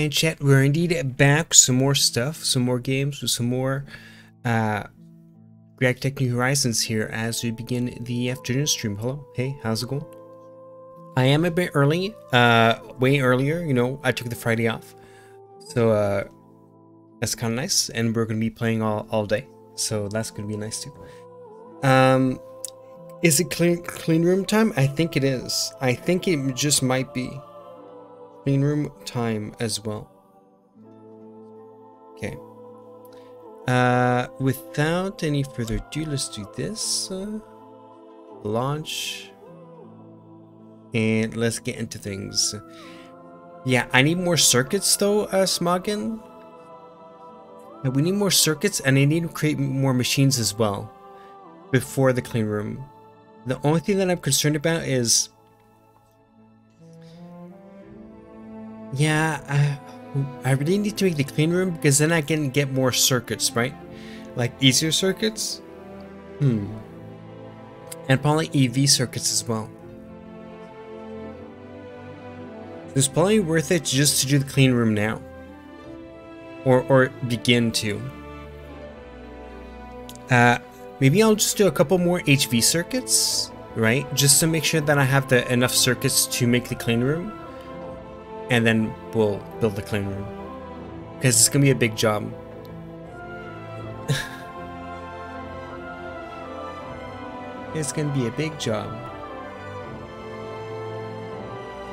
And chat, we're indeed back. Some more stuff, some more games, with some more uh, Gregtech New Horizons here as we begin the afternoon stream. Hello, hey, how's it going? I am a bit early, uh, way earlier. You know, I took the Friday off, so uh, that's kind of nice. And we're gonna be playing all all day, so that's gonna be nice too. Um, is it clean clean room time? I think it is. I think it just might be clean room time as well. Okay. Uh, without any further ado, let's do this. Uh, launch. And let's get into things. Yeah, I need more circuits though, uh, Smoggin. We need more circuits and I need to create more machines as well before the clean room. The only thing that I'm concerned about is Yeah, I, I really need to make the clean room because then I can get more circuits, right? Like easier circuits? Hmm. And probably EV circuits as well. It's probably worth it just to do the clean room now. Or, or begin to. Uh, maybe I'll just do a couple more HV circuits, right? Just to make sure that I have the enough circuits to make the clean room and then we'll build the clean room. Because it's going to be a big job. it's going to be a big job.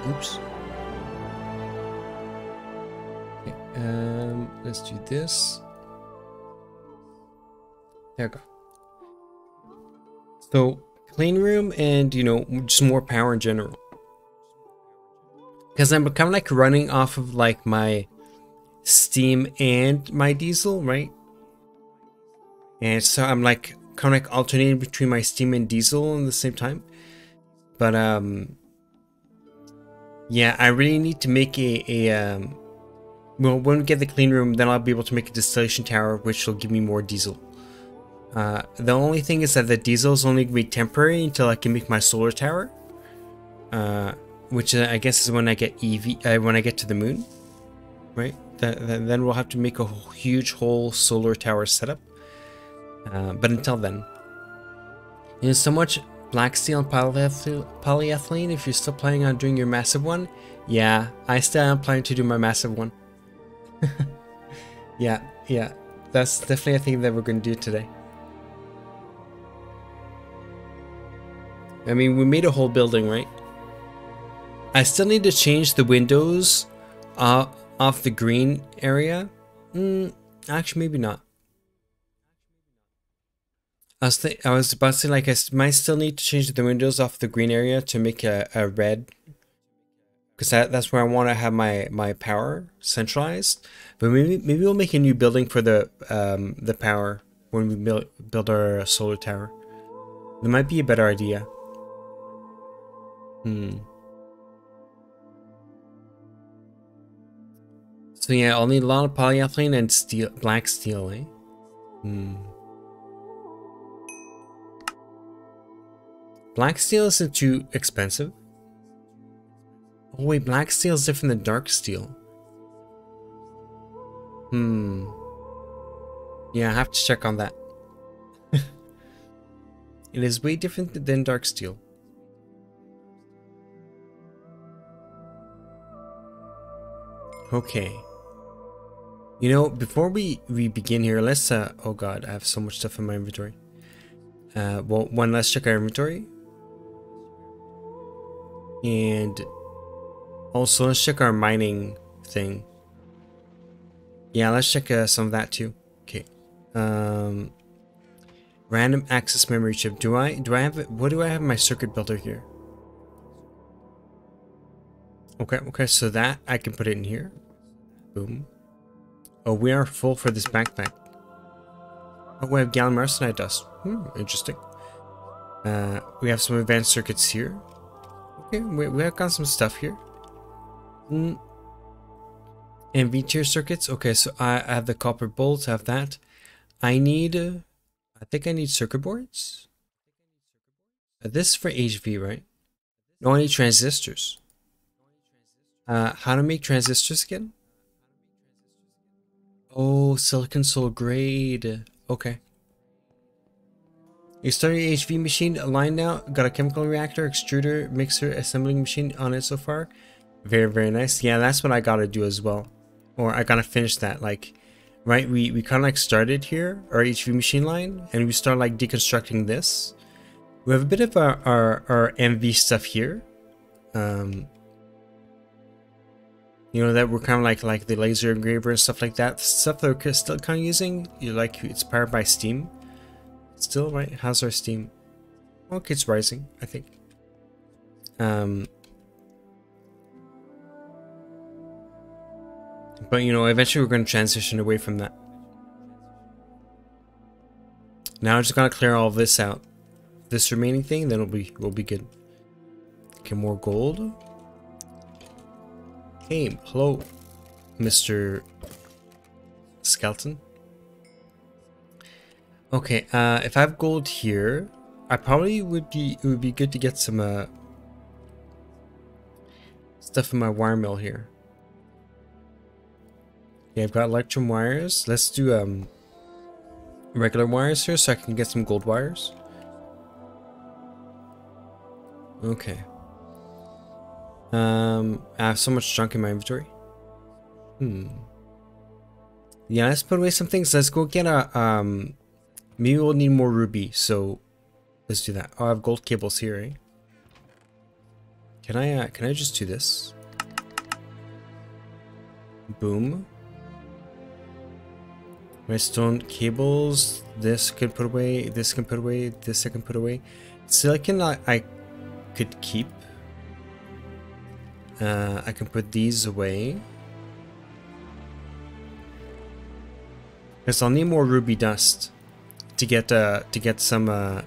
Oops. Okay, um, let's do this. There we go. So, clean room and, you know, just more power in general because I'm kind of like running off of like my Steam and my diesel, right? And so I'm like kind of like alternating between my Steam and diesel at the same time. But um, yeah, I really need to make a a um. Well, when we get the clean room, then I'll be able to make a distillation tower, which will give me more diesel. Uh, the only thing is that the diesel is only going to be temporary until I can make my solar tower. Uh, which uh, I guess is when I get EV uh, when I get to the moon, right? Then we'll have to make a huge whole solar tower setup. Uh, but until then, you know, so much black steel and polyethylene. If you're still planning on doing your massive one, yeah, I still am planning to do my massive one. yeah, yeah, that's definitely a thing that we're going to do today. I mean, we made a whole building, right? I still need to change the windows uh, off the green area. Mm, actually, maybe not. I was, I was about to say, like, I might still need to change the windows off the green area to make a, a red. Because that, that's where I want to have my, my power centralized. But maybe maybe we'll make a new building for the um, the power when we build, build our solar tower. That might be a better idea. Hmm. So yeah, I'll need a lot of polyethylene and steel, black steel, eh? Hmm. Black steel isn't too expensive. Oh wait, black steel is different than dark steel. Hmm. Yeah, I have to check on that. it is way different than dark steel. Okay. You know, before we, we begin here, let's, uh, oh god, I have so much stuff in my inventory. Uh, well, one, let's check our inventory. And also, let's check our mining thing. Yeah, let's check uh, some of that too. Okay. Um, random access memory chip. Do I, do I have, what do I have in my circuit builder here? Okay, okay, so that, I can put it in here. Boom. Oh, we are full for this backpack. Oh, we have gallium arsenide dust. Hmm, interesting. Uh, we have some advanced circuits here. Okay, we, we have got some stuff here. Mm. And V-tier circuits. Okay, so I, I have the copper bolts, I have that. I need, uh, I think I need circuit boards. Uh, this is for HV, right? No, I need transistors. Uh, how to make transistors again? Oh, silicon solar grade. Okay. You your HV machine line now. Got a chemical reactor, extruder, mixer, assembling machine on it so far. Very, very nice. Yeah, that's what I gotta do as well. Or I gotta finish that. Like, right, we, we kind of like started here, our HV machine line, and we start like deconstructing this. We have a bit of our, our, our MV stuff here. Um, you know that we're kind of like like the laser engraver and stuff like that. Stuff that we're still kind of using you like it's powered by steam. Still right? How's our steam? Okay it's rising i think. Um but you know eventually we're going to transition away from that. Now i'm just going to clear all this out. This remaining thing then we'll be we'll be good. Okay more gold Hey, hello, Mr. Skeleton. Okay, uh, if I have gold here, I probably would be, it would be good to get some, uh, stuff in my wire mill here. Okay, I've got electrum wires. Let's do, um, regular wires here so I can get some gold wires. Okay. Um, I have so much junk in my inventory. Hmm. Yeah, let's put away some things. Let's go get a, um, maybe we'll need more ruby, so let's do that. Oh, I have gold cables here, eh? Can I, uh, can I just do this? Boom. Redstone cables, this can put away, this can put away, this I can put away. Silicon I, I could keep. Uh, I can put these away. Because I'll need more ruby dust to get uh, to get some uh,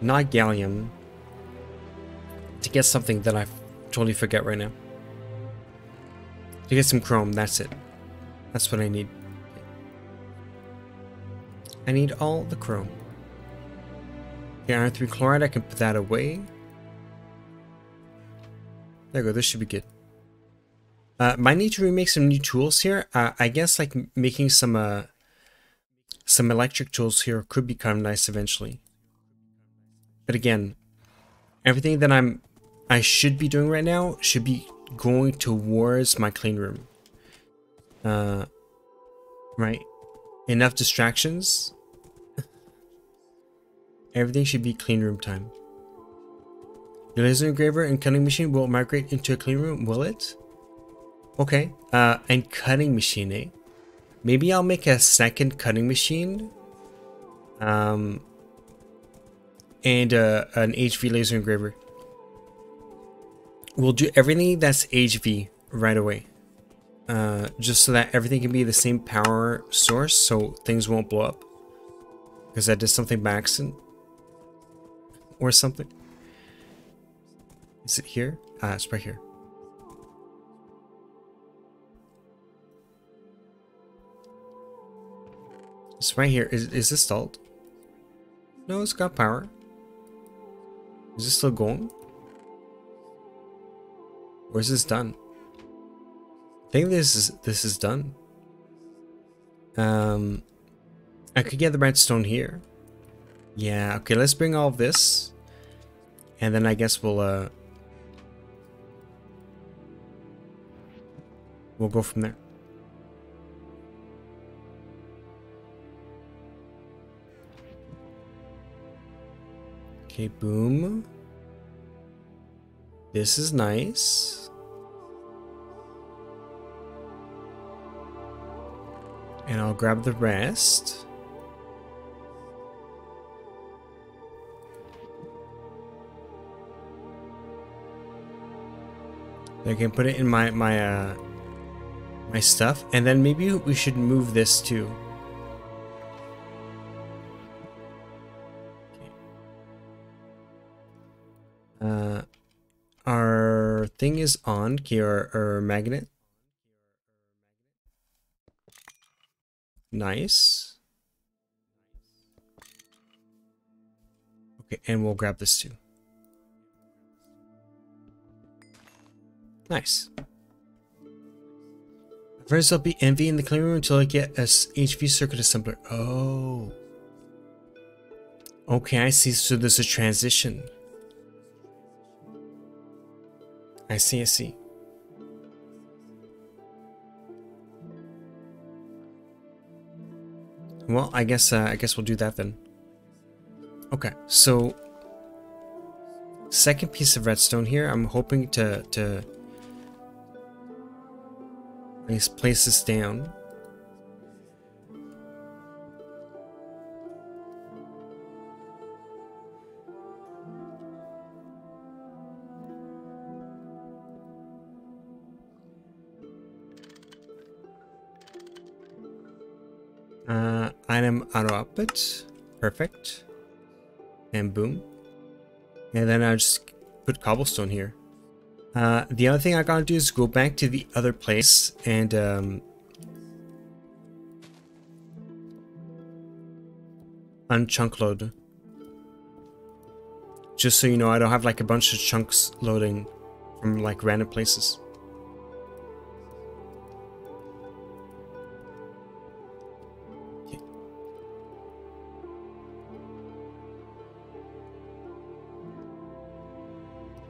not gallium to get something that I totally forget right now. To get some chrome, that's it. That's what I need. I need all the chrome. The iron 3 chloride, I can put that away. There we go, this should be good. Uh, might need to remake some new tools here. Uh, I guess like making some uh, some electric tools here could be kind of nice eventually. But again, everything that I'm I should be doing right now should be going towards my clean room. Uh, right? Enough distractions Everything should be clean room time. Your laser engraver and cutting machine will migrate into a clean room, will it? Okay, uh, and cutting machine, eh? Maybe I'll make a second cutting machine. Um, and uh, an HV laser engraver. We'll do everything that's HV right away. Uh, just so that everything can be the same power source so things won't blow up. Because I did something by accident or something. Is it here? Ah, it's right here. It's right here. Is, is this stalled? No, it's got power. Is this still going? Or is this done? I think this is this is done. Um, I could get the redstone here. Yeah, okay, let's bring all this. And then I guess we'll, uh... We'll go from there. Okay, boom. This is nice. And I'll grab the rest. I can put it in my my uh my stuff, and then maybe we should move this too. Uh, our thing is on. Okay, our, our magnet. Nice. Okay, and we'll grab this too. First, I'll be MV in the clean room until I get a HV circuit assembler. Oh. Okay, I see. So there's a transition. I see, I see. Well, I guess uh, I guess we'll do that then. Okay, so second piece of redstone here. I'm hoping to to place place this down. Uh, item auto output. Perfect. And boom. And then I'll just put cobblestone here. Uh, the other thing I gotta do is go back to the other place and um, unchunk load. Just so you know, I don't have like a bunch of chunks loading from like random places.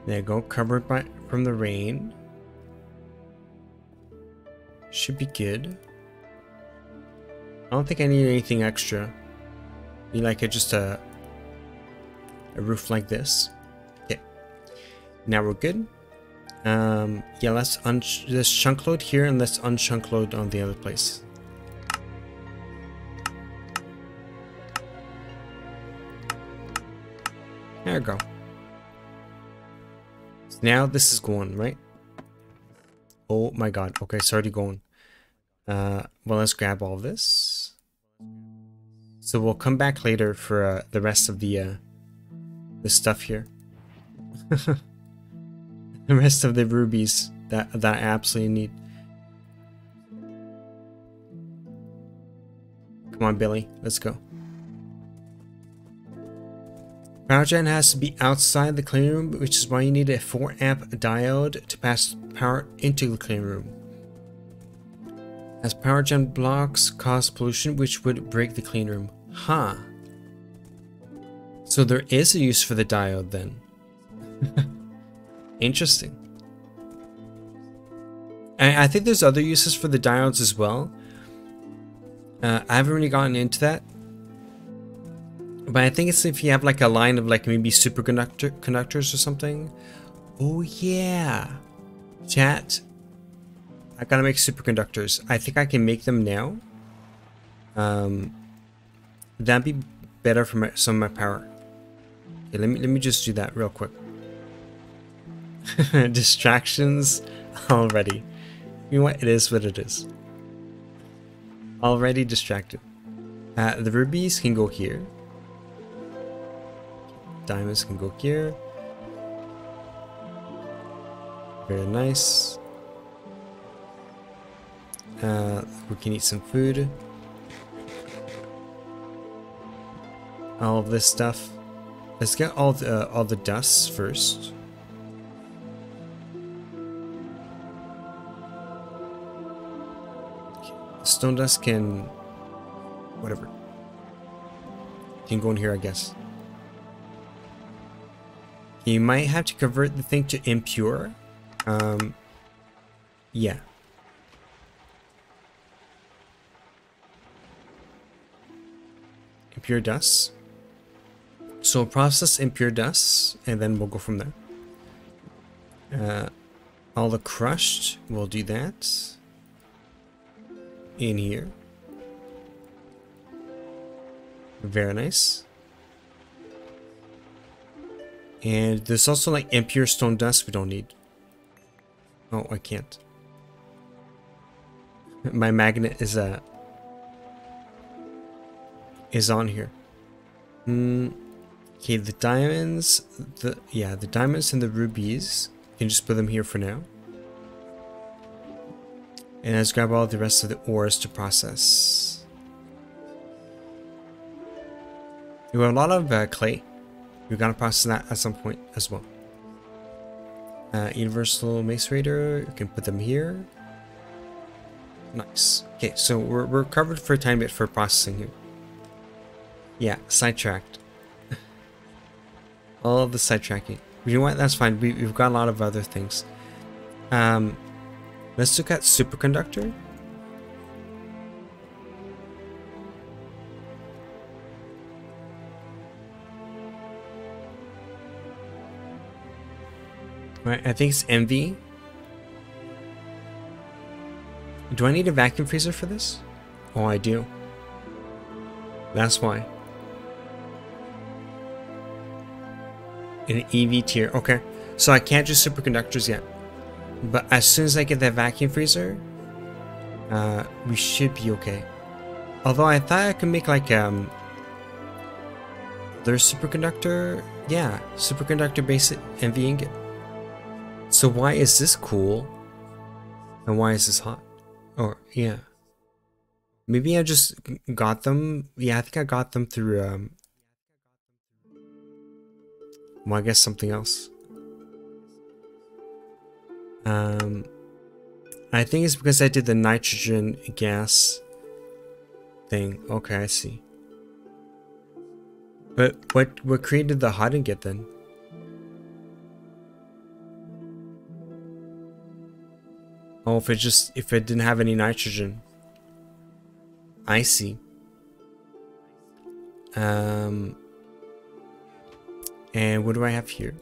There you go, covered by from the rain. Should be good. I don't think I need anything extra. Need like a, just a a roof like this. Okay. Now we're good. Um, yeah, let's un let's chunk load here and let's unchunk load on the other place. There we go. Now this is going, right? Oh my god. Okay, it's already going. Uh, well, let's grab all this. So we'll come back later for uh, the rest of the uh, the stuff here. the rest of the rubies that that I absolutely need. Come on, Billy. Let's go. Power gen has to be outside the clean room, which is why you need a 4 amp diode to pass power into the clean room. As power gen blocks cause pollution, which would break the clean room. Huh. So there is a use for the diode then. Interesting. I think there's other uses for the diodes as well. Uh, I haven't really gotten into that. But I think it's if you have like a line of like maybe superconductor conductors or something. Oh yeah. Chat. I gotta make superconductors. I think I can make them now. Um, that'd be better for my, some of my power. Okay, let me let me just do that real quick. Distractions already. You know what? It is what it is. Already distracted. Uh, the rubies can go here. Diamonds can go here. Very nice. Uh, we can eat some food. All of this stuff. Let's get all the uh, all the dusts first. Stone dust can, whatever, can go in here, I guess. You might have to convert the thing to impure. Um, yeah. Impure dust. So process impure dust, and then we'll go from there. Uh, all the crushed, we'll do that. In here. Very nice. And there's also like impure stone dust we don't need. Oh, I can't. My magnet is uh is on here. Mm, okay, the diamonds, the yeah, the diamonds and the rubies. You can just put them here for now. And let's grab all the rest of the ores to process. We have a lot of uh, clay. We're gonna process that at some point as well. Uh, universal macerator, you can put them here. Nice. Okay, so we're, we're covered for a time bit for processing here. Yeah, sidetracked. All of the sidetracking. You know what? That's fine. We, we've got a lot of other things. Um, let's look at superconductor. Right, I think it's MV. Do I need a vacuum freezer for this? Oh, I do. That's why. An EV tier. Okay. So I can't do superconductors yet. But as soon as I get that vacuum freezer, uh, we should be okay. Although I thought I could make like um there's superconductor yeah, superconductor basic MV ingot. So why is this cool? And why is this hot? Or yeah. Maybe I just got them. Yeah, I think I got them through um well, I guess something else. Um, I think it's because I did the nitrogen gas thing. Okay, I see. But what what created the hot ingot then? Oh, if it just if it didn't have any nitrogen. I see. Um and what do I have here?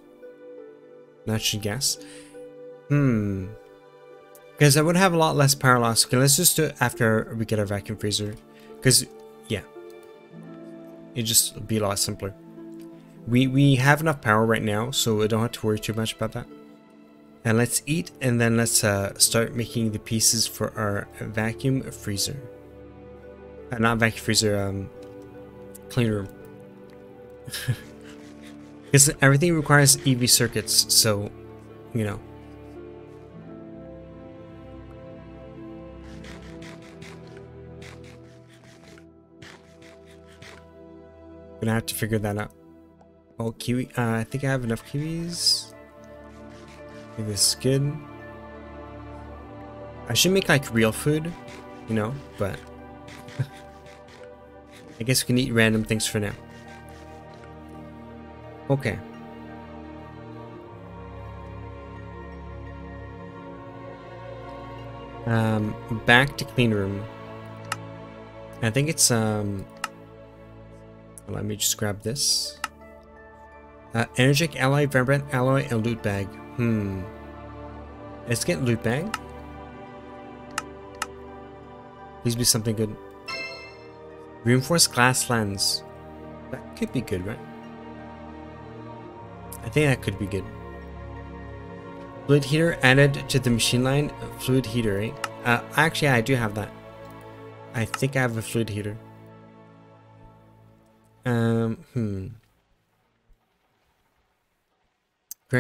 Nitrogen gas. Hmm. Because I would have a lot less power loss. Okay, let's just do it after we get our vacuum freezer. Because, yeah. It just be a lot simpler. We, we have enough power right now, so we don't have to worry too much about that. And let's eat, and then let's uh, start making the pieces for our vacuum freezer. Uh, not vacuum freezer, um, clean room. Because everything requires EV circuits, so, you know. Gonna have to figure that out. Oh, kiwi. Uh, I think I have enough kiwis. This is good. I should make like real food, you know, but I guess we can eat random things for now. Okay. Um, back to clean room. I think it's, um... Let me just grab this. Uh, Energetic Alloy, Vibrant Alloy, and Loot Bag. Hmm. Let's get Bag. Please be something good. Reinforced Glass Lens. That could be good, right? I think that could be good. Fluid heater added to the machine line. Fluid heater, right? Uh, actually, I do have that. I think I have a fluid heater. Um, hmm.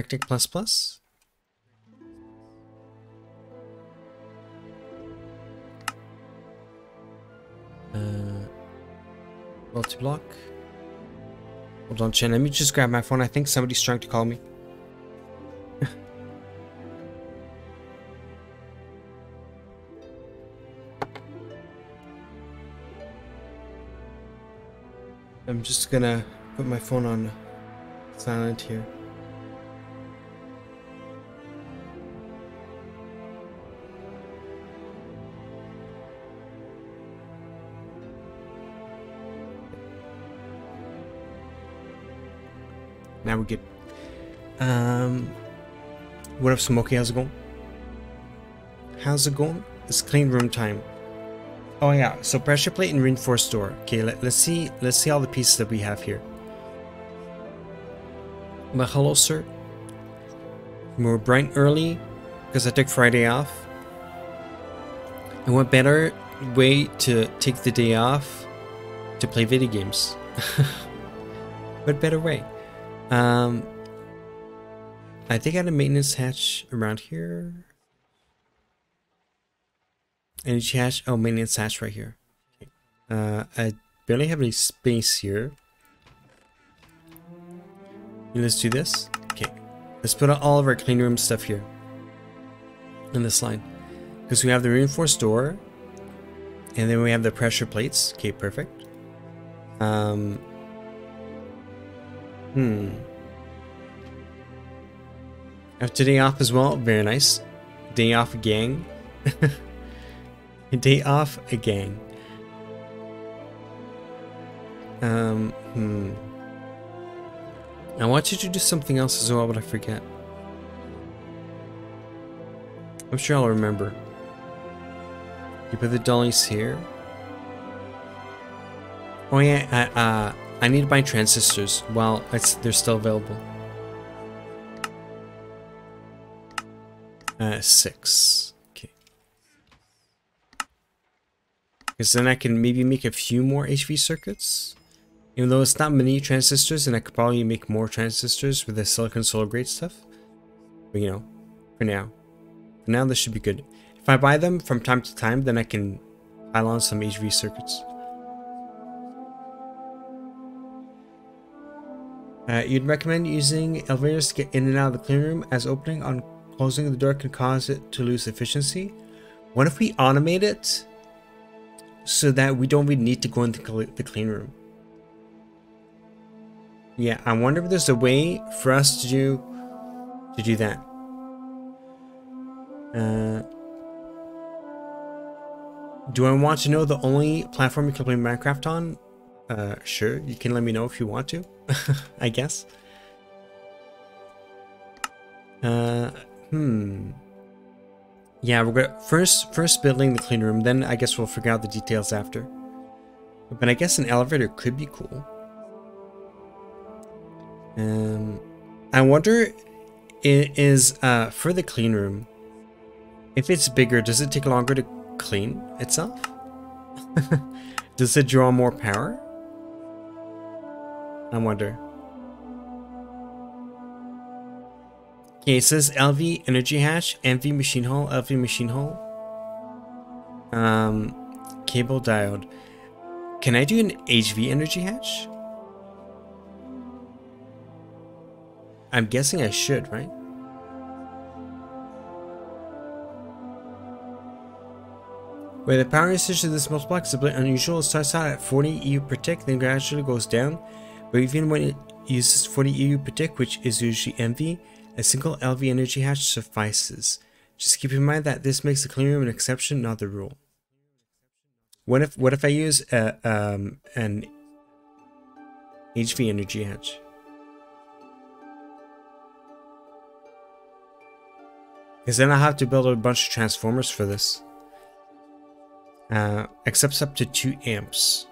Plus? Uh, multi-block. Hold on, Chen. Let me just grab my phone. I think somebody's trying to call me. I'm just gonna put my phone on silent here. Now we're good. Um, what up, Smokey? How's it going? How's it going? It's clean room time. Oh yeah, so pressure plate and reinforced door. Okay, let, us see. Let's see all the pieces that we have here. But hello, sir. We're bright early because I took Friday off. And what better way to take the day off to play video games? what better way? Um, I think I had a maintenance hatch around here. Energy hatch. Oh, maintenance hatch right here. Uh, I barely have any space here. Let's do this. Okay. Let's put all of our clean room stuff here. In this line. Because we have the reinforced door. And then we have the pressure plates. Okay, perfect. Um, hmm. Have today off as well. Very nice. Day off a gang. Day off a gang. Um, hmm. I want you to do something else as well, but I forget. I'm sure I'll remember. You put the dollies here. Oh yeah, uh, I need to buy transistors. It's they're still available. Uh, six. Okay. Because then I can maybe make a few more HV circuits. Even though it's not many transistors, and I could probably make more transistors with the silicon solar grade stuff. But you know, for now. For now, this should be good. If I buy them from time to time, then I can pile on some HV circuits. Uh, you'd recommend using elevators to get in and out of the clean room as opening on closing the door can cause it to lose efficiency. What if we automate it so that we don't really need to go into the clean room? Yeah, I wonder if there's a way for us to do to do that. Uh, do I want to know the only platform you can play Minecraft on? Uh, sure, you can let me know if you want to, I guess. Uh, hmm. Yeah, we're gonna first first building the clean room, then I guess we'll figure out the details after. But I guess an elevator could be cool. Um, I wonder, is uh for the clean room, if it's bigger, does it take longer to clean itself? does it draw more power? I wonder. Okay, it says LV Energy Hatch, MV Machine Hull, LV Machine Hull. Um, cable diode. Can I do an HV Energy Hatch? I'm guessing I should, right? Where the power usage of this multiblock is a bit unusual, it starts out at 40 EU per tick, then gradually goes down. But even when it uses 40 EU per tick, which is usually MV, a single LV energy hatch suffices. Just keep in mind that this makes the clean room an exception, not the rule. What if what if I use a, um, an HV energy hatch? Because then I have to build a bunch of transformers for this. Uh, accepts up to 2 amps.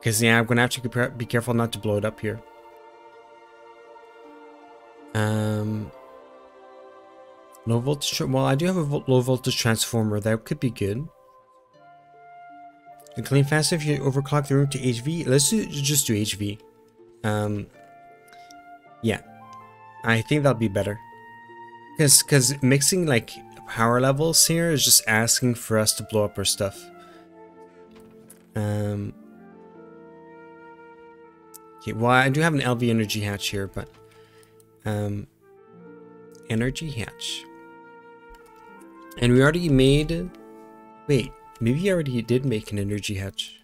Because, yeah, I'm going to have to be careful not to blow it up here. Um, low voltage. Well, I do have a vo low voltage transformer. That could be good. And clean faster if you overclock the room to HV. Let's do, just do HV. Um, yeah. I think that'll be better. Because because mixing like power levels here is just asking for us to blow up our stuff. Um. Okay, well I do have an LV energy hatch here, but um, energy hatch. And we already made. Wait, maybe you already did make an energy hatch.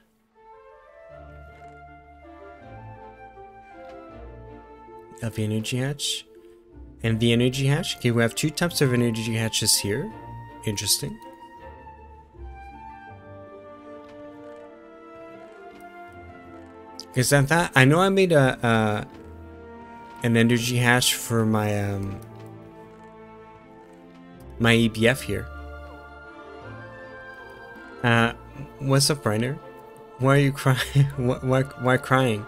LV energy hatch and the energy hatch. Okay, we have two types of energy hatches here. Interesting. Because I thought I know I made a uh, an energy hatch for my um my EBF here. Uh, what's up, Reiner? Why are you crying? why, why crying?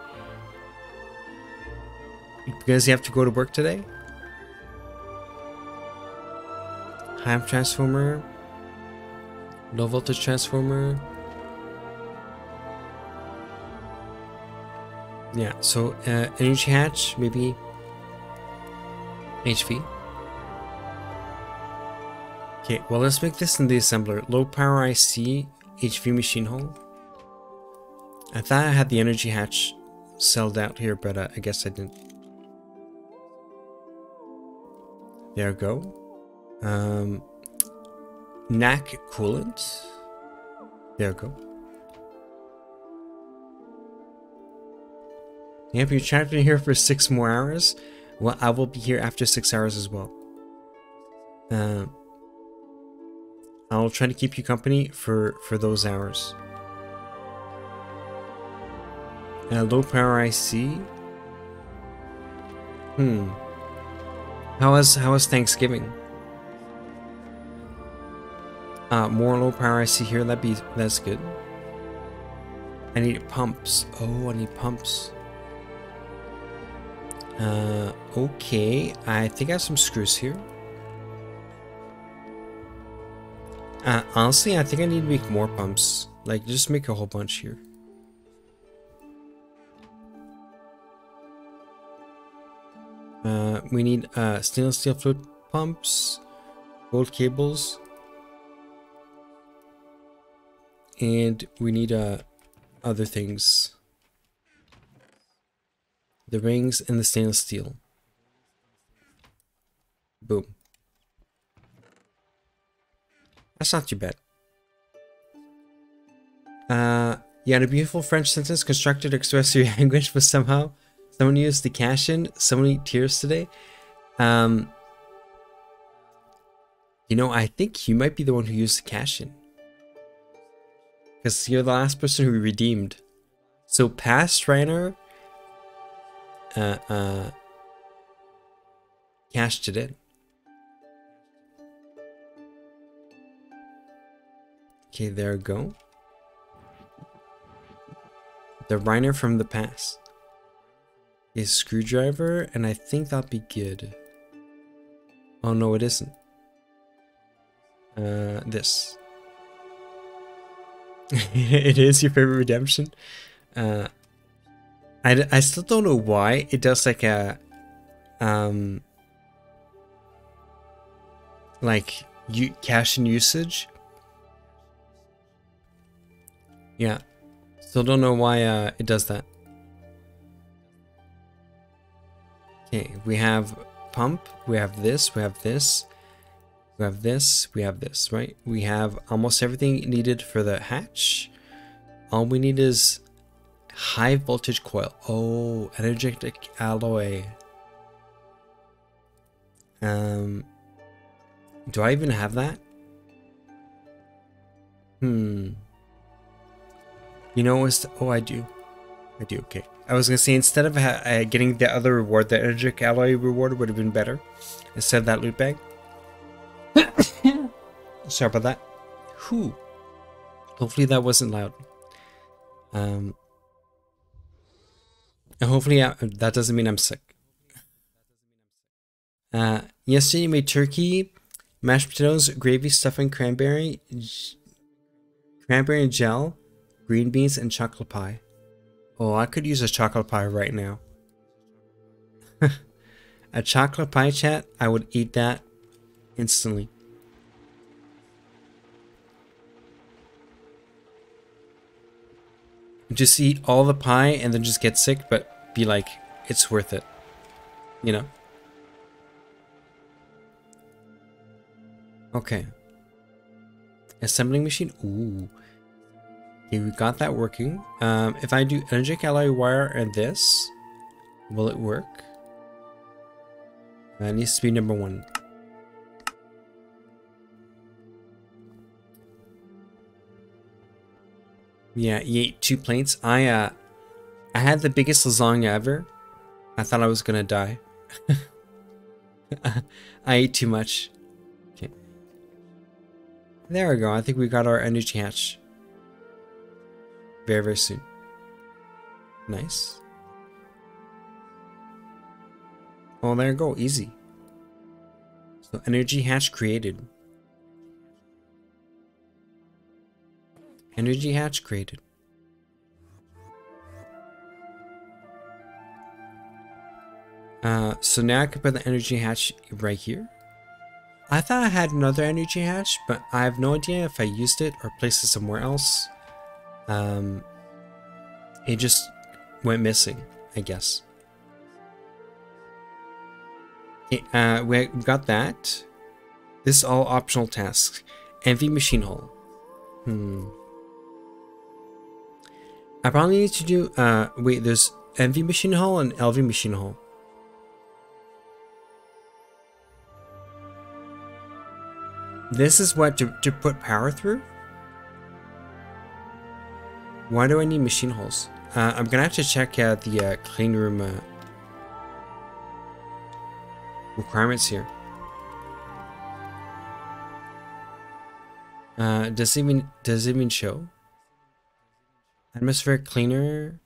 Because you have to go to work today? High transformer. Low voltage transformer. Yeah, so uh, energy hatch, maybe HV. Okay, well let's make this in the assembler. Low power IC, HV machine hull. I thought I had the energy hatch sold out here, but uh, I guess I didn't. There we go. Um, NAC coolant. There we go. Yep, you're trapped in here for six more hours. Well, I will be here after six hours as well. Uh, I'll try to keep you company for, for those hours. Uh, low power IC. Hmm. How was how was Thanksgiving? Uh, more low power IC here. That be that's good. I need pumps. Oh, I need pumps. Uh, okay. I think I have some screws here. Uh, honestly, I think I need to make more pumps. Like, just make a whole bunch here. Uh, we need uh, stainless steel fluid pumps, gold cables, and we need uh, other things. The rings and the stainless steel. Boom. That's not too bad. Uh, yeah, the beautiful French sentence constructed to express your anguish, but somehow someone used the cash in so many tears today. Um, you know, I think you might be the one who used the cash in. Because you're the last person who redeemed. So past Reiner uh, uh, cashed it in. Okay, there we go. The Reiner from the past. A screwdriver, and I think that'll be good. Oh no, it isn't. Uh, this. it is your favorite redemption. Uh, I, I still don't know why it does like a, um, like you cash in usage Yeah. Still don't know why uh, it does that. Okay, we have pump, we have this, we have this, we have this, we have this, right? We have almost everything needed for the hatch. All we need is high voltage coil. Oh, energetic alloy. Um, do I even have that? Hmm. You know what's oh I do, I do. Okay, I was gonna say instead of uh, getting the other reward, the energetic alloy reward would have been better instead of that loot bag. Sorry about that. Whew. Hopefully that wasn't loud. Um. And hopefully uh, that doesn't mean I'm sick. Uh, yesterday you made turkey, mashed potatoes, gravy, stuffing, cranberry, cranberry and gel, green beans, and chocolate pie. Oh, I could use a chocolate pie right now. a chocolate pie chat, I would eat that instantly. Just eat all the pie and then just get sick, but be like, it's worth it. You know? Okay. Assembling machine? Ooh. Okay, we got that working. Um, if I do energetic alloy wire and this, will it work? That needs to be number one. Yeah, he ate two plates. I uh, I had the biggest lasagna ever. I thought I was gonna die. I ate too much. Okay. There we go. I think we got our energy hatch very, very soon. Nice. Oh, there you go. Easy. So energy hatch created. Energy hatch created. Uh, so now I can put the energy hatch right here. I thought I had another energy hatch, but I have no idea if I used it or placed it somewhere else. Um, it just went missing, I guess. Uh, we got that. This is all optional tasks. MV Machine Hull. Hmm. I probably need to do, uh, wait, there's MV Machine Hull and LV Machine Hall. This is what, to, to put power through? Why do I need machine hulls? Uh, I'm gonna have to check out the uh, clean room uh, requirements here. Uh, does it even does it even show? Atmospheric cleaner,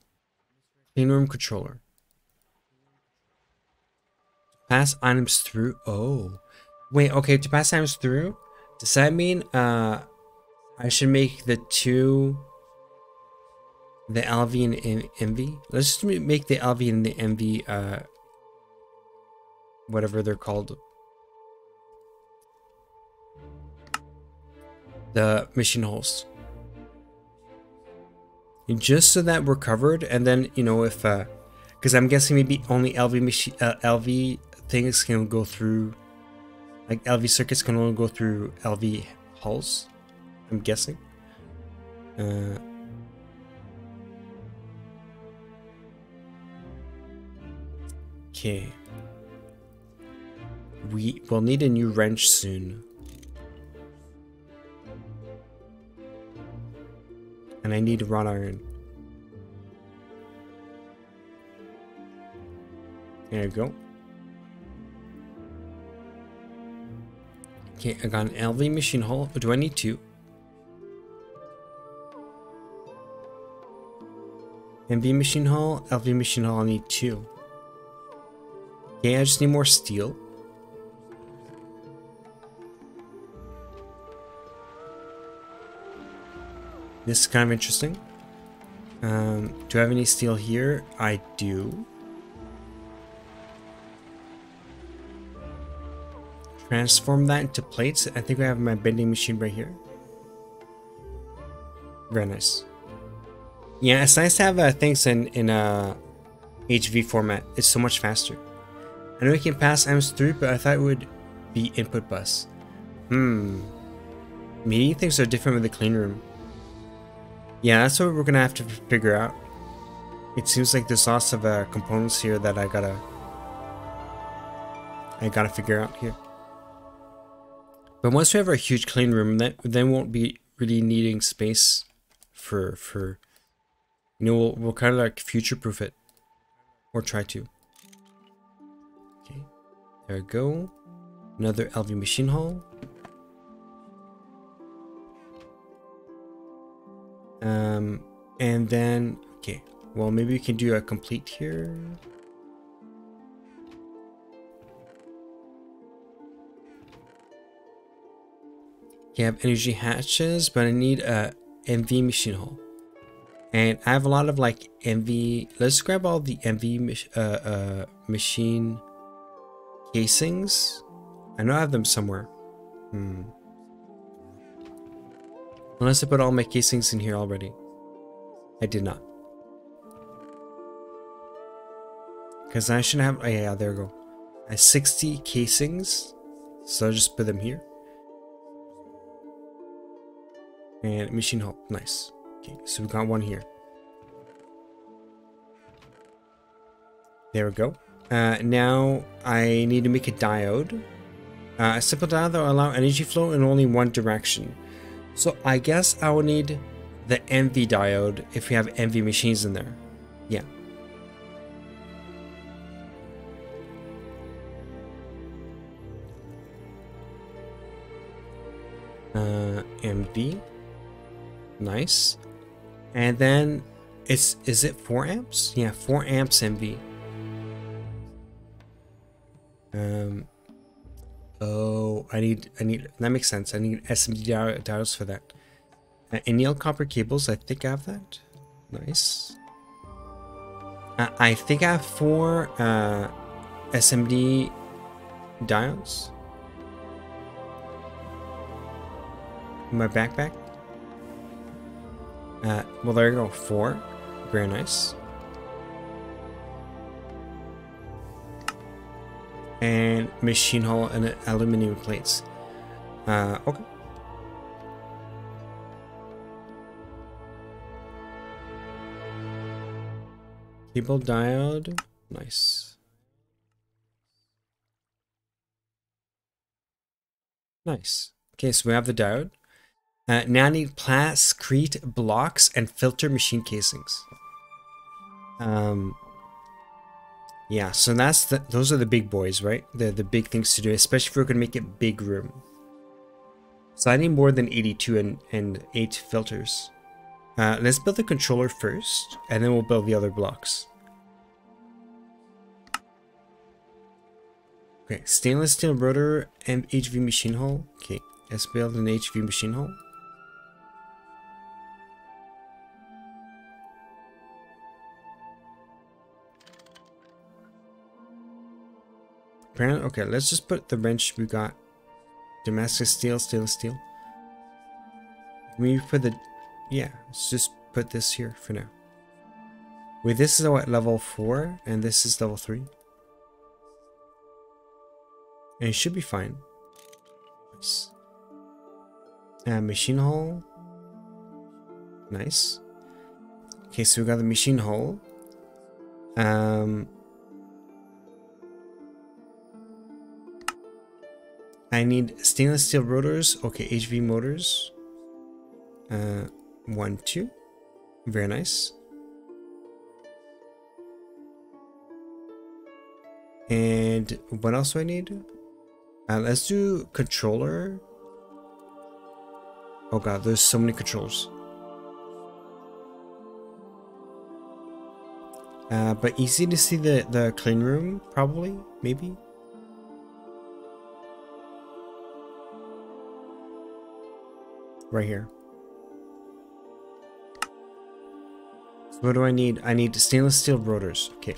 clean room controller. Pass items through. Oh, wait. Okay, to pass items through, does that mean uh, I should make the two, the LV and MV? Let's just make the LV and the MV, uh, whatever they're called. The mission holes. Just so that we're covered, and then, you know, if, uh, because I'm guessing maybe only LV, machine, uh, LV things can go through like LV circuits can only go through LV hulls, I'm guessing. Uh, okay. We will need a new wrench soon. I need wrought iron. There you go. Okay, I got an LV machine hull. Do I need two? MV machine hull, LV machine hull, I need two. Okay, I just need more steel. This is kind of interesting. Um, do I have any steel here? I do. transform that into plates. I think I have my bending machine right here. Very nice. Yeah, it's nice to have uh, things in, in a HV format. It's so much faster. I know we can pass items through, but I thought it would be input bus. Hmm. Meeting things are different with the clean room. Yeah, that's what we're gonna have to figure out. It seems like there's lots of uh, components here that I gotta I gotta figure out here. But once we have our huge clean room, that then won't be really needing space for for you know we'll we'll kind of like future proof it or try to. Okay, there we go. Another LV machine hull. Um, and then okay, well maybe we can do a complete here. You have energy hatches, but I need a MV machine hull. And I have a lot of like MV. Let's grab all the MV uh, uh, machine casings. I know I have them somewhere. Hmm. Unless I put all my casings in here already. I did not. Because I should have. Oh, yeah, there we go. I have 60 casings. So I'll just put them here. And machine hull. Nice. Okay, so we got one here. There we go. Uh, now I need to make a diode. Uh, a simple diode that will allow energy flow in only one direction. So I guess I will need the MV diode if we have MV machines in there. Yeah. Uh, MV. Nice. And then it's is it 4 amps? Yeah, 4 amps MV. Um Oh, I need I need that makes sense. I need SMD diodes for that. Uh, anneal copper cables, I think I have that. Nice. Uh, I think I have four uh, SMD diodes in my backpack. Uh, well, there you go. Four. Very nice. and machine hull and aluminum plates. Uh, okay. Cable diode, nice. Nice. Okay, so we have the diode. Uh, now I need plascrete blocks and filter machine casings. Um, yeah, so that's the, those are the big boys, right? The the big things to do, especially if we're gonna make it big room. So I need more than 82 and, and 8 filters. Uh, let's build the controller first, and then we'll build the other blocks. Okay, stainless steel rotor and HV machine hull. Okay, let's build an HV machine hull. Apparently, okay, let's just put the wrench we got. Damascus steel, stainless steel. We put the, yeah, let's just put this here for now. Wait, this is what level four, and this is level three. And it should be fine. Nice. Uh, machine hull. Nice. Okay, so we got the machine hull. Um, I need stainless steel rotors. Okay, HV motors. Uh, one, two. Very nice. And what else do I need? Uh, let's do controller. Oh god, there's so many controls. Uh, but easy to see the, the clean room, probably, maybe. Right here. So what do I need? I need stainless steel rotors. Okay.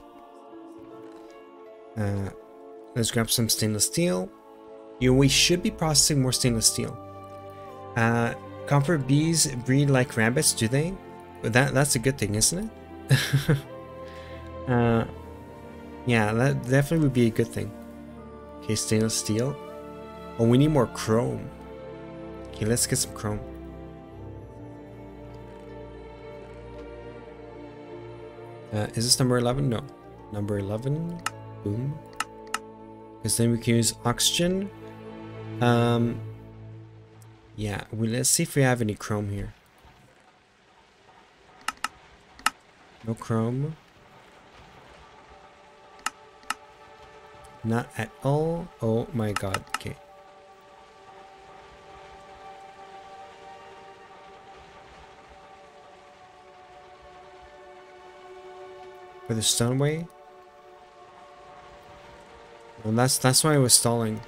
Uh, let's grab some stainless steel. You know, we should be processing more stainless steel. Uh, comfort bees breed like rabbits, do they? That that's a good thing, isn't it? uh, yeah, that definitely would be a good thing. Okay, stainless steel. Oh, we need more chrome. Okay, let's get some chrome. Uh, is this number 11? No. Number 11. Boom. Because then we can use oxygen. Um, yeah, well, let's see if we have any chrome here. No chrome. Not at all. Oh my god. Okay. For the stoneway? Well, that's that's why I was stalling.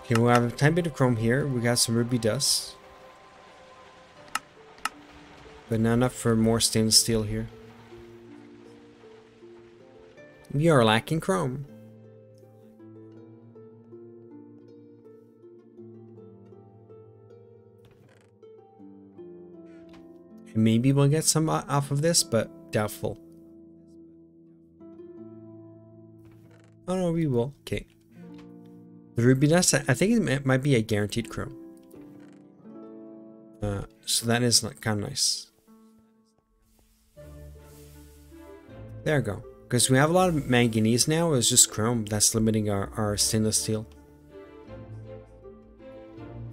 Okay, we have a tiny bit of chrome here. We got some ruby dust. But not enough for more stainless steel here. We are lacking chrome. Maybe we'll get some off of this, but doubtful. Oh no, we will. Okay. The ruby dust, I think it might be a guaranteed chrome. Uh, so that is kind of nice. There we go. Because we have a lot of manganese now, it's just chrome that's limiting our, our stainless steel.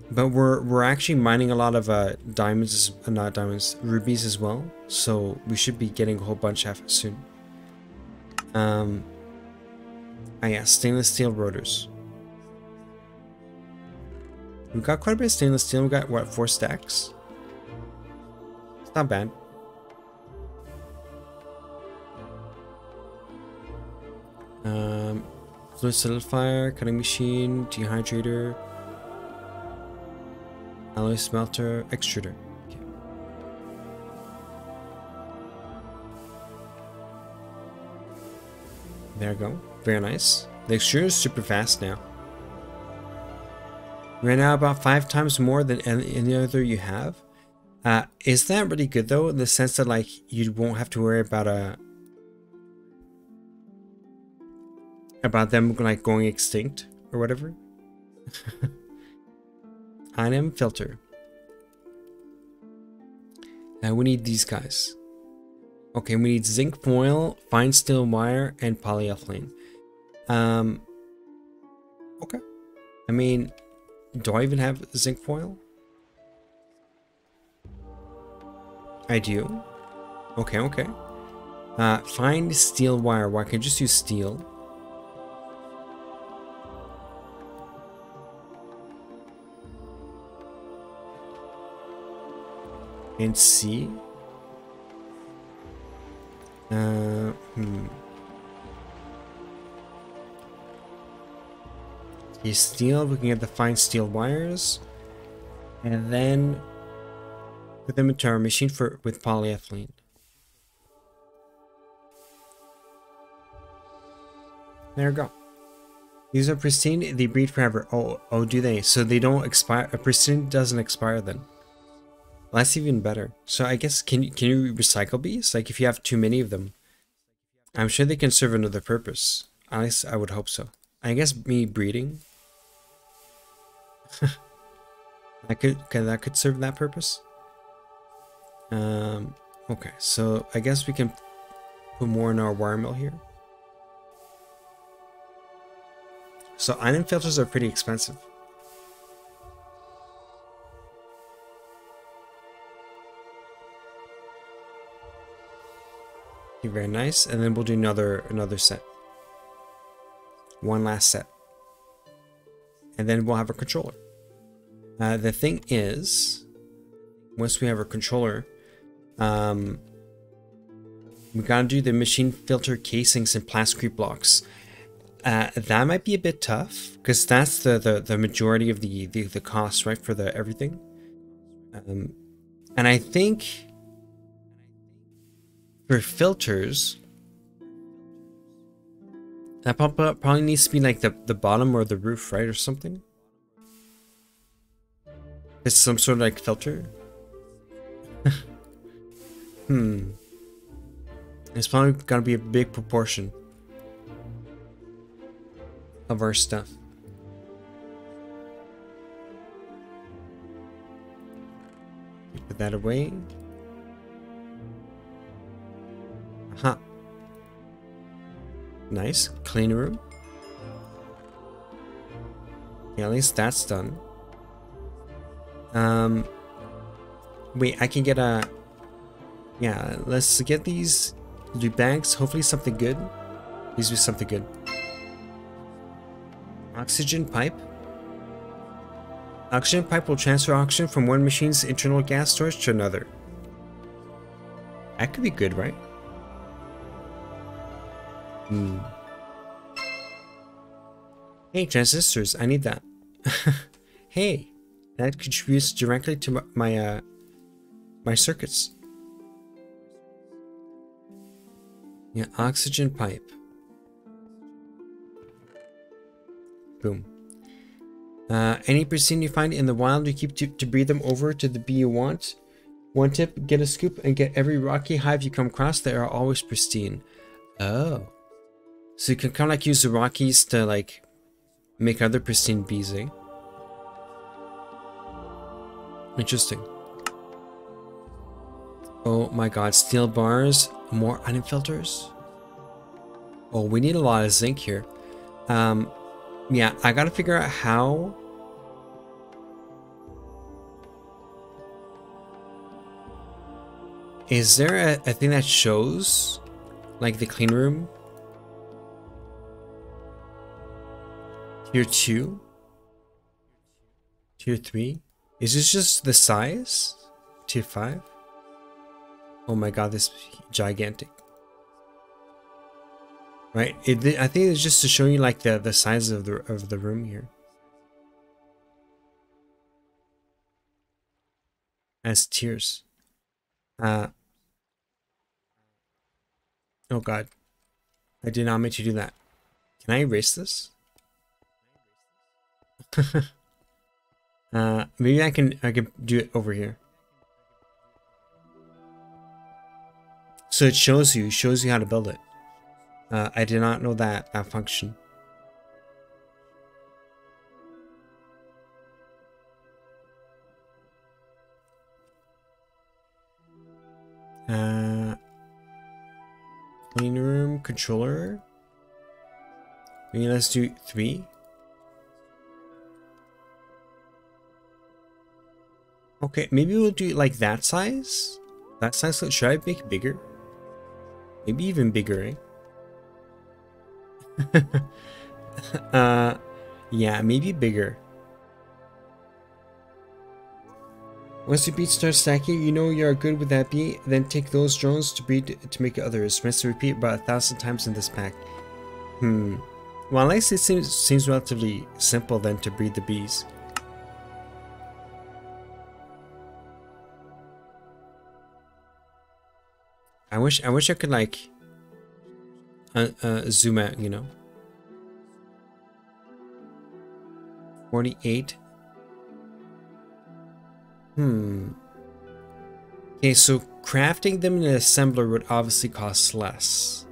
But we're we're actually mining a lot of uh, diamonds, uh, not diamonds, rubies as well. So we should be getting a whole bunch of soon. Um. Ah yeah, stainless steel rotors. We've got quite a bit of stainless steel. We got what four stacks. It's not bad. Um, fluid solidifier, cutting machine, dehydrator. Alloy smelter extruder. Okay. There we go. Very nice. The extruder is super fast now. Right now about five times more than any other you have. Uh, is that really good though, in the sense that like you won't have to worry about a uh, about them like going extinct or whatever? Item filter. Uh, we need these guys. Okay, we need zinc foil, fine steel wire, and polyethylene. Um, okay. I mean, do I even have zinc foil? I do. Okay, okay. Uh, fine steel wire. Why well, I just use steel. And see. Uh, hmm. Okay, steel. We can get the fine steel wires. And then put them into our machine for with polyethylene. There we go. These are pristine. They breed forever. Oh, oh, do they? So they don't expire. A pristine doesn't expire then. Well, that's even better. So I guess can you can you recycle bees? Like if you have too many of them, I'm sure they can serve another purpose. At least I would hope so. I guess me breeding. Could, could that could serve that purpose. Um. Okay, so I guess we can put more in our wire mill here. So iron filters are pretty expensive. Very nice. And then we'll do another another set. One last set. And then we'll have a controller. Uh, the thing is, once we have our controller, um, we gotta do the machine filter casings and plasticrete blocks. Uh, that might be a bit tough because that's the, the the majority of the the, the cost right for the everything um, and i think for filters that pop up probably needs to be like the, the bottom or the roof right or something it's some sort of like filter hmm it's probably gonna be a big proportion of our stuff. Put that away. Aha. Nice. Clean room. Yeah, at least that's done. Um, wait, I can get a... Yeah, let's get these... Do bags. Hopefully something good. Please be something good. Oxygen pipe. Oxygen pipe will transfer oxygen from one machine's internal gas storage to another. That could be good, right? Hmm. Hey, transistors, I need that. hey, that contributes directly to my, my, uh, my circuits. Yeah, oxygen pipe. Boom. Uh, any pristine you find in the wild, you keep to, to breed them over to the bee you want. One tip, get a scoop and get every rocky hive you come across. They are always pristine. Oh. So you can kind of like use the rockies to like make other pristine bees, eh? Interesting. Oh my god, steel bars, more onion filters. Oh, we need a lot of zinc here. Um, yeah, I gotta figure out how... Is there a, a thing that shows, like, the clean room? Tier 2? Tier 3? Is this just the size? Tier 5? Oh my god, this gigantic right? It, I think it's just to show you like the the size of the of the room here. As tiers. Uh. Oh God, I did not mean to do that. Can I erase this? uh, maybe I can I can do it over here. So it shows you shows you how to build it. Uh, I did not know that, that function. Uh, clean room controller. Maybe let's do three. Okay, maybe we'll do like that size. That size. Should I make bigger? Maybe even bigger, eh? uh, yeah, maybe bigger. Once your beat starts stacking, you know you are good with that beat, then take those drones to breed to make others. Must repeat about a thousand times in this pack. Hmm. Well, least it seems, seems relatively simple then to breed the bees. I wish I wish I could like uh, uh, zoom out, you know. 48 Hmm. Okay, so crafting them in an assembler would obviously cost less.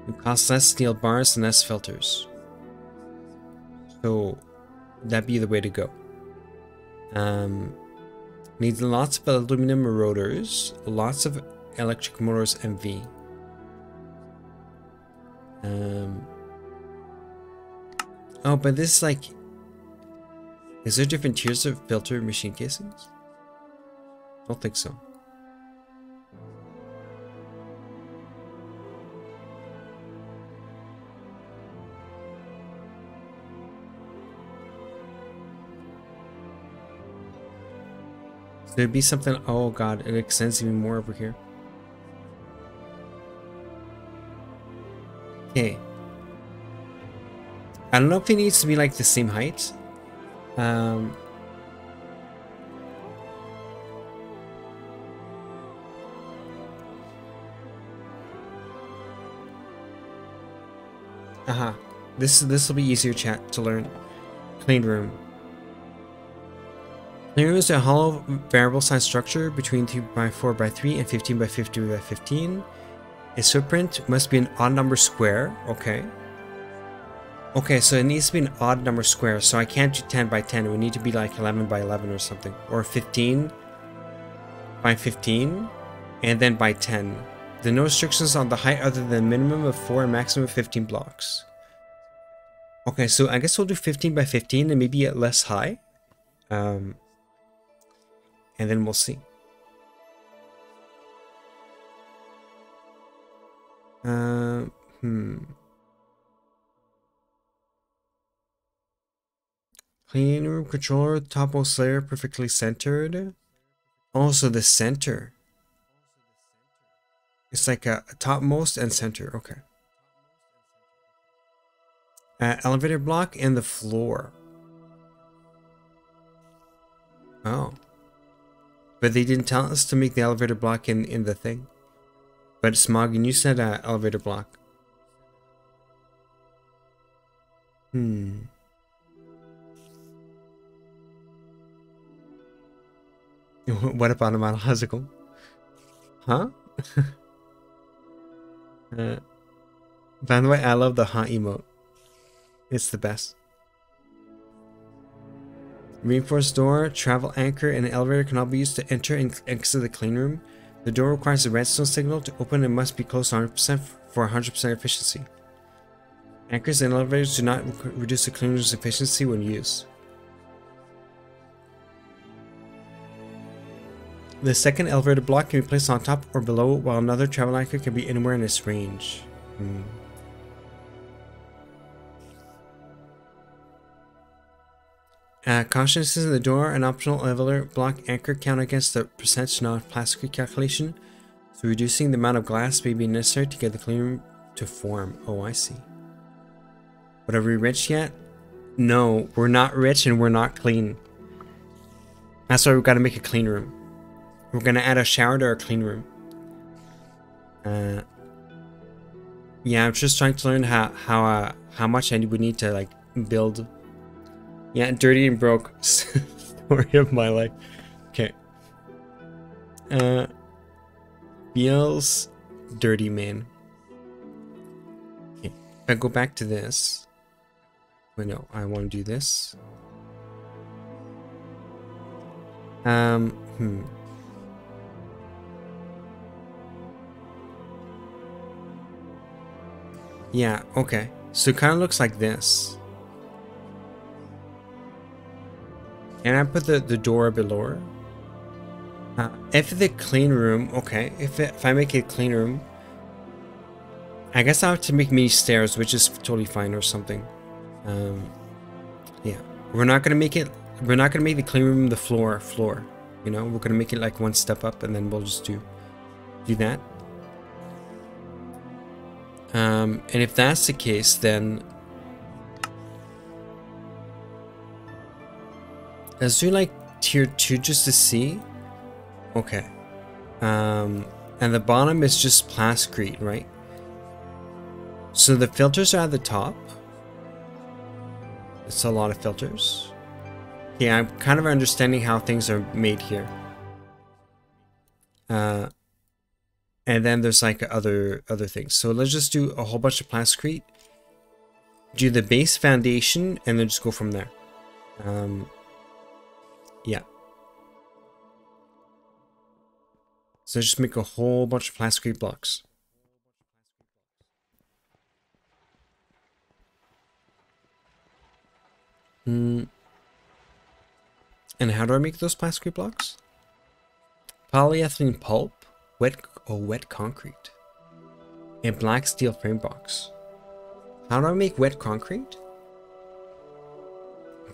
It would cost less steel bars and less filters. So that'd be the way to go. Um, needs lots of aluminum rotors, lots of electric motors MV. Um, oh, but this like, is there different tiers of filter machine casings? Don't think so. So there'd be something. Oh god, it extends even more over here. Okay. I don't know if it needs to be like the same height. Um, Uh-huh. This this will be easier chat to learn. Clean room. Clean room is a hollow variable size structure between 2 by 4 by 3 and 15 by 50 by 15. Its footprint must be an odd number square. Okay. Okay, so it needs to be an odd number square, so I can't do 10 by 10. It would need to be like 11 by 11 or something. Or 15 by 15, and then by 10. There are no restrictions on the height other than minimum of 4 and maximum of 15 blocks. Okay, so I guess we'll do 15 by 15 and maybe at less high. Um, and then we'll see. Uh, hmm. Clean room controller, topmost layer perfectly centered. Also the center. It's like a, a topmost and center. Okay. Uh, elevator block and the floor. Oh. But they didn't tell us to make the elevator block in, in the thing. But Smoggin, you said uh, elevator block. Hmm. what about a monological? Huh? Uh, by the way, I love the hot emote. It's the best. Reinforced door, travel anchor, and elevator can all be used to enter and exit the clean room. The door requires a redstone signal to open and must be closed 100% for 100% efficiency. Anchors and elevators do not reduce the clean room's efficiency when used. The second elevator block can be placed on top or below, while another travel anchor can be anywhere in its range. Hmm. Uh, is in the door, an optional elevator block anchor count against the percentage non-plastic calculation, so reducing the amount of glass may be necessary to get the clean room to form. Oh, I see. But are we rich yet? No, we're not rich and we're not clean. That's why we've got to make a clean room. We're gonna add a shower to our clean room. Uh, yeah, I'm just trying to learn how how uh, how much I would need to like build. Yeah, dirty and broke story of my life. Okay. Uh, Biel's dirty man. Okay. I go back to this. Wait, no, I want to do this. Um, hmm. Yeah, okay. So it kind of looks like this. And I put the, the door lower. Uh, if the clean room, okay, if, it, if I make a clean room, I guess I have to make mini stairs, which is totally fine or something. Um, yeah, we're not gonna make it, we're not gonna make the clean room the floor floor, you know, we're gonna make it like one step up and then we'll just do, do that. Um, and if that's the case, then let's do like tier two just to see. Okay. Um, and the bottom is just plascrete, right? So the filters are at the top. It's a lot of filters. Yeah, I'm kind of understanding how things are made here. Uh, and then there's like other other things. So let's just do a whole bunch of plascrete. Do the base foundation and then just go from there. Um, So just make a whole bunch of plascrete blocks. Mm. And how do I make those plastic blocks? Polyethylene pulp, wet or wet concrete, and black steel frame box. How do I make wet concrete?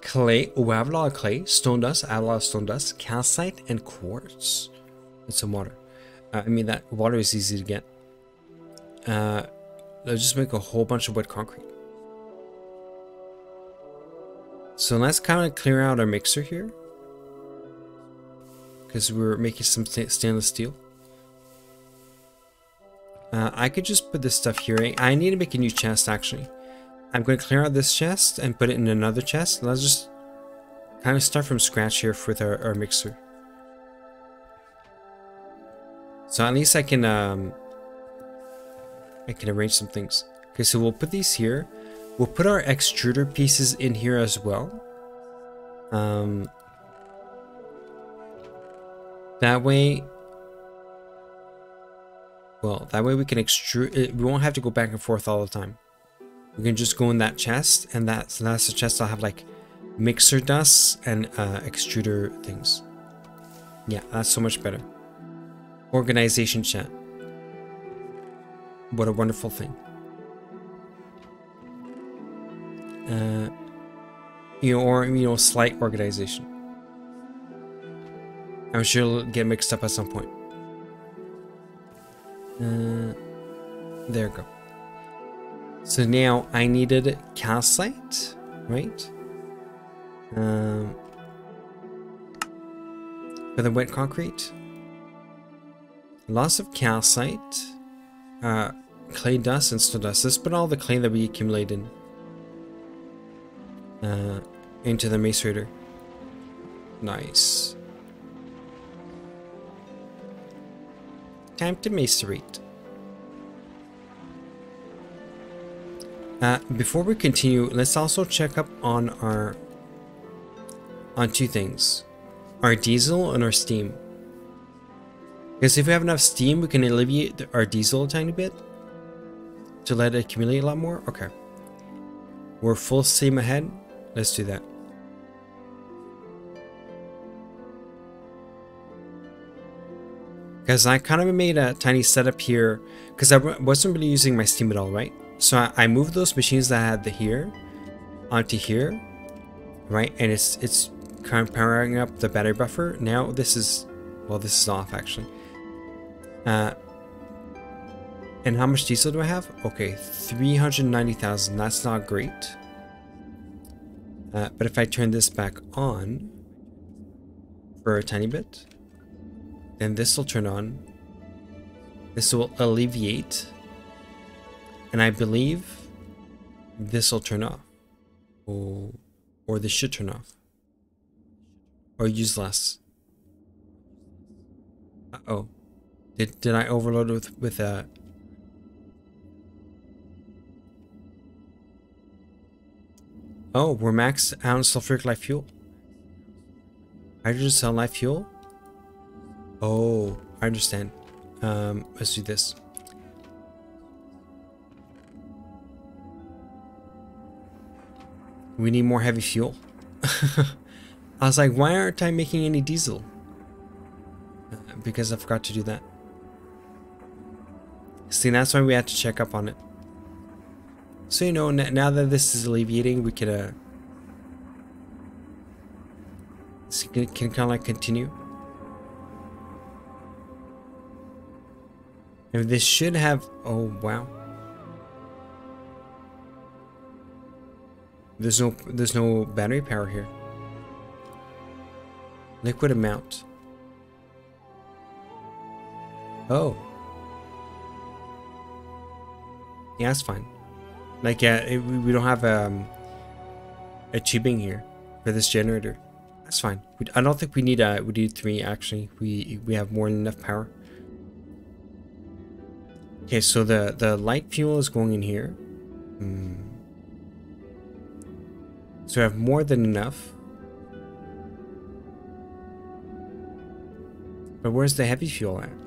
Clay, oh, I have a lot of clay, stone dust, I have a lot of stone dust, calcite, and quartz. And some water. I mean, that water is easy to get. Uh, let's just make a whole bunch of wet concrete. So let's kind of clear out our mixer here. Because we're making some stainless steel. Uh, I could just put this stuff here. I need to make a new chest actually. I'm going to clear out this chest and put it in another chest. Let's just kind of start from scratch here with our, our mixer. So at least I can um, I can arrange some things. Okay, so we'll put these here. We'll put our extruder pieces in here as well. Um, that way, well, that way we can extrude, we won't have to go back and forth all the time. We can just go in that chest, and that's, that's the chest I'll have like mixer dust and uh, extruder things. Yeah, that's so much better. Organization chat. What a wonderful thing. uh, you know, or you know, slight organization. I'm sure it'll get mixed up at some point. Uh, there we go. So now I needed calcite, right? Um, for the wet concrete. Lots of calcite, uh, clay dust and stone dust. Let's put all the clay that we accumulated uh, into the macerator. Nice. Time to macerate. Uh, before we continue, let's also check up on our on two things. Our diesel and our steam. Because if we have enough steam, we can alleviate our diesel a tiny bit to let it accumulate a lot more. Okay. We're full steam ahead. Let's do that. Because I kind of made a tiny setup here because I wasn't really using my Steam at all, right? So I, I moved those machines that I had the here onto here, right? And it's it's kind of powering up the battery buffer. Now this is, well, this is off actually. Uh, and how much diesel do I have? Okay, 390,000. That's not great. Uh, but if I turn this back on for a tiny bit, then this will turn on. This will alleviate. And I believe this will turn off. Or, or this should turn off. Or use less. Uh-oh. Did, did I overload with, with a Oh, we're max out sulfuric light fuel. Hydrogen cell light fuel? Oh, I understand. Um, let's do this. We need more heavy fuel. I was like, why aren't I making any diesel? Uh, because I forgot to do that. See, that's why we had to check up on it. So, you know, now that this is alleviating, we can, uh, can, can kind of like continue. And this should have, oh, wow. There's no, there's no battery power here. Liquid amount. Oh. Yeah, that's fine. Like, yeah, it, we don't have um, a tubing here for this generator. That's fine. We, I don't think we need uh, we need three actually. We we have more than enough power. Okay, so the the light fuel is going in here. Hmm. So I have more than enough. But where's the heavy fuel at?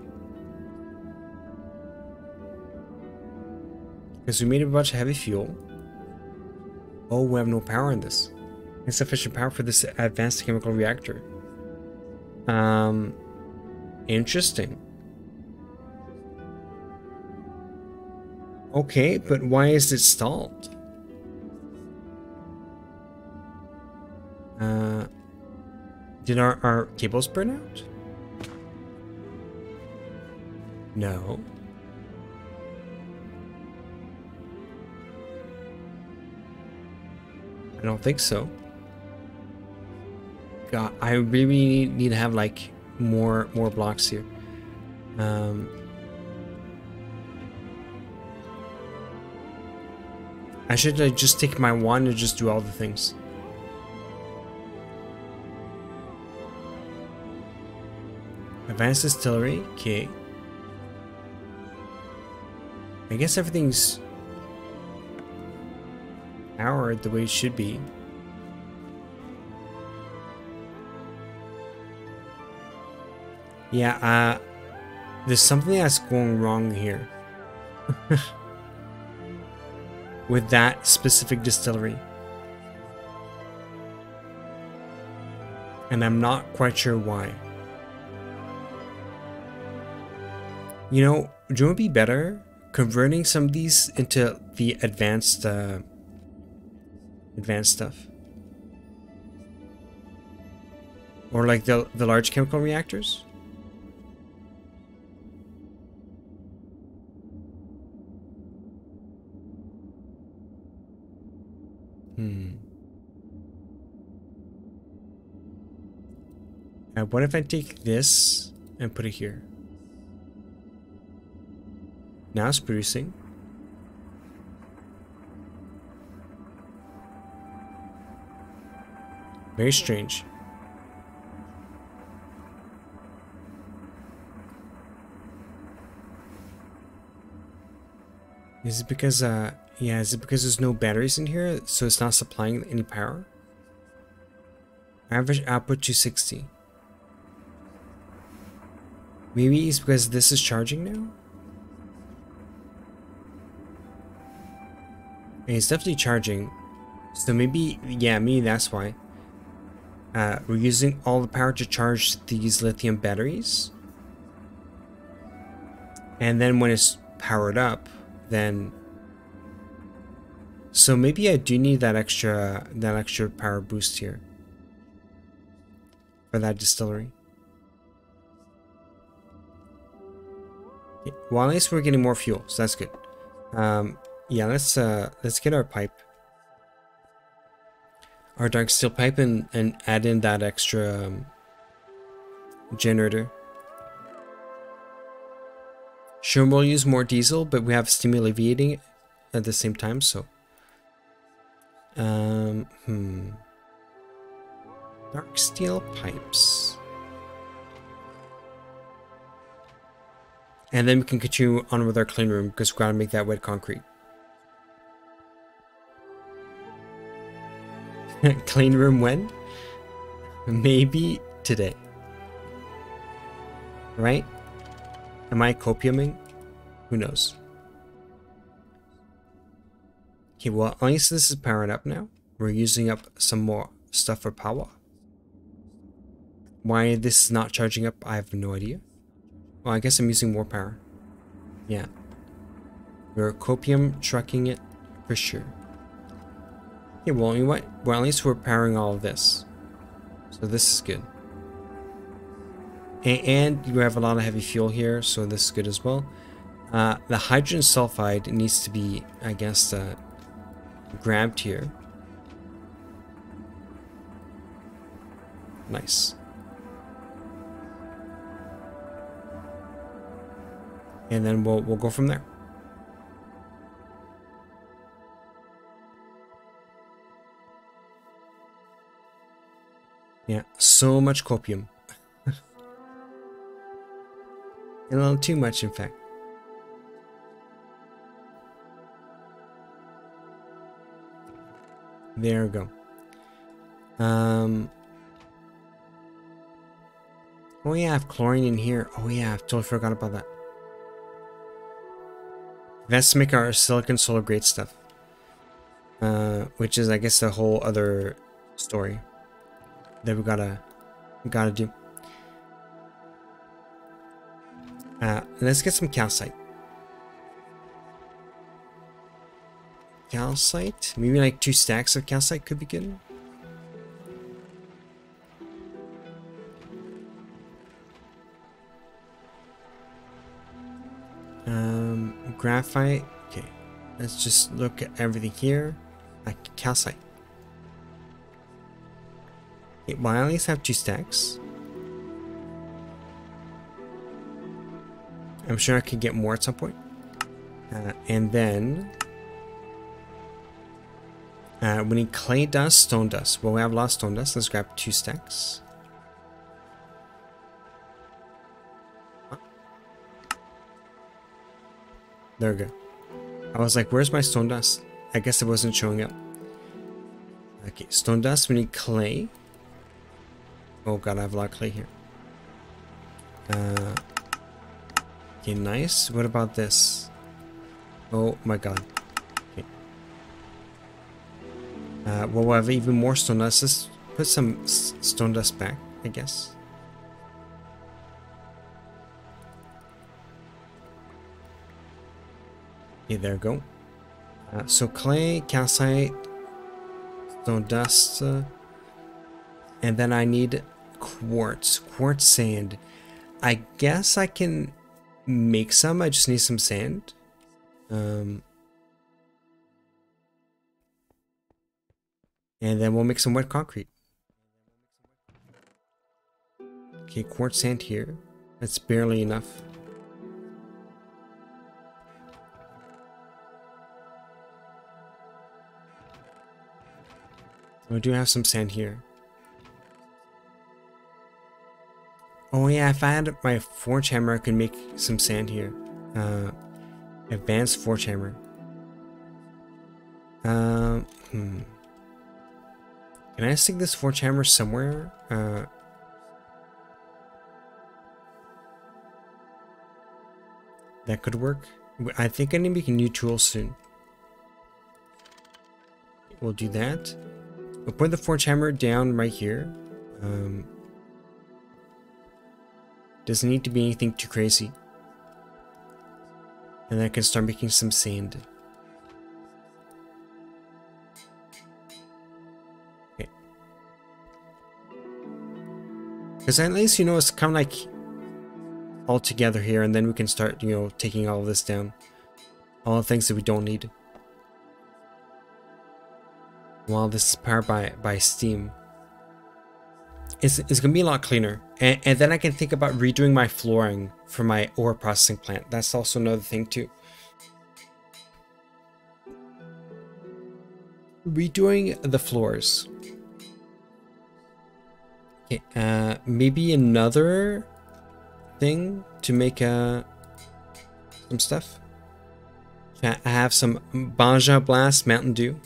Because we made a bunch of heavy fuel. Oh, we have no power in this. Insufficient power for this advanced chemical reactor. Um, interesting. Okay, but why is it stalled? Uh, did our, our cables burn out? No. I don't think so. God, I really need, to have like more more blocks here. Um, I should uh, just take my wand and just do all the things. Advanced distillery, okay. I guess everything's powered the way it should be. Yeah, uh, there's something that's going wrong here. With that specific distillery. And I'm not quite sure why. You know, do you know be better? Converting some of these into the advanced, uh, advanced stuff. Or like the, the large chemical reactors? Hmm. What if I take this and put it here? Now it's producing. Very strange. Is it because uh yeah, is it because there's no batteries in here, so it's not supplying any power? Average output 260. Maybe it's because this is charging now? And it's definitely charging. So maybe, yeah, maybe that's why. Uh, we're using all the power to charge these lithium batteries. And then when it's powered up, then so maybe I do need that extra that extra power boost here for that distillery. Well, at least we're getting more fuel, so that's good. Um, yeah, let's uh, let's get our pipe, our dark steel pipe, and and add in that extra um, generator. Sure, we'll use more diesel, but we have steam alleviating at the same time, so um, hmm. Dark steel pipes. And then we can continue on with our clean room because going to make that wet concrete. clean room when? Maybe today. Right? Am I copiuming? Who knows? Okay, well, at least this is powering up now. we're using up some more stuff for power. Why this is not charging up, I have no idea. Well, I guess I'm using more power. Yeah. We're copium trucking it for sure. Okay, well, what? Well, at least we're powering all of this. So this is good. And, and you have a lot of heavy fuel here, so this is good as well. Uh, the hydrogen sulfide needs to be, I guess, uh, grabbed here. Nice. And then we'll we'll go from there. Yeah, so much copium. a little too much, in fact. There we go. Um. Oh yeah, I have chlorine in here. Oh yeah, I totally forgot about that. To make our silicon solar grade stuff. Uh, which is, I guess, a whole other story that we gotta we gotta do. Uh, let's get some calcite. Calcite? Maybe like two stacks of calcite could be good. Um, graphite. Okay, let's just look at everything here. Like calcite. Okay, well, I at least have two stacks. I'm sure I could get more at some point. Uh, and then uh, we need clay dust, stone dust. Well, we have a lot of stone dust. Let's grab two stacks. There we go. I was like, where's my stone dust? I guess it wasn't showing up. Okay, stone dust, we need clay. Oh god, I have a lot of clay here. Uh, okay, nice. What about this? Oh my god. Okay. Uh, well, we'll have even more stone dust. Let's put some stone dust back, I guess. Okay, there we go. Uh, so clay, calcite, stone dust, uh, and then I need quartz, quartz sand. I guess I can make some. I just need some sand. Um, and then we'll make some wet concrete. Okay, quartz sand here. That's barely enough. We do have some sand here. Oh yeah, if I had my forge hammer, I could make some sand here. Uh, advanced forge hammer. Um, hmm. Can I stick this forge hammer somewhere? Uh, that could work. I think I need to make a new tool soon. We'll do that. We'll put the forge hammer down right here. Um, doesn't need to be anything too crazy. And then I can start making some sand. Because at least, you know, it's kind of like all together here, and then we can start, you know, taking all of this down. All the things that we don't need. While this is powered by, by steam. It's, it's gonna be a lot cleaner. And, and then I can think about redoing my flooring for my ore processing plant. That's also another thing too. Redoing the floors. Okay, uh, maybe another thing to make uh, some stuff. I have some Baja Blast Mountain Dew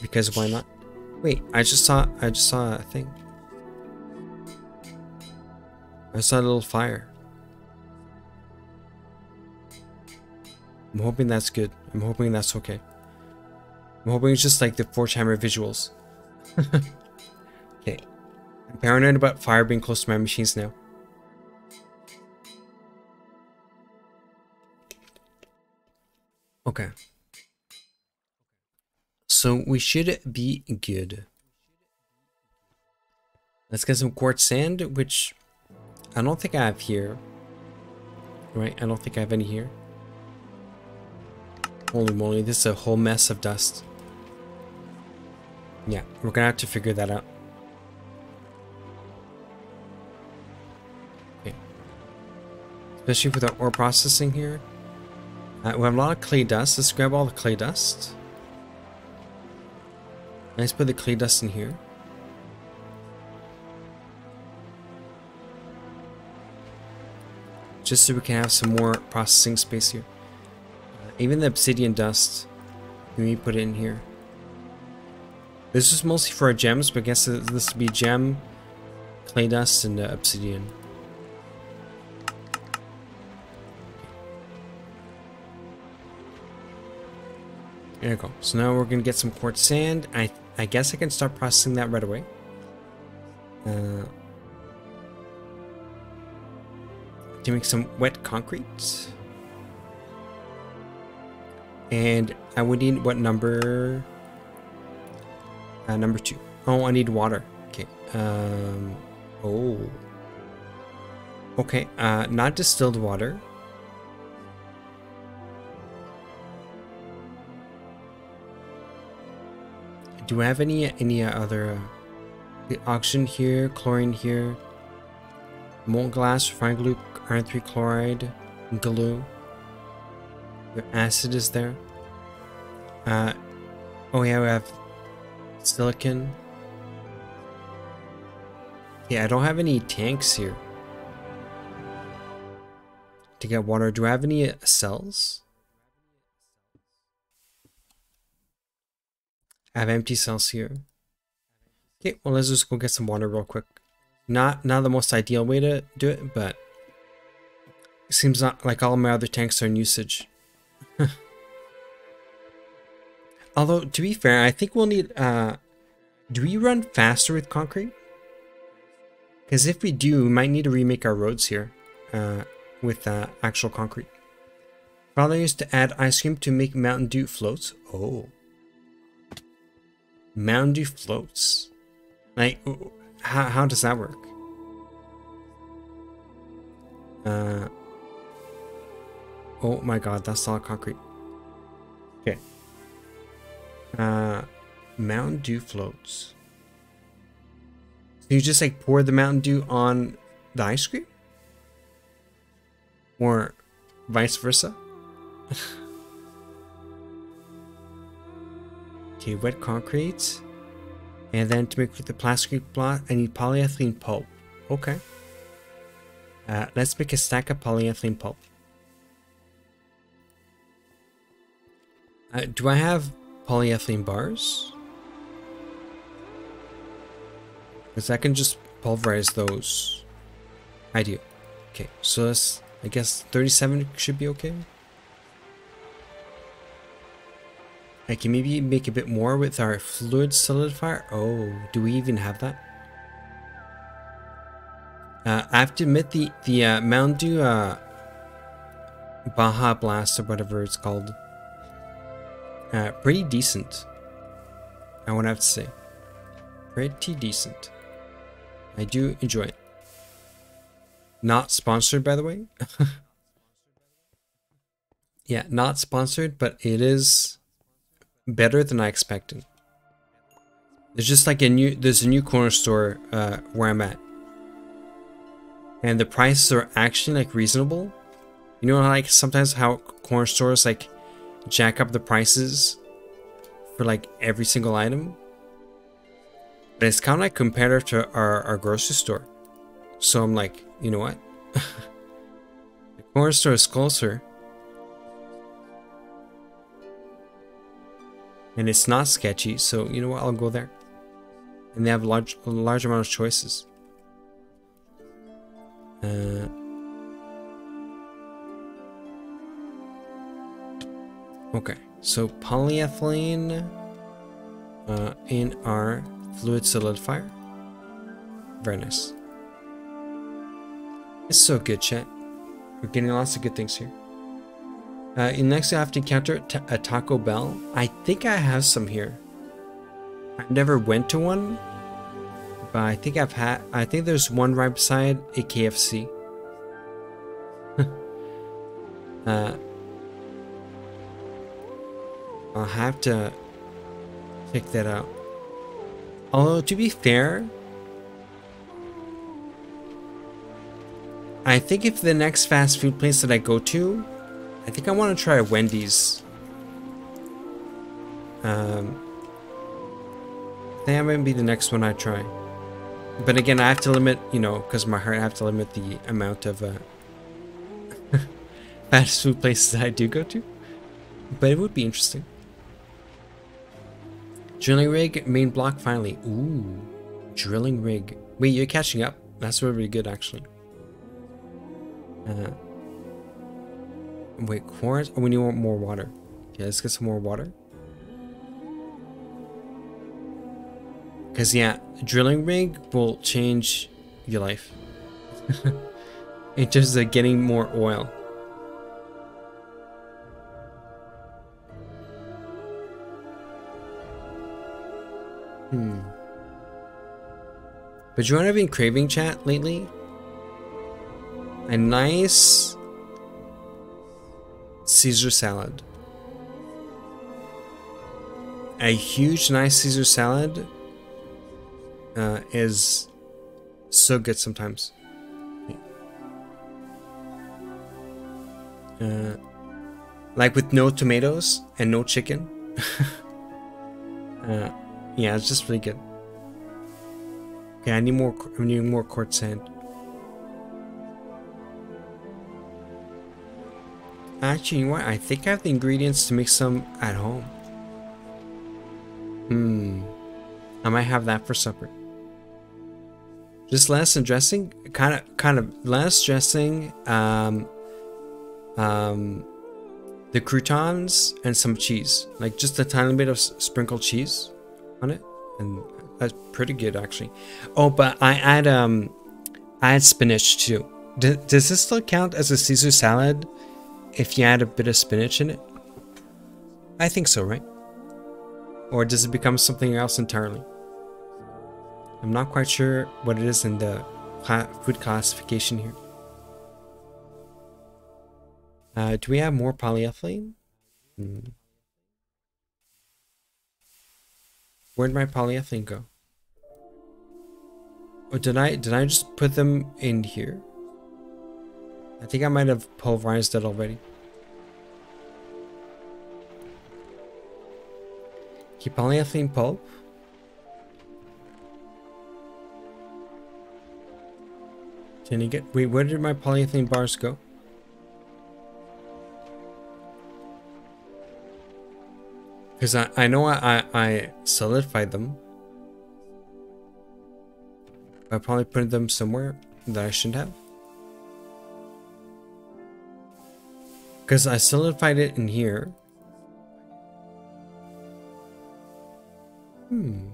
because why not? Wait, I just saw I just saw a thing. I saw a little fire. I'm hoping that's good. I'm hoping that's okay. I'm hoping it's just like the timer visuals. okay. I'm paranoid about fire being close to my machines now. Okay. So we should be good. Let's get some quartz sand, which I don't think I have here. Right, I don't think I have any here. Holy moly, this is a whole mess of dust. Yeah, we're gonna have to figure that out. Okay. Especially with our ore processing here. Uh, we have a lot of clay dust. Let's grab all the clay dust. Let's put the clay dust in here. Just so we can have some more processing space here. Uh, even the obsidian dust, let me put it in here. This is mostly for our gems, but I guess this would be gem, clay dust, and uh, obsidian. There you go. So now we're gonna get some quartz sand. I I guess I can start processing that right away. Uh, doing some wet concrete. And I would need what number? Uh, number two. Oh, I need water. Okay. Um, oh. Okay, uh, not distilled water. Do I have any any other uh, the oxygen here, chlorine here, Molten glass, refined R3 chloride glue. Your acid is there. Uh, oh yeah, we have silicon. Yeah, I don't have any tanks here to get water. Do I have any uh, cells? I have empty cells here. Okay, well let's just go get some water real quick. Not not the most ideal way to do it, but seems not like all my other tanks are in usage. Although, to be fair, I think we'll need... Uh, do we run faster with concrete? Because if we do, we might need to remake our roads here uh, with uh, actual concrete. Father used to add ice cream to make Mountain Dew floats. Oh. Mountain Dew floats. Like, how, how does that work? Uh, Oh my god, that's solid concrete. Okay. Uh, Mountain Dew floats. So you just like pour the Mountain Dew on the ice cream? Or vice versa? okay, wet concrete. And then to make the plastic block, I need polyethylene pulp. Okay. Uh, let's make a stack of polyethylene pulp. Uh, do I have polyethylene bars? Because I can just pulverize those. I do. Okay, so that's, I guess 37 should be okay. I can maybe make a bit more with our fluid solidifier. Oh, do we even have that? Uh, I have to admit the, the uh, Mountain Dew uh, Baja Blast or whatever it's called uh, pretty decent. I would have to say. Pretty decent. I do enjoy it. Not sponsored, by the way. yeah, not sponsored, but it is better than I expected. There's just like a new, there's a new corner store uh, where I'm at. And the prices are actually like reasonable. You know, like sometimes how corner stores like jack up the prices for like every single item. But it's kind of like comparative to our, our grocery store. So I'm like, you know what? the corner store is closer. And it's not sketchy, so you know what? I'll go there. And they have large, large amount of choices. Uh, Okay, so polyethylene. uh, in our fluid solidifier. Very nice. It's so good, chat. We're getting lots of good things here. Uh, next, I have to encounter a Taco Bell. I think I have some here. I never went to one, but I think I've had. I think there's one right beside a KFC. uh, I'll have to check that out. Although to be fair, I think if the next fast food place that I go to, I think I want to try Wendy's. Um, that might be the next one I try. But again, I have to limit, you know, because my heart, I have to limit the amount of uh, fast food places I do go to. But it would be interesting. Drilling rig, main block finally. Ooh, drilling rig. Wait, you're catching up. That's really good, actually. Uh, wait, quartz? Oh, we need more water. Yeah, let's get some more water. Because, yeah, drilling rig will change your life. in terms of getting more oil. Hmm. But you want to been craving chat lately? a nice Caesar salad. A huge, nice Caesar salad uh, is so good sometimes. Uh, like with no tomatoes and no chicken. uh, yeah, it's just really good. Okay, I need more. I need more quartz sand. Actually, you know what? I think I have the ingredients to make some at home. Hmm. I might have that for supper. Just lettuce and dressing, kind of, kind of lettuce dressing, um, um, the croutons and some cheese, like just a tiny bit of sprinkled cheese on it, and that's pretty good actually. Oh, but I add um, I add spinach too. D does this still count as a Caesar salad? if you add a bit of spinach in it? I think so, right? Or does it become something else entirely? I'm not quite sure what it is in the food classification here. Uh, do we have more polyethylene? Hmm. Where'd my polyethylene go? Oh, did I did I just put them in here? I think I might have pulverized it already. Keep polyethylene pulp. Can you get... Wait, where did my polyethylene bars go? Because I, I know I, I, I solidified them. I probably put them somewhere that I shouldn't have. Because I solidified it in here. Hmm.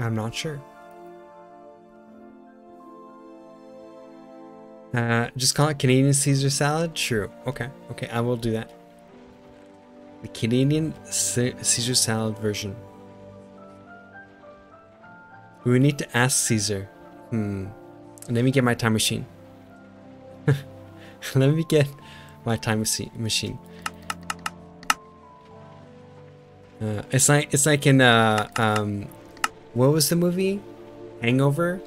I'm not sure. Uh, just call it Canadian Caesar salad? True. Okay. Okay, I will do that. The Canadian Caesar salad version. We need to ask Caesar. Hmm. Let me get my time machine. Let me get my time machine. Uh, it's like it's like in uh um, what was the movie? Hangover.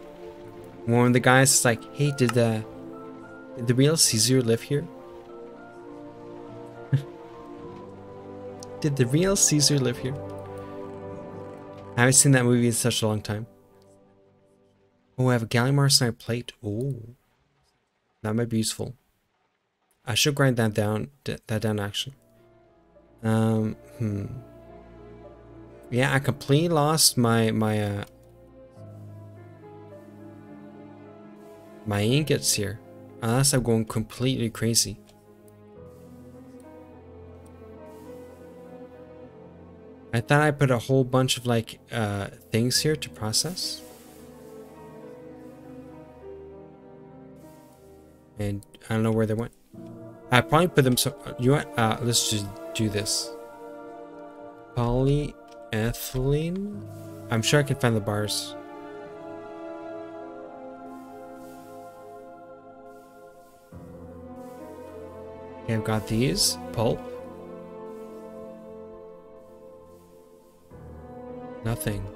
One of the guys is like, "Hey, did the the real Caesar live here?" did the real Caesar live here? I haven't seen that movie in such a long time. Oh, I have a gallium arsenide plate. Oh. That might be useful. I should grind that down, that down actually. Um, hmm. Yeah, I completely lost my, my, uh, my ingots here. Unless I'm going completely crazy. I thought I put a whole bunch of like uh, things here to process. And I don't know where they went. I probably put them so you know what? Uh, let's just do this. Polyethylene? I'm sure I can find the bars. Okay, I've got these. Pulp. Nothing.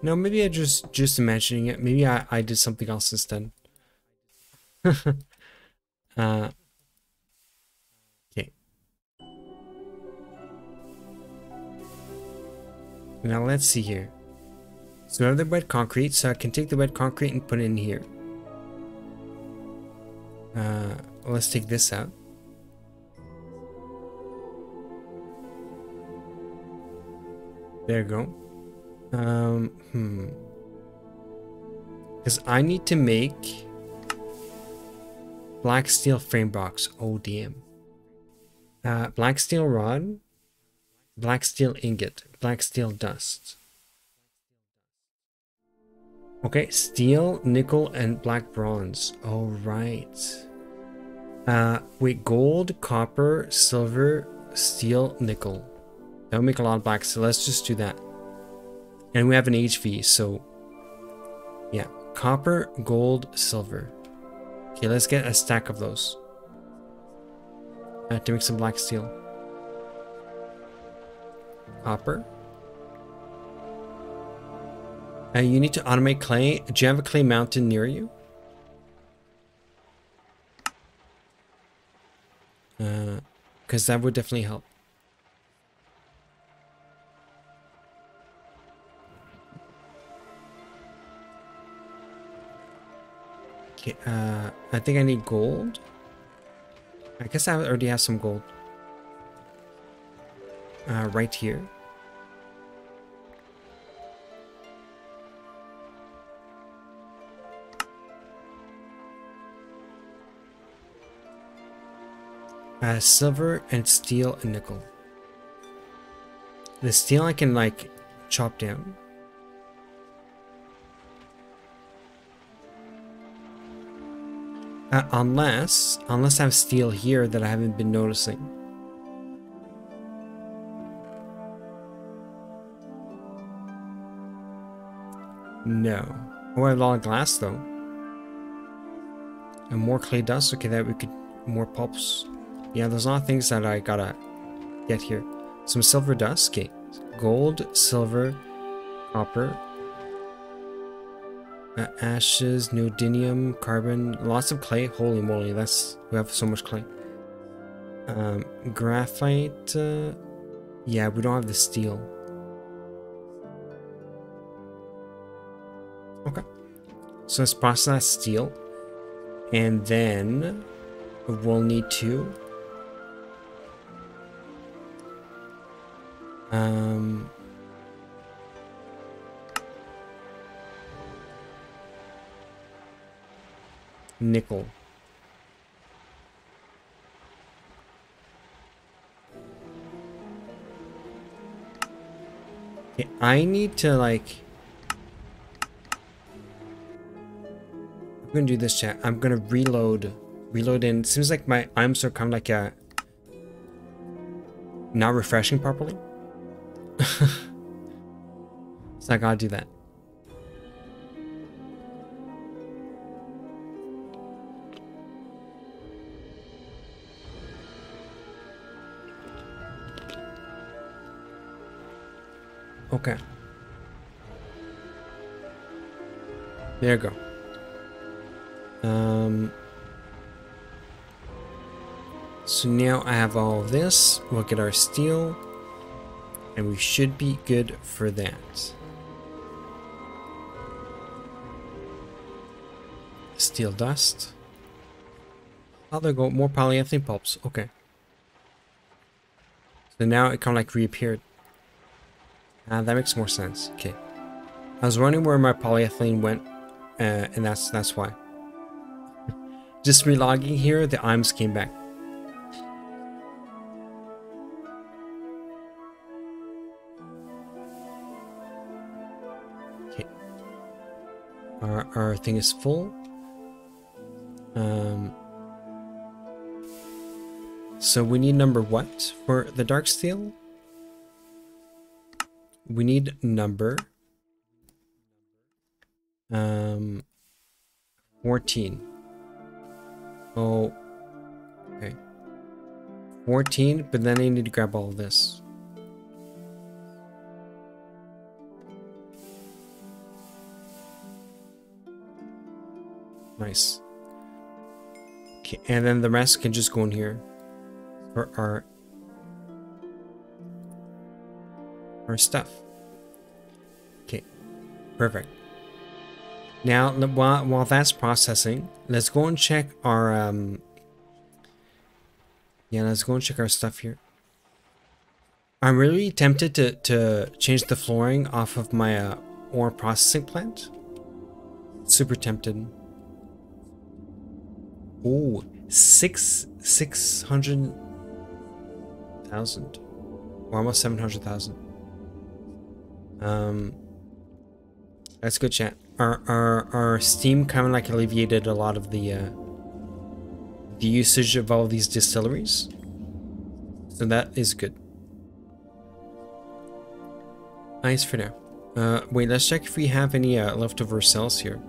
No, maybe I just just imagining it. Maybe I, I did something else instead. uh, okay. Now let's see here. So the wet concrete, so I can take the wet concrete and put it in here. Uh, let's take this out. There you go. Um, hmm. Because I need to make black steel frame box. Damn. Uh, black steel rod, black steel ingot, black steel dust. Okay, steel, nickel, and black bronze. All right. Uh, wait, gold, copper, silver, steel, nickel. That would make a lot of black, so let's just do that. And we have an HV, so yeah, copper, gold, silver. Okay, let's get a stack of those. Uh, to make some black steel. Copper. Uh, you need to automate clay. Do you have a clay mountain near you? Because uh, that would definitely help. Okay, uh, I think I need gold. I guess I already have some gold. Uh, right here. Uh, silver and steel and nickel. The steel I can like chop down. Uh, unless, unless I have steel here that I haven't been noticing. No. Oh, I have a lot of glass though. And more clay dust. Okay, that we could more pulps. Yeah, there's a lot of things that I gotta get here. Some silver dust. Okay, gold, silver, copper, uh, ashes, neodymium, carbon, lots of clay. Holy moly, that's we have so much clay. Um, graphite. Uh, yeah, we don't have the steel. Okay, so let's process steel, and then we'll need to. Um, nickel. Okay, I need to like... I'm gonna do this chat. I'm gonna reload. Reload in. Seems like my arms are kind of like a... Not refreshing properly. So I gotta do that. Okay. There you go. Um, so now I have all this. We'll get our steel. And we should be good for that. Steel dust. Oh, there go. More polyethylene pulps. Okay. So now it kind of like reappeared. Uh, that makes more sense. Okay. I was wondering where my polyethylene went, uh, and that's that's why. Just relogging here, the IMS came back. Our, thing is full. Um, so we need number what for the dark steel? We need number um 14. Oh, okay. 14, but then I need to grab all this. Nice. Okay, and then the rest can just go in here for our our stuff. Okay, perfect. Now, while, while that's processing, let's go and check our, um, yeah, let's go and check our stuff here. I'm really tempted to, to change the flooring off of my uh, ore processing plant. Super tempted. Oh, six, 600,000. Or almost 700,000. Um, that's good chat our our, our Steam kind of like alleviated a lot of the uh, the usage of all of these distilleries. So that is good. Nice for now. Uh, wait, let's check if we have any uh, leftover cells here.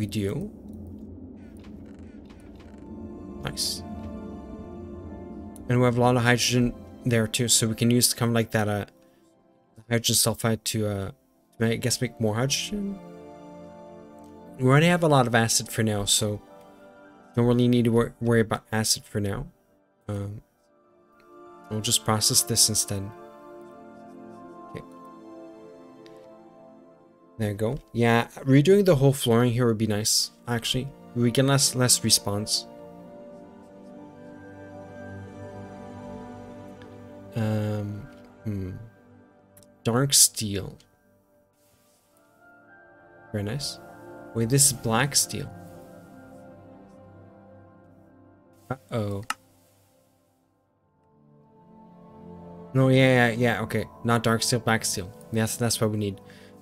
We do. Nice. And we have a lot of hydrogen there too, so we can use kind of like that uh, hydrogen sulfide to, uh, I guess, make more hydrogen. We already have a lot of acid for now, so don't really need to wor worry about acid for now. Um, we'll just process this instead. There you go. Yeah, redoing the whole flooring here would be nice, actually. We get less less response. Um, hmm. Dark steel. Very nice. Wait, this is black steel. Uh-oh. No, yeah, yeah, yeah, okay. Not dark steel, black steel. Yes, that's what we need.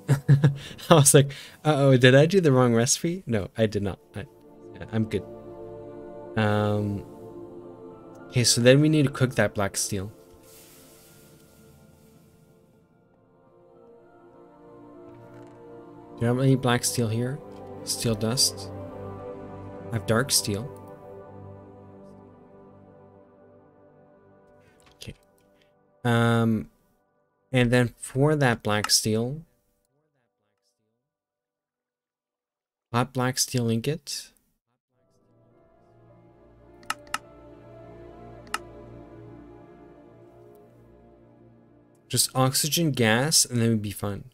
I was like, uh-oh, did I do the wrong recipe? No, I did not. I, I'm good. Um, okay, so then we need to cook that black steel. Do you have any black steel here? Steel dust. I have dark steel. Okay. Um, and then for that black steel, hot black steel ingot. Just oxygen gas, and then we'd be fine.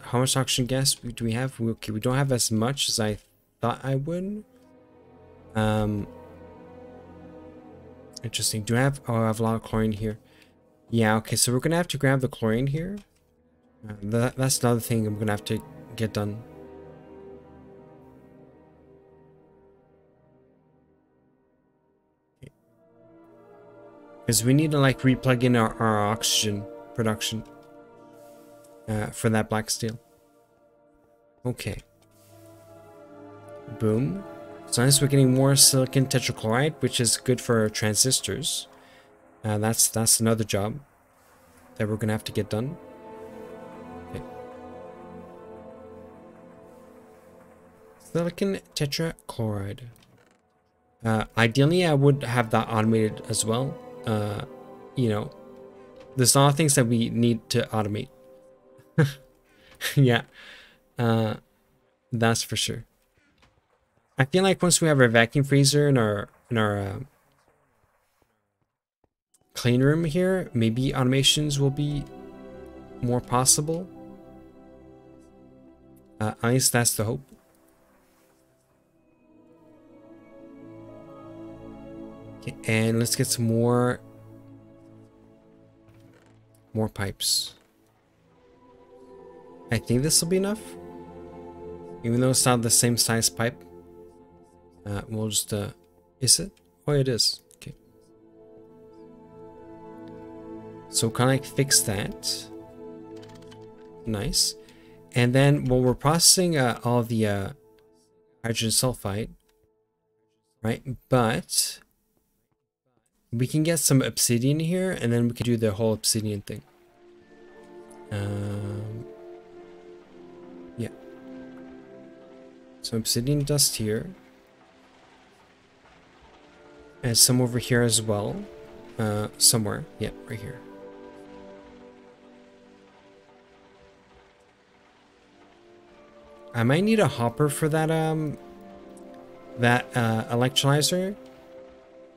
How, much oxygen gas do we have? Okay, we don't have as much as I thought I would. Um, interesting. Do I have? Oh, I have a lot of chlorine here. Yeah. Okay, so we're gonna have to grab the chlorine here. Uh, that, that's another thing I'm gonna have to get done. Because we need to like replug in our, our oxygen production uh, for that black steel. Okay. Boom. So nice, we're getting more silicon tetrachloride, which is good for transistors. Uh, that's that's another job that we're gonna have to get done. Okay. Silicon tetrachloride. Uh, ideally, I would have that automated as well. Uh, you know, there's a lot of things that we need to automate. yeah, uh, that's for sure. I feel like once we have our vacuum freezer in our in our uh, clean room here, maybe automations will be more possible. Uh, at least that's the hope. Okay, and let's get some more more pipes. I think this will be enough. Even though it's not the same size pipe. Uh, we'll just, uh, is it? Oh, it is. So of fix that. Nice. And then while we're processing uh, all the uh, hydrogen sulfide, right? But we can get some obsidian here and then we can do the whole obsidian thing. Um, yeah. So obsidian dust here. And some over here as well. Uh, somewhere. Yeah, right here. I might need a hopper for that um that uh, electrolyzer.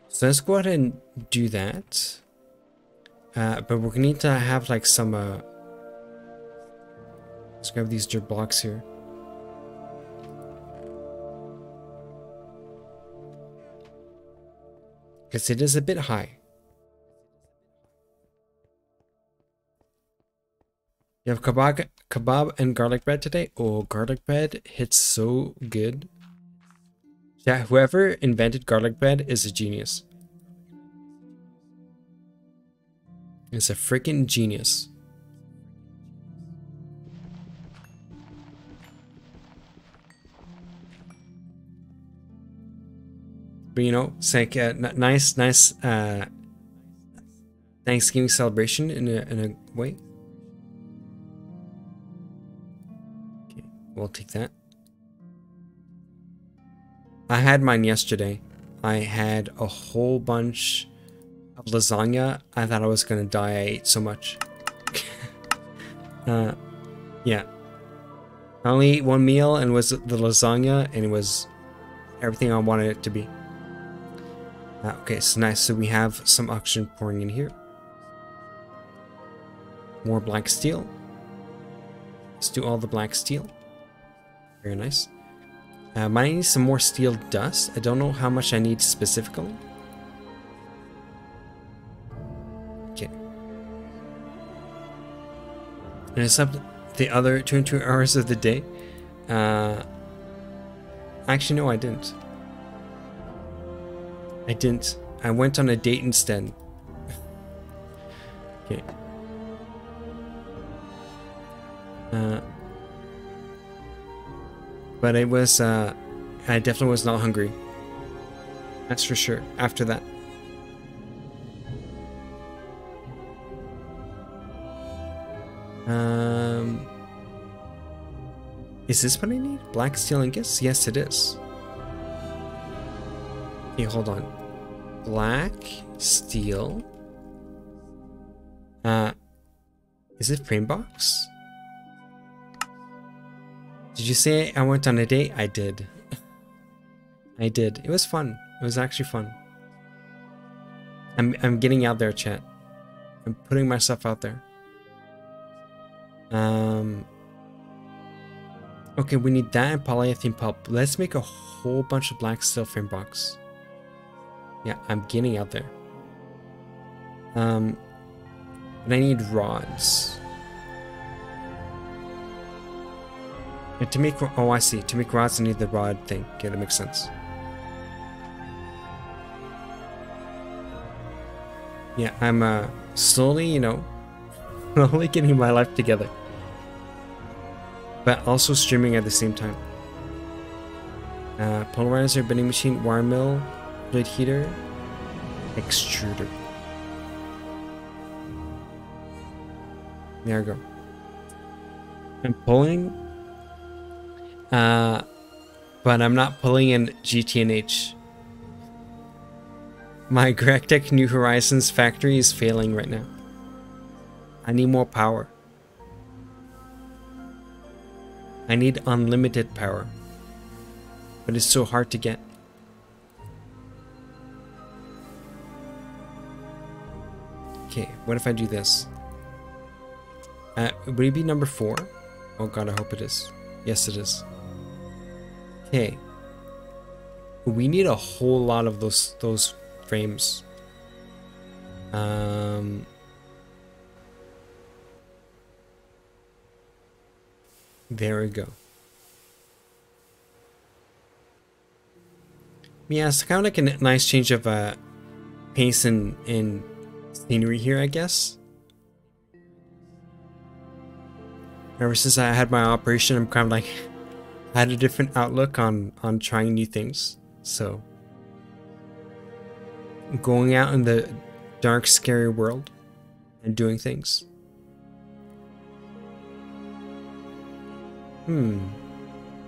So let's go ahead and do that. Uh, but we're gonna need to have like some uh let's grab these dirt blocks here. Because it is a bit high. You have kebab, kebab and garlic bread today? Oh, garlic bread hits so good. Yeah, whoever invented garlic bread is a genius. It's a freaking genius. But you know, it's like a nice, nice uh, Thanksgiving celebration in a, in a way. We'll take that. I had mine yesterday. I had a whole bunch of lasagna. I thought I was gonna die. I ate so much. uh, yeah. I only ate one meal and was the lasagna, and it was everything I wanted it to be. Uh, okay, so nice. So we have some oxygen pouring in here. More black steel. Let's do all the black steel. Very nice. Uh, might need some more steel dust. I don't know how much I need specifically. Okay. And it's up the other 22 hours of the day. Uh, actually, no, I didn't. I didn't. I went on a date instead. okay. Uh, but it was, uh, I definitely was not hungry. That's for sure, after that. Um, is this what I need? Black steel ingots? Yes, it is. Okay, hold on. Black steel. Uh, is it frame box? Did you say I went on a date? I did. I did. It was fun. It was actually fun. I'm I'm getting out there, chat. I'm putting myself out there. Um Okay, we need that and polyethylene pulp. Let's make a whole bunch of black steel frame box. Yeah, I'm getting out there. Um I need rods. And to make, oh I see, to make rods I need the rod thing. Okay, that makes sense. Yeah, I'm uh, slowly, you know, slowly getting my life together. But also streaming at the same time. Uh, polarizer, bending machine, wire mill, blade heater, extruder. There we go. I'm pulling uh, but I'm not pulling in GTNH. My GregTech New Horizons factory is failing right now. I need more power. I need unlimited power. But it's so hard to get. Okay, what if I do this? Uh, would it be number four? Oh god, I hope it is. Yes, it is. Hey, we need a whole lot of those those frames. Um, there we go. Yeah, it's kind of like a nice change of uh, pace and, and scenery here, I guess. Ever since I had my operation, I'm kind of like, had a different outlook on on trying new things. So going out in the dark, scary world and doing things. Hmm.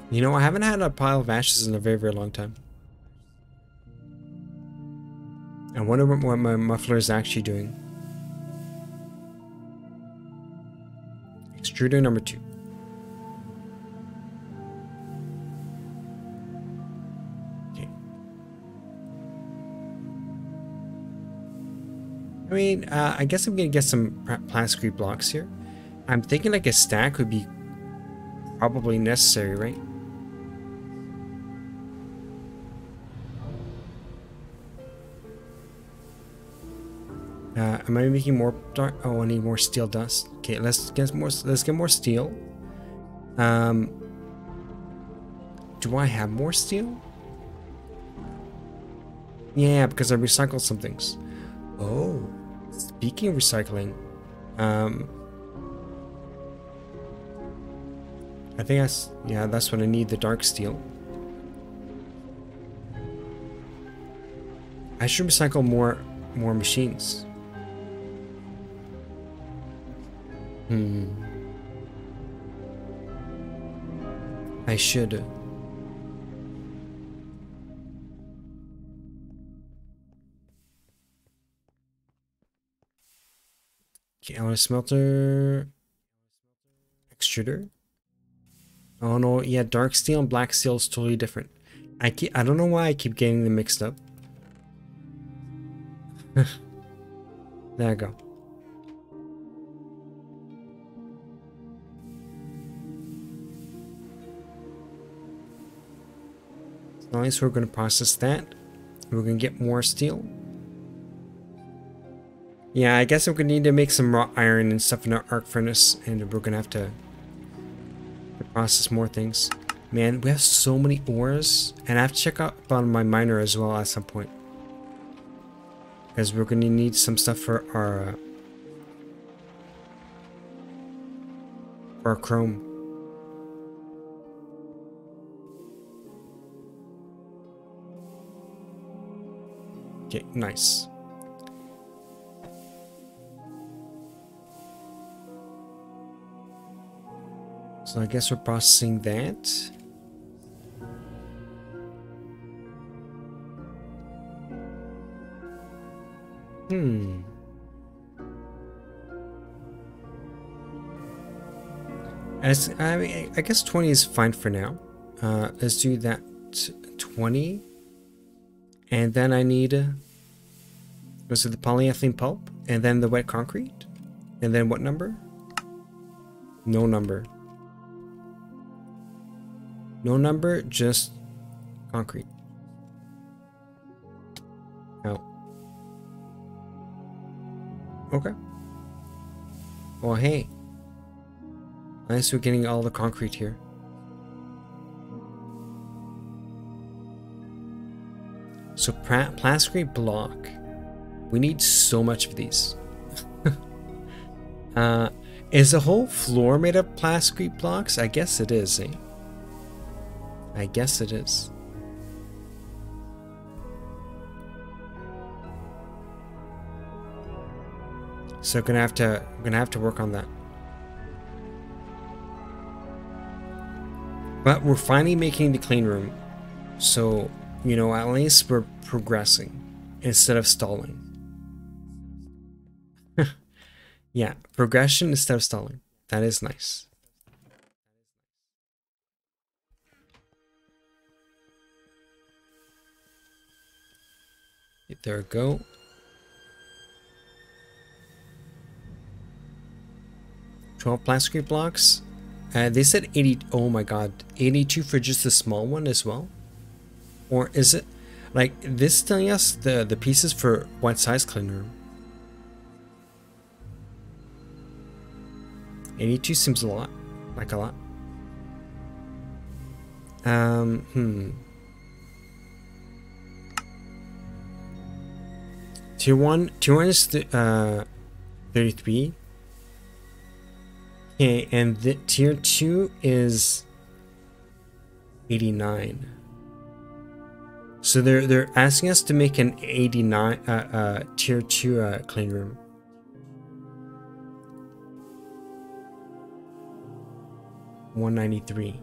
You know, I haven't had a pile of ashes in a very, very long time. I wonder what, what my muffler is actually doing. Extruder number two. I mean, uh, I guess I'm gonna get some plastic blocks here. I'm thinking like a stack would be probably necessary, right? Uh, am I making more dark? Oh, I need more steel dust. Okay, let's get more. Let's get more steel. Um, do I have more steel? Yeah, because I recycled some things. Oh, speaking recycling, um, I think that's yeah, that's when I need. The dark steel. I should recycle more more machines. Hmm. I should. I smelter. Extruder. Oh no, yeah, dark steel and black steel is totally different. I keep, I don't know why I keep getting them mixed up. there I go. Nice, we're going to process that. We're going to get more steel. Yeah, I guess going to need to make some raw iron and stuff in our arc furnace, and we're to have to, process more things. Man, we have so many ores, and I have to check out on my miner as well at some point. Because we're to need some stuff for our, uh, for our chrome. Okay, nice. So I guess we're processing that. Hmm. As I mean, I guess 20 is fine for now. Uh, let's do that 20. And then I need, was it the polyethylene pulp? And then the wet concrete? And then what number? No number. No number, just concrete. Oh. Okay. Well, hey. Nice we're getting all the concrete here. So plastic block. We need so much of these. uh, is the whole floor made of plastic blocks? I guess it is, eh? I guess it is. So gonna have to gonna have to work on that. But we're finally making the clean room. So you know, at least we're progressing instead of stalling. yeah, progression instead of stalling. That is nice. There we go. Twelve plastic blocks. Uh, they said 80. Oh my god, 82 for just the small one as well. Or is it like this telling us the, the pieces for what size clean room? 82 seems a lot. Like a lot. Um, hmm. Tier 1, tier 1 is th uh, 33. Okay, and the tier 2 is 89. So they're they're asking us to make an 89 uh, uh tier 2 uh clean room. One ninety three.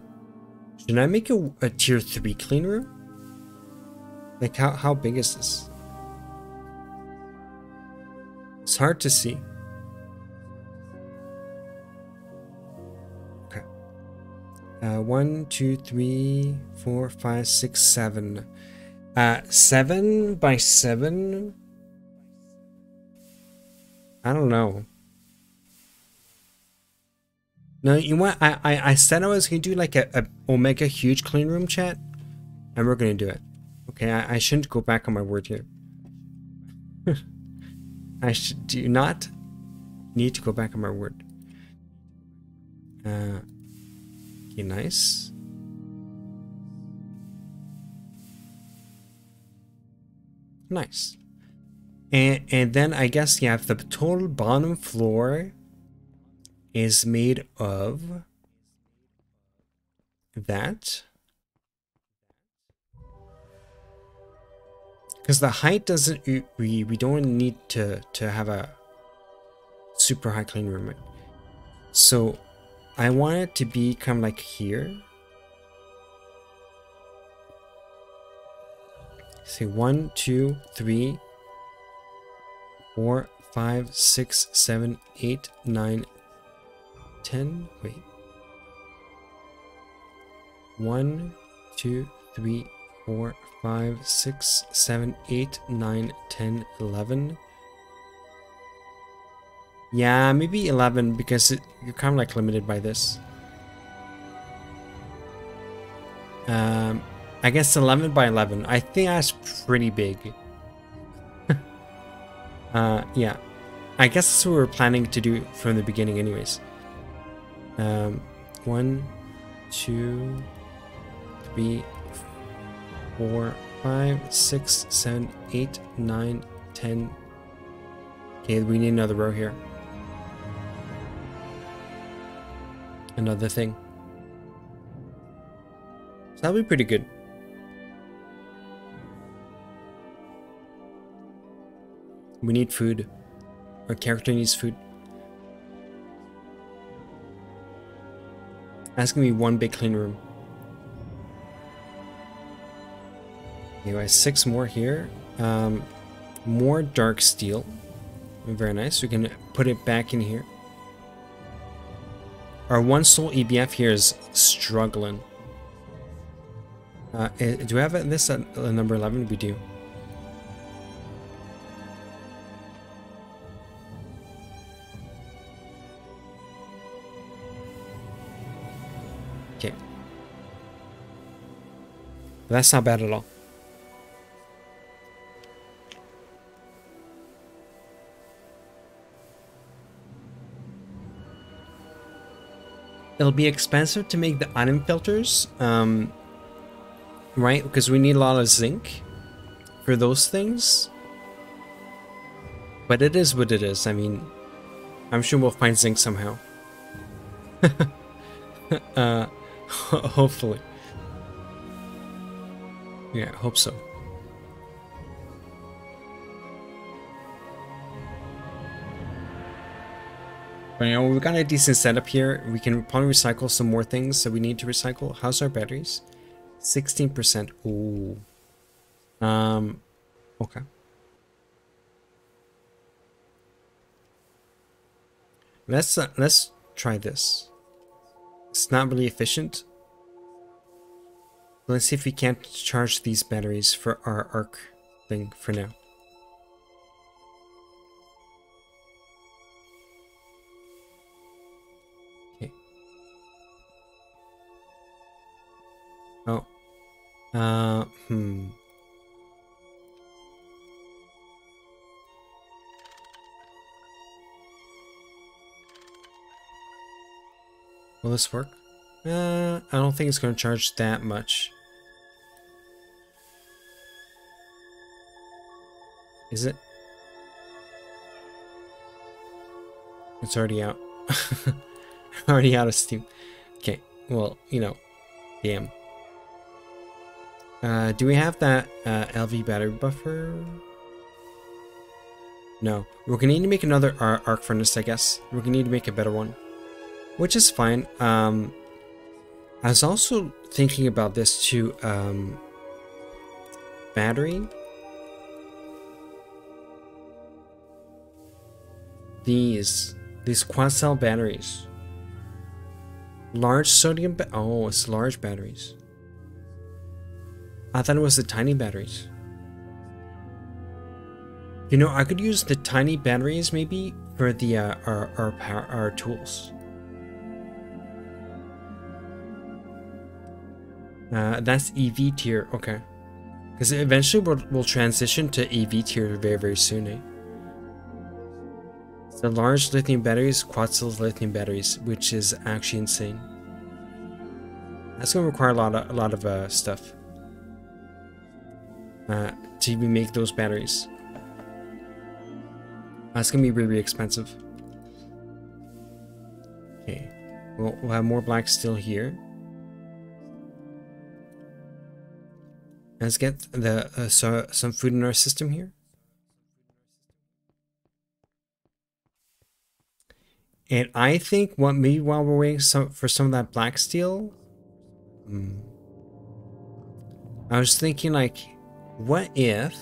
Should I make a, a tier three clean room? Like how how big is this? It's hard to see. Okay. Uh, one, two, three, four, five, six, seven. Uh, seven by seven? I don't know. No, you know what? I, I, I said I was going to do like a, a Omega huge clean room chat. And we're going to do it. Okay, I, I shouldn't go back on my word here. I should do not need to go back on my word. Uh, okay, nice. Nice. And, and then I guess you have the total bottom floor is made of that. Because the height doesn't, we, we don't need to, to have a super high clean room. So I want it to be kind of like here. Say one, two, three, four, five, six, seven, eight, nine, ten. wait. 1, 2, 3, 4, 5, 6, 7, 8, 9, 10, 11. Yeah, maybe 11 because it, you're kind of like limited by this. Um, I guess 11 by 11. I think that's pretty big. uh, yeah. I guess that's what we are planning to do from the beginning anyways. Um, one, two, three, four, five, six, seven, eight, nine, ten. Okay, we need another row here. Another thing. So that'll be pretty good. We need food. Our character needs food. That's gonna be one big clean room. Anyway, six more here. Um, more dark steel. Very nice. We can put it back in here. Our one sole EBF here is struggling. Uh, eh, do we have this at number 11? We do. But that's not bad at all. It'll be expensive to make the item filters, um, right? Because we need a lot of zinc for those things. But it is what it is. I mean, I'm sure we'll find zinc somehow. uh, hopefully. Yeah, hope so. But you know, we've got a decent setup here. We can probably recycle some more things that we need to recycle. How's our batteries? 16%. Ooh. Um, okay. Let's, uh, let's try this. It's not really efficient, Let's see if we can't charge these batteries for our arc thing for now. Uh, hmm. Will this work? Uh, I don't think it's going to charge that much. Is it? It's already out. already out of steam. Okay, well, you know, damn. Uh, do we have that uh, LV battery buffer? No. We're gonna need to make another arc furnace, I guess. We're gonna need to make a better one. Which is fine. Um, I was also thinking about this too. Um, battery. These. These quad cell batteries. Large sodium Oh, it's large batteries. I thought it was the tiny batteries. You know, I could use the tiny batteries maybe for the uh, our our power, our tools. Uh, that's EV tier, okay. Because eventually we'll, we'll transition to EV tier very very soon, eh? The large lithium batteries, quad cell lithium batteries, which is actually insane. That's gonna require a lot of a lot of uh, stuff uh, to make those batteries. That's gonna be really, really expensive. Okay, we'll, we'll have more black steel here. Let's get the uh, so, some food in our system here. And I think what maybe while we're waiting some, for some of that black steel, hmm, I was thinking like, what if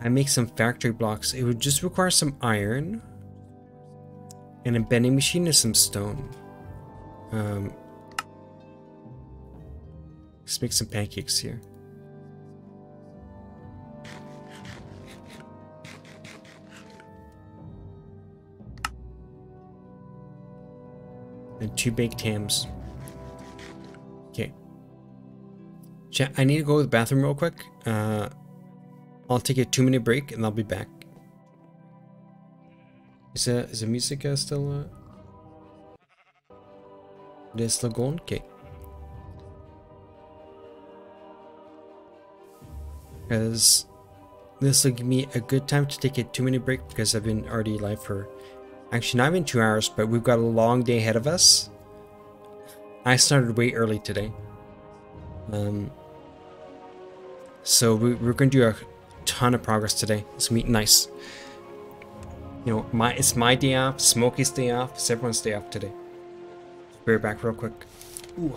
I make some factory blocks? It would just require some iron and a bending machine and some stone. Um, let's make some pancakes here. and two baked hams. Chat, I need to go to the bathroom real quick. Uh, I'll take a two minute break and I'll be back. Is the, is the music uh, still... Uh... It is still going? Okay. Because this will give me a good time to take a two minute break because I've been already live for Actually, not even two hours, but we've got a long day ahead of us. I started way early today. Um, so we, are going to do a ton of progress today. It's going to be nice. You know, my it's my day off, Smokey's day off, it's everyone's day off today. Be right back real quick. Ooh.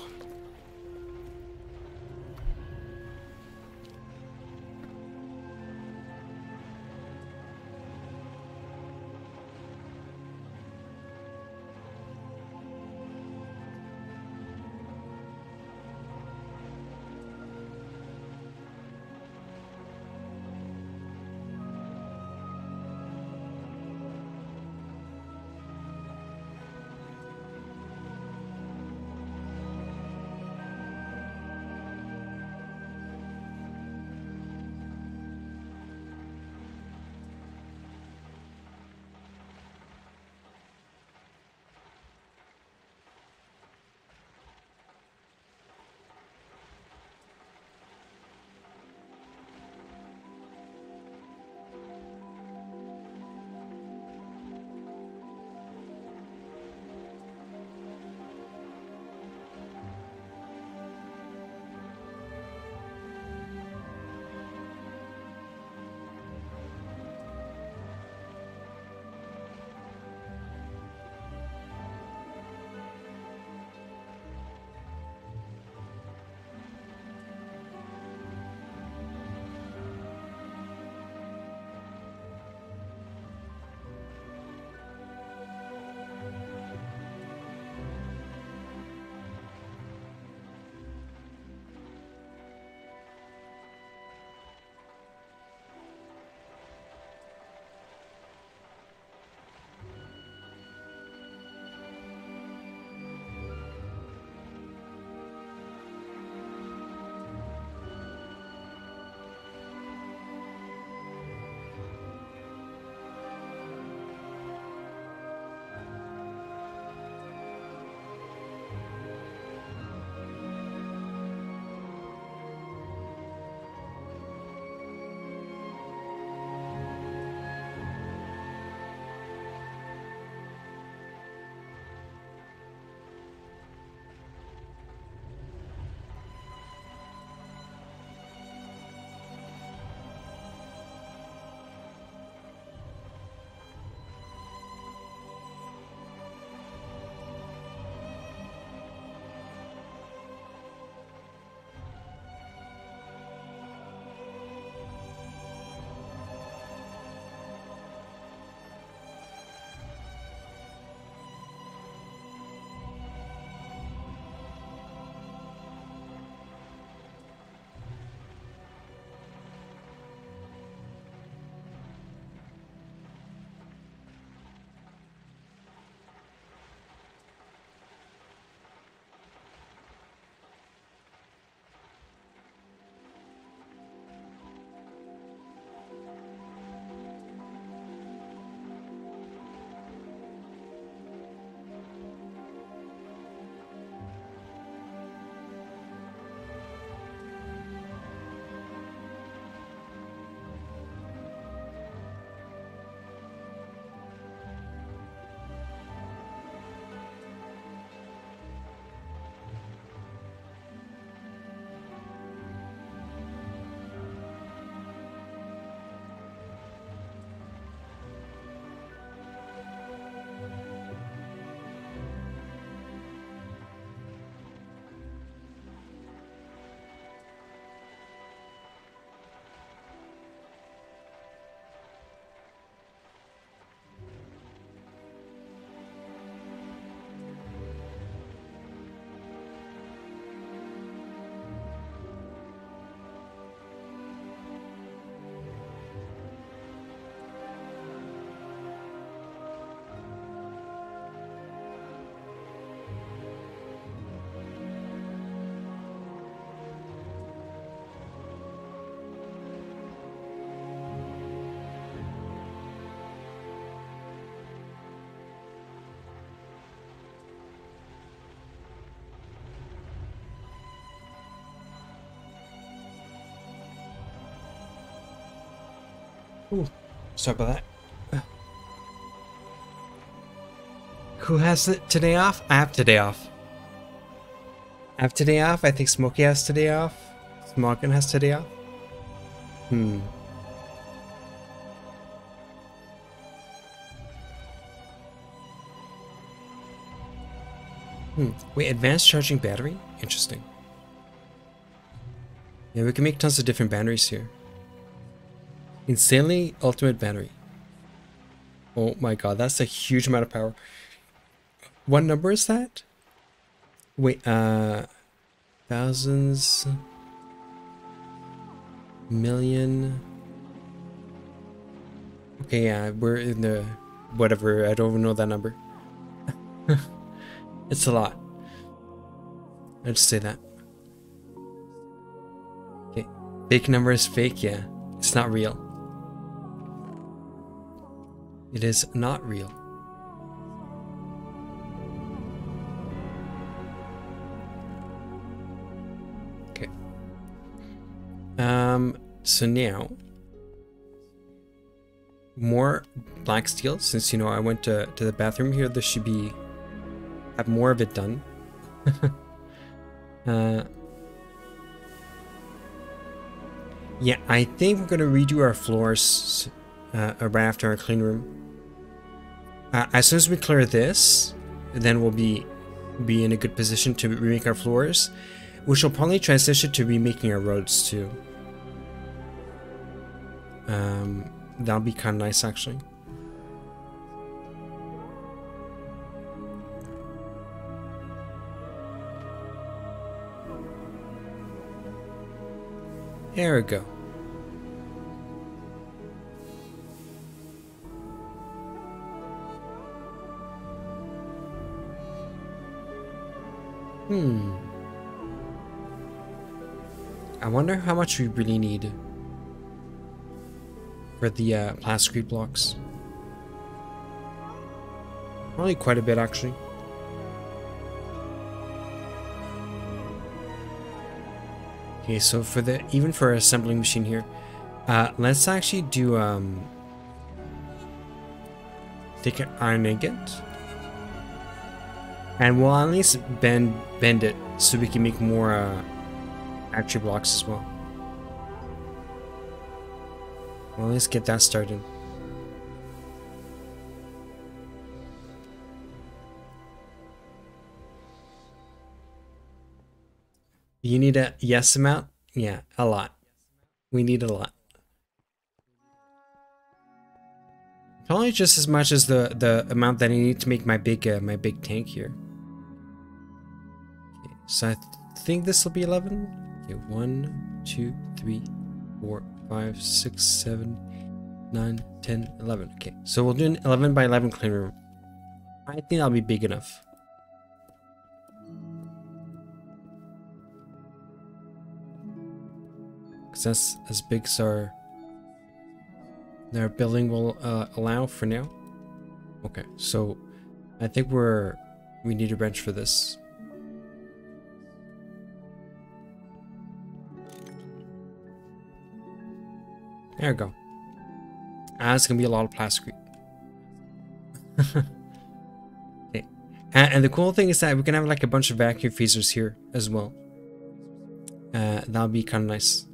Ooh, sorry about that. Who has it today off? I have today off. I have today off. I think Smokey has today off. Smokin has today off. Hmm. Hmm. Wait, advanced charging battery? Interesting. Yeah, we can make tons of different batteries here. Insanely ultimate battery. Oh my god, that's a huge amount of power. What number is that? Wait, uh... Thousands... Million... Okay, yeah, we're in the... Whatever, I don't even know that number. it's a lot. I just say that. Okay, fake number is fake, yeah. It's not real. It is not real. Okay. Um, so now, more black steel, since, you know, I went to, to the bathroom here, there should be, have more of it done. uh, yeah, I think we're going to redo our floors uh, right after our clean room. Uh, as soon as we clear this, then we'll be be in a good position to remake our floors, which will probably transition to remaking our roads too. Um, that'll be kind of nice actually. There we go. Hmm. I wonder how much we really need for the uh, plastic blocks. Probably quite a bit, actually. Okay, so for the even for our assembling machine here, uh, let's actually do um, take an iron ingot. And we'll at least bend bend it so we can make more uh, archery blocks as well. Well, let's get that started. You need a yes amount? Yeah, a lot. We need a lot. Probably just as much as the the amount that I need to make my big uh, my big tank here. So I th think this will be 11. Okay, 1, 2, 3, 4, 5, 6, 7, 9, 10, 11. Okay, so we'll do an 11 by 11 clean room. I think that'll be big enough. Because that's as big as our, our building will uh, allow for now. Okay, so I think we're, we need a bench for this. There we go. Ah, it's gonna be a lot of plastic. okay. And, the cool thing is that we can have like a bunch of vacuum freezers here as well. Uh, that'll be kind of nice.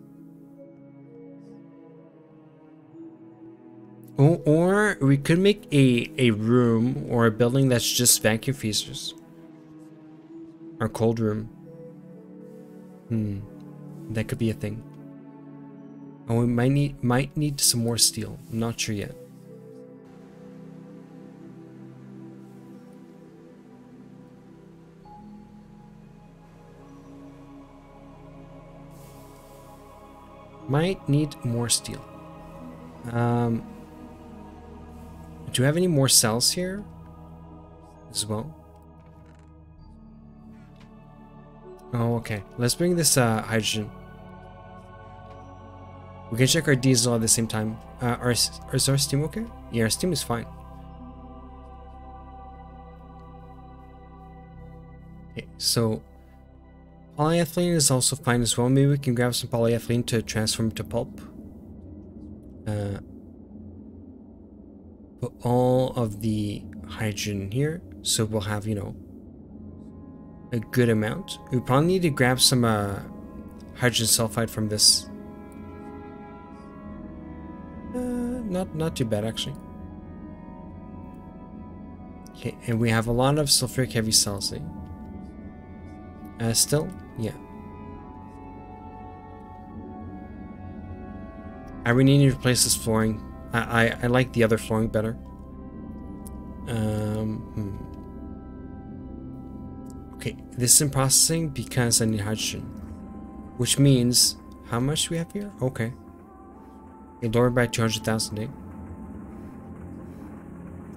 Or, or we could make a, a room or a building that's just vacuum freezers. Our cold room. Hmm. That could be a thing. And we might need might need some more steel. I'm not sure yet. Might need more steel. Um, do you have any more cells here as well? Oh, okay. Let's bring this uh, hydrogen. We can check our diesel at the same time. Uh, our, is our steam okay? Yeah, our steam is fine. Okay, so polyethylene is also fine as well. Maybe we can grab some polyethylene to transform to pulp. Uh, put all of the hydrogen here. So we'll have, you know, a good amount. We probably need to grab some uh, hydrogen sulfide from this. Not, not too bad, actually. Okay, and we have a lot of sulfuric heavy cells. Eh? Uh, still? Yeah. I really need to replace this flooring. I, I, I like the other flooring better. Um, hmm. Okay, this is in processing because I need hydrogen. Which means, how much do we have here? Okay. Lower by 200,000, eh?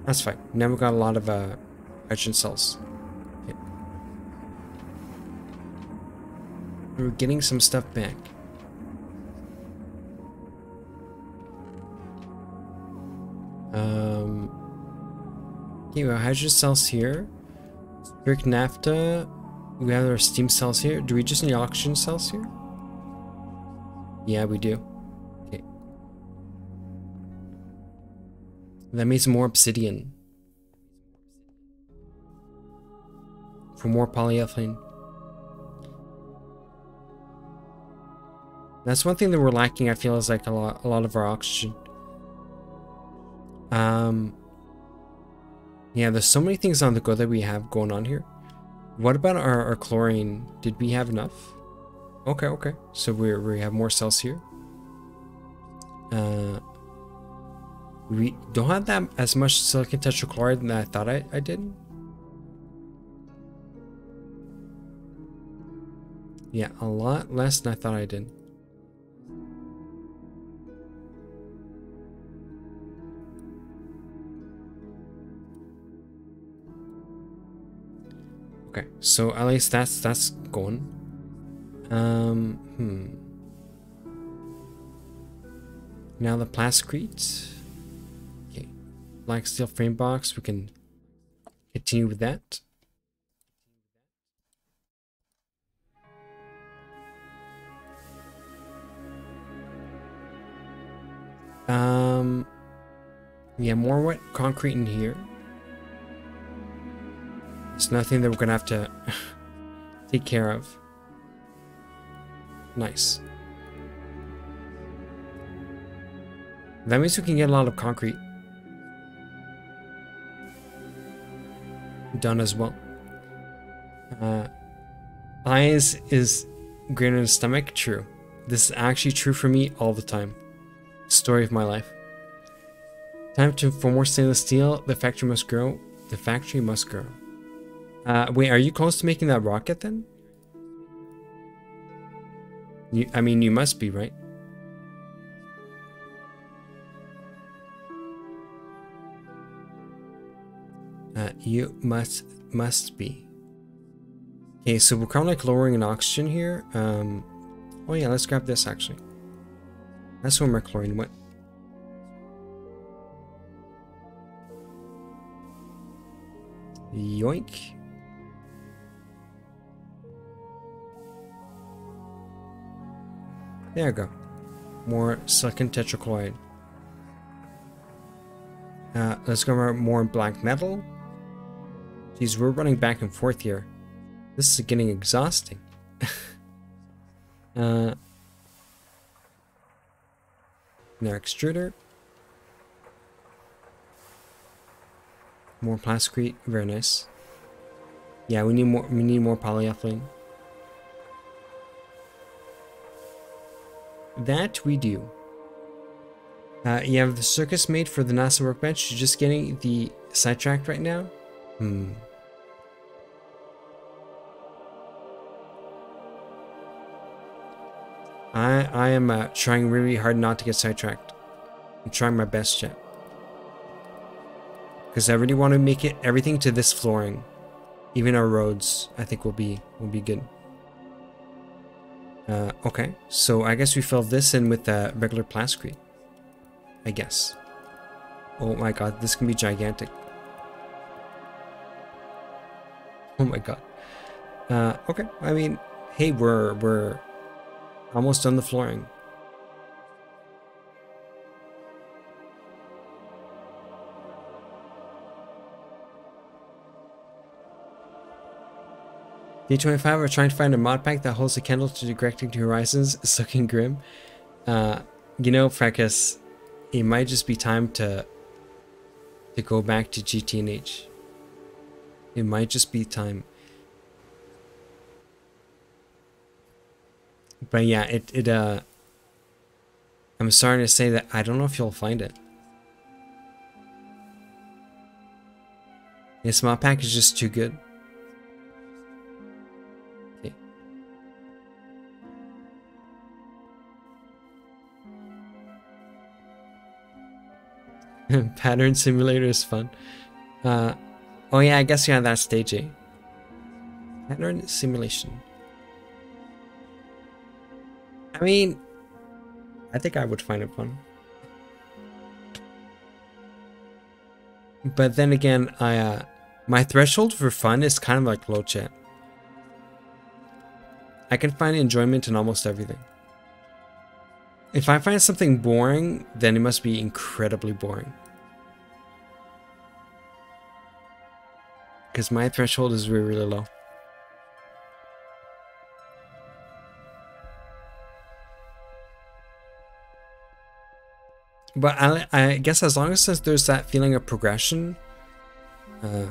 That's fine. Now we've got a lot of uh, hydrogen cells. Okay. We're getting some stuff back. Um, okay, we have hydrogen cells here. Brick naphtha. We have our steam cells here. Do we just need oxygen cells here? Yeah, we do. That means more obsidian. For more polyethylene. That's one thing that we're lacking, I feel, is like a lot, a lot of our oxygen. Um, yeah, there's so many things on the go that we have going on here. What about our, our chlorine? Did we have enough? Okay, okay. So we we have more cells here. Uh, we don't have that as much silicon tetrachloride than I thought I, I did. Yeah, a lot less than I thought I did. Okay, so at least that's that's going. Um, hmm. Now the plasticrete. Black steel frame box. We can continue with that. Um, yeah, more wet concrete in here. It's nothing that we're gonna have to take care of. Nice. That means we can get a lot of concrete done as well. Uh, eyes is greater than stomach. True. This is actually true for me all the time. Story of my life. Time to for more stainless steel. The factory must grow. The factory must grow. Uh, wait, are you close to making that rocket then? You, I mean, you must be, right? Uh, you must must be. Okay, so we're kind of like lowering an oxygen here. Um, oh yeah, let's grab this actually. That's where my chlorine went. Yoink. There we go. More silicon tetrachloride. Uh, let's go more black metal. We're running back and forth here. This is getting exhausting. uh, now extruder. More plasticrete, very nice. Yeah, we need more. We need more polyethylene. That we do. Uh, you have the circuits made for the NASA workbench. You're just getting the sidetracked right now? Hmm. I I am uh, trying really hard not to get sidetracked. I'm trying my best, chat. Because I really want to make it everything to this flooring. Even our roads, I think will be will be good. Uh, okay, so I guess we fill this in with the regular plasticrete. I guess. Oh my god, this can be gigantic. Oh my god. Uh, okay, I mean, hey, we're we're Almost done the flooring. D25 are trying to find a mod pack that holds a candle to directing to Horizons looking grim. Uh, you know, Fracas, it might just be time to to go back to GTNH. It might just be time. But yeah, it it uh I'm sorry to say that I don't know if you'll find it. This mod pack is just too good. Okay. Pattern simulator is fun. Uh, oh yeah, I guess you have that stage A. Pattern simulation. I mean, I think I would find it fun. But then again, I uh, my threshold for fun is kind of like low chat. I can find enjoyment in almost everything. If I find something boring, then it must be incredibly boring. Because my threshold is really, really low. But I, I guess as long as there's that feeling of progression, uh,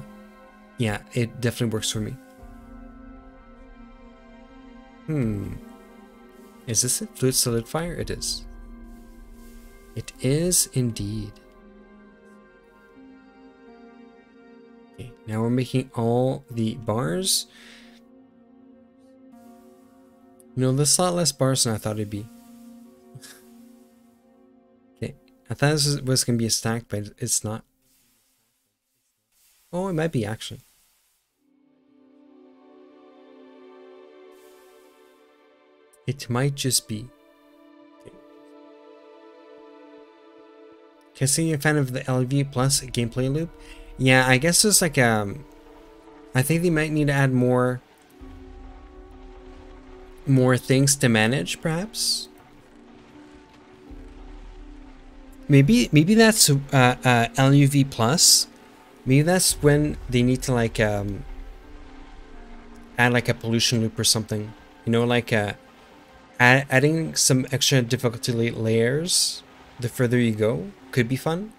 yeah, it definitely works for me. Hmm. Is this it? Fluid solidifier? It is. It is indeed. Okay, now we're making all the bars. You know, there's a lot less bars than I thought it'd be. I thought this was going to be a stack, but it's not. Oh, it might be actually. It might just be. Cassie, a fan of the LV Plus gameplay loop? Yeah, I guess it's like um I think they might need to add more more things to manage perhaps. Maybe maybe that's uh, uh LUV plus. Maybe that's when they need to like um add like a pollution loop or something. You know like uh add, adding some extra difficulty layers the further you go could be fun.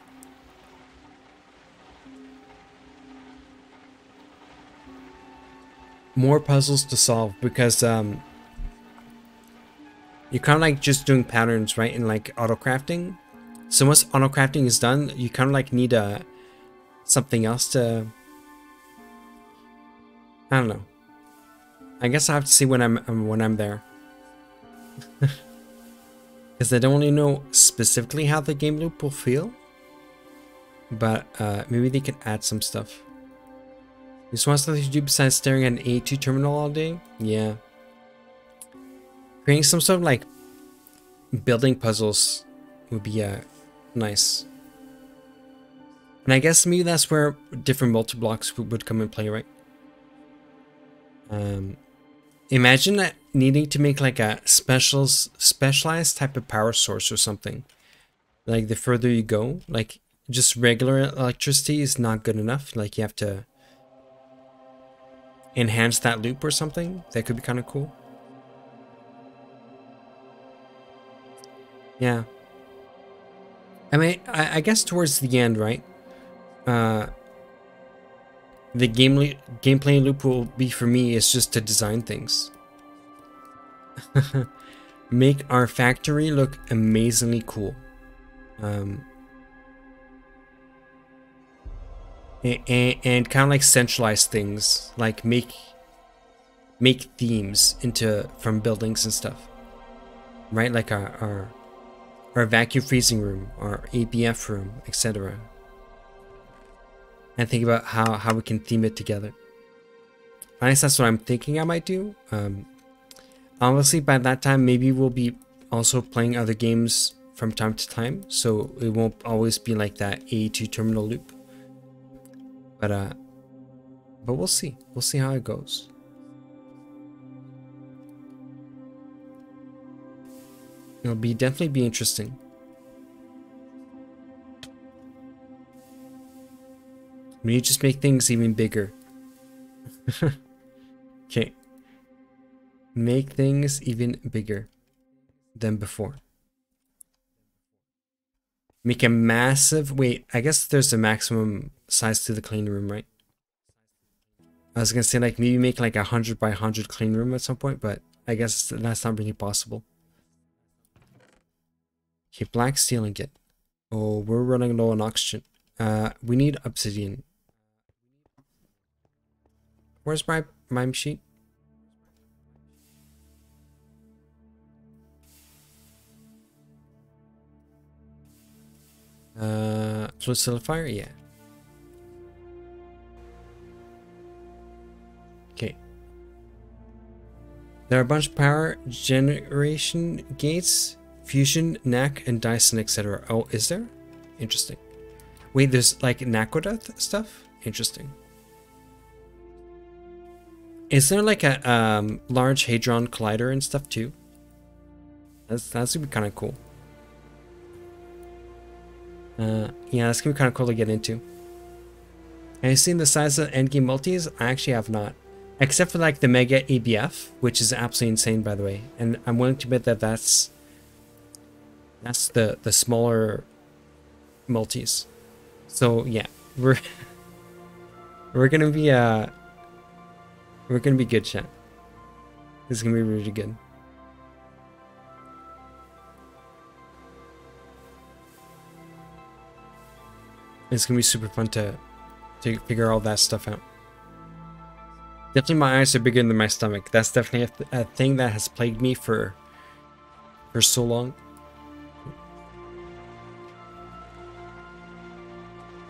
more puzzles to solve because um, you're kind of like just doing patterns, right? In like auto crafting. So once auto crafting is done, you kind of like need a uh, something else to. I don't know. I guess I have to see when I'm um, when I'm there. Because I don't really know specifically how the game loop will feel. But uh, maybe they can add some stuff. Just want something to do besides staring at an AE2 terminal all day? Yeah. Creating some sort of like building puzzles would be uh, nice. And I guess maybe that's where different multi-blocks would come in play, right? Um, imagine needing to make like a special, specialized type of power source or something. Like the further you go, like just regular electricity is not good enough. Like you have to enhance that loop or something. That could be kind of cool. Yeah. I mean, I, I, guess towards the end, right? Uh, the game gameplay loop will be for me is just to design things. Make our factory look amazingly cool. Um, and, and kind of like centralize things, like make make themes into from buildings and stuff, right? Like our our, our vacuum freezing room, our EBF room, etc. And think about how how we can theme it together. I guess that's what I'm thinking I might do. Um, obviously, by that time, maybe we'll be also playing other games from time to time, so it won't always be like that AE2 terminal loop. But uh but we'll see. We'll see how it goes. It'll be definitely be interesting. We need to just make things even bigger. okay. make things even bigger than before. Make a massive, wait, I guess there's a maximum size to the clean room, right? I was gonna say like maybe make like a hundred by hundred clean room at some point, but I guess that's not really possible. Okay, black steel ingot. Oh, we're running low on oxygen. Uh, we need obsidian. Where's my my sheet? Uh, fluid solidifier, yeah. Okay. There are a bunch of power generation gates, fusion, NAC, and Dyson, etc. Oh, is there? Interesting. Wait, there's like Naquadah stuff? Interesting. Is there like a um, large Hadron Collider and stuff too? That's, that's gonna be kind of cool. Uh, yeah, that's gonna be kind of cool to get into. Have you seen the size of endgame multis? I actually have not. Except for like the Mega EBF, which is absolutely insane by the way. And I'm willing to bet that that's that's the, the smaller multis. So yeah, we're we're gonna be uh we're gonna be good, chat. This is gonna be really good. It's gonna be super fun to to figure all that stuff out. Definitely, my eyes are bigger than my stomach. That's definitely a, th a thing that has plagued me for for so long.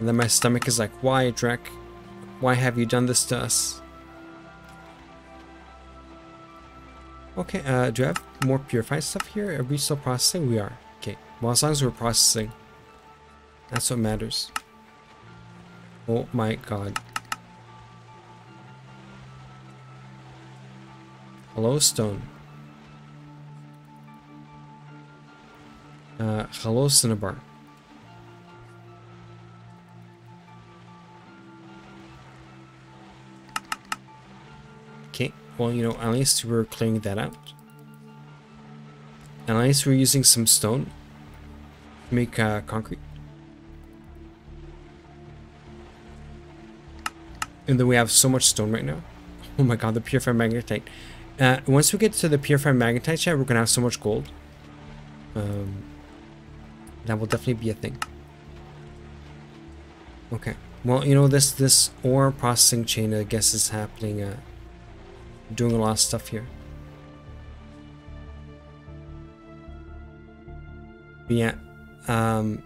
And then my stomach is like, why, Jhrek? Why have you done this to us? Okay, uh, do I have more purified stuff here? Are we still processing? We are. Okay, well, as long as we're processing, that's what matters. Oh my god. Hello, stone. Uh, hello, cinnabar. Well, you know, at least we're clearing that out. And at least we're using some stone to make uh, concrete. And then we have so much stone right now. Oh my god, the purified magnetite. Uh, once we get to the purified magnetite chat, we're gonna have so much gold. Um, that will definitely be a thing. Okay. Well, you know this this ore processing chain, I guess, is happening. Uh, doing a lot of stuff here. But yeah. Um,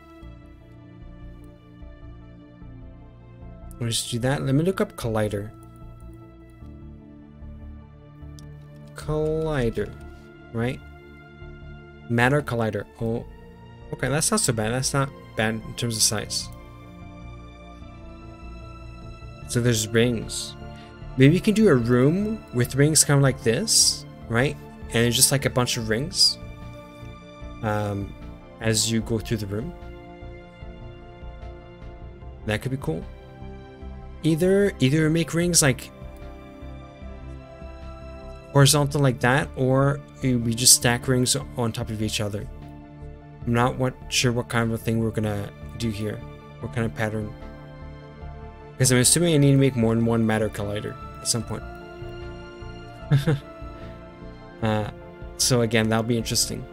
Let's do that. Let me look up Collider. Collider, right? Matter Collider. Oh, okay, that's not so bad. That's not bad in terms of size. So there's rings. Maybe you can do a room with rings kind of like this, right? And it's just like a bunch of rings um, as you go through the room. That could be cool. Either either make rings like horizontal like that, or we just stack rings on top of each other. I'm not what, sure what kind of thing we're gonna do here. What kind of pattern. Because I'm assuming I need to make more than one matter collider at some point. uh, so again, that'll be interesting.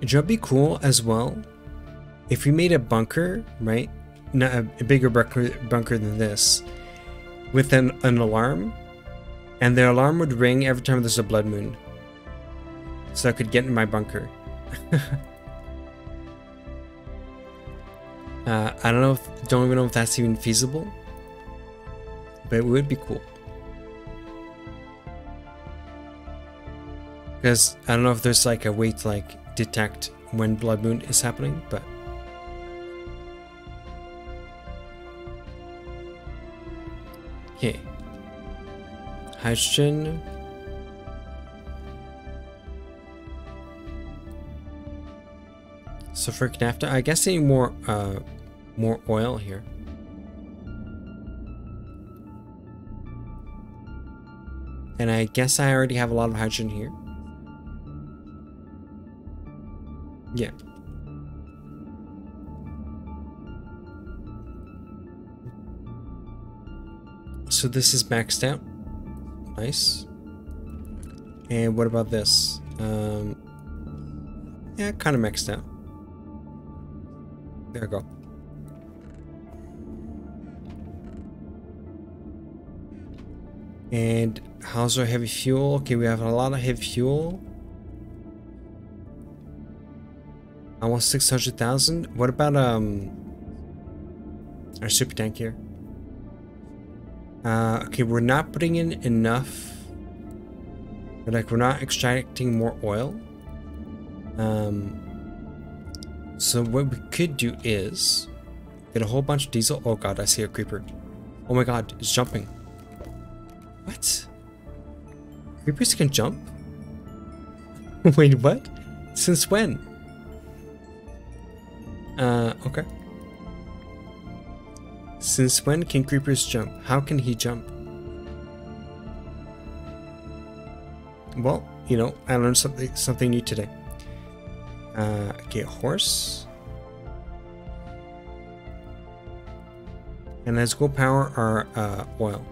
It would be cool as well if we made a bunker, right? Not a, a bigger bunker, bunker than this, with an, an alarm, and the alarm would ring every time there's a blood moon. So I could get in my bunker. uh, I don't know, if, don't even know if that's even feasible, but it would be cool. Because I don't know if there's like a way to like detect when blood moon is happening, but okay. Hydrogen. So for naphtha, I guess any more uh, more oil here. And I guess I already have a lot of hydrogen here. Yeah. So this is maxed out. Nice. And what about this? Um, yeah, kind of maxed out. There we go. And how's our heavy fuel? Okay, we have a lot of heavy fuel. Almost 600,000. What about um our super tank here? Uh, okay, we're not putting in enough. Like, we're not extracting more oil. Um, so what we could do is get a whole bunch of diesel. Oh god, I see a creeper. Oh my god, it's jumping. What? Creepers can jump? Wait, what? Since when? Uh, okay. Since when can creepers jump? How can he jump? Well, you know, I learned something something new today. Uh, okay, horse. And let's go power our uh, oil.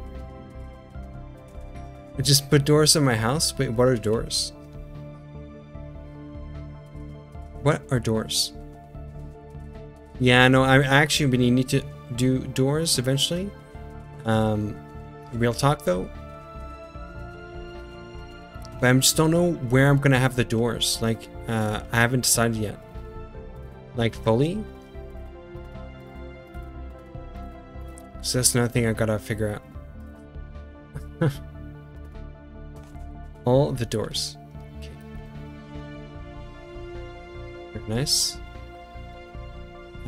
I just put doors in my house? Wait, what are doors? What are doors? Yeah, no, I actually really need to do doors eventually. Um, real talk though. But I just don't know where I'm gonna have the doors. Like, uh, I haven't decided yet. Like, fully? So that's another thing I gotta figure out. All the doors. Okay. Very nice.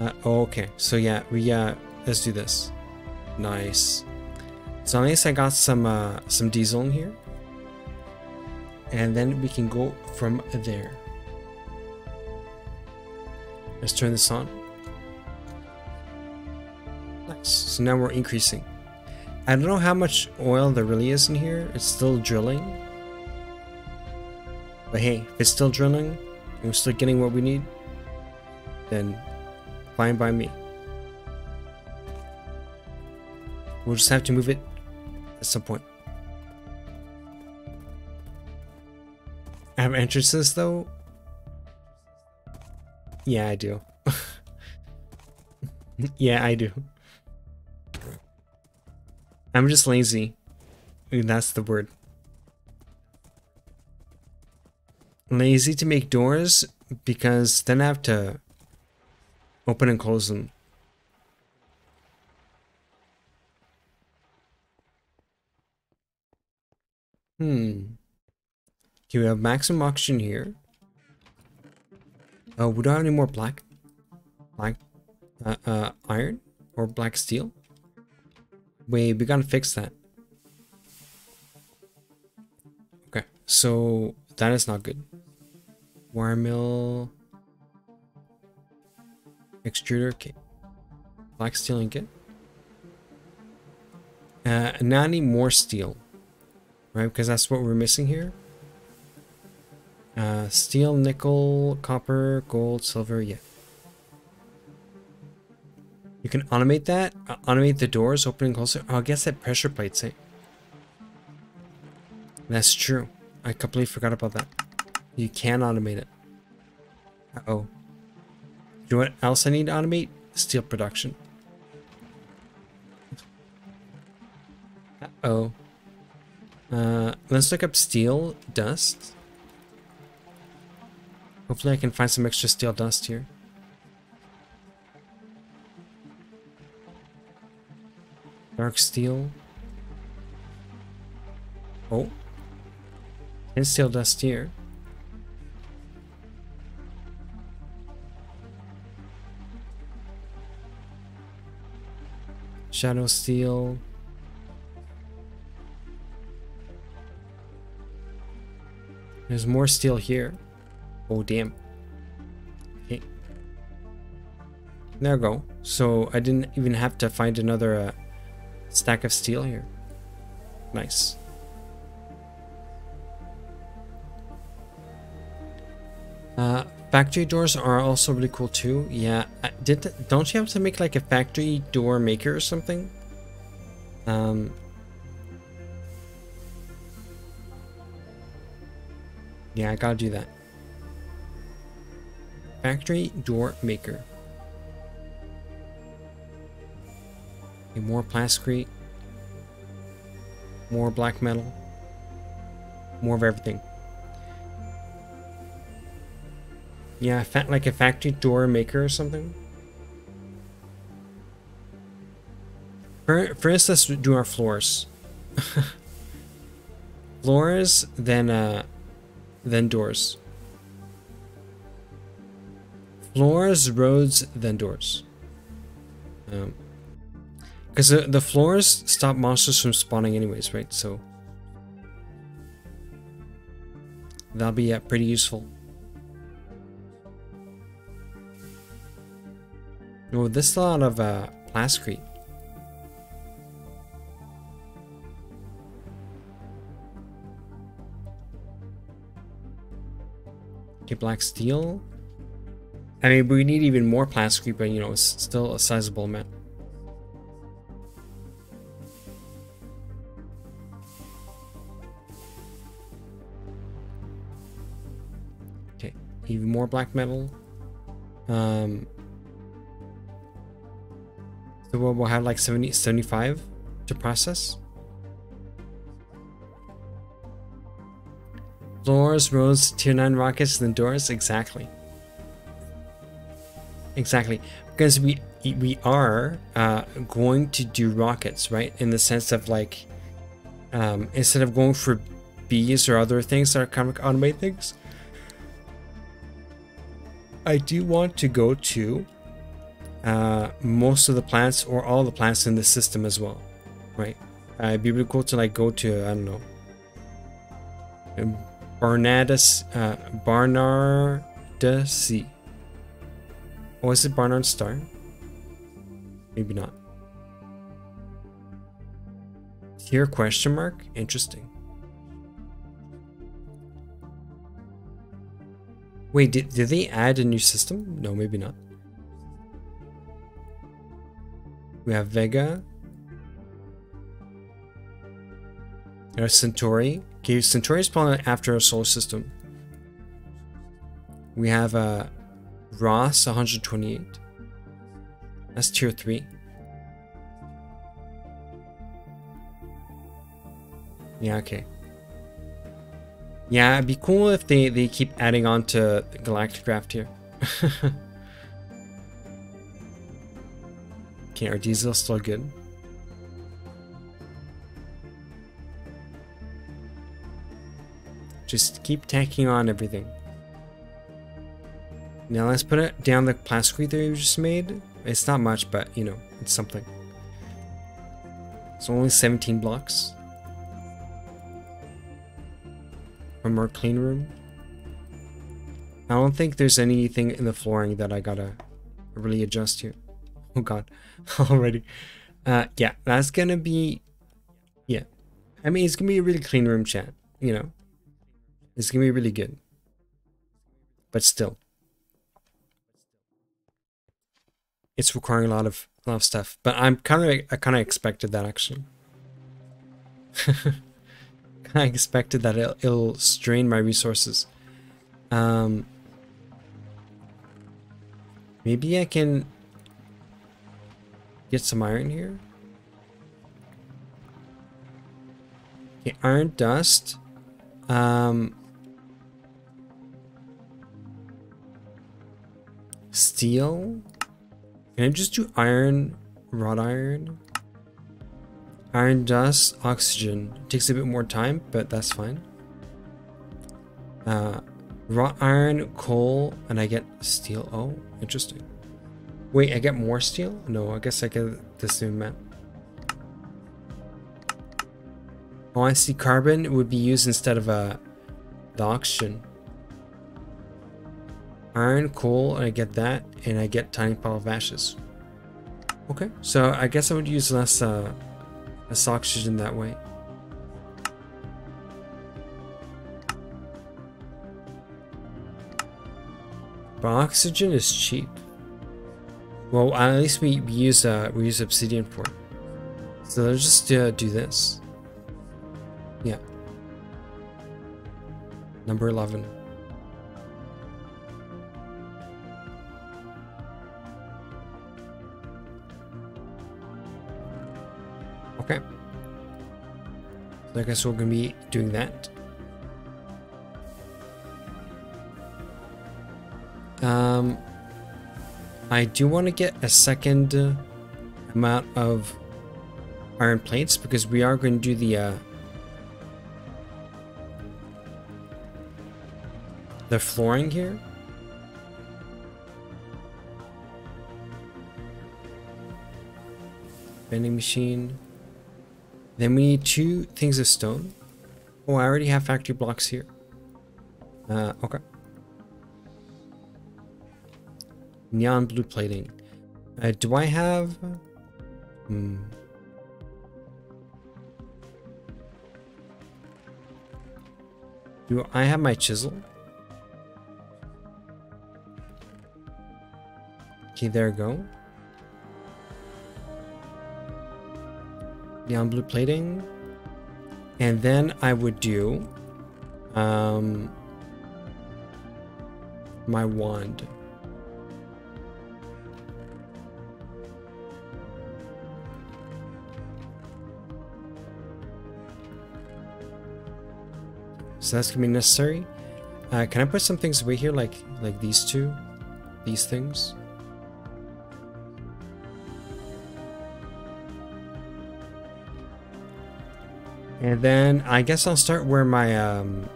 Uh, oh, okay, so yeah, we uh, let's do this. Nice. So at least I got some uh, some diesel in here, and then we can go from there. Let's turn this on. Nice. So now we're increasing. I don't know how much oil there really is in here. It's still drilling. But hey, if it's still drilling, and we're still getting what we need, then fine by me. We'll just have to move it at some point. I have entrances though? Yeah, I do. yeah, I do. I'm just lazy. That's the word. Lazy to make doors because then I have to open and close them. Hmm. Okay, we have maximum oxygen here. Oh, we don't have any more black, black, uh, uh, iron or black steel. Wait, we gotta fix that. Okay, so that is not good. Wire mill. Extruder. Okay. Black steel ingot. Uh, now I need more steel. Right, because that's what we're missing here. Uh, steel, nickel, copper, gold, silver, yeah. You can automate that. Uh, automate the doors, opening closer. Oh, I guess that pressure plates, eh? That's true. I completely forgot about that. You can automate it. Uh-oh. You know what else I need to automate? Steel production. Uh-oh. Uh, let's look up steel dust. Hopefully I can find some extra steel dust here. Dark steel. Oh. And steel dust here. Shadow steel. There's more steel here. Oh, damn. Okay. There we go. So I didn't even have to find another uh, stack of steel here. Nice. Uh, factory doors are also really cool too. Yeah, did don't you have to make like a factory door maker or something? Um. Yeah, I gotta do that. Factory door maker. Okay, more plasticrete. More black metal. More of everything. Yeah, like a factory door maker or something. First, let's do our floors. floors, then uh, then doors. Floors, roads, then doors. Um, because the, the floors stop monsters from spawning anyways, right? So that'll be uh, pretty useful. Oh, this is a lot of uh, plasticrete. Okay, black steel. I mean, we need even more plastic, but you know, it's still a sizable amount. Okay, even more black metal. Um, so we'll, we'll have like 70, 75 to process. Floors, roads, tier 9 rockets, then doors. Exactly. Exactly. Because we we are uh, going to do rockets, right? In the sense of like, um, instead of going for bees or other things that are kind of automate things, I do want to go to uh, most of the plants or all the plants in the system as well, right? Uh, it'd be really cool to like go to, I don't know, Barnardus, uh, Barnardus. Oh, is it Barnard Star? Maybe not. Here question mark? Interesting. Wait, did, did they add a new system? No, maybe not. We have Vega. There's Centauri. Okay, Centauri is probably after a solar system. We have uh, Ross 128. That's tier 3. Yeah, okay. Yeah, it'd be cool if they, they keep adding on to Galacticraft here. Okay, our diesel still good. Just keep tacking on everything. Now let's put it down the plastic that we just made. It's not much, but you know, it's something. It's only 17 blocks. From our clean room. I don't think there's anything in the flooring that I gotta really adjust here. Oh god, already. Uh, yeah, that's gonna be, yeah. I mean, it's gonna be a really clean room chat, you know. It's gonna be really good. But still. It's requiring a lot of, a lot of stuff. But I'm kind of, I kind of expected that actually. I expected that it'll, it'll strain my resources. Um, maybe I can Get some iron here. Okay, iron dust. Um, steel. Can I just do iron, wrought iron? Iron dust, oxygen. It takes a bit more time, but that's fine. Uh, wrought iron, coal, and I get steel. Oh, interesting. Wait, I get more steel? No, I guess I get the same amount. Oh, I see carbon would be used instead of uh, the oxygen. Iron, coal, and I get that, and I get tiny pile of ashes. Okay, so I guess I would use less, uh, less oxygen that way. But oxygen is cheap. Well, at least we, use uh, we use obsidian for it. So let's just uh, do this. Yeah. Number 11. Okay. So I guess we're gonna be doing that. Um, I do want to get a second uh, amount of iron plates because we are going to do the uh, the flooring here. Vending machine. Then we need two things of stone. Oh, I already have factory blocks here. Uh, okay. Neon blue plating. Uh, do I have... Hmm. Do I have my chisel? Okay, there we go. Neon blue plating. And then I would do um, my wand. So that's gonna be necessary. Uh, can I put some things away here, like like these two, these things? And then I guess I'll start where my um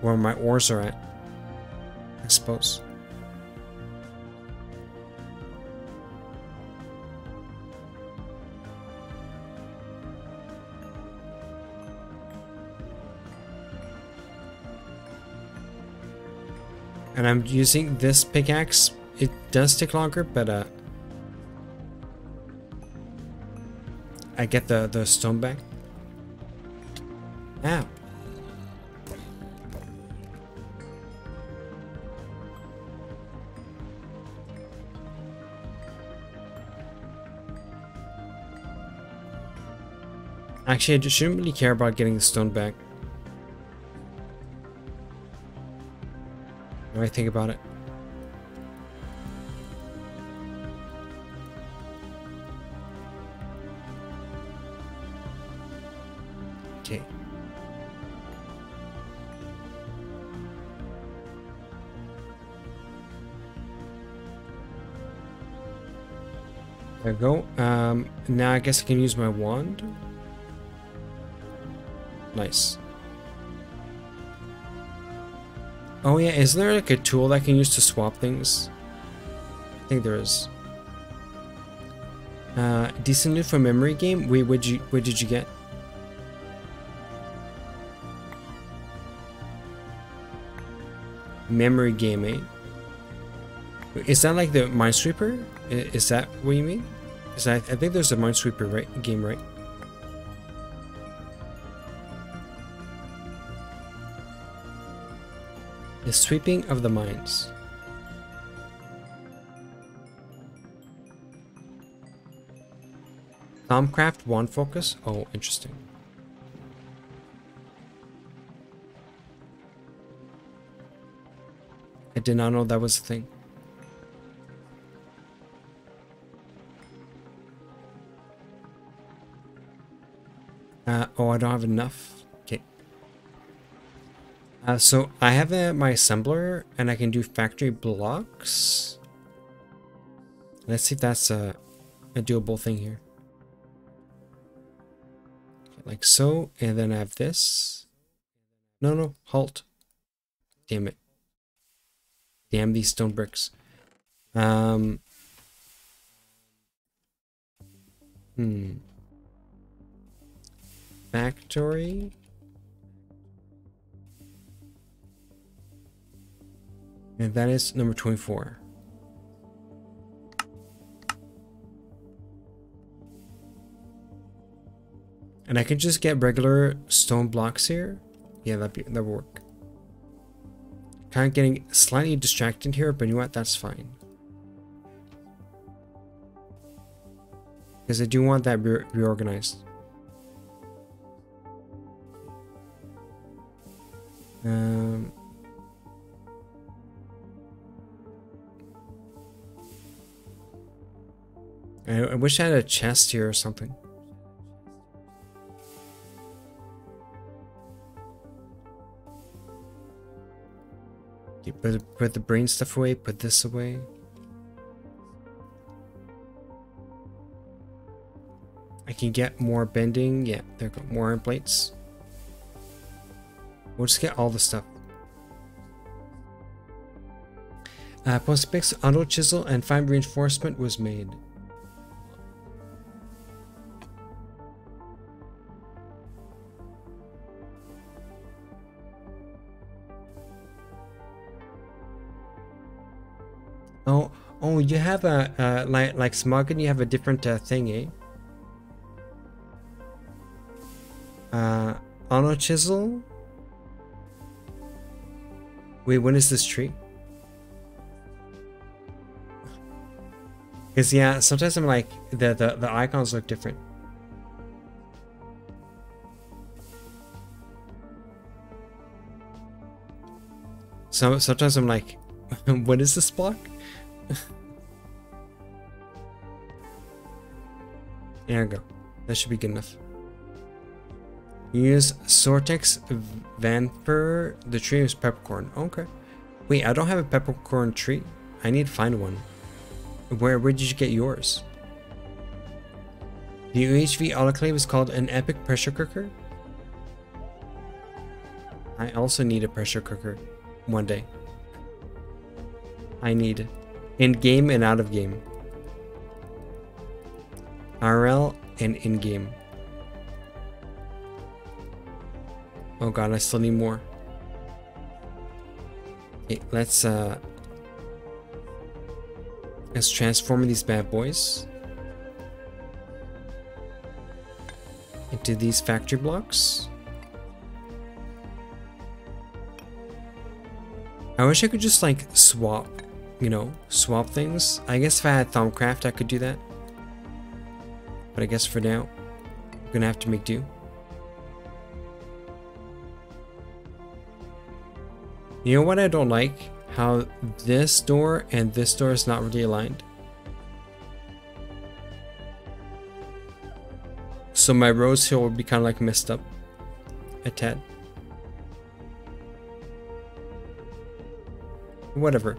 where my ores are at. I suppose. And I'm using this pickaxe. It does take longer, but uh I get the, the stone back. Ow. Ah. Actually, I just shouldn't really care about getting the stone back. When I think about it. There we go. Um, now I guess I can use my wand. Nice. Oh yeah, is there like a tool that I can use to swap things? I think there is. Uh, decent loot for memory game. Wait, what did you what did you get? Memory game, eh? Is that like the Minesweeper? Is that what you mean? Is that I think there's a Minesweeper right game, right? The sweeping of the mines. Thaumcraft one focus? Oh, interesting. I did not know that was a thing. Uh, oh, I don't have enough. Okay. Uh, so I have uh, my assembler and I can do factory blocks. Let's see if that's a, a doable thing here. Okay, like so, and then I have this. No, no, halt. Damn it. Damn these stone bricks. Um. Hmm. Factory. And that is number 24. And I can just get regular stone blocks here. Yeah, that'd be, that would work. Kind of getting slightly distracted here, but you know what? That's fine. Because I do want that re reorganized. Um... I, I wish I had a chest here or something. You put, put the brain stuff away, put this away. I can get more bending. Yeah, there go. More plates. We'll just get all the stuff. Uh, Postpix auto chisel and fine reinforcement was made. Oh, oh, you have a uh, like like and you have a different uh, thing, eh? Uh, auto chisel. Wait, when is this tree? Cause yeah, sometimes I'm like the the the icons look different. So sometimes I'm like, what is this block? there we go. That should be good enough. Use Sortex Vanper. The tree is peppercorn. Okay. Wait, I don't have a peppercorn tree. I need to find one. Where where did you get yours? The UHV autoclave is called an epic pressure cooker. I also need a pressure cooker one day. I need in game and out of game. RL and in game. Oh god, I still need more. Okay, let's uh let's transform these bad boys into these factory blocks. I wish I could just like swap, you know, swap things. I guess if I had Thaumcraft I could do that. But I guess for now, I'm gonna have to make do. You know what I don't like? How this door and this door is not really aligned. So my rose hill will be kind of like messed up a tad. Whatever.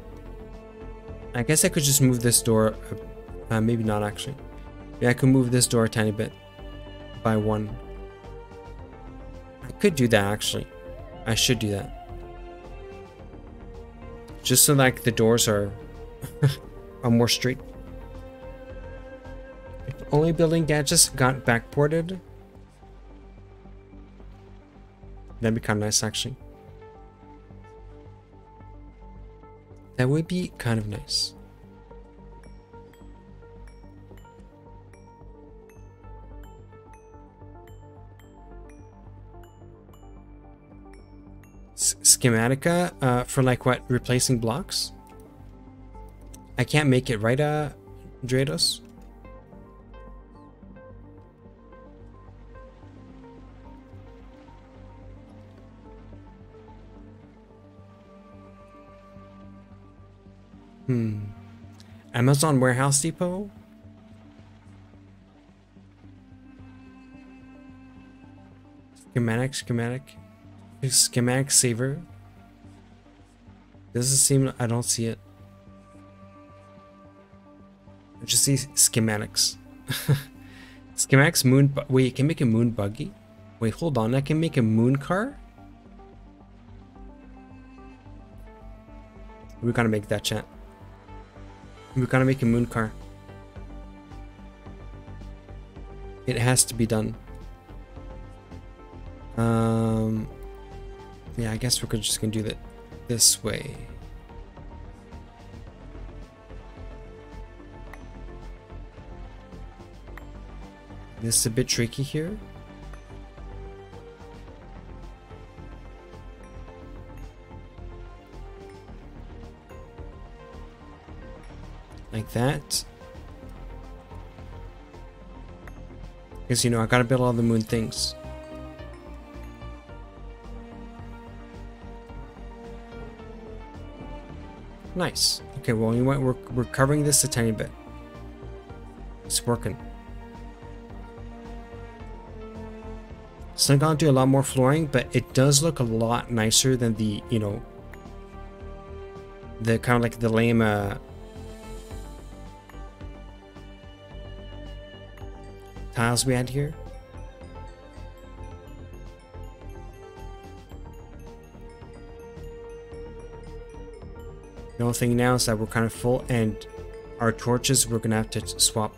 I guess I could just move this door, uh, maybe not actually. Yeah, I could move this door a tiny bit by one. I could do that actually. I should do that. Just so like the doors are are more straight. If only building gadgets got backported. That'd be kind of nice actually. That would be kind of nice. Schematica uh, for like what replacing blocks? I can't make it right uh Drados Hmm. Amazon Warehouse Depot? Schematic schematic Schematic saver. Doesn't seem, I don't see it. I just see schematics. schematics moon, wait, you can make a moon buggy? Wait, hold on, I can make a moon car? We gotta make that chat. We gotta make a moon car. It has to be done. Um, yeah, I guess we're just gonna do that this way. This is a bit tricky here. Like that. Because, you know, I gotta build all the moon things. Nice. Okay, well, know what? We're, we're covering this a tiny bit. It's working. So I'm gonna do a lot more flooring, but it does look a lot nicer than the, you know, the kind of like the lame, uh, tiles we had here. The only thing now is that we're kind of full and our torches we're gonna have to swap.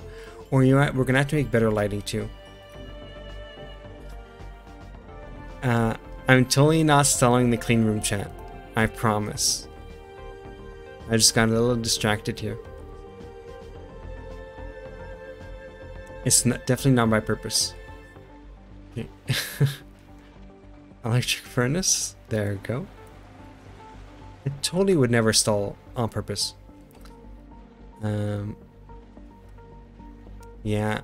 Or you know what, we're gonna have to make better lighting too. Uh, I'm totally not selling the clean room chat. I promise. I just got a little distracted here. It's not, definitely not by purpose. Okay. Electric furnace. There we go. It totally would never stall on purpose. Um, yeah.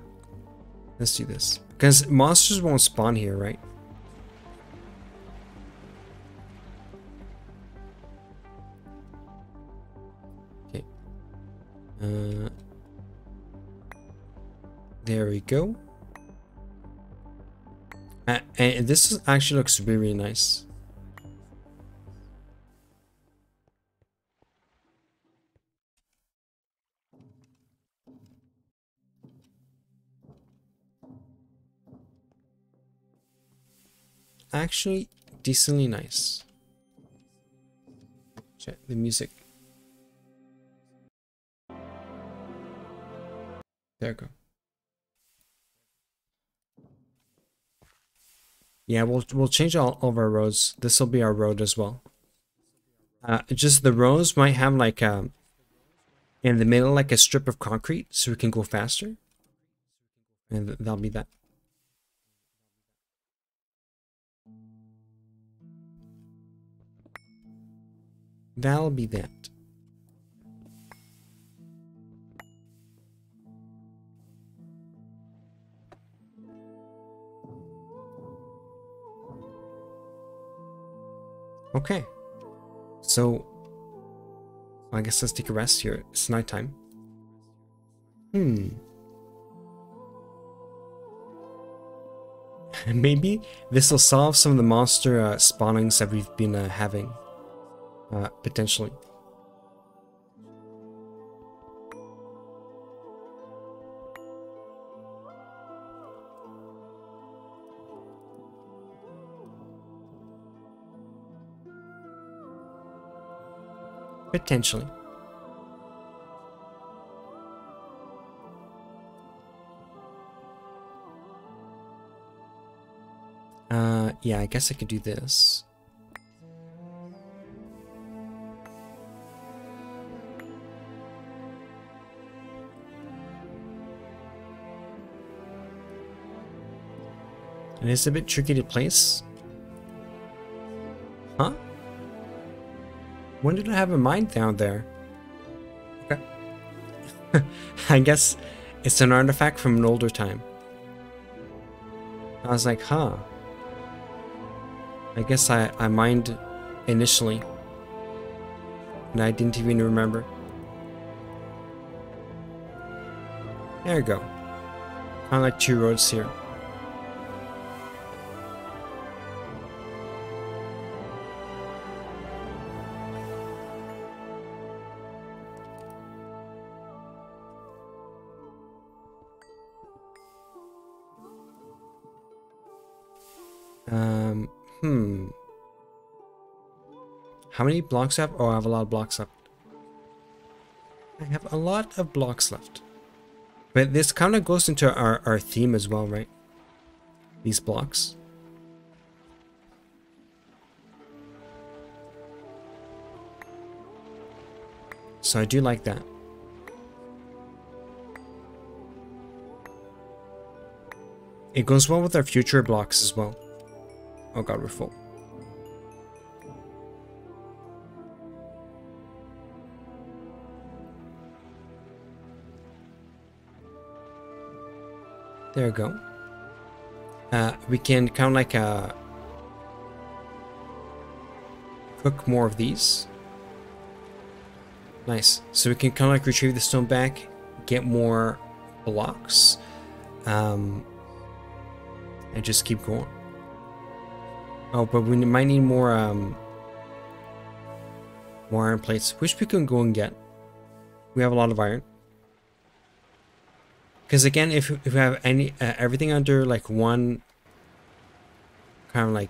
Let's do this. Because monsters won't spawn here, right? Okay. Uh, there we go. Uh, and this actually looks really nice. Actually decently nice. Check the music. There we go. Yeah, we'll we'll change all of our roads. This will be our road as well. Uh, just the roads might have like um in the middle like a strip of concrete so we can go faster. And that'll be that. That'll be that. Okay. So, I guess let's take a rest here. It's nighttime. Hmm. Maybe this will solve some of the monster uh, spawnings that we've been uh, having uh, potentially. Potentially. Uh, yeah, I guess I could do this. And it's a bit tricky to place. Huh? When did I have a mine down there? Okay. I guess it's an artifact from an older time. I was like, huh. I guess I, I mined initially. And I didn't even remember. There you go. Kind of like two roads here. How many blocks have? Oh, I have a lot of blocks left. I have a lot of blocks left. But this kind of goes into our, our theme as well, right? These blocks. So I do like that. It goes well with our future blocks as well. Oh god, we're full. There we go. Uh, we can kind of like uh, cook more of these. Nice. So we can kind of like retrieve the stone back, get more blocks, um, and just keep going. Oh, but we might need more um, more iron plates, which we can go and get. We have a lot of iron. Because again, if, if we have any uh, everything under like one kind of like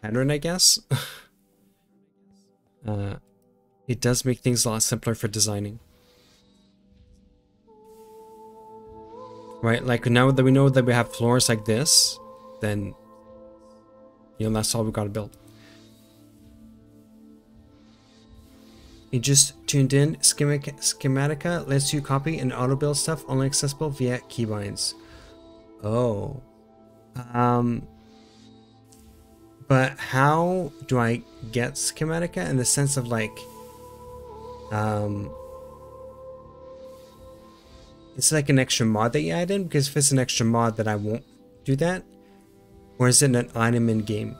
pattern, I guess, uh, it does make things a lot simpler for designing. Right, like now that we know that we have floors like this, then you know that's all we got to build. You just tuned in. Schematica lets you copy and auto build stuff only accessible via keybinds. Oh. Um. But how do I get Schematica in the sense of like, um, it's like an extra mod that you add in because if it's an extra mod that I won't do that, or is it an item in game?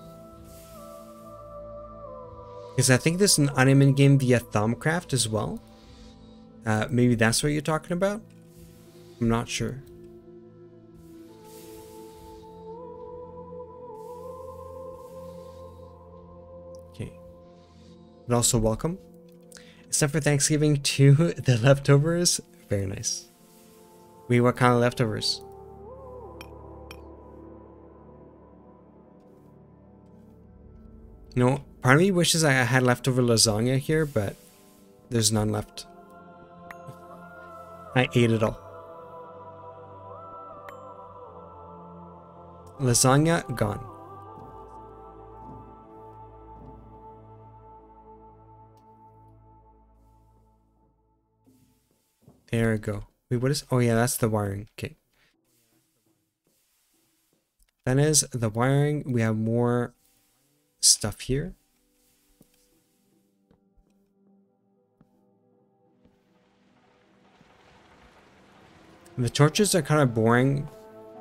Because I think there's an in game via Thaumcraft as well. Uh, maybe that's what you're talking about? I'm not sure. Okay. But also welcome. Except for Thanksgiving to the leftovers. Very nice. We what kind of leftovers? You know, part of me wishes I had leftover lasagna here, but there's none left. I ate it all. Lasagna gone. There we go. Wait, what is... Oh, yeah, that's the wiring. Okay. That is the wiring. We have more stuff here. The torches are kind of boring.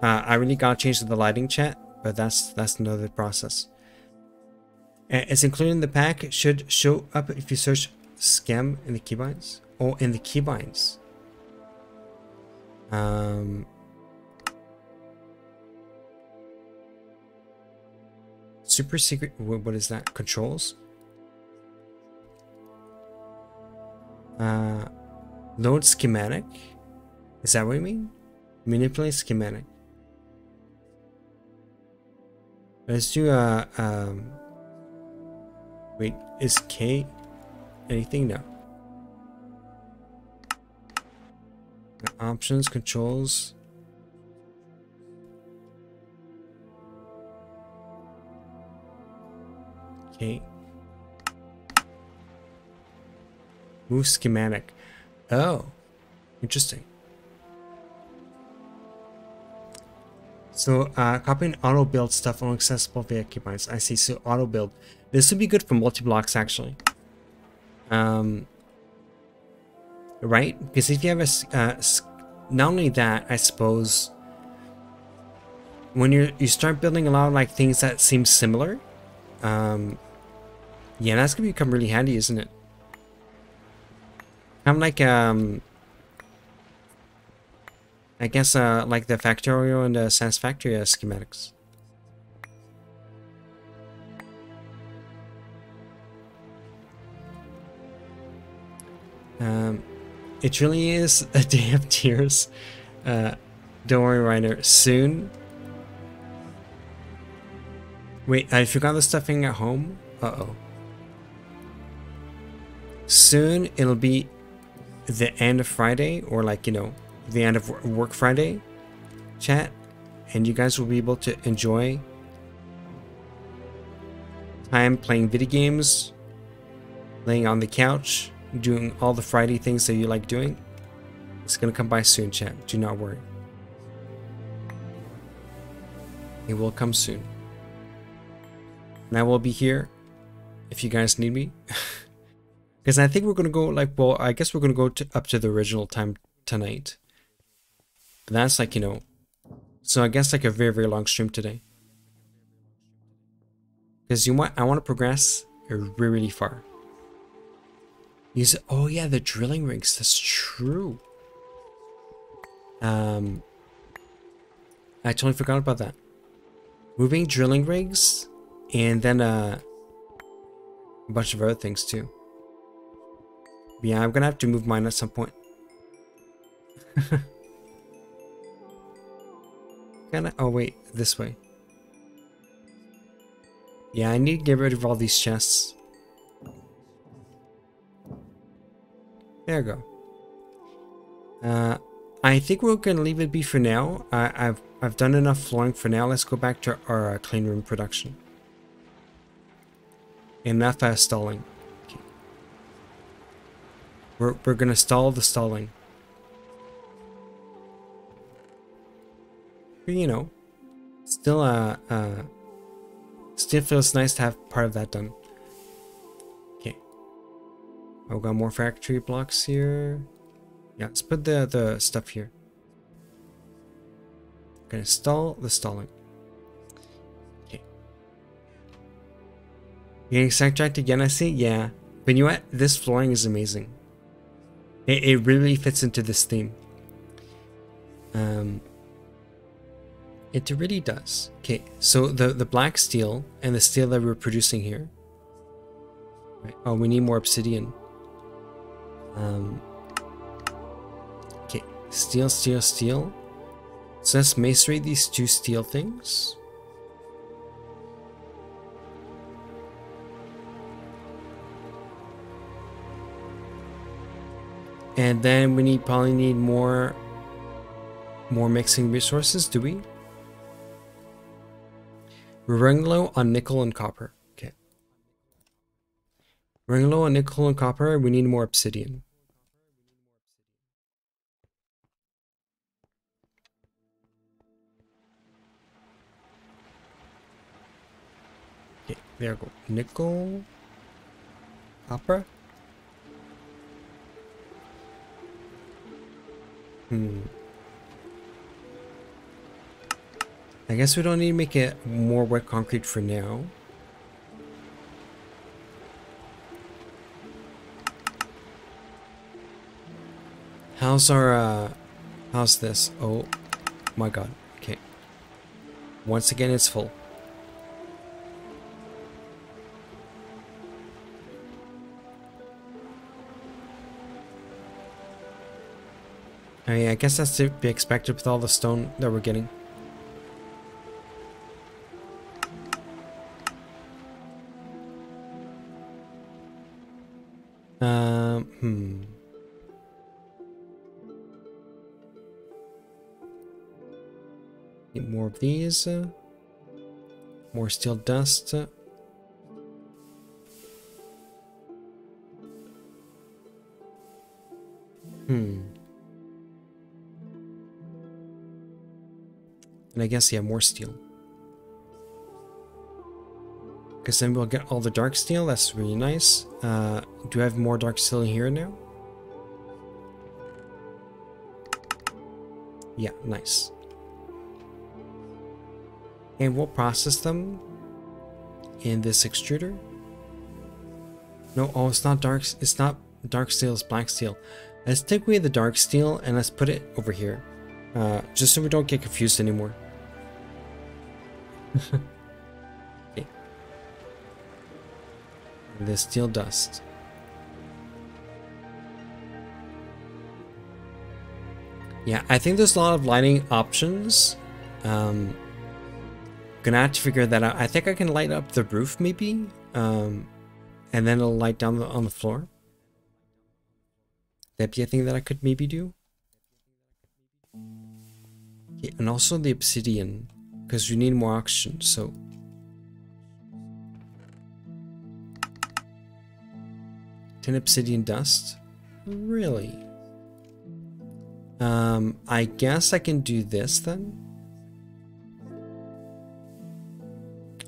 Uh, I really gotta change the lighting chat, but that's that's another process. It's included in the pack. It should show up if you search scam in the keybinds. Oh, in the keybinds. Um, Super secret, what is that? Controls? Uh, load schematic? Is that what you mean? Manipulate schematic. Let's do a, um, wait, is K anything? No. Options, controls. Okay. Move schematic. Oh, interesting. So, uh, copying auto build stuff on accessible via keybinds. I see. So, auto build. This would be good for multi blocks, actually. Um, right? Because if you have a, uh, not only that, I suppose, when you you start building a lot of like things that seem similar, um, yeah, that's gonna become really handy, isn't it? I'm like, um... I guess, uh, like the Factorio and the Satisfactory schematics. Um, it really is a day of tears. Uh, don't worry, Reiner. Soon. Wait, I forgot the stuffing at home? Uh-oh. Soon it'll be the end of Friday or like, you know, the end of work Friday chat and you guys will be able to enjoy time playing video games, laying on the couch, doing all the Friday things that you like doing. It's gonna come by soon, chat. Do not worry. It will come soon. And I will be here if you guys need me. Because I think we're to go, like, well, I guess we're to go to, up to the original time tonight. But that's like, you know, so I guess like a very, very long stream today. Because you want, I want to progress really, really far. Use, oh yeah, the drilling rigs, that's true. Um, I totally forgot about that. Moving drilling rigs and then uh, a bunch of other things too. Yeah, I'm gonna have to move mine at some point. Can I? Oh wait, this way. Yeah, I need to get rid of all these chests. There we go. Uh, I think we're gonna leave it be for now. I, I've I've done enough flooring for now. Let's go back to our uh, clean room production. Enough uh, stalling. Okay. We're we're gonna stall the stalling. You know, still uh uh still feels nice to have part of that done. Okay. Oh, got more factory blocks here. Yeah, let's put the, the stuff here. Gonna stall the stalling. Okay. Getting sidetracked again, I see? Yeah. But you know what? This flooring is amazing. It, it really fits into this theme. Um, it really does. Okay, so the, the black steel and the steel that we're producing here. Right. Oh, we need more obsidian. Um, okay, Steel, steel, steel. So let's macerate these two steel things. And then we need probably need more more mixing resources, do we? We're running low on nickel and copper. Okay. Running low on nickel and copper, we need more obsidian. Okay, there we go. Nickel. Copper. Hmm. I guess we don't need to make it more wet concrete for now. How's our, uh, how's this? Oh my god. Okay. Once again, it's full. I mean, I guess that's to be expected with all the stone that we're getting. Um, hmm. Need more of these. More steel dust. Hmm. And I guess, yeah, more steel. Because then we'll get all the dark steel. That's really nice. Uh, do I have more dark steel here now? Yeah, nice. And we'll process them in this extruder. No, oh, it's not dark. It's not dark steel. It's black steel. Let's take away the dark steel and let's put it over here. Uh, just so we don't get confused anymore. The steel dust. Yeah, I think there's a lot of lighting options. Um, gonna have to figure that out. I think I can light up the roof maybe, um, and then it'll light down the, on the floor. That'd be a thing that I could maybe do. Okay, and also the obsidian because you need more oxygen, so... Ten obsidian dust? Really? Um, I guess I can do this then?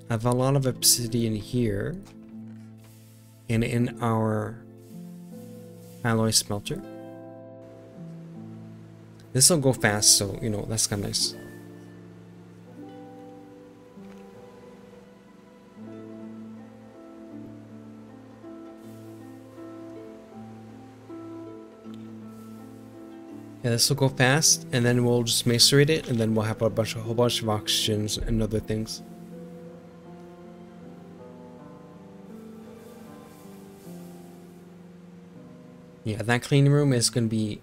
I have a lot of obsidian here. And in our alloy smelter. This will go fast, so, you know, that's kind of nice. Yeah, this will go fast, and then we'll just macerate it, and then we'll have a bunch, a whole bunch of oxygens and other things. Yeah, that cleaning room is going to be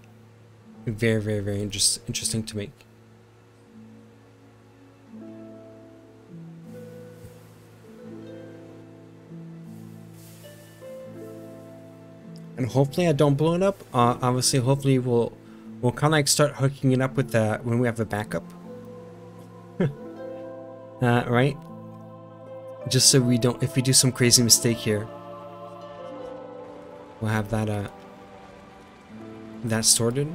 very, very, very interest, interesting to make. And hopefully I don't blow it up. Uh, obviously, hopefully we'll we'll kind of like start hooking it up with the when we have a backup. uh, right? Just so we don't, if we do some crazy mistake here, we'll have that uh that sorted.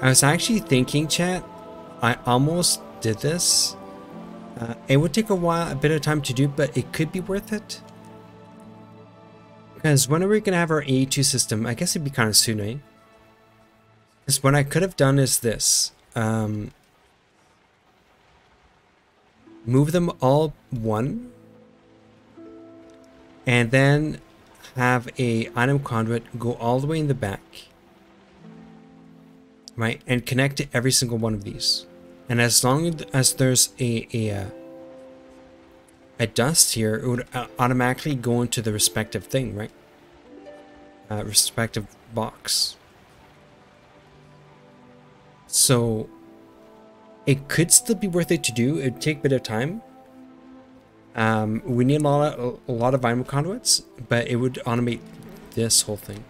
I was actually thinking, chat, I almost did this. Uh, it would take a while, a bit of time to do, but it could be worth it. Because when are we going to have our AE2 system? I guess it'd be kind of soon, right? Because what I could have done is this. Um, move them all one. And then have a item conduit go all the way in the back right? And connect to every single one of these. And as long as there's a, a, uh, a dust here, it would uh, automatically go into the respective thing, right? Uh, respective box. So it could still be worth it to do. It would take a bit of time. Um, we need a lot of, a lot of item conduits, but it would automate this whole thing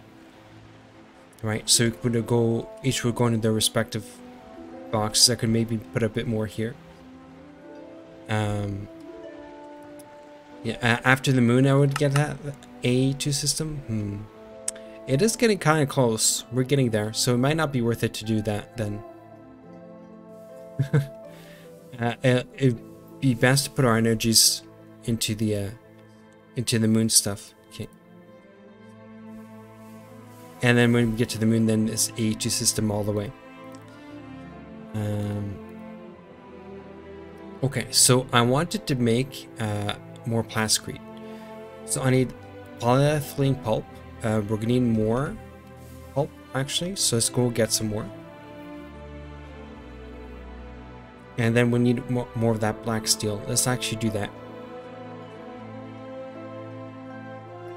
right? So it would go, each would go into their respective boxes. I could maybe put a bit more here. Um, yeah, after the moon, I would get that AE2 system. Hmm. It is getting kind of close. We're getting there, so it might not be worth it to do that then. uh, it'd be best to put our energies into the uh, into the moon stuff. Okay. And then when we get to the moon, then it's AE2 system all the way. Um, okay, so I wanted to make uh, more plasticrete. So I need polyethylene pulp. Uh, we're gonna need more pulp actually, so let's go get some more. And then we need more, more of that black steel. Let's actually do that.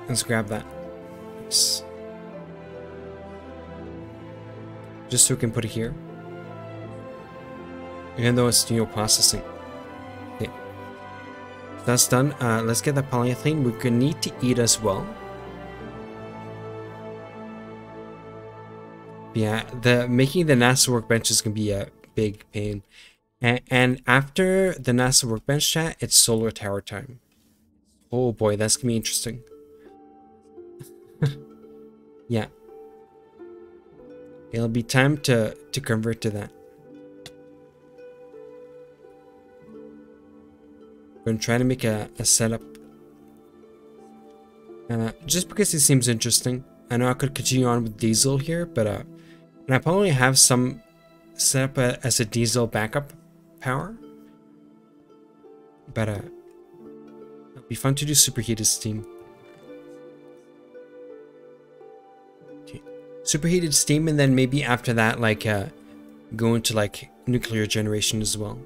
Let's grab that. Just so we can put it here. Even though it's new processing. Okay. That's done. Uh, let's get the polyethylene. We're gonna need to eat as well. Yeah, the making the NASA workbench is gonna be a big pain. And, and after the NASA workbench chat, it's solar tower time. Oh boy, that's gonna be interesting. yeah. It'll be time to, to convert to that. I'm going to make a, a setup. Uh, just because it seems interesting. I know I could continue on with diesel here, but uh, and I probably have some set up a, as a diesel backup power. But uh, it'll be fun to do superheated steam. superheated steam and then maybe after that like uh, go into like nuclear generation as well.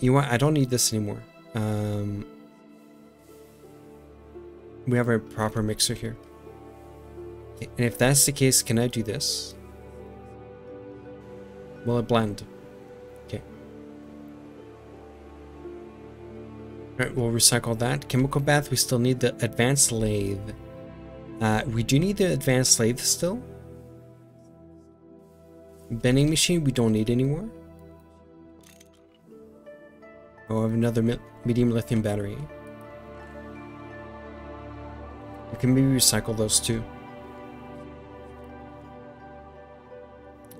You want? I don't need this anymore. Um, we have a proper mixer here. And if that's the case, can I do this? Will it blend? Okay. Alright, we'll recycle that. Chemical bath, we still need the advanced lathe. Uh, we do need the advanced lathe still. Bending machine, we don't need anymore. Oh, I have another medium lithium battery. We can maybe recycle those too.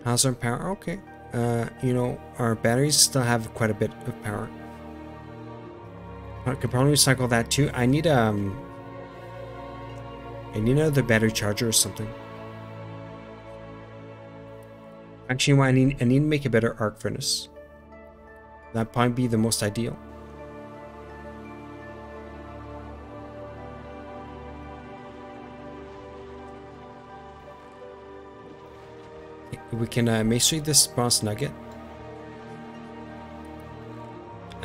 How's our power? Okay. Uh, you know, our batteries still have quite a bit of power. I could probably recycle that too. I need um I need another battery charger or something. Actually, I need I need to make a better arc furnace. That'd probably be the most ideal. We can uh, masonry this bronze nugget.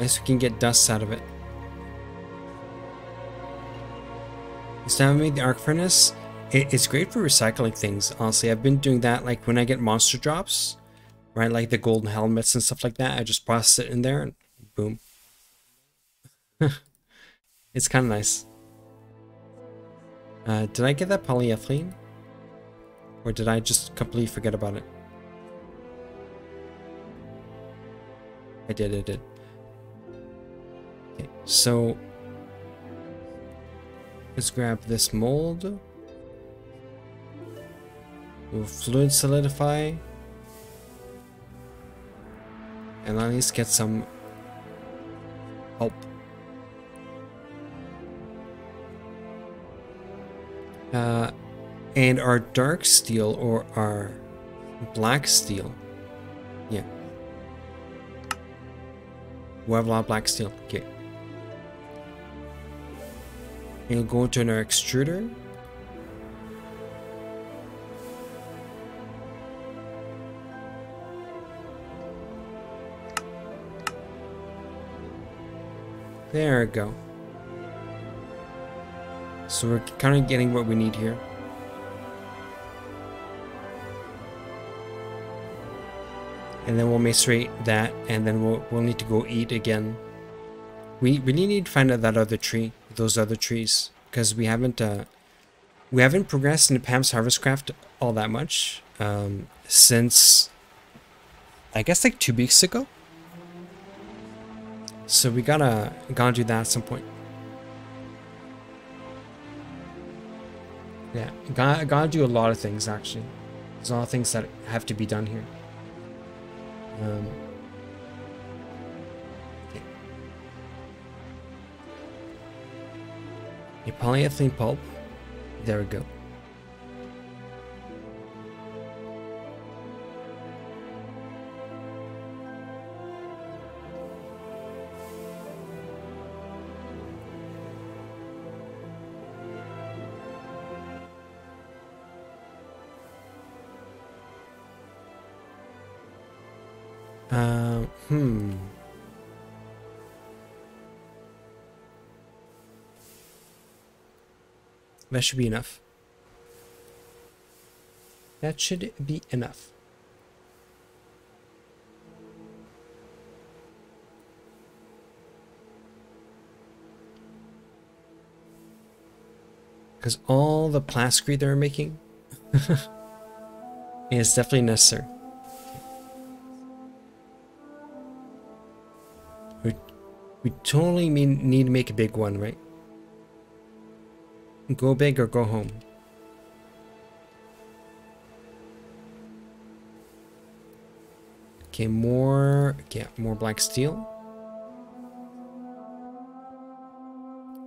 Least we can get dust out of it. Instead of made the arc furnace, it, it's great for recycling things, honestly. I've been doing that like when I get monster drops, right? Like the golden helmets and stuff like that. I just process it in there and boom. it's kind of nice. Uh, did I get that polyethylene? Or did I just completely forget about it? I did, I did. Okay, so let's grab this mold. We'll fluid solidify. And at least get some help. Uh, and our dark steel or our black steel. Yeah. We have a lot of black steel. Okay. We'll go to our extruder. There we go. So we're kind of getting what we need here. and then we'll macerate that, and then we'll, we'll need to go eat again. We really need to find out that other tree, those other trees, because we haven't uh, we haven't progressed in the Pam's Harvestcraft all that much um, since I guess like two weeks ago. So we gotta gotta do that at some point. Yeah, gotta gotta do a lot of things actually. There's a lot of things that have to be done here. Um, okay. A polyethylene pulp. There we go. Hmm. That should be enough. That should be enough. Because all the plastic they're making is definitely necessary. We totally need to make a big one, right? Go big or go home. Okay, more, yeah, more black steel.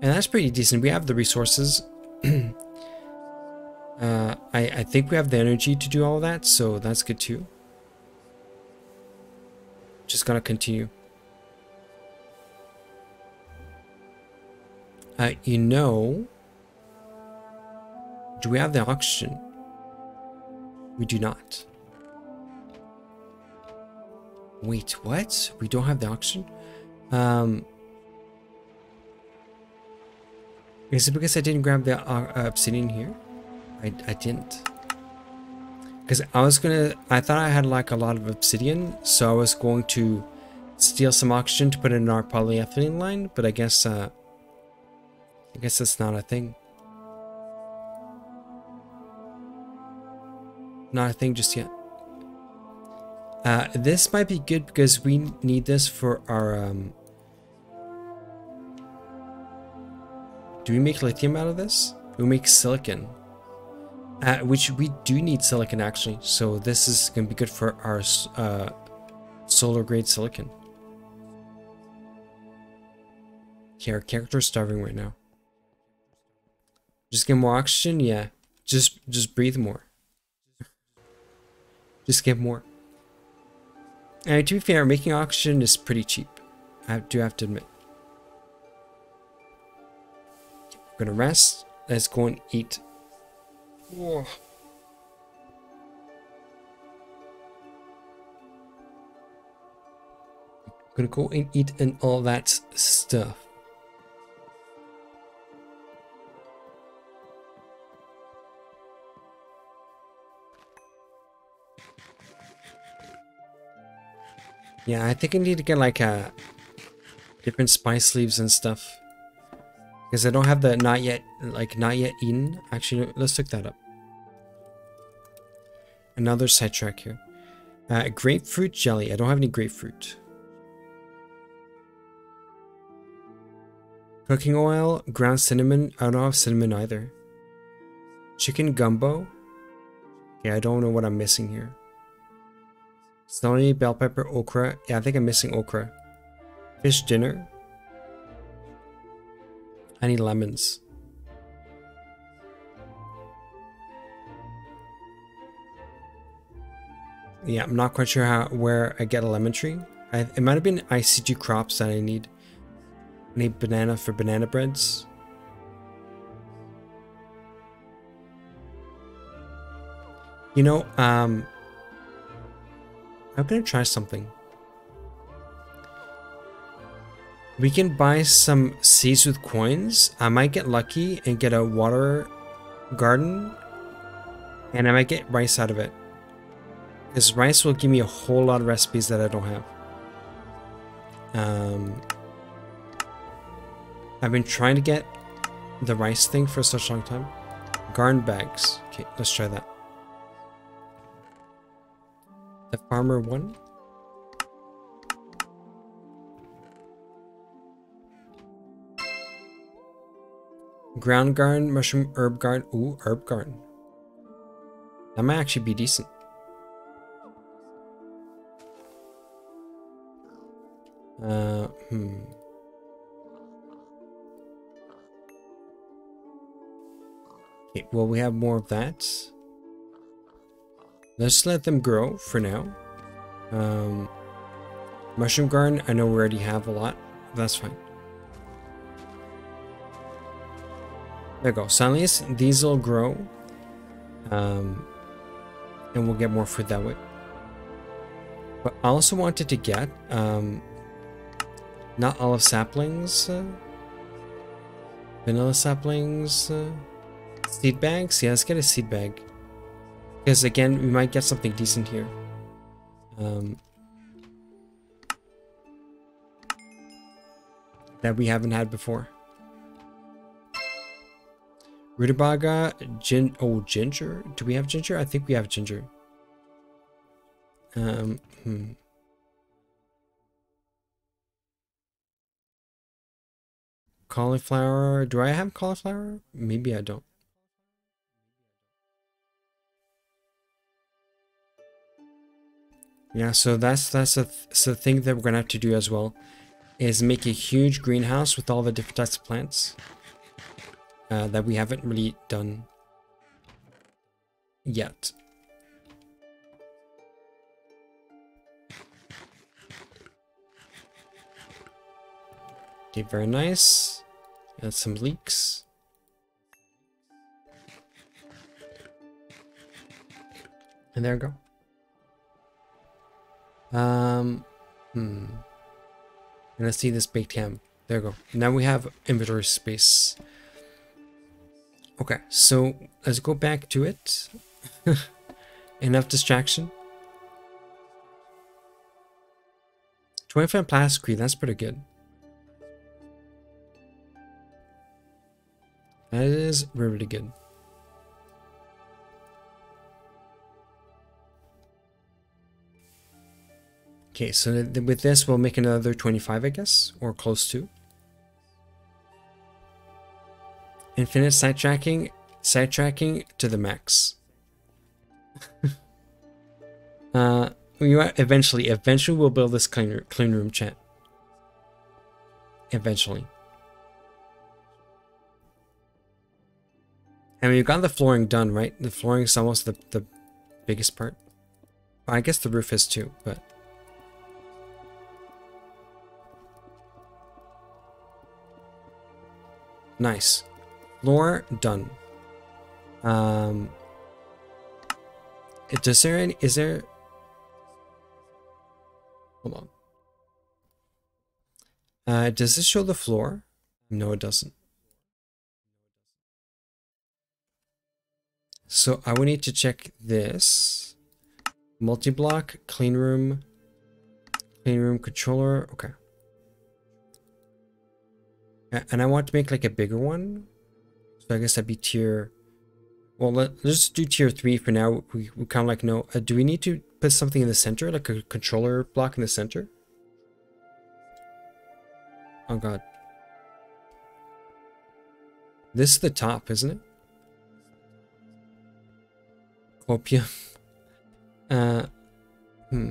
And that's pretty decent. We have the resources. uh, I, I think we have the energy to do all that, so that's good too. Just gotta continue. Uh, you know, do we have the oxygen? We do not. Wait, what? We don't have the oxygen? Um, is it because I didn't grab the uh, obsidian here? I, I didn't. Because I was gonna, I thought I had like a lot of obsidian, so I was going to steal some oxygen to put in our polyethylene line, but I guess uh, I guess that's not a thing. Not a thing just yet. Uh, this might be good because we need this for our... Um... Do we make lithium out of this? We make silicon. Uh, which we do need silicon actually, so this is going to be good for our uh, solar grade silicon. Okay, our character is starving right now. Just get more oxygen? Yeah. Just just breathe more. just get more. And to be fair, making oxygen is pretty cheap. I do have to admit. We're gonna rest. Let's go and eat. Whoa. Gonna go and eat and all that stuff. Yeah, I think I need to get like a uh, different spice leaves and stuff. Because I don't have the not yet, like not yet eaten. Actually, let's look that up. Another sidetrack here. Uh, grapefruit jelly. I don't have any grapefruit. Cooking oil, ground cinnamon. I don't have cinnamon either. Chicken gumbo. Yeah, I don't know what I'm missing here. Celery, bell pepper, okra. Yeah, I think I'm missing okra. Fish dinner. I need lemons. Yeah, I'm not quite sure how where I get a lemon tree. I, it might have been IC2 crops that I need. I need banana for banana breads. You know, um, I'm gonna try something. We can buy some seeds with coins. I might get lucky and get a water garden. And I might get rice out of it. Because rice will give me a whole lot of recipes that I don't have. Um, I've been trying to get the rice thing for such a long time. Garden bags. Okay, let's try that. The farmer one. Ground garden, mushroom, herb garden. Ooh, herb garden. That might actually be decent. Uh, hmm. Okay, well, we have more of that. Let's let them grow for now. Um, mushroom garden, I know we already have a lot. That's fine. There we go. Sunlies, these will grow. Um, and we'll get more food that way. But I also wanted to get, um, not olive saplings, uh, vanilla saplings, uh, seed bags. Yeah, let's get a seed bag. Because again, we might get something decent here. Um, that we haven't had before. Rutabaga, gin oh ginger. Do we have ginger? I think we have ginger. Um, hmm. Cauliflower. Do I have cauliflower? Maybe I don't. Yeah, so that's that's a, the thing that we're gonna have to do as well, is make a huge greenhouse with all the different types of plants uh, that we haven't really done yet. Okay, very nice. Add some leeks. And there we go. Um, hmm. And let's see this baked ham. There we go. Now we have inventory space. Okay, so let's go back to it. Enough distraction. 25 plastic that's pretty good. That is really good. Okay, so with this, we'll make another 25, I guess, or close to. Infinite sidetracking, sidetracking to the max. uh, we eventually, eventually we'll build this clean, clean room chat. Eventually. And we've got the flooring done, right? The flooring is almost the, the biggest part. I guess the roof is too, but... Nice. Lore done. Um... Does there any... Is there... Hold on. Uh, does this show the floor? No, it doesn't. So I would need to check this. Multi-block, clean room, clean room controller. Okay. And I want to make like a bigger one. So I guess that'd be tier. Well, let, just do tier three for now. We, we kind of like know. Uh, do we need to put something in the center, like a controller block in the center? Oh god. This is the top, isn't it? Copium. Uh, hmm.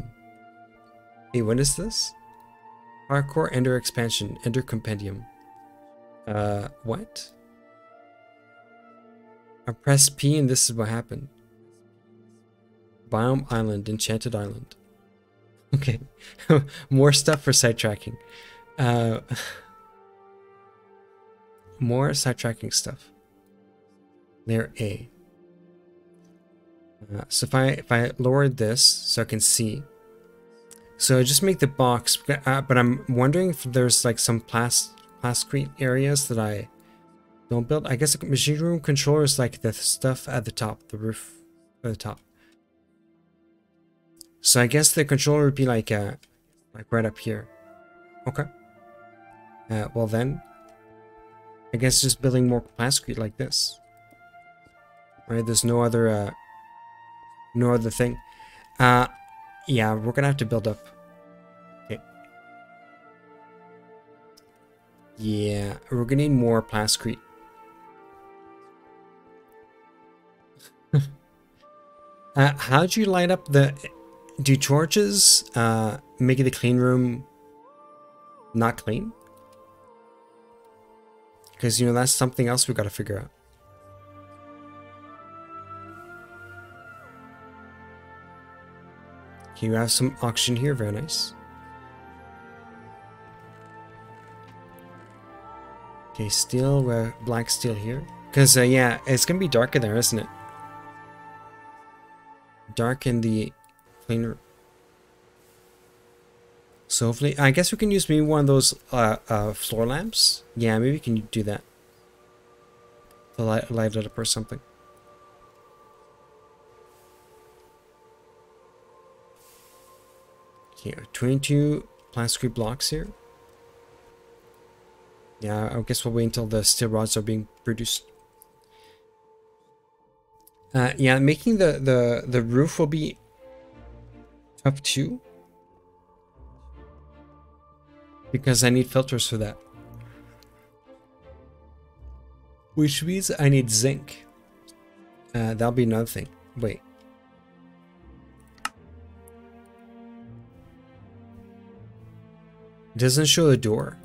Hey, what is this? Hardcore Ender Expansion, Ender Compendium. Uh, what? I pressed P and this is what happened. Biome Island, Enchanted Island. Okay, more stuff for sidetracking. Uh, more sidetracking stuff. Layer A. Uh, so if I if I lower this so I can see, so just make the box. Uh, but I'm wondering if there's like some plas plasticrete areas that I don't build. I guess machine room controller is like the stuff at the top, the roof at the top. So I guess the controller would be like uh, like right up here. Okay. Uh, well then, I guess just building more plasticrete like this. Right, there's no other uh, no other thing. Uh, yeah, we're gonna have to build up. Yeah, we're gonna need more plasticrete. uh, how'd you light up the... Do torches uh, make the clean room not clean? Because, you know, that's something else we've gotta figure out. Can You have some oxygen here, very nice. Okay, steel, uh, black steel here. Because, uh, yeah, it's going to be dark in there, isn't it? Dark in the cleaner. So hopefully, I guess we can use maybe one of those uh, uh, floor lamps. Yeah, maybe we can do that. Light, light it up or something. Here, 22 plastic blocks here. Yeah, I guess we'll wait until the steel rods are being produced. Uh, yeah, making the, the, the roof will be tough too. Because I need filters for that. Which means I need zinc. Uh, that'll be another thing. Wait. It doesn't show the door.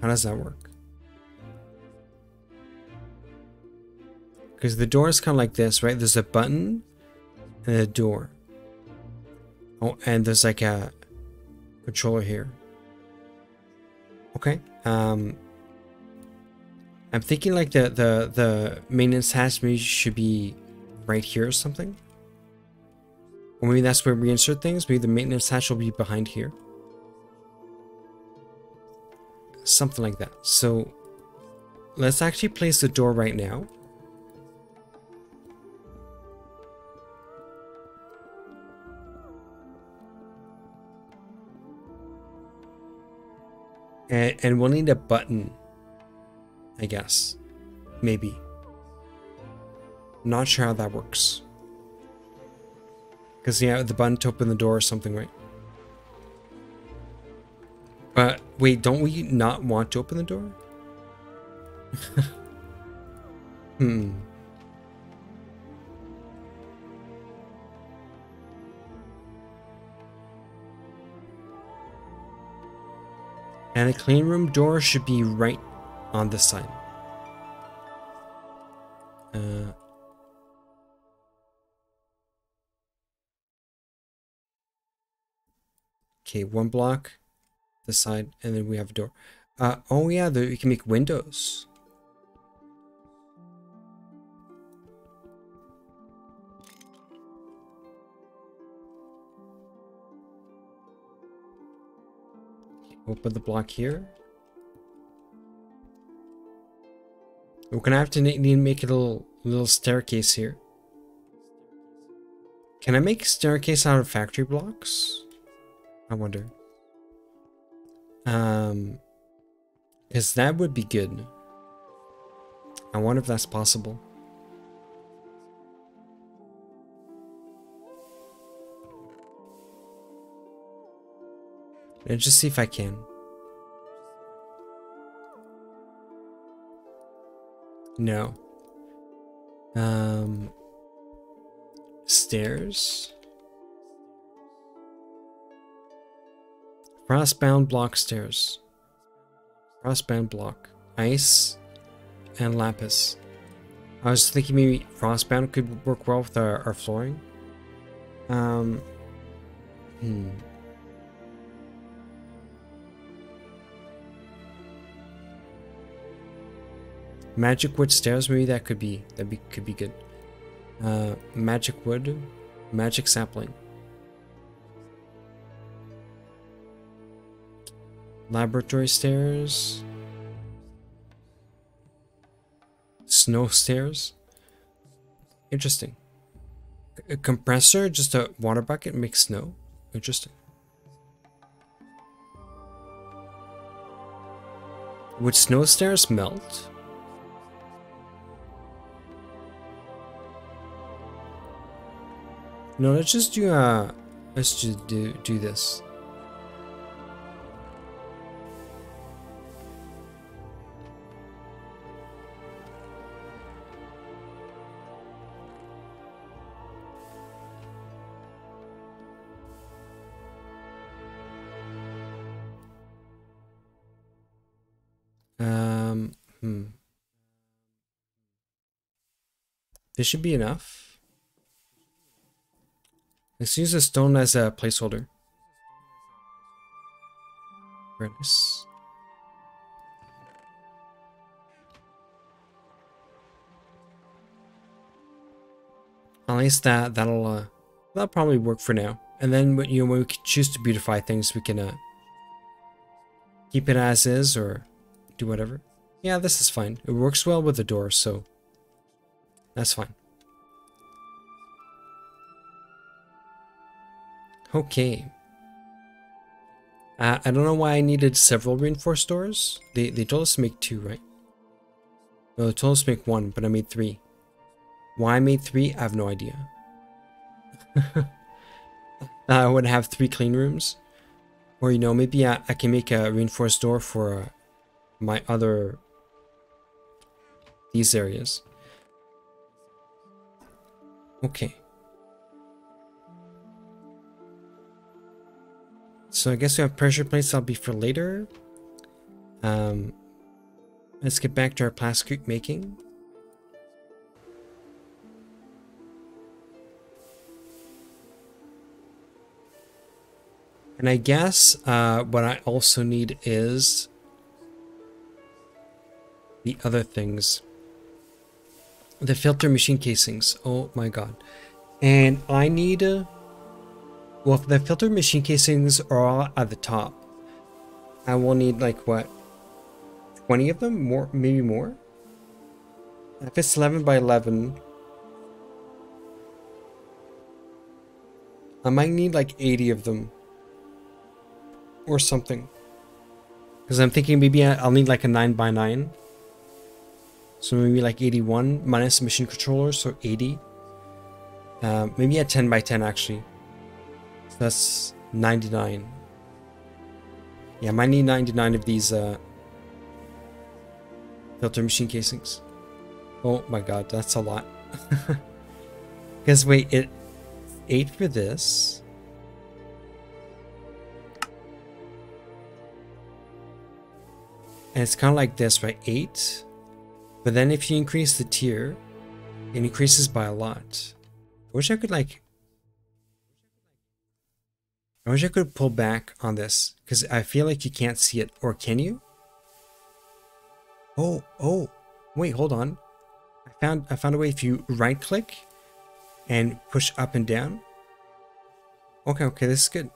How does that work? Because the door is kind of like this, right? There's a button and a door. Oh, and there's like a controller here. Okay. Um, I'm thinking like the, the, the maintenance hatch maybe should be right here or something. Or maybe that's where we insert things. Maybe the maintenance hatch will be behind here. Something like that. So let's actually place the door right now. And, and we'll need a button, I guess. Maybe. Not sure how that works. Because, yeah, the button to open the door or something, right? But wait, don't we not want to open the door? Hmm. And the clean room door should be right on the side. Uh, okay, one block, this side, and then we have a door. Uh, oh yeah, the, we can make windows. Open the block here. We're gonna have to need to make a little little staircase here. Can I make staircase out of factory blocks? I wonder. Um, because that would be good. I wonder if that's possible. Let's just see if I can. No. Um, stairs. Frostbound block stairs. Frostbound block. Ice and lapis. I was thinking maybe frostbound could work well with our, our flooring. Um, hmm. Magic wood stairs, maybe that could be that be could be good. Uh, magic wood, magic sapling. Laboratory stairs. Snow stairs. Interesting. A compressor, just a water bucket makes snow. Interesting. Would snow stairs melt? No, let's just do uh let's just do do this. This should be enough. Let's use a stone as a placeholder. Very. At least that that'll uh, that'll probably work for now. And then when you know, when we choose to beautify things, we can uh, keep it as is or do whatever. Yeah, this is fine. It works well with the door, so that's fine. Okay. Uh, I don't know why I needed several reinforced doors. They, they told us to make two, right? No, they told us to make one, but I made three. Why I made three, I have no idea. I would have three clean rooms. Or, you know, maybe I, I can make a reinforced door for uh, my other... These areas. Okay. So I guess we have pressure plates that'll be for later. Um, let's get back to our plastic making. And I guess uh, what I also need is the other things. The filter machine casings. Oh my god. And I need... Uh, well, the filter machine casings are all at the top, I will need like what? 20 of them? More, maybe more? If it's 11 by 11, I might need like 80 of them. Or something. Because I'm thinking maybe I'll need like a 9 by 9 So maybe like 81 minus machine controller, so 80. Uh, maybe a 10 by 10 actually. So that's 99. Yeah, I might need 99 of these uh, filter machine casings. Oh my god, that's a lot. Because wait, it 8 for this. And it's kind of like this, right? 8. But then if you increase the tier, it increases by a lot. I wish I could like... I wish I could pull back on this, because I feel like you can't see it. Or can you? Oh, oh, wait, hold on. I found I found a way if you right click and push up and down. Okay, okay, this is good.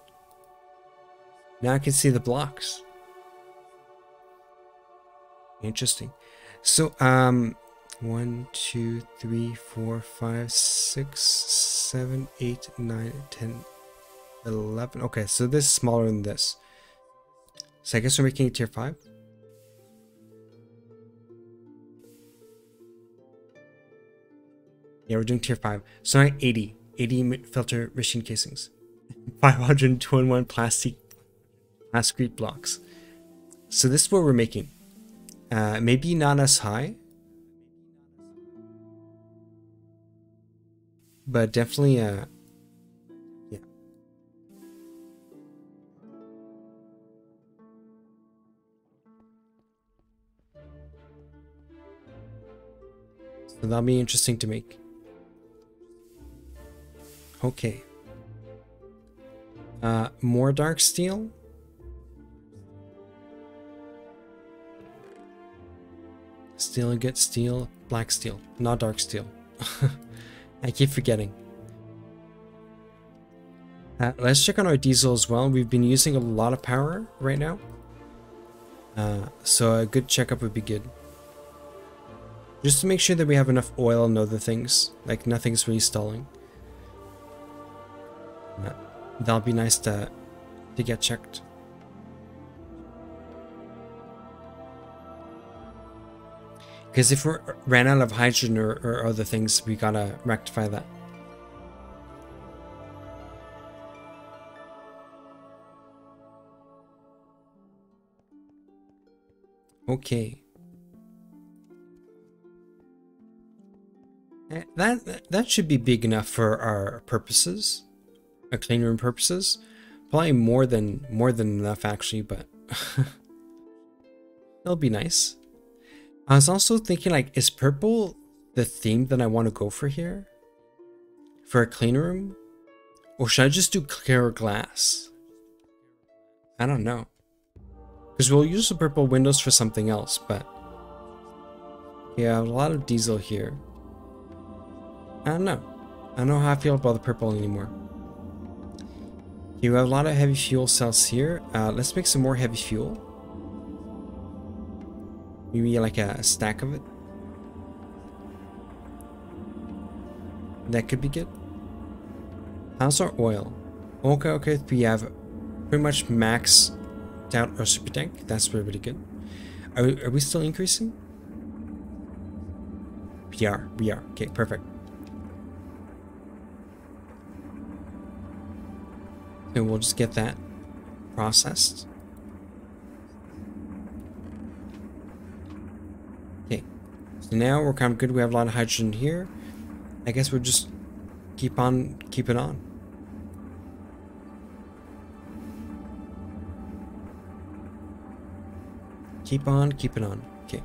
Now I can see the blocks. Interesting. So, um, one, two, three, four, five, six, seven, eight, nine, ten, eleven. Okay, so this is smaller than this. So I guess we're making tier five. Yeah, we're doing tier 5. So now 80. 80 filter machine casings. 521 plastic plastic blocks. So this is what we're making. Uh, maybe not as high. But definitely, uh, yeah. So that'll be interesting to make. Okay. Uh, more dark steel. Steel get steel, black steel, not dark steel. I keep forgetting. Uh, let's check on our diesel as well. We've been using a lot of power right now. Uh, so a good checkup would be good. Just to make sure that we have enough oil and other things. Like nothing's really stalling. That'll be nice to, to get checked. Because if we ran out of hydrogen or, or other things, we gotta rectify that. Okay. Eh, that that should be big enough for our purposes a clean room purposes. Probably more than more than enough actually, but it'll be nice. I was also thinking like, is purple the theme that I want to go for here? For a clean room? Or should I just do clear glass? I don't know. Because we'll use the purple windows for something else, but... Yeah, a lot of diesel here. I don't know. I don't know how I feel about the purple anymore. You have a lot of heavy fuel cells here. Uh, let's make some more heavy fuel. Maybe like a, a stack of it. That could be good. How's our oil? Okay, okay, we have pretty much maxed out our super tank. That's really, really good. Are we, are we still increasing? We are, we are. Okay, perfect. And we'll just get that processed. Okay. So now we're kind of good. We have a lot of hydrogen here. I guess we'll just keep on keep it on. Keep on, keep it on. Okay.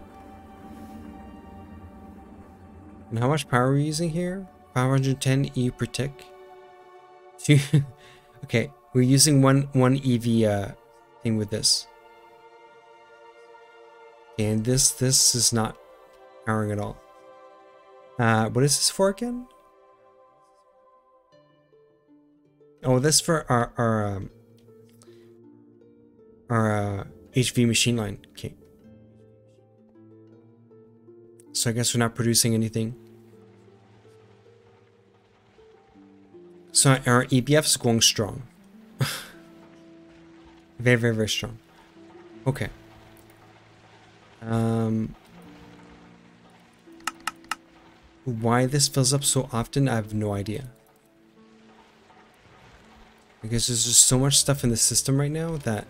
And how much power are we using here? 510 E per tick. Okay, we're using one one EV uh, thing with this. And this this is not powering at all. Uh, what is this for again? Oh, this for our our um, our uh, HV machine line. Okay. So I guess we're not producing anything. So our EBF is going strong. very, very, very strong. Okay. Um, why this fills up so often, I have no idea. Because there's just so much stuff in the system right now that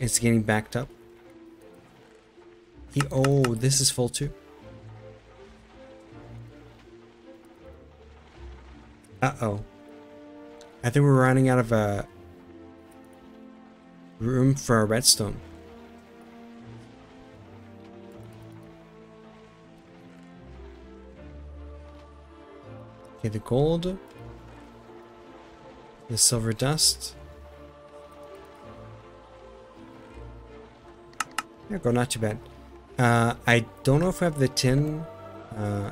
it's getting backed up. He, oh, this is full too. Uh-oh. I think we're running out of a uh, room for a redstone. Okay, the gold. The silver dust. There go, not too bad. Uh, I don't know if I have the tin. Uh,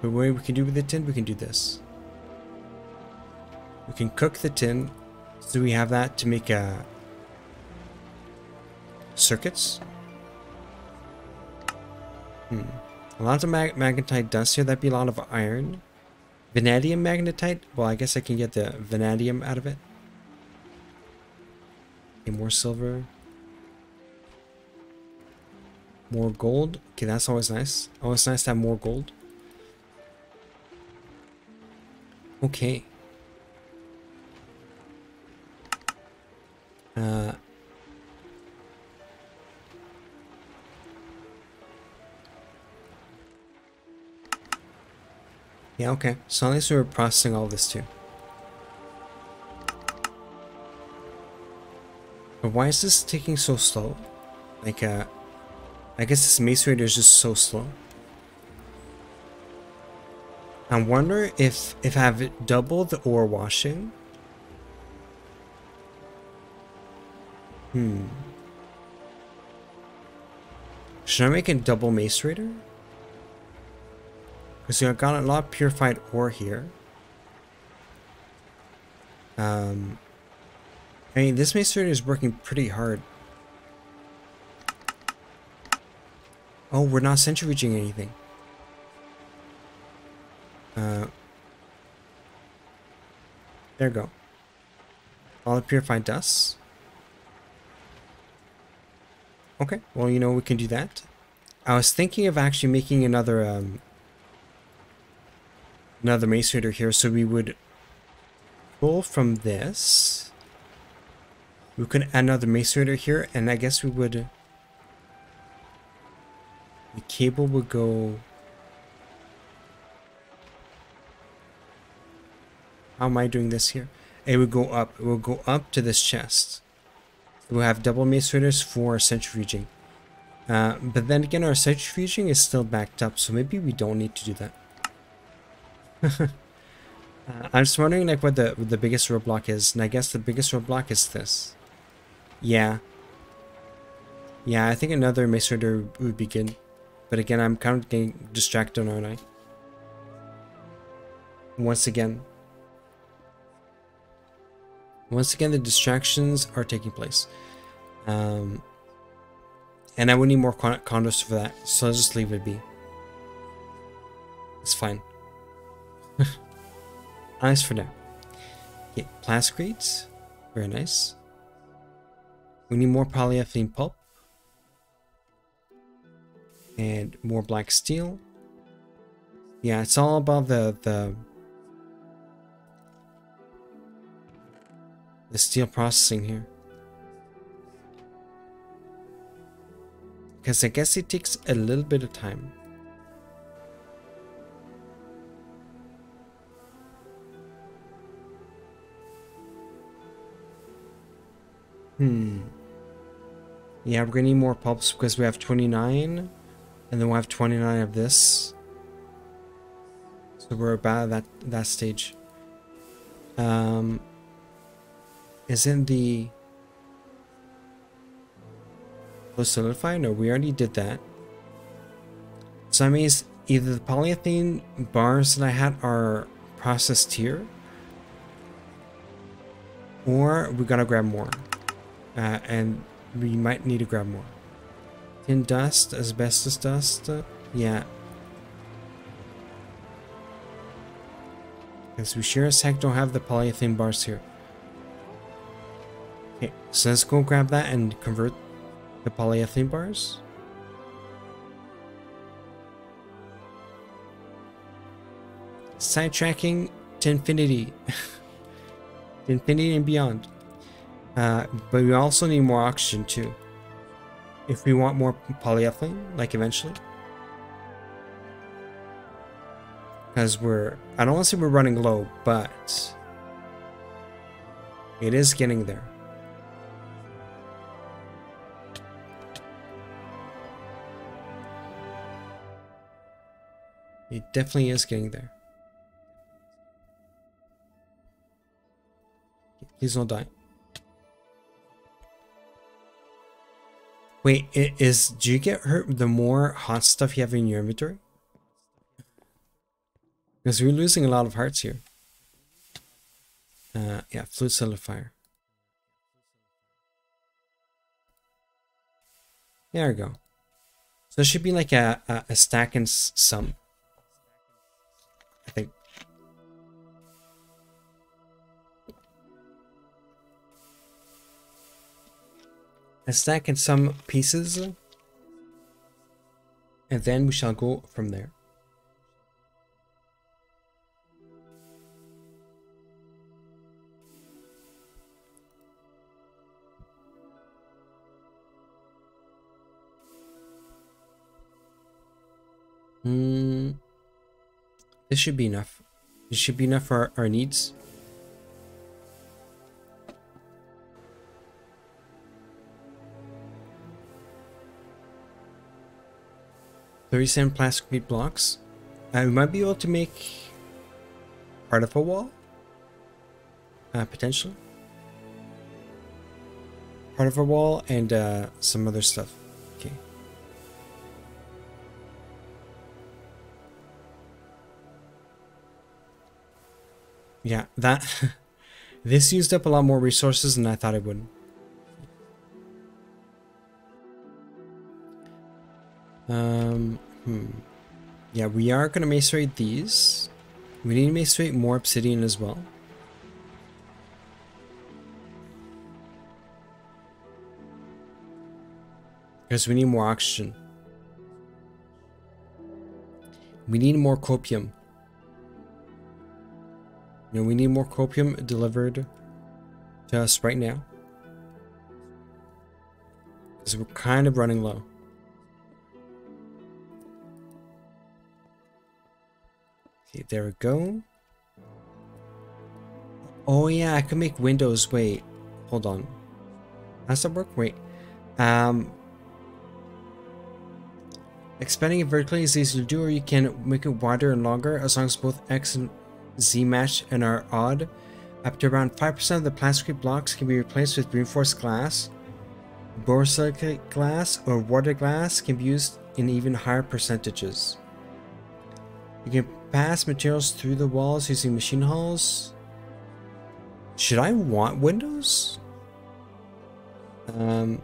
but what we can do with the tin, we can do this. We can cook the tin. So we have that to make uh, circuits. Hmm. A lot of mag magnetite dust here. That'd be a lot of iron. Vanadium magnetite. Well, I guess I can get the vanadium out of it. Okay, more silver. More gold. Okay, that's always nice. Always nice to have more gold. Okay. Uh, yeah, okay. So at least we were processing all this too. But why is this taking so slow? Like, uh, I guess this macerator is just so slow. I wonder if if I have double the ore washing. Hmm. Should I make a double macerator? Because I've got a lot of purified ore here. Um, I mean, this macerator is working pretty hard. Oh, we're not centrifuging anything. Uh, there we go. All the purified dust. Okay, well, you know, we can do that. I was thinking of actually making another, um, another macerator here, so we would pull from this. We could add another macerator here, and I guess we would... The cable would go How am I doing this here? It would go up. It will go up to this chest. We'll have double macerators for centrifuging. Uh, but then again, our centrifuging is still backed up, so maybe we don't need to do that. uh, I'm just wondering like what the what the biggest roadblock is, and I guess the biggest roadblock is this. Yeah. Yeah, I think another macerator would be good. But again, I'm kind of getting distracted, aren't I? Once again, once again, the distractions are taking place. Um, and I would need more con condos for that, so I'll just leave it be. It's fine. Nice for now. Okay, plascretes. Very nice. We need more polyethylene pulp. And more black steel. Yeah, it's all about the, the the steel processing here. Because I guess it takes a little bit of time. Hmm. Yeah, we're gonna need more pulps because we have 29, and then we'll have 29 of this. So we're about that that stage. Um, is in the the solidify? No, we already did that. So that means either the polyethylene bars that I had are processed here, or we gotta grab more. Uh, and we might need to grab more. Tin dust, asbestos dust, uh, yeah. Because we sure as heck don't have the polyethylene bars here. Okay, so let's go grab that and convert the polyethylene bars. Sidetracking to infinity. to infinity and beyond. Uh, but we also need more oxygen too. If we want more polyethylene, like eventually. Because we're, I don't want to say we're running low, but it is getting there. It definitely is getting there. Please don't die. Wait, is do you get hurt the more hot stuff you have in your inventory? Because we're losing a lot of hearts here. Uh, yeah, fluid solidifier. There we go. So it should be like a, a, a stack and some. A stack in some pieces and then we shall go from there. Hmm. This should be enough. This should be enough for our, our needs. 37 plastic blocks. Uh, we might be able to make part of a wall. Uh, potentially. Part of a wall and uh, some other stuff. Okay. Yeah, that... this used up a lot more resources than I thought it would. Um, hmm. Yeah, we are going to macerate these. We need to macerate more obsidian as well. Because we need more oxygen. We need more copium. You know, we need more copium delivered to us right now. Because we're kind of running low. Okay, there we go. Oh yeah, I can make windows. Wait, hold on. How's that work? Wait. Um, expanding it vertically is easy to do, or you can make it wider and longer as long as both X and Z match and are odd. Up to around 5% of the plastic blocks can be replaced with reinforced glass. Borosilicate glass or water glass can be used in even higher percentages. You can pass materials through the walls using machine hulls. Should I want windows? Um,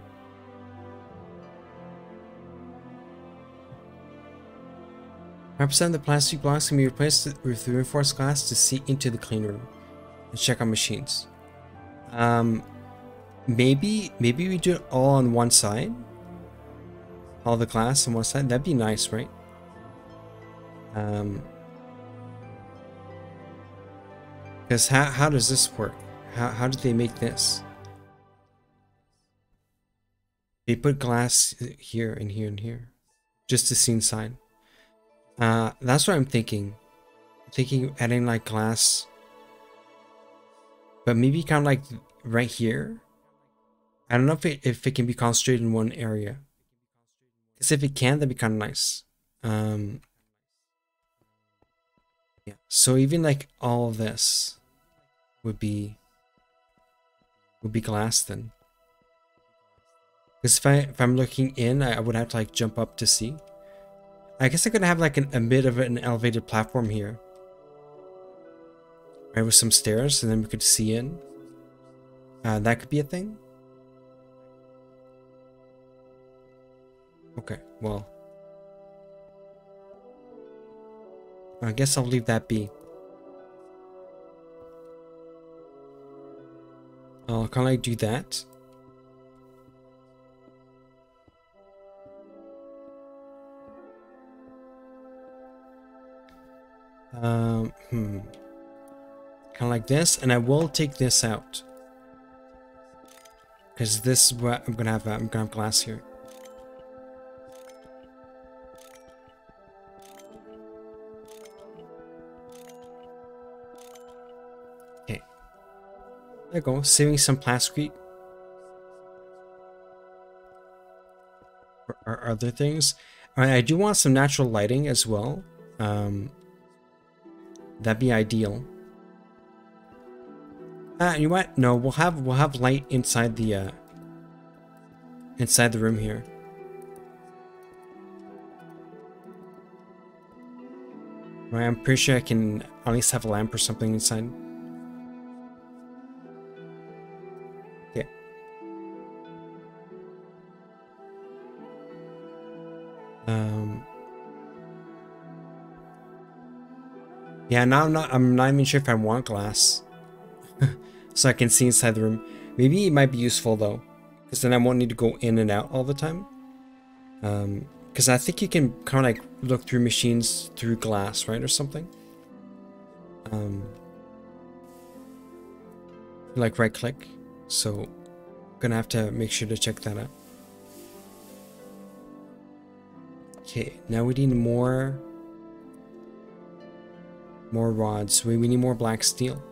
of the plastic blocks can be replaced with reinforced glass to see into the clean room and check on machines. Um, maybe maybe we do it all on one side. All the glass on one side. That'd be nice, right? Um, because how, how does this work? How, how did they make this? They put glass here and here and here. Just to see inside. Uh, that's what I'm thinking. I'm thinking adding like glass. But maybe kind of like right here. I don't know if it, if it can be concentrated in one area. Because if it can, that'd be kind of nice. Um, yeah. So even like all this would be would be glass then. Because if I if I'm looking in, I, I, would have to like jump up to see. I guess I could have like an, a bit of an elevated platform here. Right, with some stairs, and then we could see in. Uh, that could be a thing. Okay, well. I guess I'll leave that be. Kind of like do that. Um, hmm. Kind of like this, and I will take this out. Because this is what I'm gonna have, uh, I'm gonna have glass here. There you go, saving some plasticrete. Or other things. I do want some natural lighting as well. Um, that'd be ideal. Ah, you know what? No, we'll have we'll have light inside the uh, inside the room here. Right, I'm pretty sure I can at least have a lamp or something inside. Yeah, now I'm not. I'm not even sure if I want glass, so I can see inside the room. Maybe it might be useful though, because then I won't need to go in and out all the time. Um, because I think you can kind of like look through machines through glass, right, or something. Um, like right click. So, gonna have to make sure to check that out. Okay, now we need more more rods. We, we need more black steel.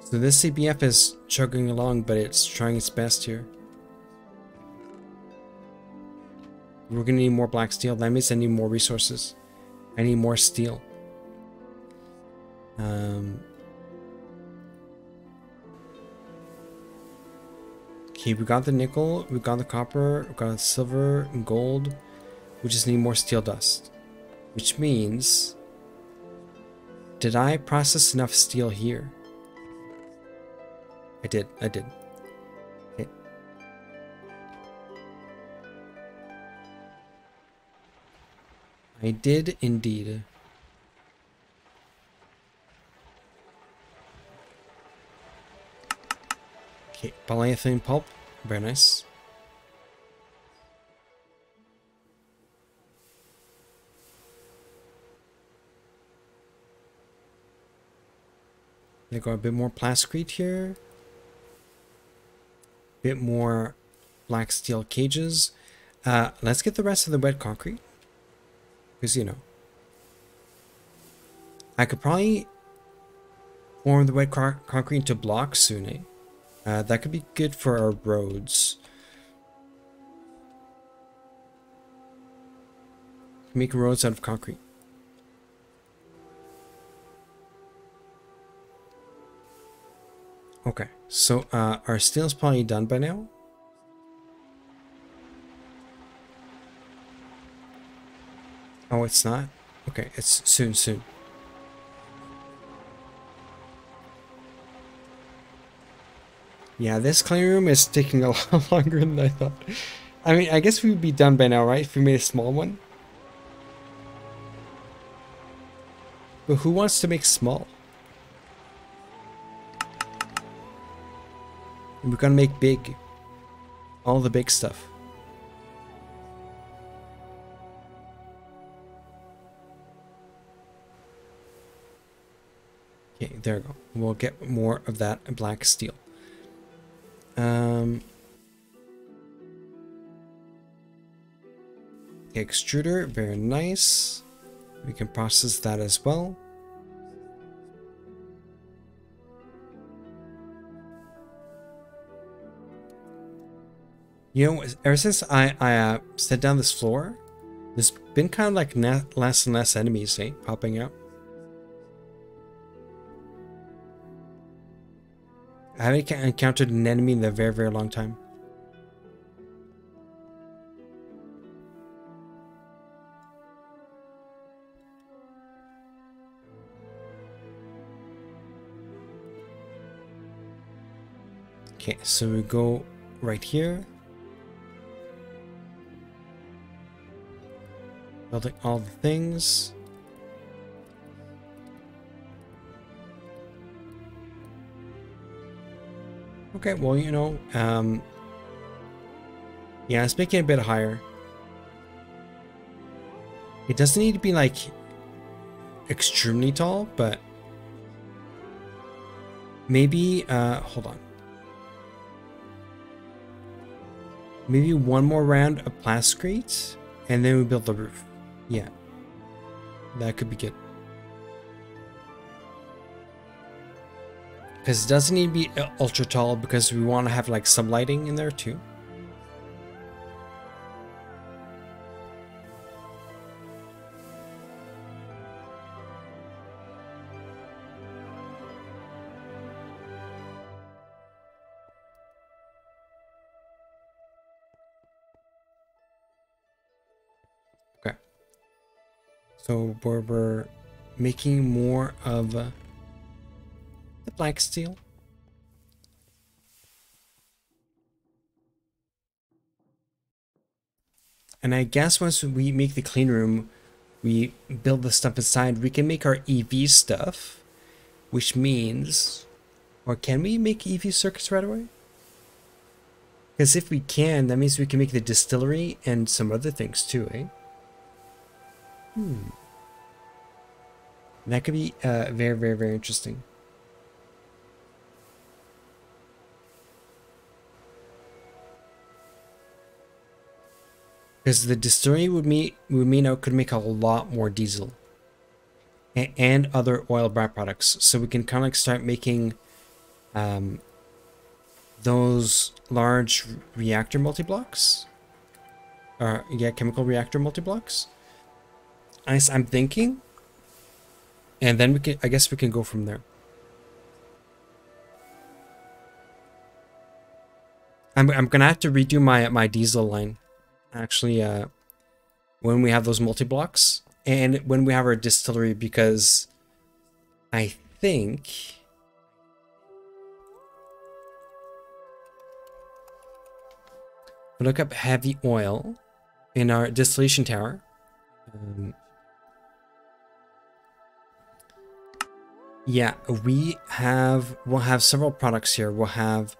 So this EBF is chugging along, but it's trying its best here. We're gonna need more black steel. That means I need more resources. I need more steel. Um, okay, we got the nickel, we got the copper, we got silver and gold. We just need more steel dust. Which means... Did I process enough steel here? I did. I did. Okay. I did indeed. Okay, polyethylene pulp. Very nice. I got a bit more plasticrete here bit more black steel cages. Uh, let's get the rest of the wet concrete. Because, you know, I could probably form the wet concrete into blocks soon, eh? Uh, that could be good for our roads. Make roads out of concrete. Okay, so uh, our steel's probably done by now. Oh, it's not? Okay, it's soon, soon. Yeah, this clean room is taking a lot longer than I thought. I mean, I guess we would be done by now, right? If we made a small one. But who wants to make small? And we're gonna make big. All the big stuff. Okay, there we go. We'll get more of that black steel. Um, extruder, very nice. We can process that as well. You know, ever since I, I uh, set down this floor, there's been kind of like less and less enemies, eh, popping up. I haven't encountered an enemy in a very, very long time. Okay, so we go right here. Building all the things. Okay, well, you know, um, yeah, let's make it a bit higher. It doesn't need to be, like, extremely tall, but maybe, uh, hold on. Maybe one more round of plasticrete, and then we build the roof. Yeah. That could be good. Because it doesn't need to be uh, ultra tall because we want to have like some lighting in there too. So we're, we're making more of uh, the black steel. And I guess once we make the clean room, we build the stuff inside, we can make our EV stuff, which means, or can we make EV circuits right away? Because if we can, that means we can make the distillery and some other things too, eh? Hmm. That could be uh, very, very, very interesting. Because the distillery would mean, would mean I could make a lot more diesel. And, and other oil byproducts. So we can kind of like start making um, those large reactor multi-blocks. Or, yeah, chemical reactor multi-blocks. I, I'm thinking. And then we can, I guess we can go from there. I'm, I'm gonna have to redo my, my diesel line. Actually, uh, when we have those multi-blocks. And when we have our distillery because I think... look up heavy oil in our distillation tower. Um, Yeah, we have, we'll have several products here. We'll have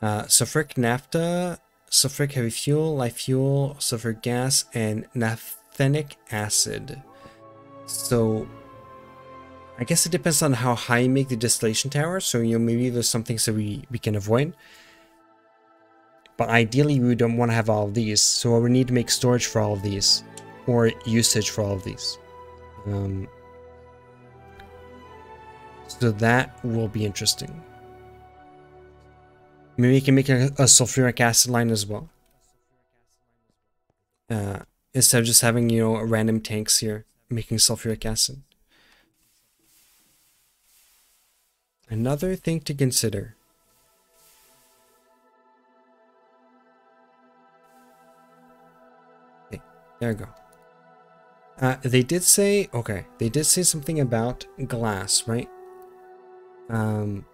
uh, sulfuric naphtha, sulfuric heavy fuel, light fuel, sulfuric gas, and naphthenic acid. So I guess it depends on how high you make the distillation tower. So, you know, maybe there's some things that we, we can avoid. But ideally, we don't want to have all of these. So we need to make storage for all of these or usage for all of these. Um, so that will be interesting. Maybe we can make a, a sulfuric acid line as well. Uh, instead of just having, you know, random tanks here making sulfuric acid. Another thing to consider. Okay, there we go. Uh, they did say, okay, they did say something about glass, right? Um,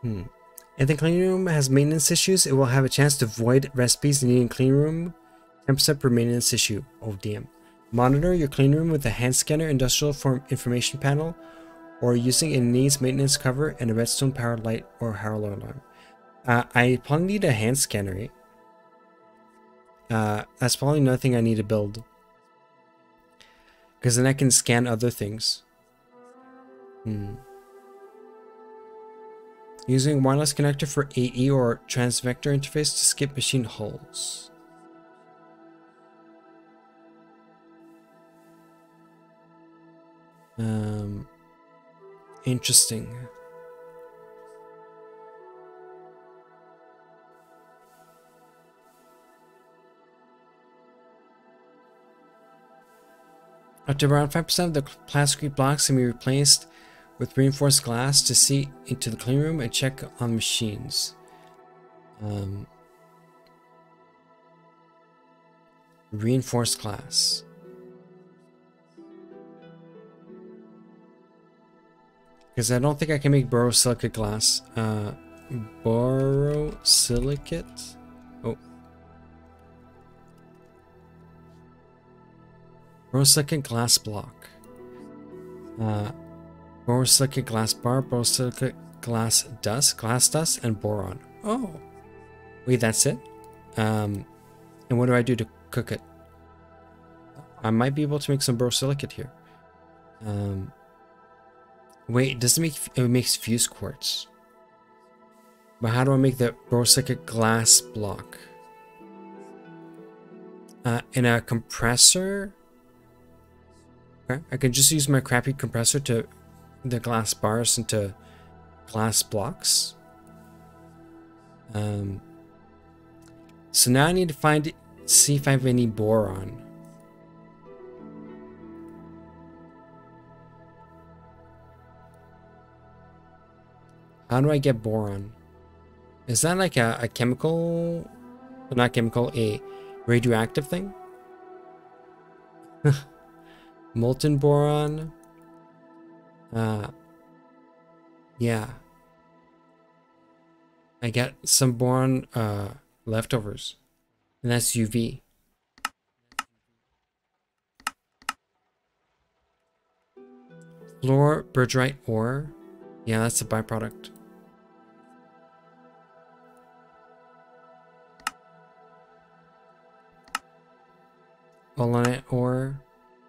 hmm. If the clean room has maintenance issues, it will have a chance to void recipes needing clean room 10% per maintenance issue. Oh, damn. Monitor your clean room with a hand scanner industrial form information panel or using a needs maintenance cover and a redstone powered light or howler alarm. Uh, I probably need a hand scanner. Uh, that's probably another thing I need to build. Because then I can scan other things. Hmm. Using wireless connector for AE or transvector interface to skip machine hulls. Um, interesting. Up to around 5% of the plastic blocks can be replaced with reinforced glass to see into the clean room and check on machines. Um, reinforced glass. Because I don't think I can make borosilicate glass. Uh, borosilicate? Oh. Borosilicate glass block. Uh, borosilicate glass bar, borosilicate glass dust, glass dust, and boron. Oh. Wait, that's it? Um, and what do I do to cook it? I might be able to make some borosilicate here. Um, wait, does it make, it makes fused quartz. But how do I make the borosilicate glass block? Uh, in a compressor? Okay, I can just use my crappy compressor to the glass bars into glass blocks. Um, so now I need to find, see if I have any boron. How do I get boron? Is that like a, a chemical, not chemical, a radioactive thing? Molten boron. Uh, yeah. I get some boron uh, leftovers. And that's UV. Fluor-Buergerite ore. Yeah, that's a byproduct. All ore.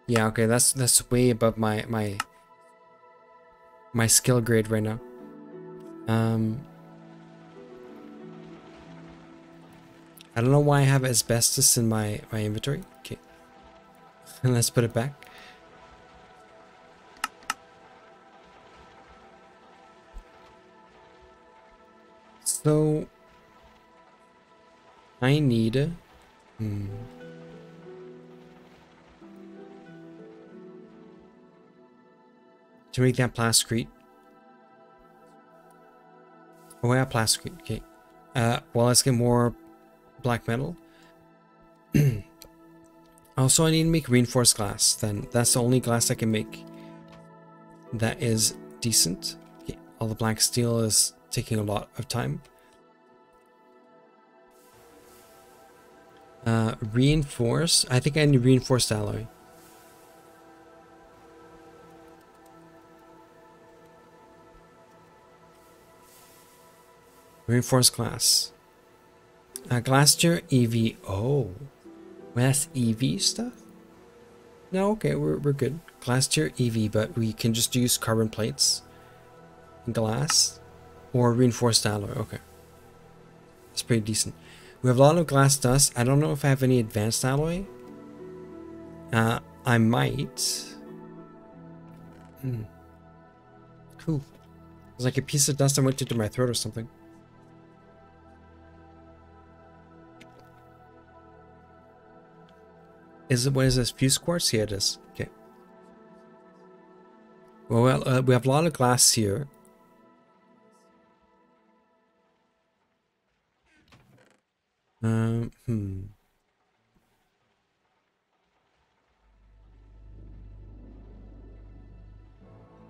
Yeah, okay, that's that's way above my my my skill grade right now. Um I don't know why I have asbestos in my my inventory. Okay. Let's put it back. So I need hmm to make that plasticrete. Oh yeah, plasticrete. Okay. Uh, well, let's get more black metal. also, I need to make reinforced glass. Then that's the only glass I can make that is decent. Okay. All the black steel is taking a lot of time. Uh, reinforce. I think I need reinforced alloy. Reinforced glass. Uh, glass tier EV. Oh. Well, that's EV stuff? No, okay, we're, we're good. Glass tier EV, but we can just use carbon plates. Glass. Or reinforced alloy. Okay. That's pretty decent. We have a lot of glass dust. I don't know if I have any advanced alloy. Uh, I might. Hmm. Cool. It's like a piece of dust I went into my throat or something. Is it, what is this, fused quartz? Here it is. Okay. Well, uh, we have a lot of glass here. Um, hmm.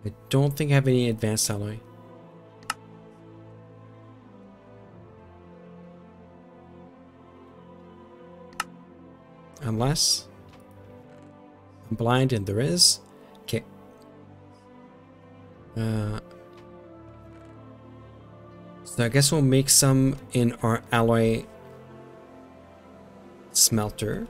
I don't think I have any advanced alloy. Unless I'm blind and there is. Okay. Uh, so I guess we'll make some in our alloy smelter.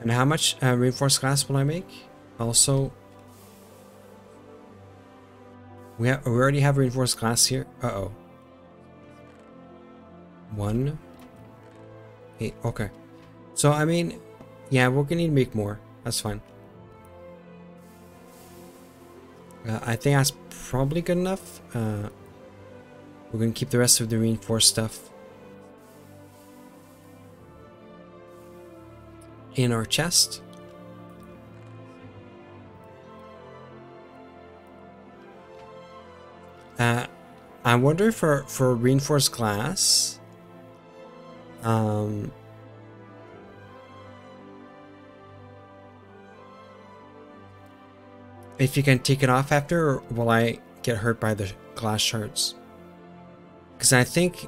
And how much uh, reinforced glass will I make? Also, we, have, we already have reinforced glass here. Uh-oh. One. Eight. Okay. So, I mean, yeah, we're gonna need to make more. That's fine. Uh, I think that's probably good enough. Uh, we're gonna keep the rest of the reinforced stuff in our chest. Uh, I wonder for for reinforced glass, um, if you can take it off after, or will I get hurt by the glass shards? Because I think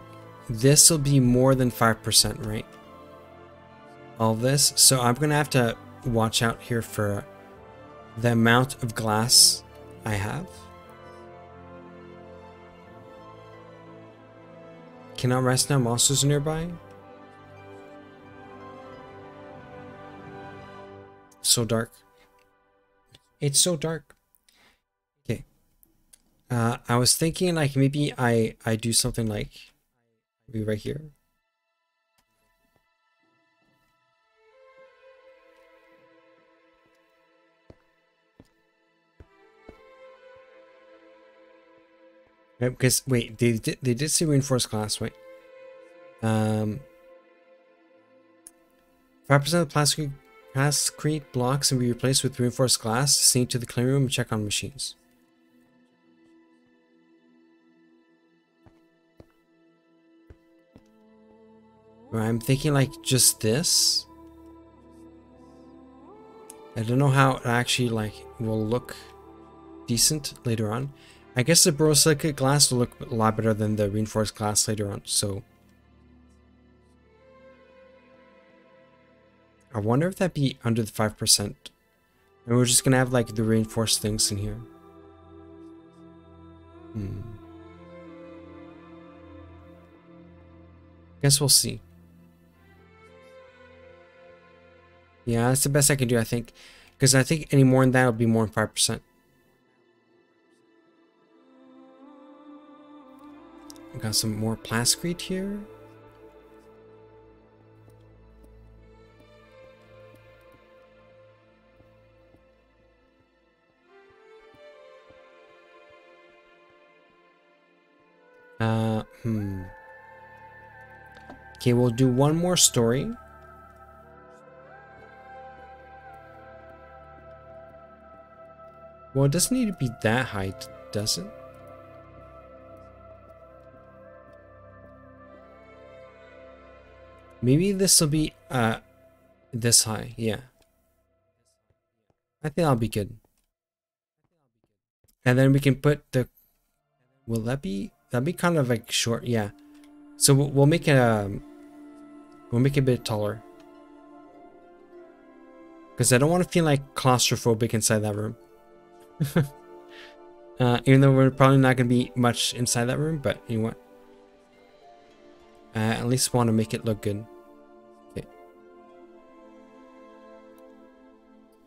this will be more than 5%, right? All this. So I'm going to have to watch out here for the amount of glass I have. Cannot rest now, monsters nearby. so dark. It's so dark. Okay. Uh, I was thinking like maybe I, I do something like maybe right here. Right, because wait, they did they did say reinforced glass, right? Um, five percent of plastic plasticrete blocks can be replaced with reinforced glass. Sneak to the cleaning room and check on machines. I'm thinking like just this. I don't know how it actually like will look decent later on. I guess the borosilicate glass will look a lot better than the reinforced glass later on, so. I wonder if that'd be under the 5%. And we're just gonna have like the reinforced things in here. Hmm. Guess we'll see. Yeah, that's the best I can do, I think. Because I think any more than that will be more than 5%. Got some more plasticrete here. Okay, we'll do one more story. Well, it doesn't need to be that high, does it? Maybe this will be uh this high, yeah. I think I'll be good. And then we can put the will that be that'd be kind of like short, yeah. So we'll, make it um we'll make it a bit taller. Because I don't want to feel like claustrophobic inside that room. uh, even though we're probably not going to be much inside that room, but you know what? At least want to make it look good. Okay.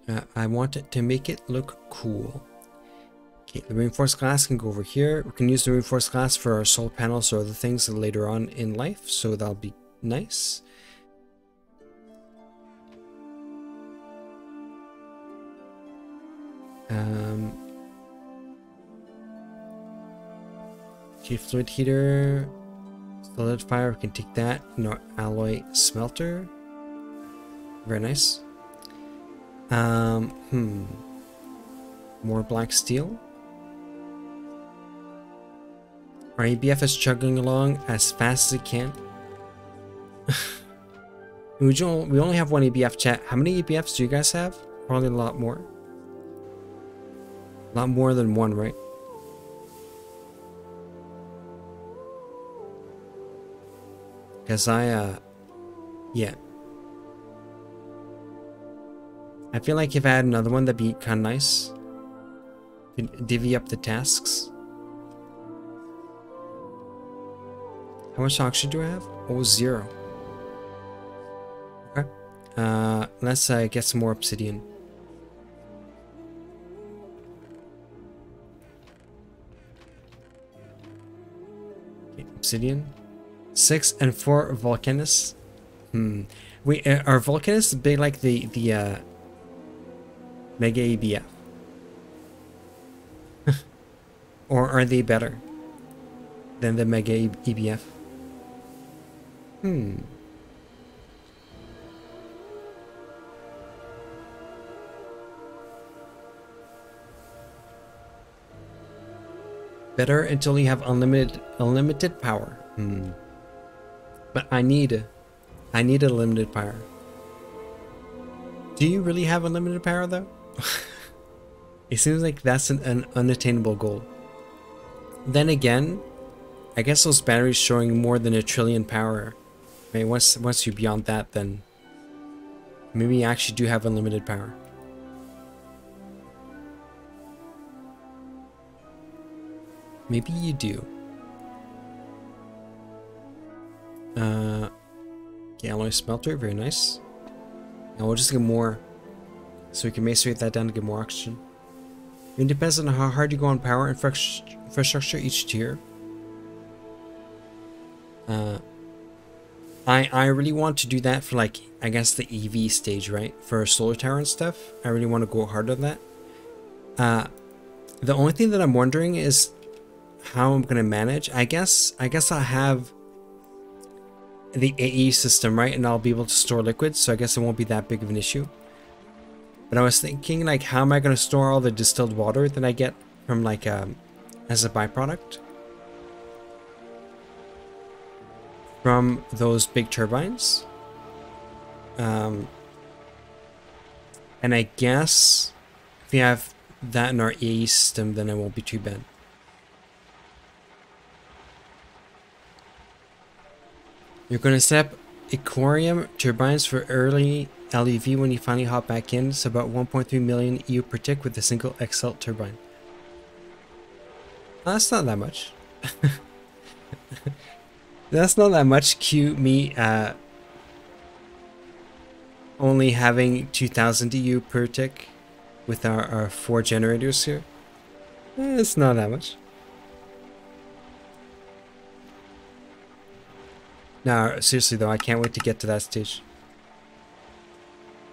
Uh, I want it to make it look cool. Okay, the reinforced glass can go over here. We can use the reinforced glass for our solar panels or other things later on in life, so that'll be nice. Um, okay, fluid heater, solidifier, we can take that. No alloy smelter. Very nice. Um, hmm. More black steel. Our EBF is chugging along as fast as it can. we only have one EBF chat. How many EBFs do you guys have? Probably a lot more. Not more than one, right? Because I, uh, yeah. I feel like if I had another one, that'd be kind of nice. divvy up the tasks. How much oxygen do I have? Oh, zero. Okay. Uh, let's uh, get some more obsidian. Obsidian. Six and four volcanists. Hmm. We uh, are volcanists big like the the uh, Mega EBF? or are they better than the Mega EBF? Hmm. Better until you have unlimited unlimited power. Hmm. But I need I need a limited power. Do you really have unlimited power though? it seems like that's an, an unattainable goal. Then again, I guess those batteries showing more than a trillion power. I mean, once once you're beyond that, then maybe you actually do have unlimited power. Maybe you do. Uh, alloy smelter, very nice. Now we'll just get more, so we can macerate that down to get more oxygen. It depends on how hard you go on power infrastructure each tier. Uh, I I really want to do that for like I guess the EV stage, right? For solar tower and stuff. I really want to go hard on that. Uh, the only thing that I'm wondering is how I'm gonna manage. I guess I guess I'll have the AE system, right? And I'll be able to store liquids, so I guess it won't be that big of an issue. But I was thinking, like, how am I gonna store all the distilled water that I get from, like, um, as a byproduct? From those big turbines? Um, and I guess if we have that in our AE system, then it won't be too bad. You're going to set up Ichorium turbines for early LEV when you finally hop back in. It's about 1.3 million EU per tick with a single XL turbine. That's not that much. that's not that much. Cue me uh, only having 2000 EU per tick with our, our four generators here. Eh, it's not that much. No, seriously though, I can't wait to get to that stage.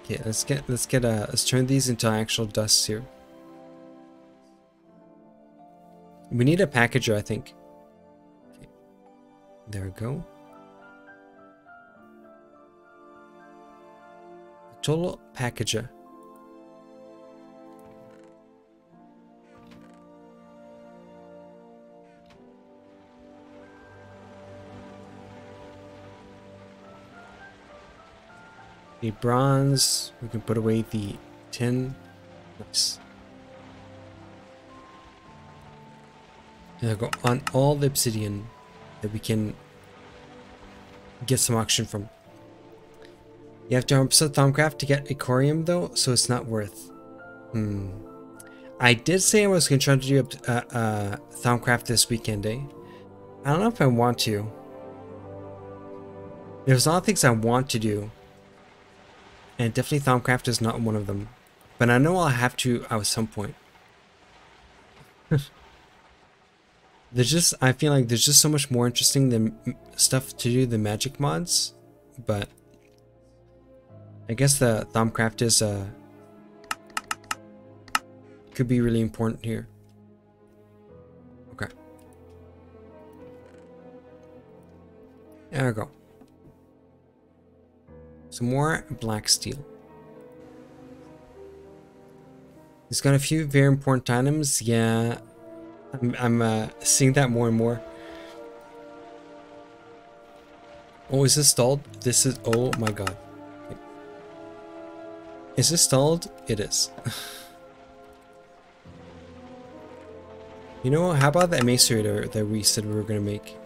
Okay, let's get let's get uh let's turn these into actual dusts here. We need a packager, I think. Okay. There we go. Total packager. The bronze, we can put away the tin. Nice. And I'll go on all the obsidian that we can get some auction from. You have to 100% Thaumcraft to get Ichorium though, so it's not worth. Hmm. I did say I was going to try to do a uh, uh, Thaumcraft this weekend, eh? I don't know if I want to. There's a lot of things I want to do. And definitely Thaumcraft is not one of them. But I know I'll have to at some point. there's just, I feel like there's just so much more interesting than stuff to do than magic mods. But I guess the Thaumcraft is, uh, could be really important here. Okay. There we go. Some more black steel. He's got a few very important items. Yeah, I'm, I'm uh, seeing that more and more. Oh, is this stalled? This is, oh my god. Is this stalled? It is. you know, how about the macerator that we said we were going to make?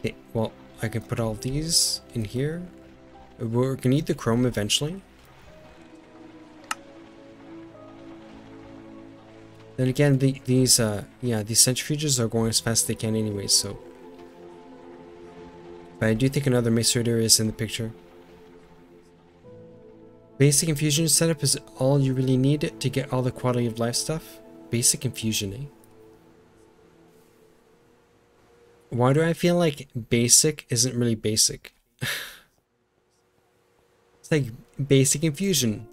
Okay, well, I can put all these in here. We're gonna need the chrome eventually. Then again, the, these, uh, yeah, these centrifuges are going as fast as they can anyway, so. But I do think another macerator is in the picture. Basic infusion setup is all you really need to get all the quality of life stuff. Basic infusion, eh? Why do I feel like basic isn't really basic? it's like basic infusion.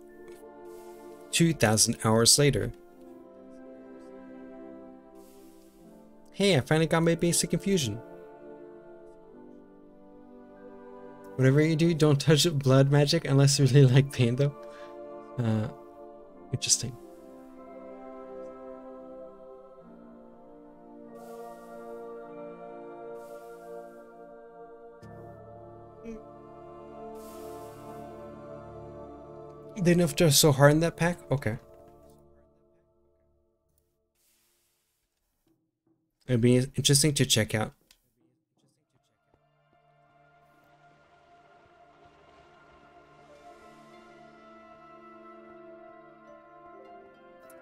2,000 hours later. Hey, I finally got my basic infusion. Whatever you do, don't touch blood magic unless you really like pain though. Uh, interesting. They nerfed so hard in that pack? Okay. It'd be interesting to check out.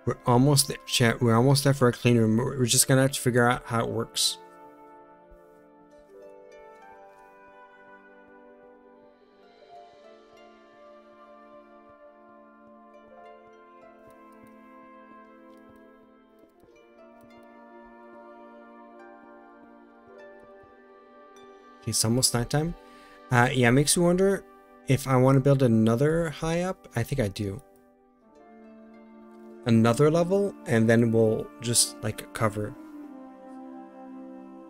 We're almost there, chat. We're almost there for a clean room. We're just gonna have to figure out how it works. It's almost nighttime. Uh, yeah, makes me wonder if I want to build another high up. I think I do. Another level, and then we'll just like cover.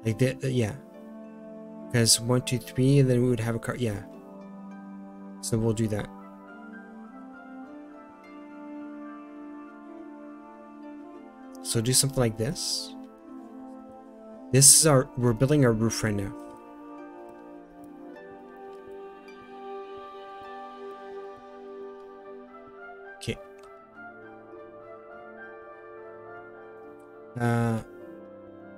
Like uh, yeah. Because one, two, three, and then we would have a car. Yeah. So we'll do that. So do something like this. This is our, we're building our roof right now. Uh,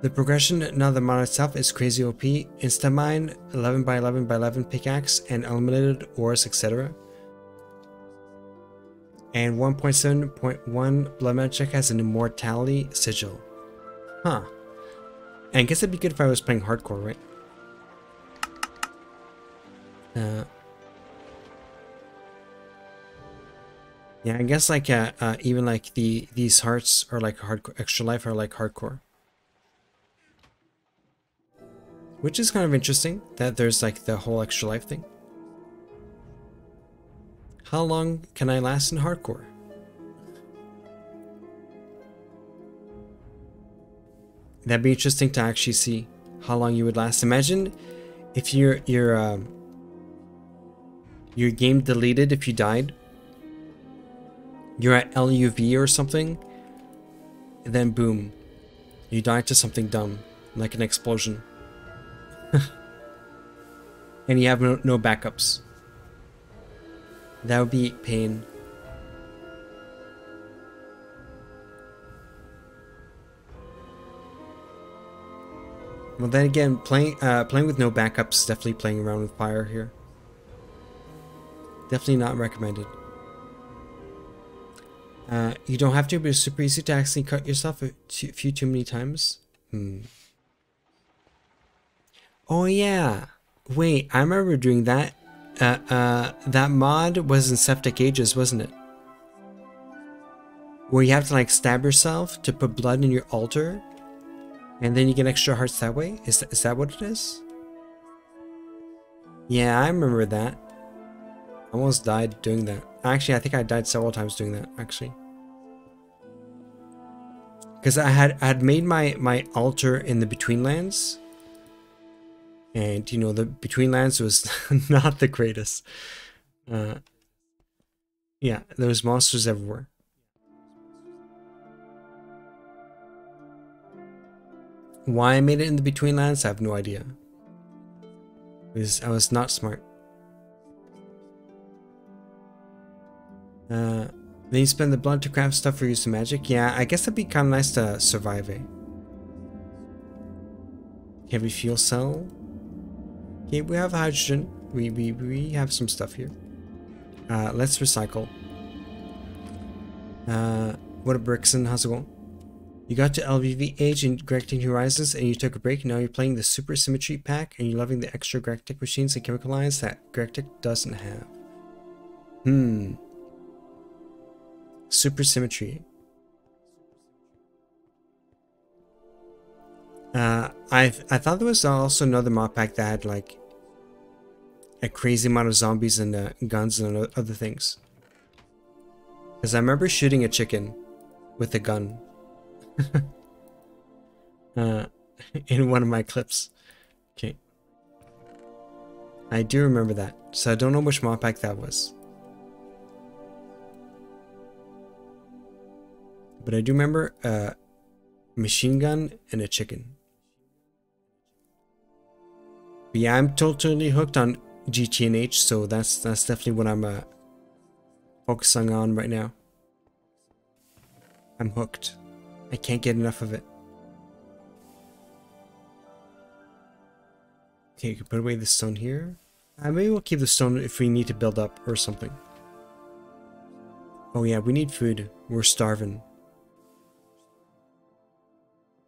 the progression, now the mod itself, is crazy OP. Insta Instamine, 11 by 11 by 11 pickaxe, and unlimited ores, etc. And 1.7.1 Blood Magic has an immortality sigil. Huh. And I guess it'd be good if I was playing hardcore, right? Uh, yeah, I guess like uh, uh, even like the these hearts are like hardcore. Extra life are like hardcore, which is kind of interesting that there's like the whole extra life thing. How long can I last in hardcore? That'd be interesting to actually see how long you would last. Imagine if your your um, your game deleted if you died. You're at LUV or something, and then boom, you die to something dumb, like an explosion. and you have no, no backups. That would be pain. Well, then again, playing uh, playing with no backups, definitely playing around with fire here. Definitely not recommended. Uh, you don't have to, but it's super easy to actually cut yourself a few too many times. Hmm. Oh yeah. Wait, I remember doing that. Uh, uh, that mod was in SevTech Ages, wasn't it? Where you have to like stab yourself to put blood in your altar and then you get extra hearts that way? Is, that, is that what it is? Yeah, I remember that. I almost died doing that. Actually, I think I died several times doing that, actually. Because I had I had made my, my altar in the Between Lands. And, you know, the Between Lands was not the greatest. Uh, yeah, there was monsters everywhere. Why I made it in the Between Lands, I have no idea. Because I was not smart. Uh, then you spend the blood to craft stuff for use of magic. Yeah, I guess that'd be kind of nice to survive, eh? Heavy fuel cell. Okay, we have hydrogen. We, we, we have some stuff here. Uh, let's recycle. Uh, what a Brixton, how's it going? You got to LuV Age in Galactic Horizons and you took a break. Now you're playing the Super Symmetry pack and you're loving the extra Galactic machines and chemical lines that Galactic doesn't have. Hmm. Super Symmetry. Uh, I I thought there was also another mod pack that had like a crazy amount of zombies and uh, guns and other things. Because I remember shooting a chicken with a gun uh, in one of my clips. Okay. I do remember that. So I don't know which mod pack that was. But I do remember a machine gun and a chicken. But yeah, I'm totally hooked on GTNH, so that's that's definitely what I'm uh, focusing on right now. I'm hooked. I can't get enough of it. Okay, you can put away the stone here. Uh, maybe we'll keep the stone if we need to build up or something. Oh yeah, we need food. We're starving.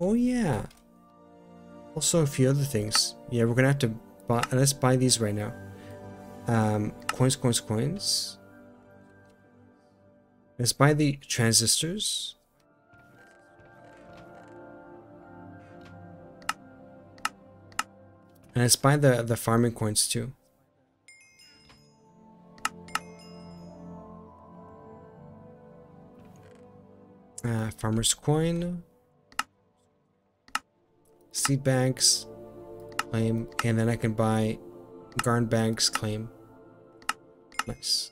Oh yeah. Also a few other things. Yeah, we're gonna have to buy, let's buy these right now. Um, coins, coins, coins. Let's buy the transistors. And let's buy the, the farming coins too. Uh, farmer's coin. Seed banks, Claim. And then I can buy garn Banks claim. Nice.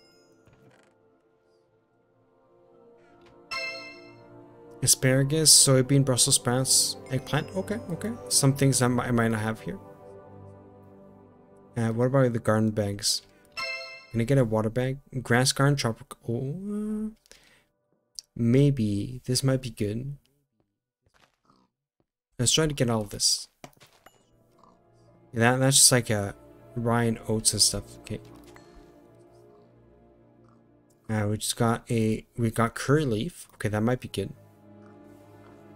Asparagus, soybean, Brussels sprouts, eggplant. Okay, okay. Some things I might, I might not have here. Uh, what about the garden bags? Can I get a water bag? Grass garden, tropical. Oh, maybe this might be good. Let's try to get all of this. That that's just like a rye and oats and stuff. Okay. Uh, we just got a we got curry leaf. Okay, that might be good.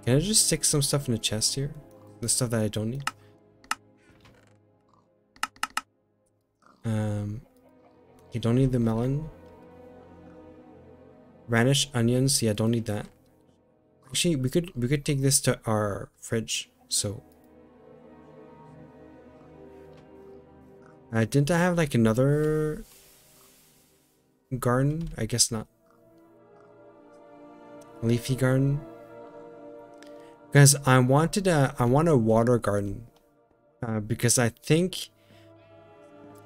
Can I just stick some stuff in the chest here? The stuff that I don't need. Um, you don't need the melon. Radish, onions. Yeah, I don't need that. Actually, we could we could take this to our fridge. So, uh, didn't I have like another garden? I guess not. Leafy garden. Because I wanted a I want a water garden. Uh, because I think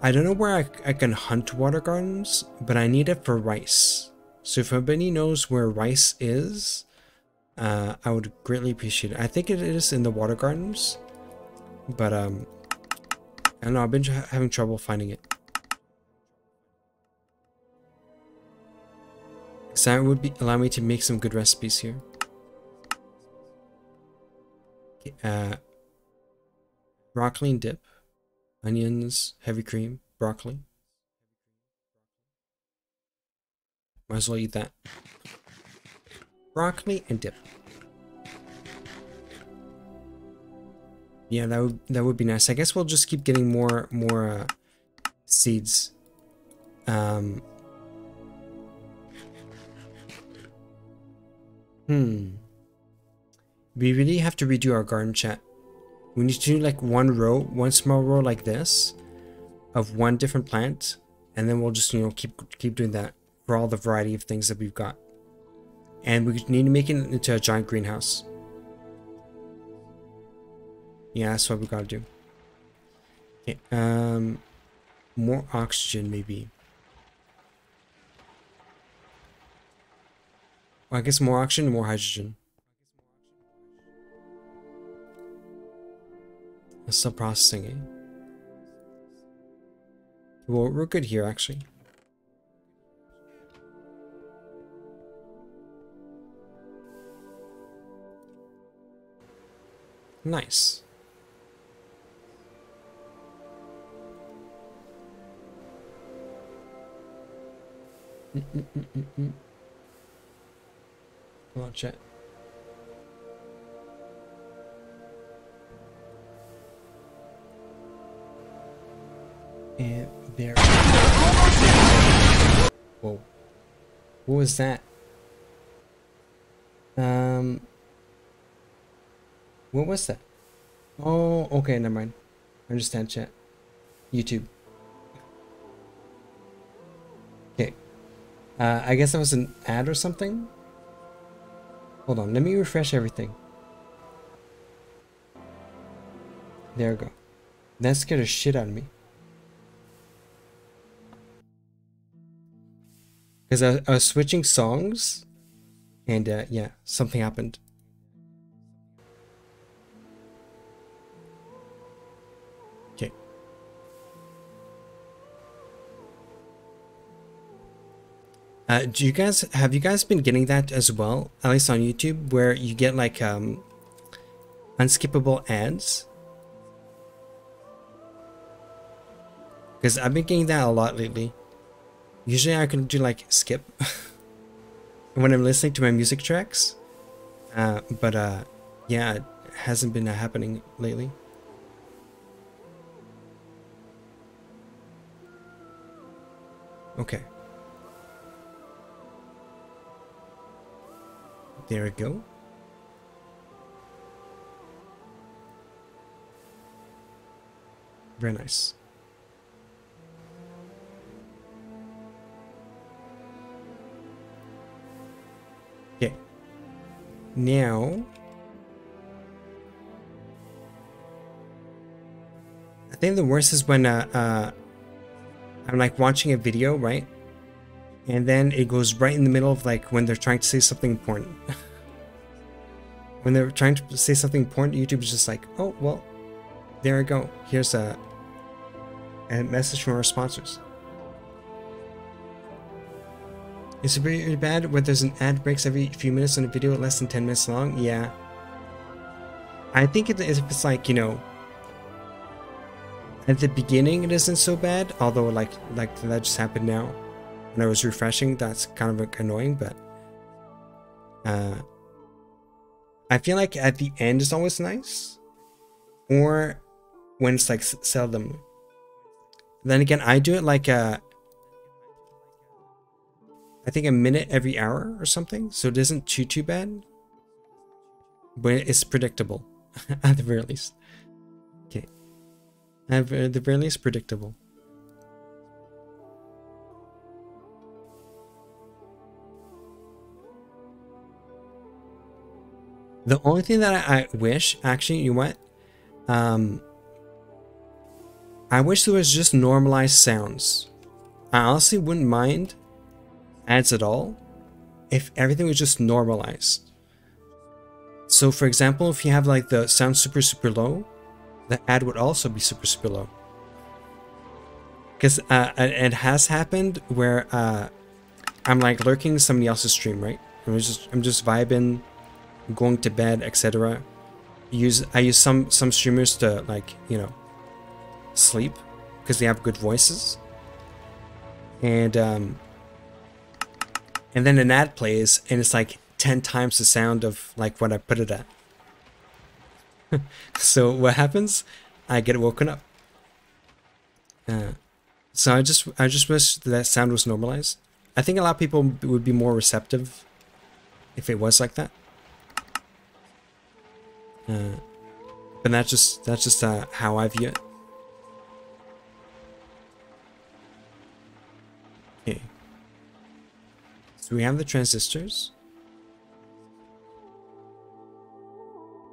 I don't know where I, I can hunt water gardens, but I need it for rice. So if anybody knows where rice is, uh, I would greatly appreciate it. I think it is in the water gardens, but um, I don't know. I've been having trouble finding it. So that would be allow me to make some good recipes here. Uh, broccoli and dip, onions, heavy cream, broccoli. Might as well eat that. Broccoli and dip. Yeah, that would that would be nice. I guess we'll just keep getting more more uh, seeds. Um. Hmm. We really have to redo our garden chat. We need to do like one row, one small row like this of one different plant. And then we'll just, you know, keep keep doing that for all the variety of things that we've got. And we need to make it into a giant greenhouse. Yeah, that's what we gotta do. Okay, um, more oxygen maybe. Well, I guess more oxygen, more hydrogen. Still processing it. Well, we're good here, actually. Nice. Watch it. And there. Whoa. What was that? Um. What was that? Oh, okay, never mind. I understand chat. YouTube. Okay. Uh, I guess that was an ad or something? Hold on, let me refresh everything. There we go. That scared the shit out of me. Because I, I, was switching songs, and uh, yeah, something happened. Uh, do you guys have you guys been getting that as well? At least on YouTube, where you get like um, unskippable ads. Because I've been getting that a lot lately. Usually I can do like skip when I'm listening to my music tracks. Uh, but uh, yeah, it hasn't been happening lately. Okay. There we go. Very nice. Now, I think the worst is when uh, uh, I'm like watching a video, right? And then it goes right in the middle of like when they're trying to say something important. when they're trying to say something important, YouTube is just like, oh, well, there we go. Here's a, a message from our sponsors. Is it really bad when there's an ad breaks every few minutes on a video less than 10 minutes long? Yeah. I think if it's like, you know, at the beginning it isn't so bad, although like like that just happened now. When I was refreshing, that's kind of annoying, but uh I feel like at the end is always nice. Or when it's like seldom. Then again, I do it like a uh, I think a minute every hour or something, so it isn't too too bad. But it's predictable, at the very least. Okay. At the very least, predictable. The only thing that I, I wish, actually, you know what? Um, I wish there was just normalized sounds. I honestly wouldn't mind ads at all if everything was just normalized. So for example, if you have like the sound super super low, the ad would also be super super low. Because uh, it has happened where uh, I'm like lurking somebody else's stream, right? I'm just I'm just vibing, going to bed, etc. Use I use some some streamers to like you know sleep because they have good voices, and um, and then an ad plays and it's like 10 times the sound of like what I put it at. so what happens? I get woken up. Uh, so I just I just wish that sound was normalized. I think a lot of people would be more receptive if it was like that. Uh, but that's just that's just uh, how I view it. Okay. So we have the transistors.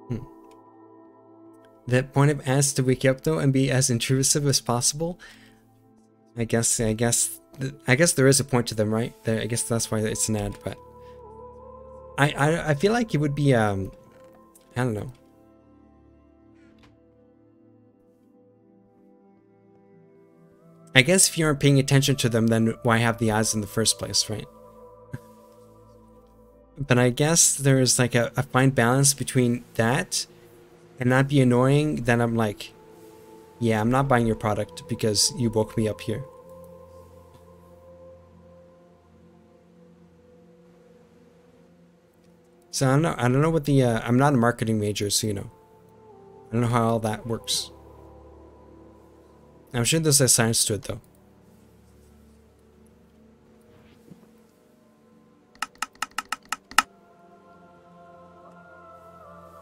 Hmm. The point of ads to wake up though and be as intrusive as possible. I guess I guess I guess there is a point to them, right? I guess that's why it's an ad, but I I, I feel like it would be um I don't know. I guess if you aren't paying attention to them, then why have the eyes in the first place, right? but I guess there's like a, a fine balance between that and not be annoying. Then I'm like, yeah, I'm not buying your product because you woke me up here. So I don't know. I don't know what the. Uh, I'm not a marketing major, so you know. I don't know how all that works. I'm sure there's a science to it, though.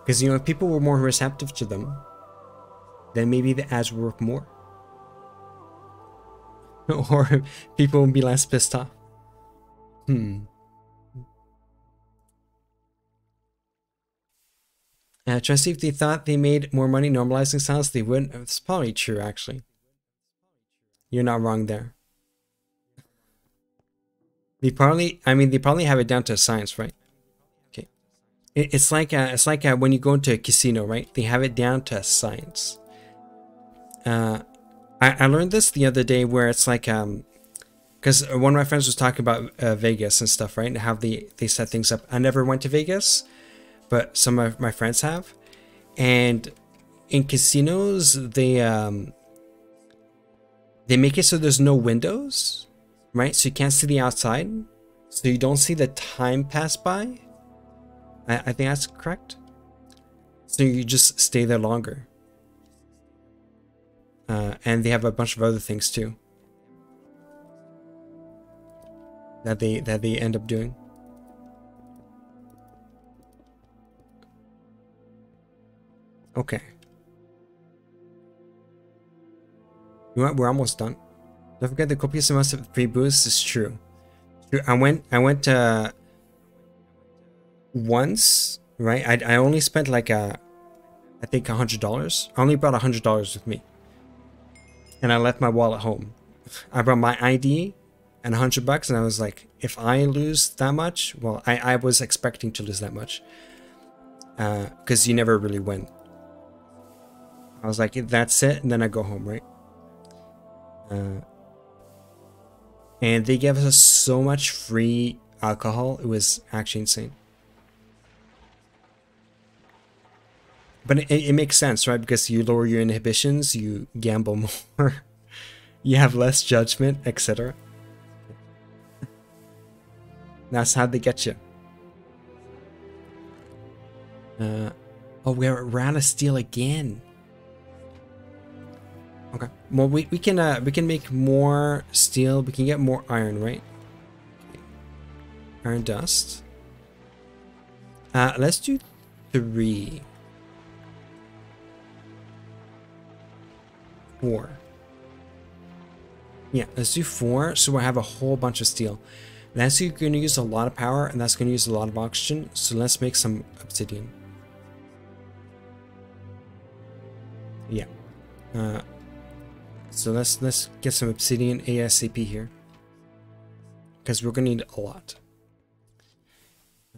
Because, you know, if people were more receptive to them, then maybe the ads would work more. or people would be less pissed off. Hmm. Uh, try to see if they thought they made more money normalizing sounds, they wouldn't. It's probably true, actually. You're not wrong there. They probably, I mean, they probably have it down to science, right? Okay. It's like a, it's like a, when you go into a casino, right? They have it down to science. Uh, I, I learned this the other day where it's like um, because one of my friends was talking about uh, Vegas and stuff, right? And how they they set things up. I never went to Vegas, but some of my friends have, and in casinos they um they make it so there's no windows, right? So you can't see the outside, so you don't see the time pass by I, I think that's correct. So you just stay there longer. Uh, and they have a bunch of other things too. That they that they end up doing. Okay. We're almost done. Don't forget the copious amounts of free booze is true. true. I went. I went uh, once. Right. I I only spent like a, I think a hundred dollars. I only brought a hundred dollars with me. And I left my wallet home. I brought my ID and a hundred bucks, and I was like, if I lose that much, well, I I was expecting to lose that much. Because uh, you never really win. I was like, that's it, and then I go home, right? Uh, and they gave us so much free alcohol, it was actually insane. But it, it makes sense, right? Because you lower your inhibitions, you gamble more, you have less judgment, etc. That's how they get you. Uh, oh, we're, out of steel again. Okay. Well, we, we can uh, we can make more steel. We can get more iron, right? Iron dust. Uh, let's do three. Four. Yeah, let's do four. So we have a whole bunch of steel. That's going to use a lot of power, and that's going to use a lot of oxygen. So let's make some obsidian. Yeah. Uh, so let's let's get some obsidian ASAP here. Because we're gonna need a lot.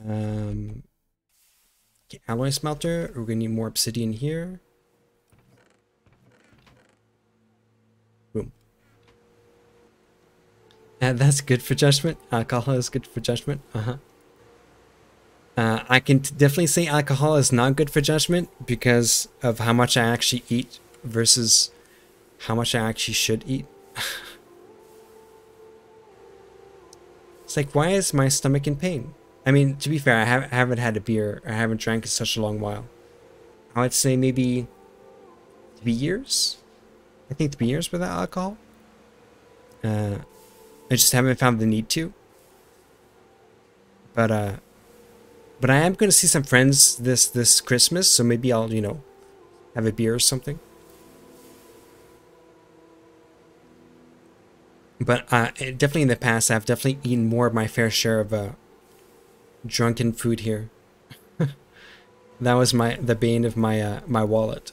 Um okay, alloy smelter, we're gonna need more obsidian here. Boom. And uh, that's good for judgment. Alcohol is good for judgment. Uh-huh. Uh, I can definitely say alcohol is not good for judgment because of how much I actually eat versus how much I actually should eat. it's like, why is my stomach in pain? I mean, to be fair, I, have, I haven't had a beer. I haven't drank in such a long while. I would say maybe three years. I think three years without alcohol. Uh, I just haven't found the need to. But uh, but I am going to see some friends this this Christmas, so maybe I'll you know have a beer or something. But uh, definitely in the past, I've definitely eaten more of my fair share of uh, drunken food here. that was my the bane of my uh, my wallet.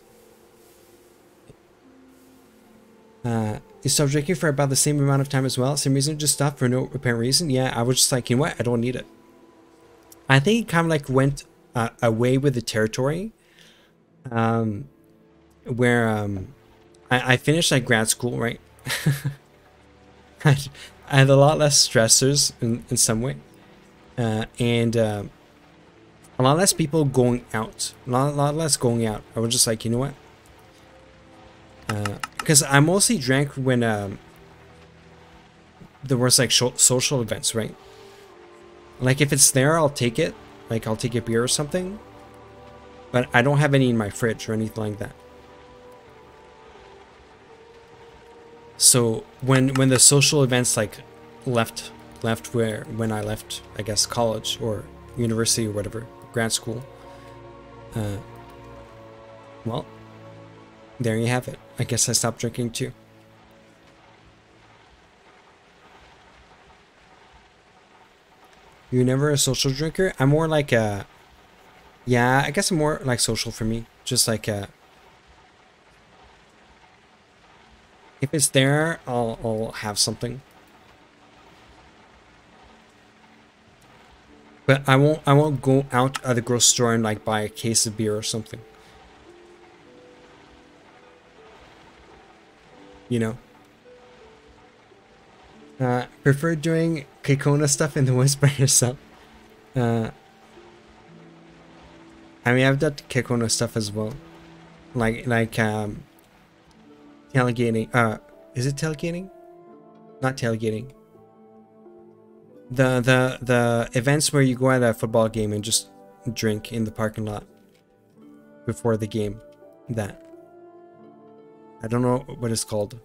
Uh, you stopped drinking for about the same amount of time as well. Same reason, just stopped for no apparent reason. Yeah, I was just like, you know what? I don't need it. I think it kind of like went uh, away with the territory. Um, where um, I, I finished like grad school, right? I had a lot less stressors in, in some way. Uh, and uh, a lot less people going out. A lot, a lot less going out. I was just like, you know what? Because uh, I mostly drank when um, there was like social events, right? Like if it's there, I'll take it. Like I'll take a beer or something. But I don't have any in my fridge or anything like that. So when when the social events like left left where when I left I guess college or university or whatever grad school, uh, well, there you have it. I guess I stopped drinking too. You're never a social drinker? I'm more like a... Yeah, I guess I'm more like social for me. Just like a... If it's there, I'll, I'll have something. But I won't I won't go out at the grocery store and like buy a case of beer or something. You know? Uh, prefer doing Kekona stuff in the woods by yourself. Uh, I mean, I've done Kekona stuff as well. Like, like, um, tailgating. Uh, is it tailgating? Not tailgating. The the the events where you go at a football game and just drink in the parking lot before the game. That. I don't know what it's called.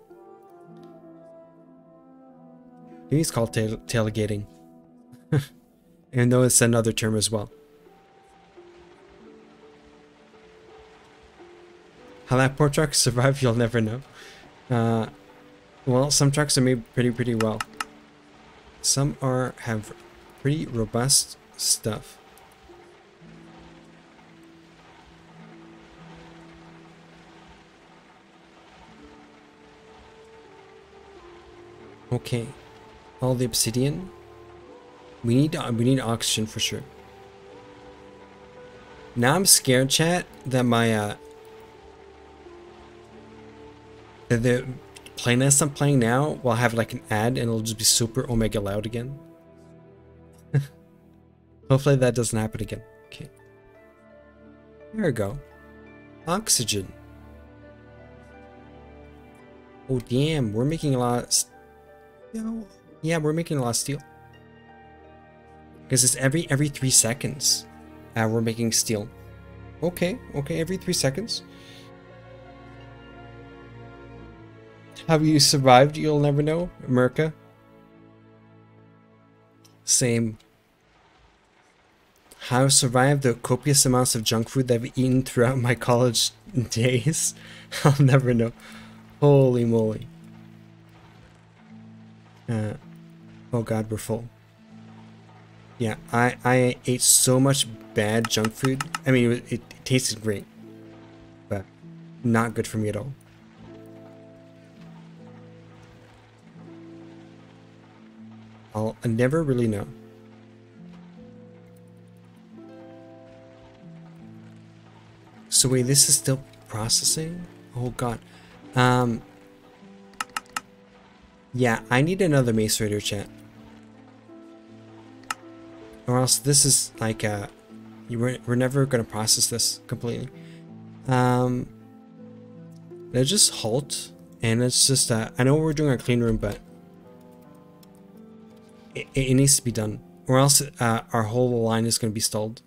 It's called tail tailgating. Even though it's another term as well. How that poor truck survived, you'll never know. Uh, Well, some trucks are made pretty, pretty well. Some are have pretty robust stuff. Okay, all the obsidian. We need uh, we need oxygen for sure. Now I'm scared, chat, that my uh the playlist I'm playing now will have like an ad and it'll just be super omega loud again. Hopefully that doesn't happen again. Okay. There we go. Oxygen. Oh damn, we're making a lot of yeah, we're making a lot of steel. Because it's every every three seconds. Uh, we're making steel. Okay, okay, every three seconds. Have you survived? You'll never know, America. Same. How I survived the copious amounts of junk food that I've eaten throughout my college days? I'll never know. Holy moly. Uh, oh god, we're full. Yeah, I, I ate so much bad junk food. I mean, it, it tasted great, but not good for me at all. I'll never really know. So wait, this is still processing? Oh god. Um. Yeah, I need another macerator chat. Or else this is like uh you were we're never gonna process this completely. Um let's just halt and let's just uh I know we're doing a clean room but it, it needs to be done or else uh, our whole line is gonna be stalled.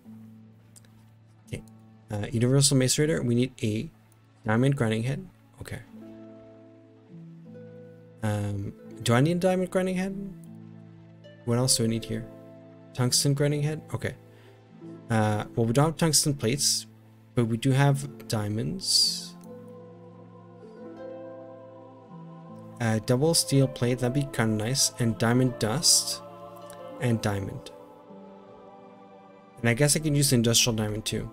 Okay. Uh, universal macerator, we need a diamond grinding head. Okay. Um do I need a diamond grinding head? What else do I need here? Tungsten grinding head? Okay. Uh, well, we don't have tungsten plates, but we do have diamonds. Uh, double steel plate, that'd be kind of nice. And diamond dust. And diamond. And I guess I can use industrial diamond too.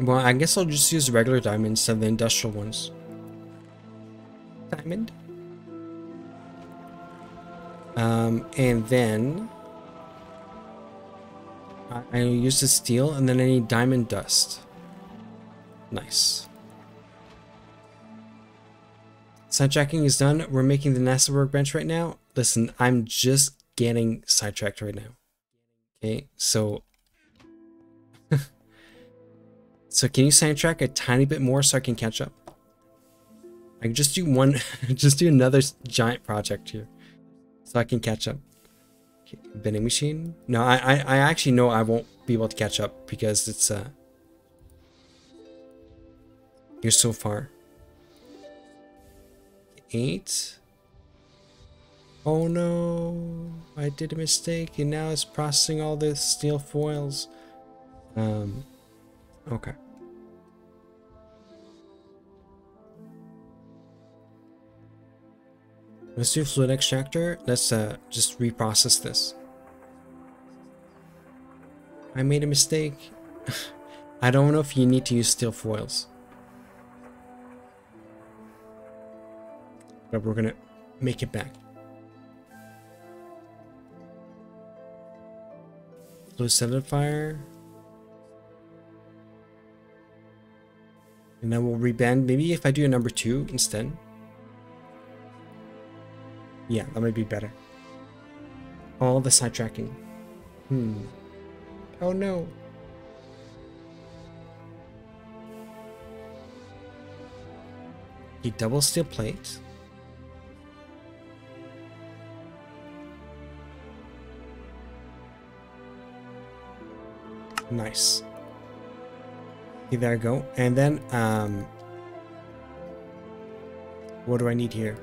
Well, I guess I'll just use regular diamonds instead of the industrial ones. Diamond. Um, and then I, I use the steel and then I need diamond dust. Nice. Sidetracking is done. We're making the NASA workbench right now. Listen, I'm just getting sidetracked right now. Okay, so so can you sidetrack a tiny bit more so I can catch up? I can just do one, just do another giant project here so I can catch up. Okay, machine. No, I, I, I actually know I won't be able to catch up because it's uh you're so far. Eight. Oh no, I did a mistake and now it's processing all the steel foils. Um, okay. Let's do fluid extractor. Let's uh, just reprocess this. I made a mistake. I don't know if you need to use steel foils. But we're gonna make it back. Fluid solidifier. And then we'll rebend. Maybe if I do a number two instead. Yeah, that might be better. All the sidetracking. Hmm. Oh no. A double steel plate. Nice. Okay, there I go. And then, um, what do I need here?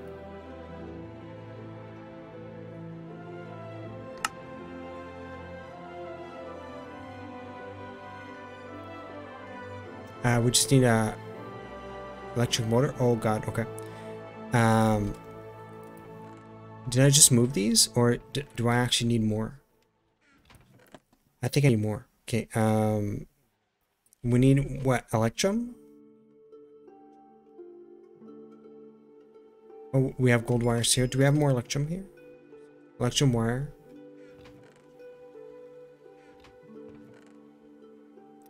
Uh, we just need a Electric motor. Oh god. Okay. Um. Did I just move these, or do I actually need more? I think I need more. Okay. Um. We need what? Electrum. Oh, we have gold wires here. Do we have more electrum here? Electrum wire.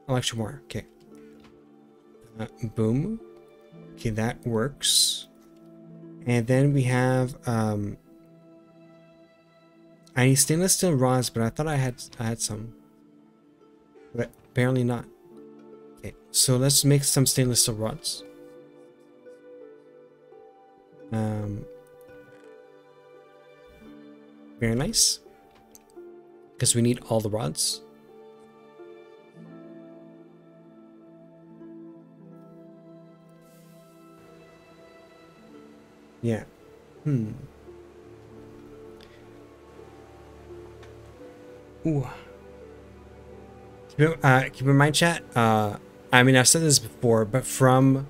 Electrum wire. Okay. Uh, boom. Okay, that works. And then we have um I need stainless steel rods, but I thought I had I had some. Apparently not. Okay, so let's make some stainless steel rods. Um very nice. Because we need all the rods. Yeah. Hmm. Ooh. Keep in, uh, keep in mind, chat. Uh, I mean, I've said this before, but from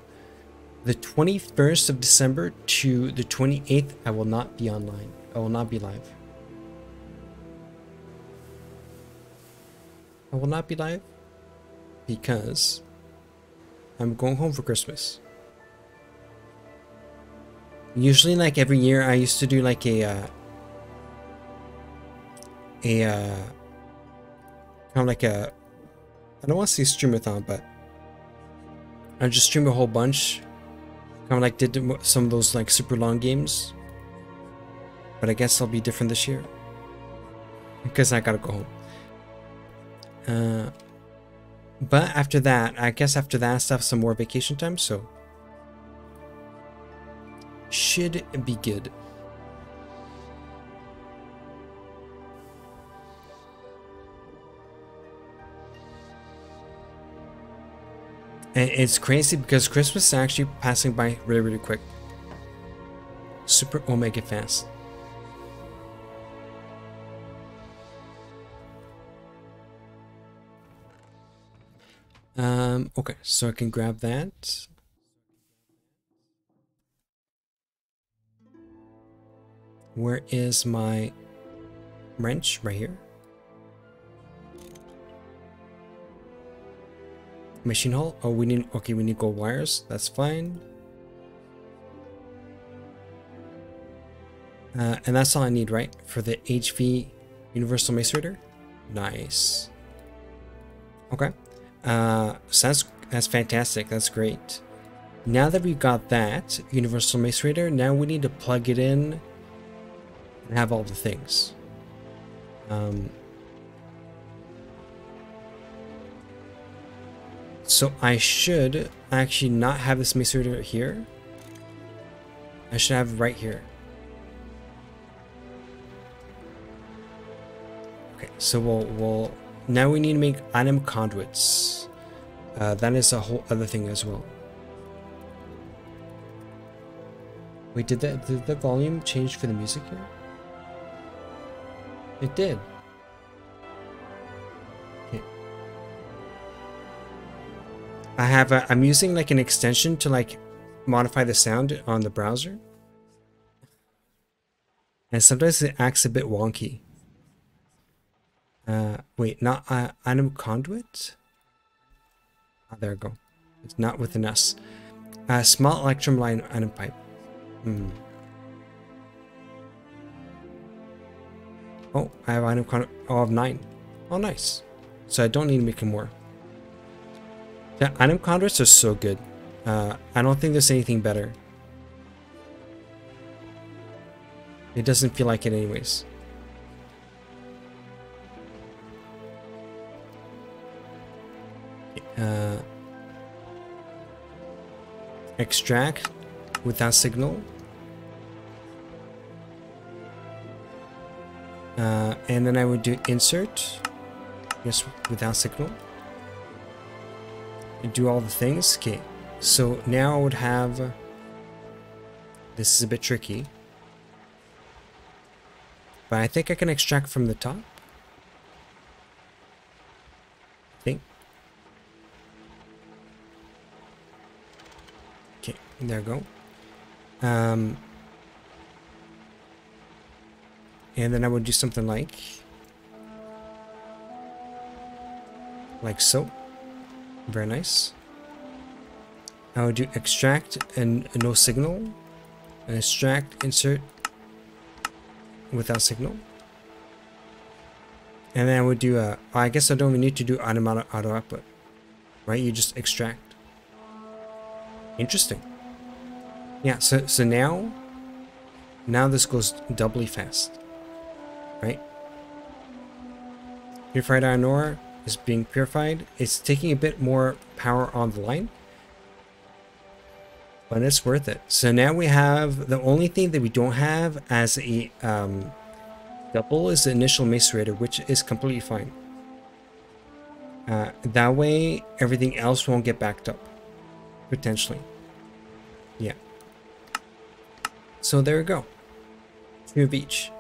the 21st of December to the 28th, I will not be online. I will not be live. I will not be live because I'm going home for Christmas. Usually, like every year, I used to do like a uh, a uh, kind of like a I don't want to say streamathon, but I just stream a whole bunch. Kind of like did some of those like super long games. But I guess I'll be different this year because I gotta go home. Uh, but after that, I guess after that, have some more vacation time, so should be good. And it's crazy because Christmas is actually passing by really, really quick. Super omega fast. Um, okay, so I can grab that. Where is my wrench? Right here. Machine hull? Oh, we need, okay, we need gold wires. That's fine. Uh, and that's all I need, right? For the HV Universal Macerator? Nice. Okay. Uh, so that's, that's fantastic. That's great. Now that we've got that Universal Macerator, now we need to plug it in and have all the things. Um, so I should actually not have this macerator here. I should have right here. Okay, so we'll, we'll now we need to make item conduits. Uh, that is a whole other thing as well. Wait, did the, did the volume change for the music here? It did. I have I'm using like an extension to like modify the sound on the browser. And sometimes it acts a bit wonky. Uh, wait, not uh, item conduit? Oh, there we go. It's not within us. Uh, small electrum line item pipe. Hmm. Oh, I have item conduit. oh, of nine. Oh, nice. So I don't need to make more. The item conduits are so good. Uh, I don't think there's anything better. It doesn't feel like it anyways. Uh, extract without signal. Uh, and then I would do insert, yes, without signal. Do all the things. Okay, so now I would have, this is a bit tricky, but I think I can extract from the top. I think. Okay, There we go. Um, and then I would do something like like so. Very nice. I would do extract and no signal. And extract, insert without signal. And then I would do a, I guess I don't even need to do automatic auto output. Right? You just extract. Interesting. Yeah, so so now now this goes doubly fast. Right? Purified iron ore is being purified. It's taking a bit more power on the line. But it's worth it. So now we have the only thing that we don't have as a um, double is the initial macerator, which is completely fine. Uh, that way, everything else won't get backed up. Potentially. Yeah. So there we go. Two of each.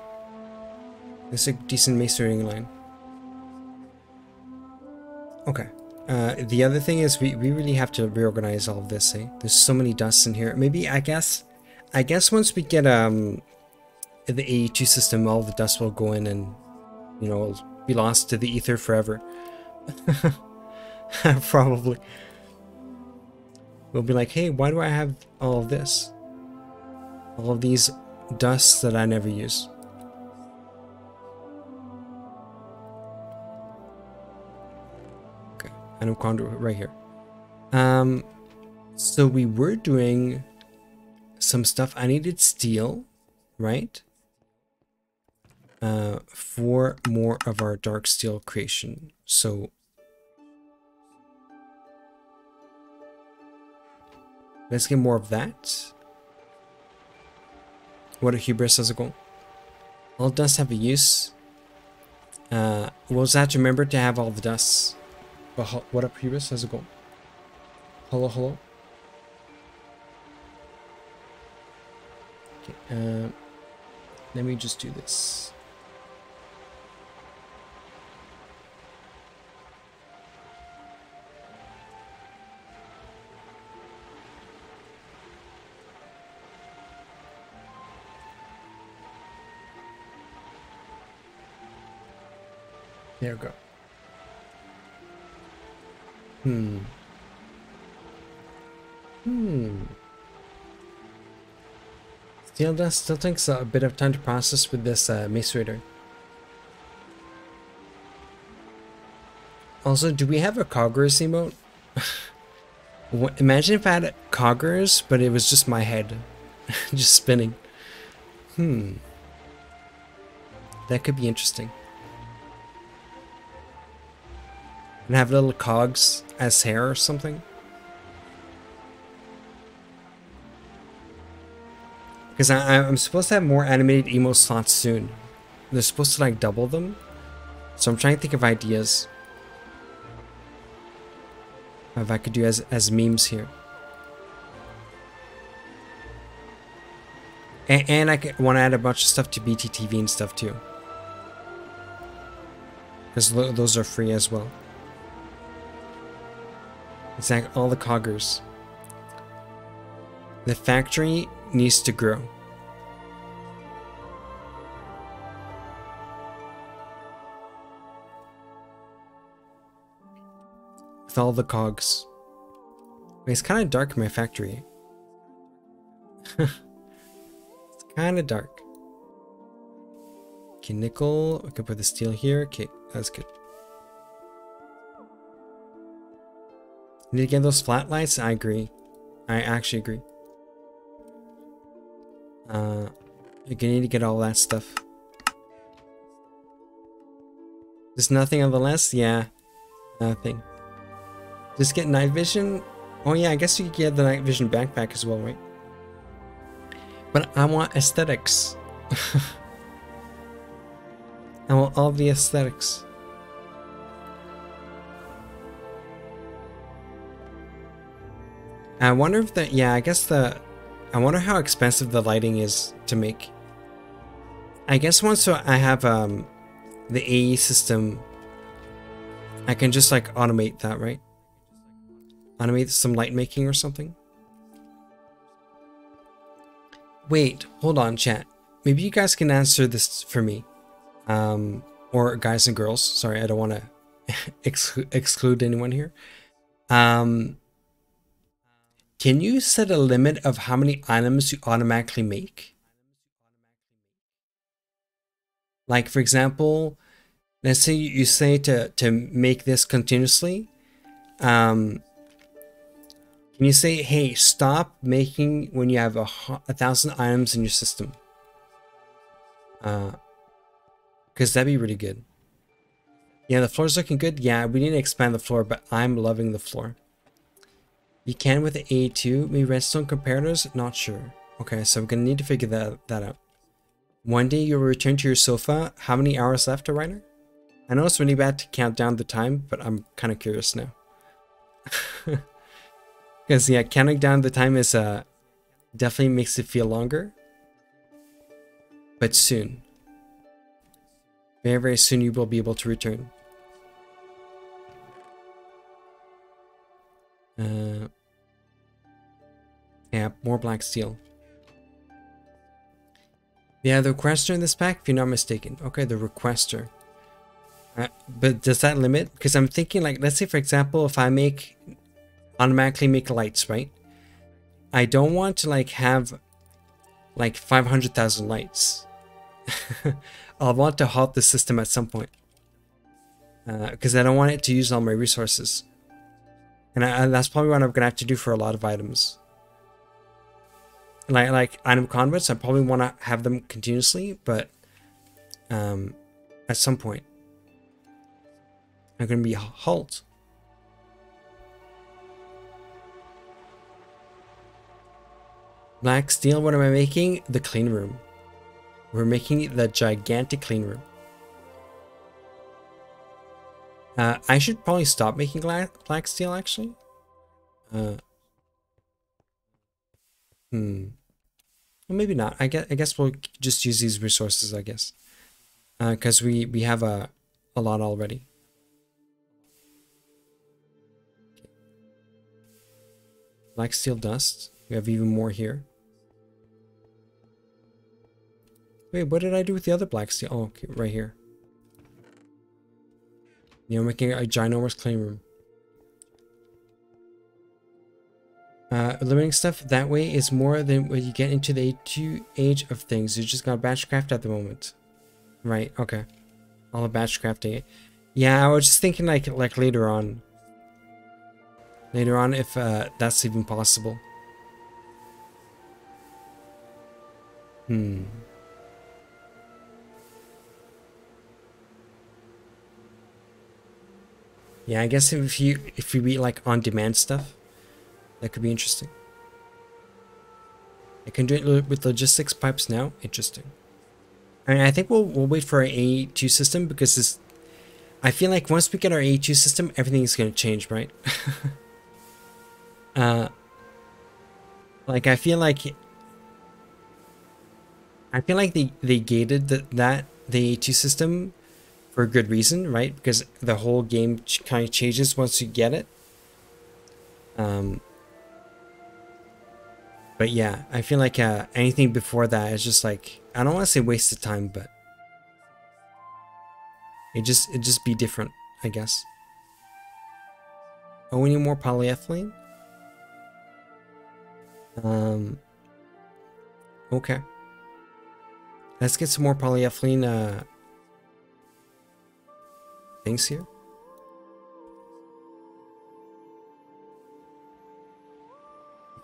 It's a decent macerating line. Okay. Uh, the other thing is we, we really have to reorganize all of this, eh? There's so many dusts in here. Maybe, I guess, I guess once we get um the AE2 system, all the dust will go in and, you know, be lost to the ether forever. Probably. We'll be like, hey, why do I have all of this? All of these dusts that I never use. And conduit right here. Um, so we were doing some stuff. I needed steel, right? Uh, for more of our dark steel creation. So let's get more of that. What a hubris as a goal. All dust have a use. Uh, we'll just have to remember to have all the dusts. But what up, Hubris? How's it going? Hello, hello. Okay, uh, let me just do this. There we go. Hmm. Hmm. Steel dust still takes a bit of time to process with this uh, macerator. Also, do we have a Coggers emote? Imagine if I had Coggers, but it was just my head. just spinning. Hmm. That could be interesting. And have little cogs as hair or something? Because I'm supposed to have more animated emo slots soon. They're supposed to like double them. So I'm trying to think of ideas. If I could do as, as memes here. And, and I want to add a bunch of stuff to BTTV and stuff too. Because those are free as well. Exact all the coggers. The factory needs to grow. With all the cogs. It's kind of dark in my factory. it's kind of dark. Okay, nickel. I can put the steel here. Okay, that's good. Need to get those flat lights? I agree. I actually agree. Uh, gonna need to get all that stuff. There's nothing on the list? Yeah. Nothing. Just get night vision? Oh yeah, I guess you could get the night vision backpack as well, right? But I want aesthetics. I want all the aesthetics. I wonder if the yeah, I guess the, I wonder how expensive the lighting is to make. I guess once I have um, the AE system, I can just like automate that, right? Automate some light making or something. wait, hold on, chat. Maybe you guys can answer this for me. Um, or guys and girls. Sorry, I don't want to exclu exclude anyone here. Um, can you set a limit of how many items you automatically make? Like, for example, let's say you say to, to make this continuously. Um, can you say, hey, stop making when you have a, a thousand items in your system? Uh, because that'd be really good. Yeah, the floor's looking good. Yeah, we need to expand the floor, but I'm loving the floor. You can with the AE2. Maybe redstone comparators? Not sure. Okay, so we're gonna need to figure that, that out. One day you'll return to your sofa. How many hours left, Reiner? I know it's really bad to count down the time, but I'm kind of curious now. Because yeah, counting down the time is uh definitely makes it feel longer. But soon. Very, very soon you will be able to return. Uh, yeah, more black steel. Yeah, the requester in this pack, if you're not mistaken. Okay, the requester. Uh, but does that limit? Because I'm thinking like, let's say for example, if I make, automatically make lights, right? I don't want to like have like 500,000 lights. I'll want to halt the system at some point. Because uh, I don't want it to use all my resources. And, I, that's probably what I'm going to have to do for a lot of items. Like, like item converts, I probably want to have them continuously, but um, at some point, I'm going to be halt. Black steel, what am I making? The clean room. We're making the gigantic clean room. Uh, I should probably stop making black steel, actually. Uh, hmm. Well, maybe not. I guess, I guess we'll just use these resources, I guess. Because uh, we, we have a, a lot already. Black steel dust. We have even more here. Wait, what did I do with the other black steel? Oh, okay, right here. You know, making a ginormous clean room. Uh, eliminating stuff that way is more than when you get into the AE2 age of things. You just got batch craft at the moment. Right, okay. All the batch crafting. Yeah, I was just thinking like like later on. Later on if uh, that's even possible. Hmm. Yeah, I guess if you if you read like on demand stuff, that could be interesting. I can do it with logistics pipes now. Interesting. And I think we'll we'll wait for our AE2 system because this. I feel like once we get our AE2 system, everything is going to change, right? uh, like I feel like I feel like they they gated the, that the AE2 system for a good reason, right? Because the whole game kind of changes once you get it. Um, but yeah, I feel like uh, anything before that is just like I don't want to say wasted time, but it just it just be different, I guess. Oh, we need more polyethylene. Um. Okay. Let's get some more polyethylene. Uh, things here?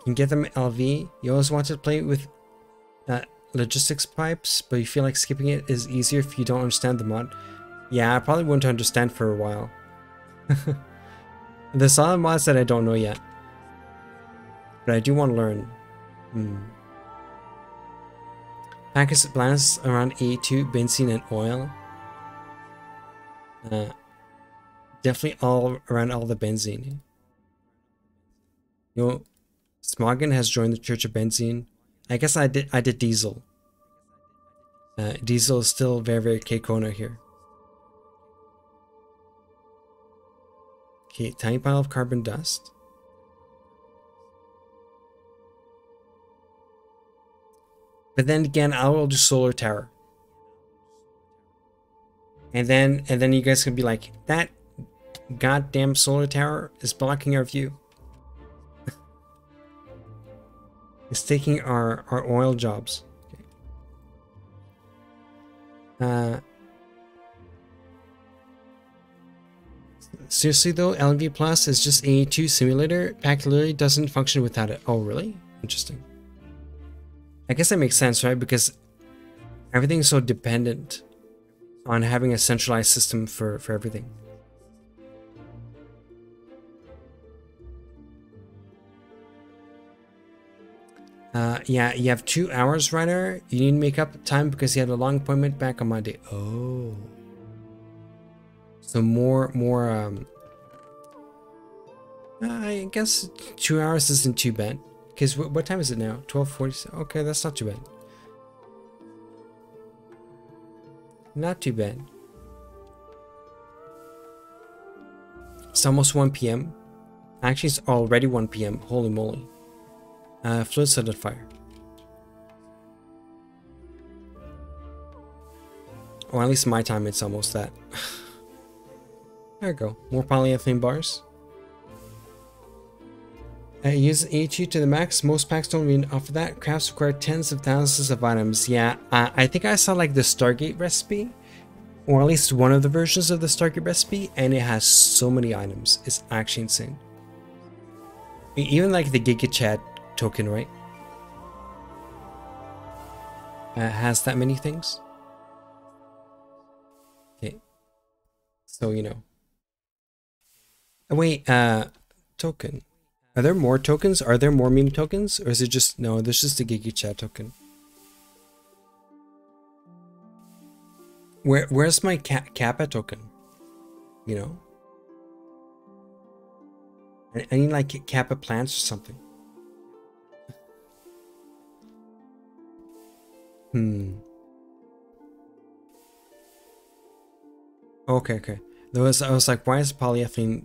Can get them LV. You always wanted to play with logistics pipes, but you feel like skipping it is easier if you don't understand the mod. Yeah, I probably wouldn't understand for a while. There's some mods that I don't know yet. But I do want to learn. Hmm. Packets balance around AE2, benzene, and oil. Uh, definitely all around all the benzene. You know, Smoggin has joined the Church of Benzene. I guess I did I did Diesel. Uh, diesel is still very, very K-Kona here. Okay, tiny pile of carbon dust. But then again, I will do solar tower. And then and then you guys can be like, that goddamn solar tower is blocking our view. It's taking our, our oil jobs. Uh, seriously though, LNV Plus is just a 2 simulator. Pack literally doesn't function without it. Oh, really? Interesting. I guess that makes sense, right? Because everything's so dependent on having a centralized system for, for everything. Uh, yeah, you have two hours, Ryder. You need to make up time because you had a long appointment back on Monday. Oh. So more, more, um... I guess two hours isn't too bad. Because what time is it now? 12.40? Okay, that's not too bad. Not too bad. It's almost 1 p.m. Actually, it's already 1 p.m. Holy moly. Uh, fluid solid fire. Or at least my time, it's almost that. there we go. More polyethylene bars. Uh, use HU to the max. Most packs don't even offer that. Crafts require tens of thousands of items. Yeah, I think I saw like the Stargate recipe, or at least one of the versions of the Stargate recipe, and it has so many items. It's actually insane. Even like the GigaChad token, right? Uh, has that many things. Okay. So, you know. Oh, wait, uh, token. Are there more tokens? Are there more meme tokens? Or is it just, no, there's just a GigaChad token. Where, where's my ca Kappa token? You know? I, I need like Kappa plants or something. Hmm. Okay, okay. There was, I was like, why is polyethylene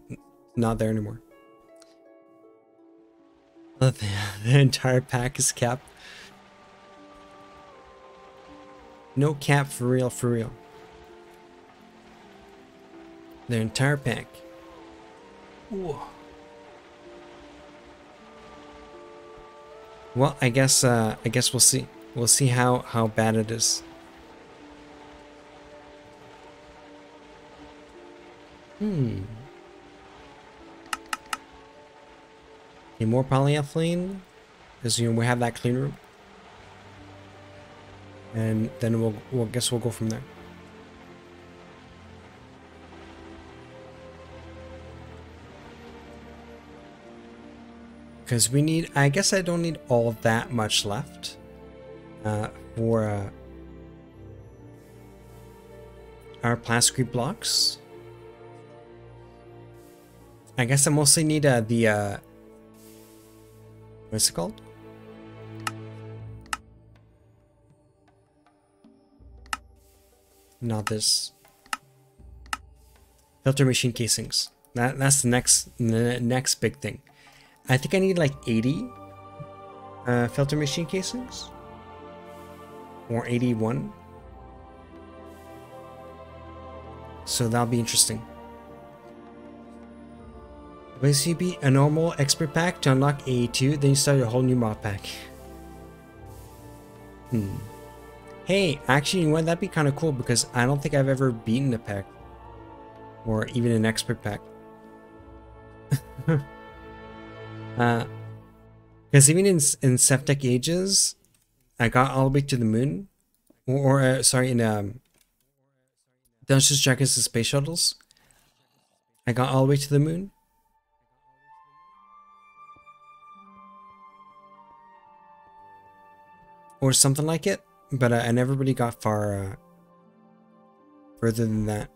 not there anymore? The, the entire pack is cap. No cap for real, for real. The entire pack. Whoa. Well, I guess uh, I guess we'll see. We'll see how, how bad it is. Hmm. Okay, more polyethylene. Because you know we have that clean room. And then we'll we'll guess we'll go from there. Because we need, I guess I don't need all that much left uh, for uh, our plastic blocks. I guess I mostly need uh, the, uh, what's it called? Not this. Filter machine casings. That, that's the next, the next big thing. I think I need like 80 uh, filter machine casings or 81. So that'll be interesting. be a normal expert pack to unlock AE2, then you start a whole new mod pack. Hmm. Hey, actually, you know? That'd be kind of cool because I don't think I've ever beaten a pack. Or even an expert pack. uh, because even in, in SevTech Ages, I got all the way to the moon, or, or uh, sorry, in um, Dungeons Dragons and Space Shuttles. I got all the way to the moon. Or something like it, but uh, I never really got far uh, further than that.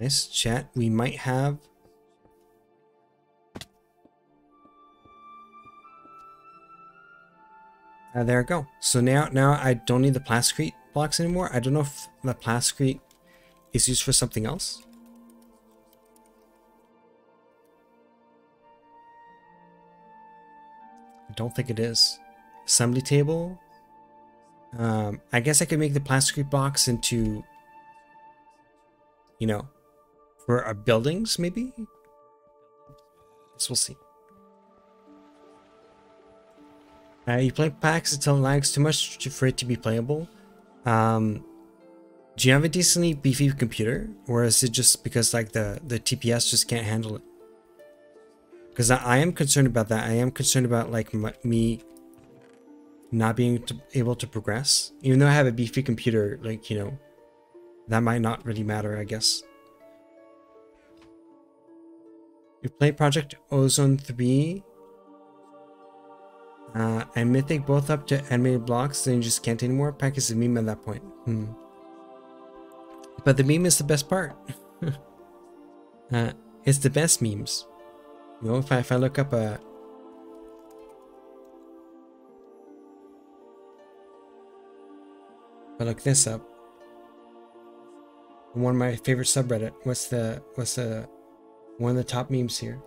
Nice chat. We might have Uh, there we go. So now, now I don't need the plasticrete blocks anymore. I don't know if the plasticrete is used for something else. I don't think it is. Assembly table. Um, I guess I could make the plasticrete box into, you know, for our buildings, maybe? Guess we'll see. Uh, you play packs until lags too much for it to be playable. Um, do you have a decently beefy computer, or is it just because like the the TPS just can't handle it? Because I, I, am concerned about that. I am concerned about like my, me not being to, able to progress, even though I have a beefy computer. Like you know, that might not really matter. I guess. You play Project Ozone 3 uh, and Mythic both up to animated blocks, then you just can't anymore. Pack is a meme at that point. Hmm. But the meme is the best part. uh, it's the best memes. You know, if I, if I look up a... If I look this up. One of my favorite subreddit. What's the, what's the, one of the top memes here?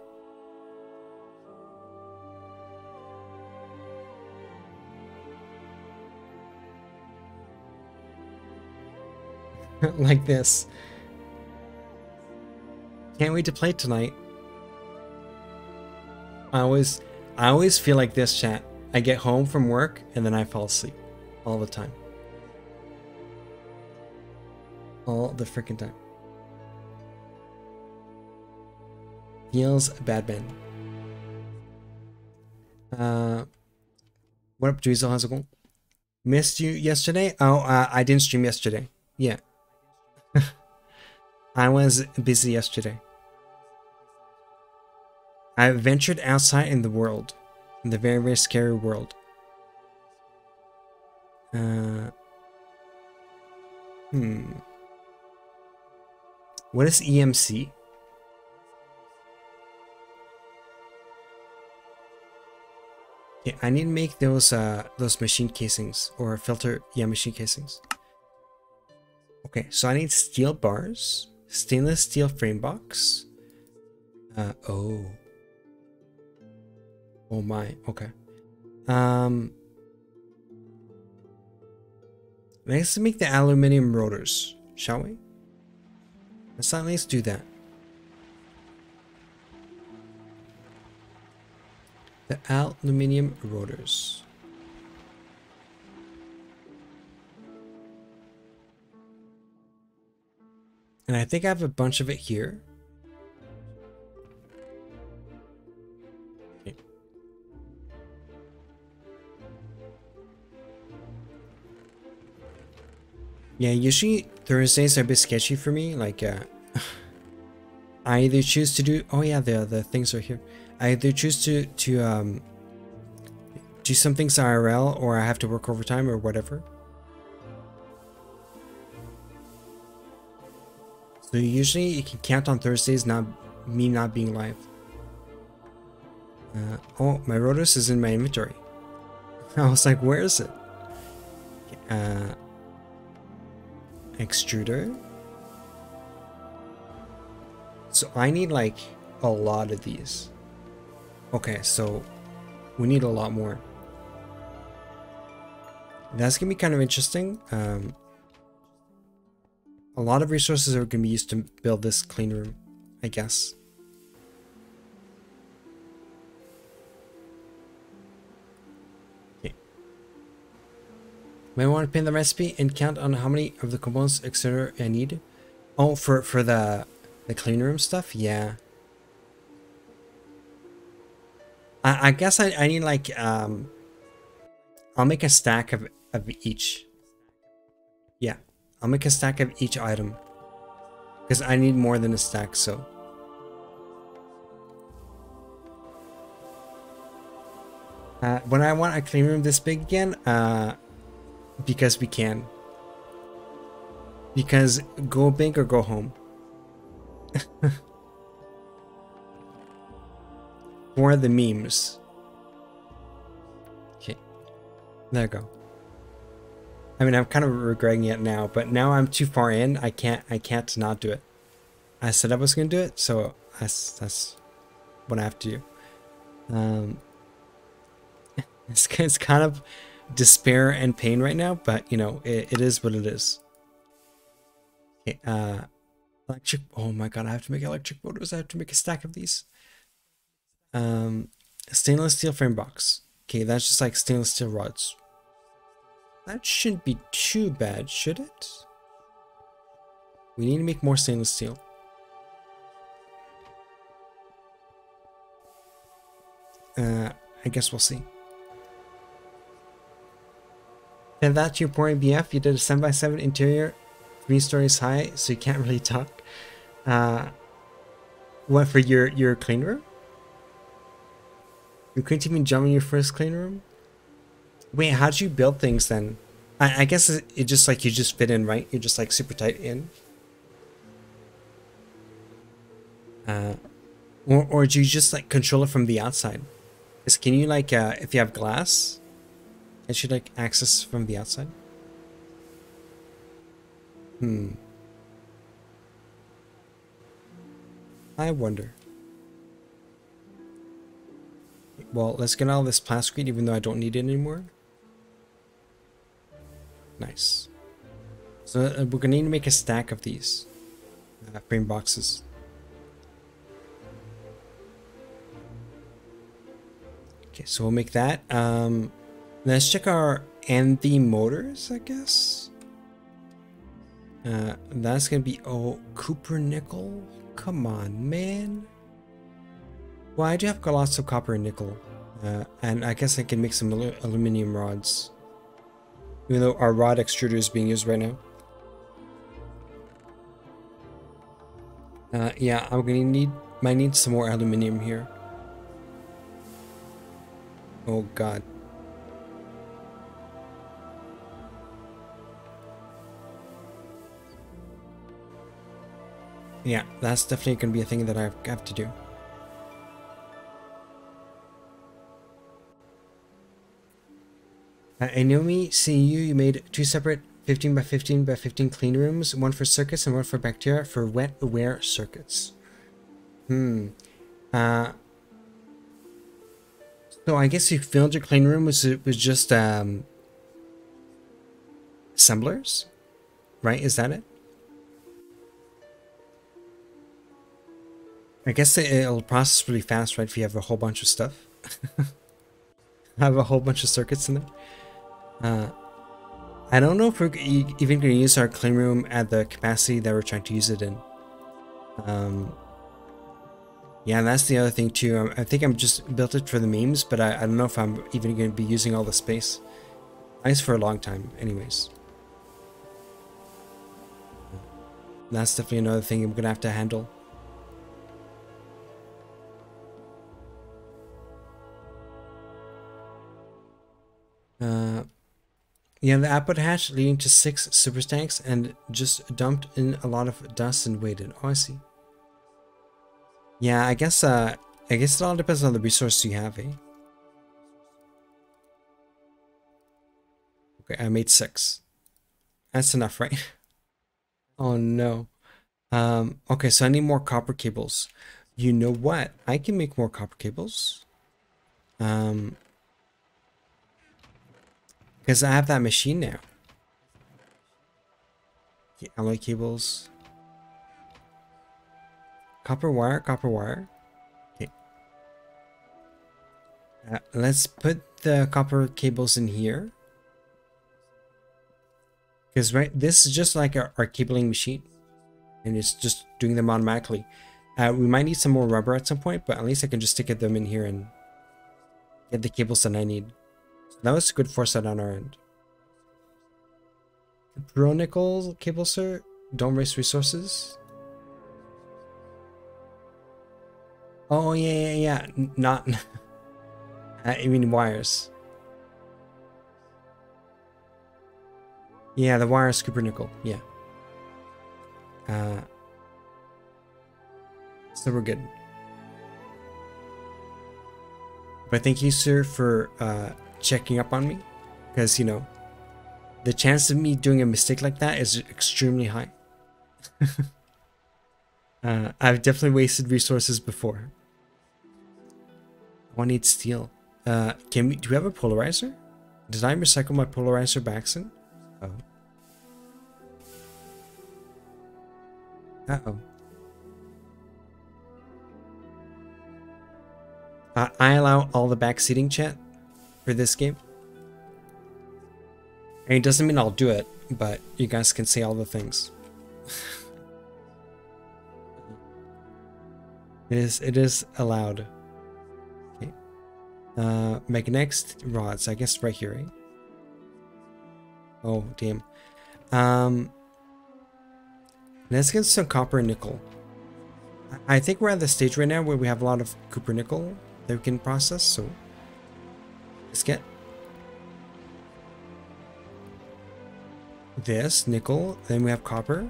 like this. Can't wait to play tonight. I always I always feel like this chat. I get home from work and then I fall asleep all the time. All the freaking time. Feels bad Ben. Uh what up, Drizzle? How's it going? Missed you yesterday? Oh, uh, I didn't stream yesterday. Yeah. I was busy yesterday. I ventured outside in the world, in the very, very scary world. Uh, hmm. What is EMC? Yeah, I need to make those uh those machine casings or filter yeah machine casings. Okay, so I need steel bars stainless steel frame box. Uh, oh. Oh my, okay. Um, let's make the aluminum rotors, shall we? Let's at least do that. The aluminum rotors. And I think I have a bunch of it here. Yeah, usually Thursdays are a bit sketchy for me. Like, uh, I either choose to do. Oh yeah, the the things are here. I either choose to to um do some things IRL, or I have to work overtime, or whatever. So usually you can count on Thursdays not me not being live. Uh, oh, my Rotos is in my inventory. I was like, where is it? Uh, extruder. So I need like a lot of these. Okay, so we need a lot more. That's gonna be kind of interesting. Um, a lot of resources are going to be used to build this clean room, I guess. Okay. May I want to pin the recipe and count on how many of the components, etc. I need. Oh, for for the the clean room stuff, yeah. I, I guess I, I need like um. I'll make a stack of of each. Yeah. I'll make a stack of each item. Because I need more than a stack, so. Uh, when I want a clean room this big again, uh, because we can. Because go big or go home. For the memes. Okay. There we go. I mean, I'm kind of regretting it now, but now I'm too far in. I can't, I can't not do it. I said I was going to do it, so that's, that's what I have to do. Um, It's, it's kind of despair and pain right now, but you know, it, it is what it is. Okay, uh, electric, oh my god, I have to make electric motors. I have to make a stack of these. Um, stainless steel frame box. Okay, that's just like stainless steel rods. That shouldn't be too bad, should it? We need to make more stainless steel. Uh, I guess we'll see. And that's your poor BF. You did a 7x7 interior, three stories high, so you can't really talk. Uh, what for your your clean room? You couldn't even jump in your first clean room? Wait, how'd you build things then? I, I guess it, it just like you just fit in, right? You're just like super tight in. Uh, or, or do you just like control it from the outside? Is can you like uh, if you have glass, it should like access from the outside? Hmm. I wonder. Well, let's get all this plastic even though I don't need it anymore. Nice. So uh, we're gonna need to make a stack of these uh, frame boxes. Okay, so we'll make that. Um, let's check our Anthe motors, I guess. Uh, that's gonna be oh Cooper nickel. Come on, man. Well, I do have lots of copper and nickel, uh, and I guess I can make some alu aluminum rods. Even though our rod extruder is being used right now. Uh, yeah, I'm gonna need might need some more aluminum here. Oh god. Yeah, that's definitely to be a thing that I have to do. Uh, I know me seeing you, you made two separate 15 by 15 by 15 clean rooms, one for circuits and one for bacteria for wetware circuits. Hmm. Uh, so I guess you filled your clean room was it was just um, assemblers, right? Is that it? I guess it'll process really fast, right? If you have a whole bunch of stuff, have a whole bunch of circuits in there. Uh, I don't know if we're even going to use our clean room at the capacity that we're trying to use it in. Um, yeah, that's the other thing too. I think I'm just built it for the memes, but I, I don't know if I'm even going to be using all the space. Nice for a long time, anyways. That's definitely another thing I'm going to have to handle. Uh, yeah, the output hatch leading to six super tanks and just dumped in a lot of dust and waited. Oh, I see. Yeah, I guess uh I guess it all depends on the resources you have, eh? Okay, I made six. That's enough, right? oh no. Um, okay, so I need more copper cables. You know what? I can make more copper cables. Um, because I have that machine now. alloy cables. Copper wire, copper wire. Okay. Uh, let's put the copper cables in here. Because right, this is just like our, our cabling machine. And it's just doing them automatically. Uh, we might need some more rubber at some point, but at least I can just stick them in here and get the cables that I need. That was good foresight on our end. Pro nickel cable, sir. Don't waste resources. Oh yeah, yeah, yeah. Not. I mean wires. Yeah, the wire is copper nickel. Yeah. Uh. So we're good. But thank you, sir, for uh, checking up on me because you know the chance of me doing a mistake like that is extremely high uh, I've definitely wasted resources before I need steel Uh, can we, do we have a polarizer? Did I recycle my polarizer back in? Oh. Uh-oh. Uh, I allow all the backseating chat for this game. And it doesn't mean I'll do it, but you guys can see all the things. it is it is allowed. Okay. Uh make next rods, I guess right here, right? Oh damn. Um let's get some copper and nickel. I think we're at the stage right now where we have a lot of copper nickel that we can process, so let's get this nickel, then we have copper.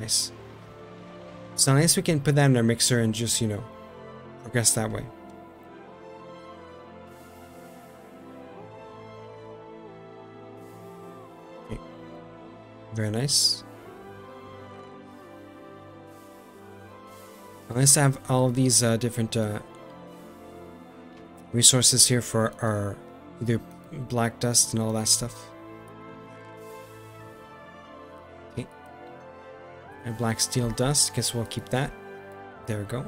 Nice. So nice we can put that in our mixer and just, you know, progress that way. Okay. Very nice. Let's have all these uh, different uh, resources here for our either black dust and all that stuff. Okay. And black steel dust, guess we'll keep that. There we go.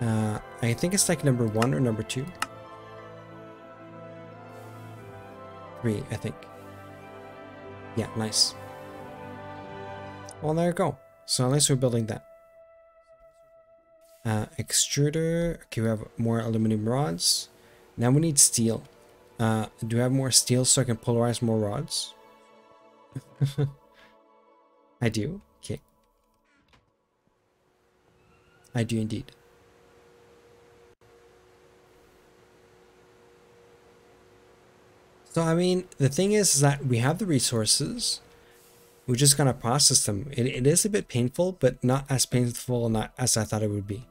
Uh, I think it's like number one or number two. Three, I think. Yeah, nice. Well, there you go. So least we're building that. Uh, extruder. Okay, we have more aluminum rods. Now we need steel. Uh, do I have more steel so I can polarize more rods? I do. Okay. I do indeed. So I mean, the thing is, is that we have the resources. We're just gonna process them. It, it is a bit painful, but not as painful not as I thought it would be.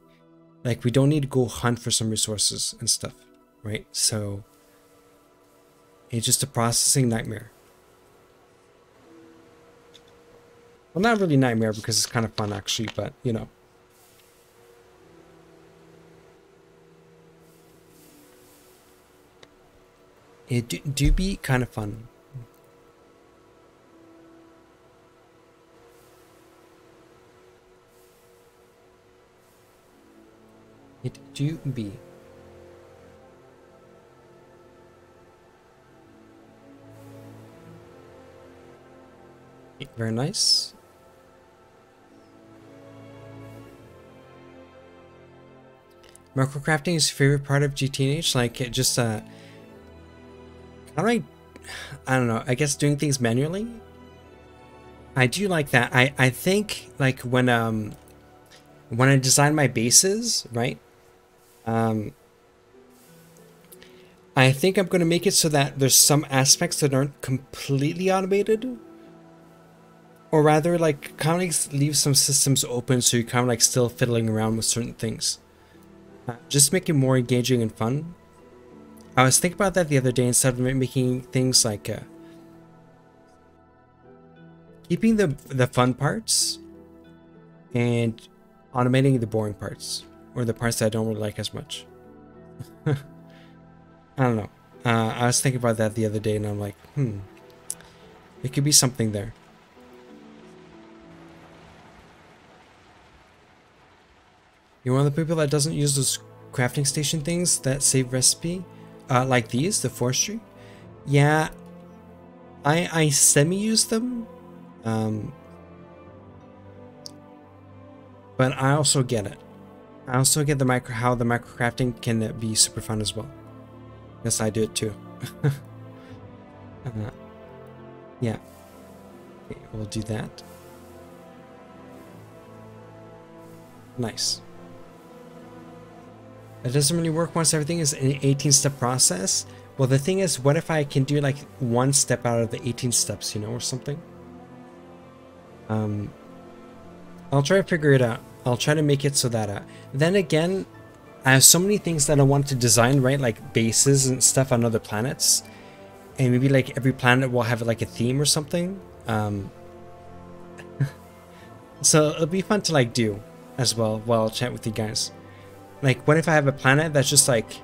Like we don't need to go hunt for some resources and stuff right? So it's just a processing nightmare. Well, not really nightmare because it's kind of fun actually, but you know. It do, do be kind of fun. It do be. Very nice. Microcrafting is your favorite part of GTNH? Like, it just, uh... How do I... I don't know, I guess doing things manually? I do like that. I, I think, like, when, um... When I design my bases, right? Um... I think I'm going to make it so that there's some aspects that aren't completely automated. Or rather like kind of like leave some systems open so you're kind of like still fiddling around with certain things. Uh, just make it more engaging and fun. I was thinking about that the other day instead of making things like uh, keeping the the fun parts and automating the boring parts or the parts that i don't really like as much i don't know uh, i was thinking about that the other day and i'm like hmm it could be something there You're one of the people that doesn't use those crafting station things that save recipe, uh, like these, the forestry. Yeah, I I semi use them, um, but I also get it. I also get the micro how the micro crafting can be super fun as well. Yes, I do it too. uh, yeah, okay, we'll do that. Nice. It doesn't really work once everything is an 18 step process. Well, the thing is, what if I can do like one step out of the 18 steps, you know, or something? Um, I'll try to figure it out. I'll try to make it so that, uh, then again, I have so many things that I want to design, right? Like bases and stuff on other planets. And maybe like every planet will have like a theme or something. Um, so it'll be fun to like do. as well while I'll chat with you guys. Like, what if I have a planet that's just like,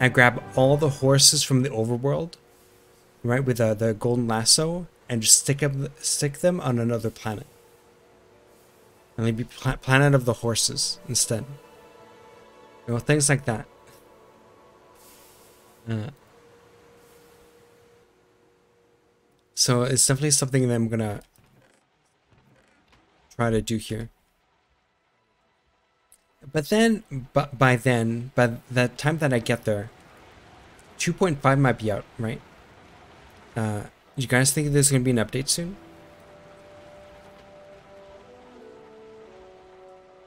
I grab all the horses from the overworld, right, with uh, the golden lasso, and just stick them, stick them on another planet. And maybe pl planet of the horses instead. You know, things like that. Uh, so it's definitely something that I'm gonna try to do here. But then, but by then, by the time that I get there, 2.5 might be out, right? Uh, you guys think there's gonna be an update soon?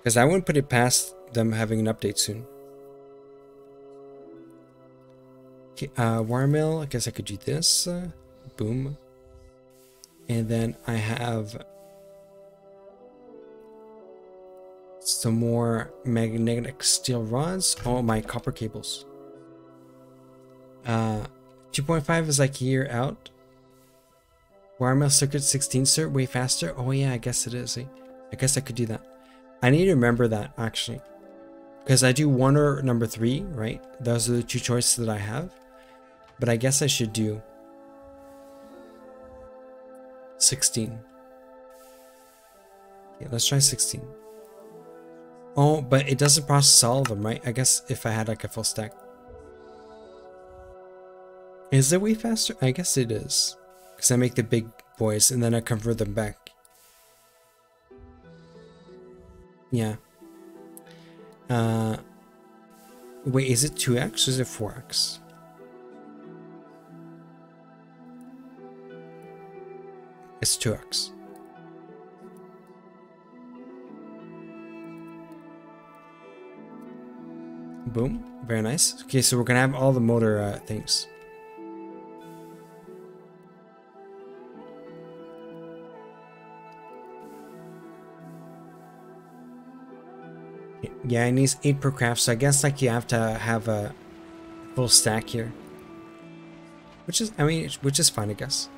Because I wouldn't put it past them having an update soon. Okay, uh, Wiremill, I guess I could do this. Uh, boom. And then I have some more magnetic steel rods. Oh, my copper cables. Uh, 2.5 is like a year out. Wiremill Circuit 16 cert way faster. Oh yeah, I guess it is. Eh? I guess I could do that. I need to remember that actually. Because I do one or number three, right? Those are the two choices that I have. But I guess I should do 16. Okay, let's try 16. Oh, but it doesn't process all of them, right? I guess if I had like a full stack. Is it way faster? I guess it is. Because I make the big boys and then I convert them back. Yeah. Uh, wait, is it 2x or is it 4x? It's 2x. Boom. Very nice. Okay, so we're gonna have all the motor uh, things. Yeah, it needs 8 per craft, so I guess like you have to have a full stack here. Which is, I mean, which is fine, I guess.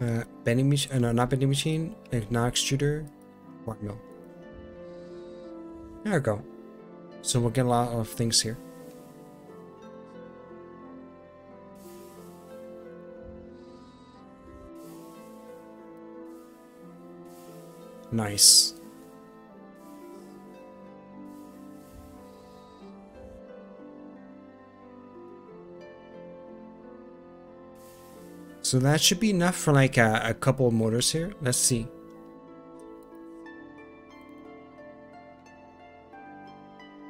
Uh, bending machine, uh, no, not bending machine, like not extruder, what mill. There we go. So we'll get a lot of things here. Nice. So that should be enough for like a, a couple motors here. Let's see.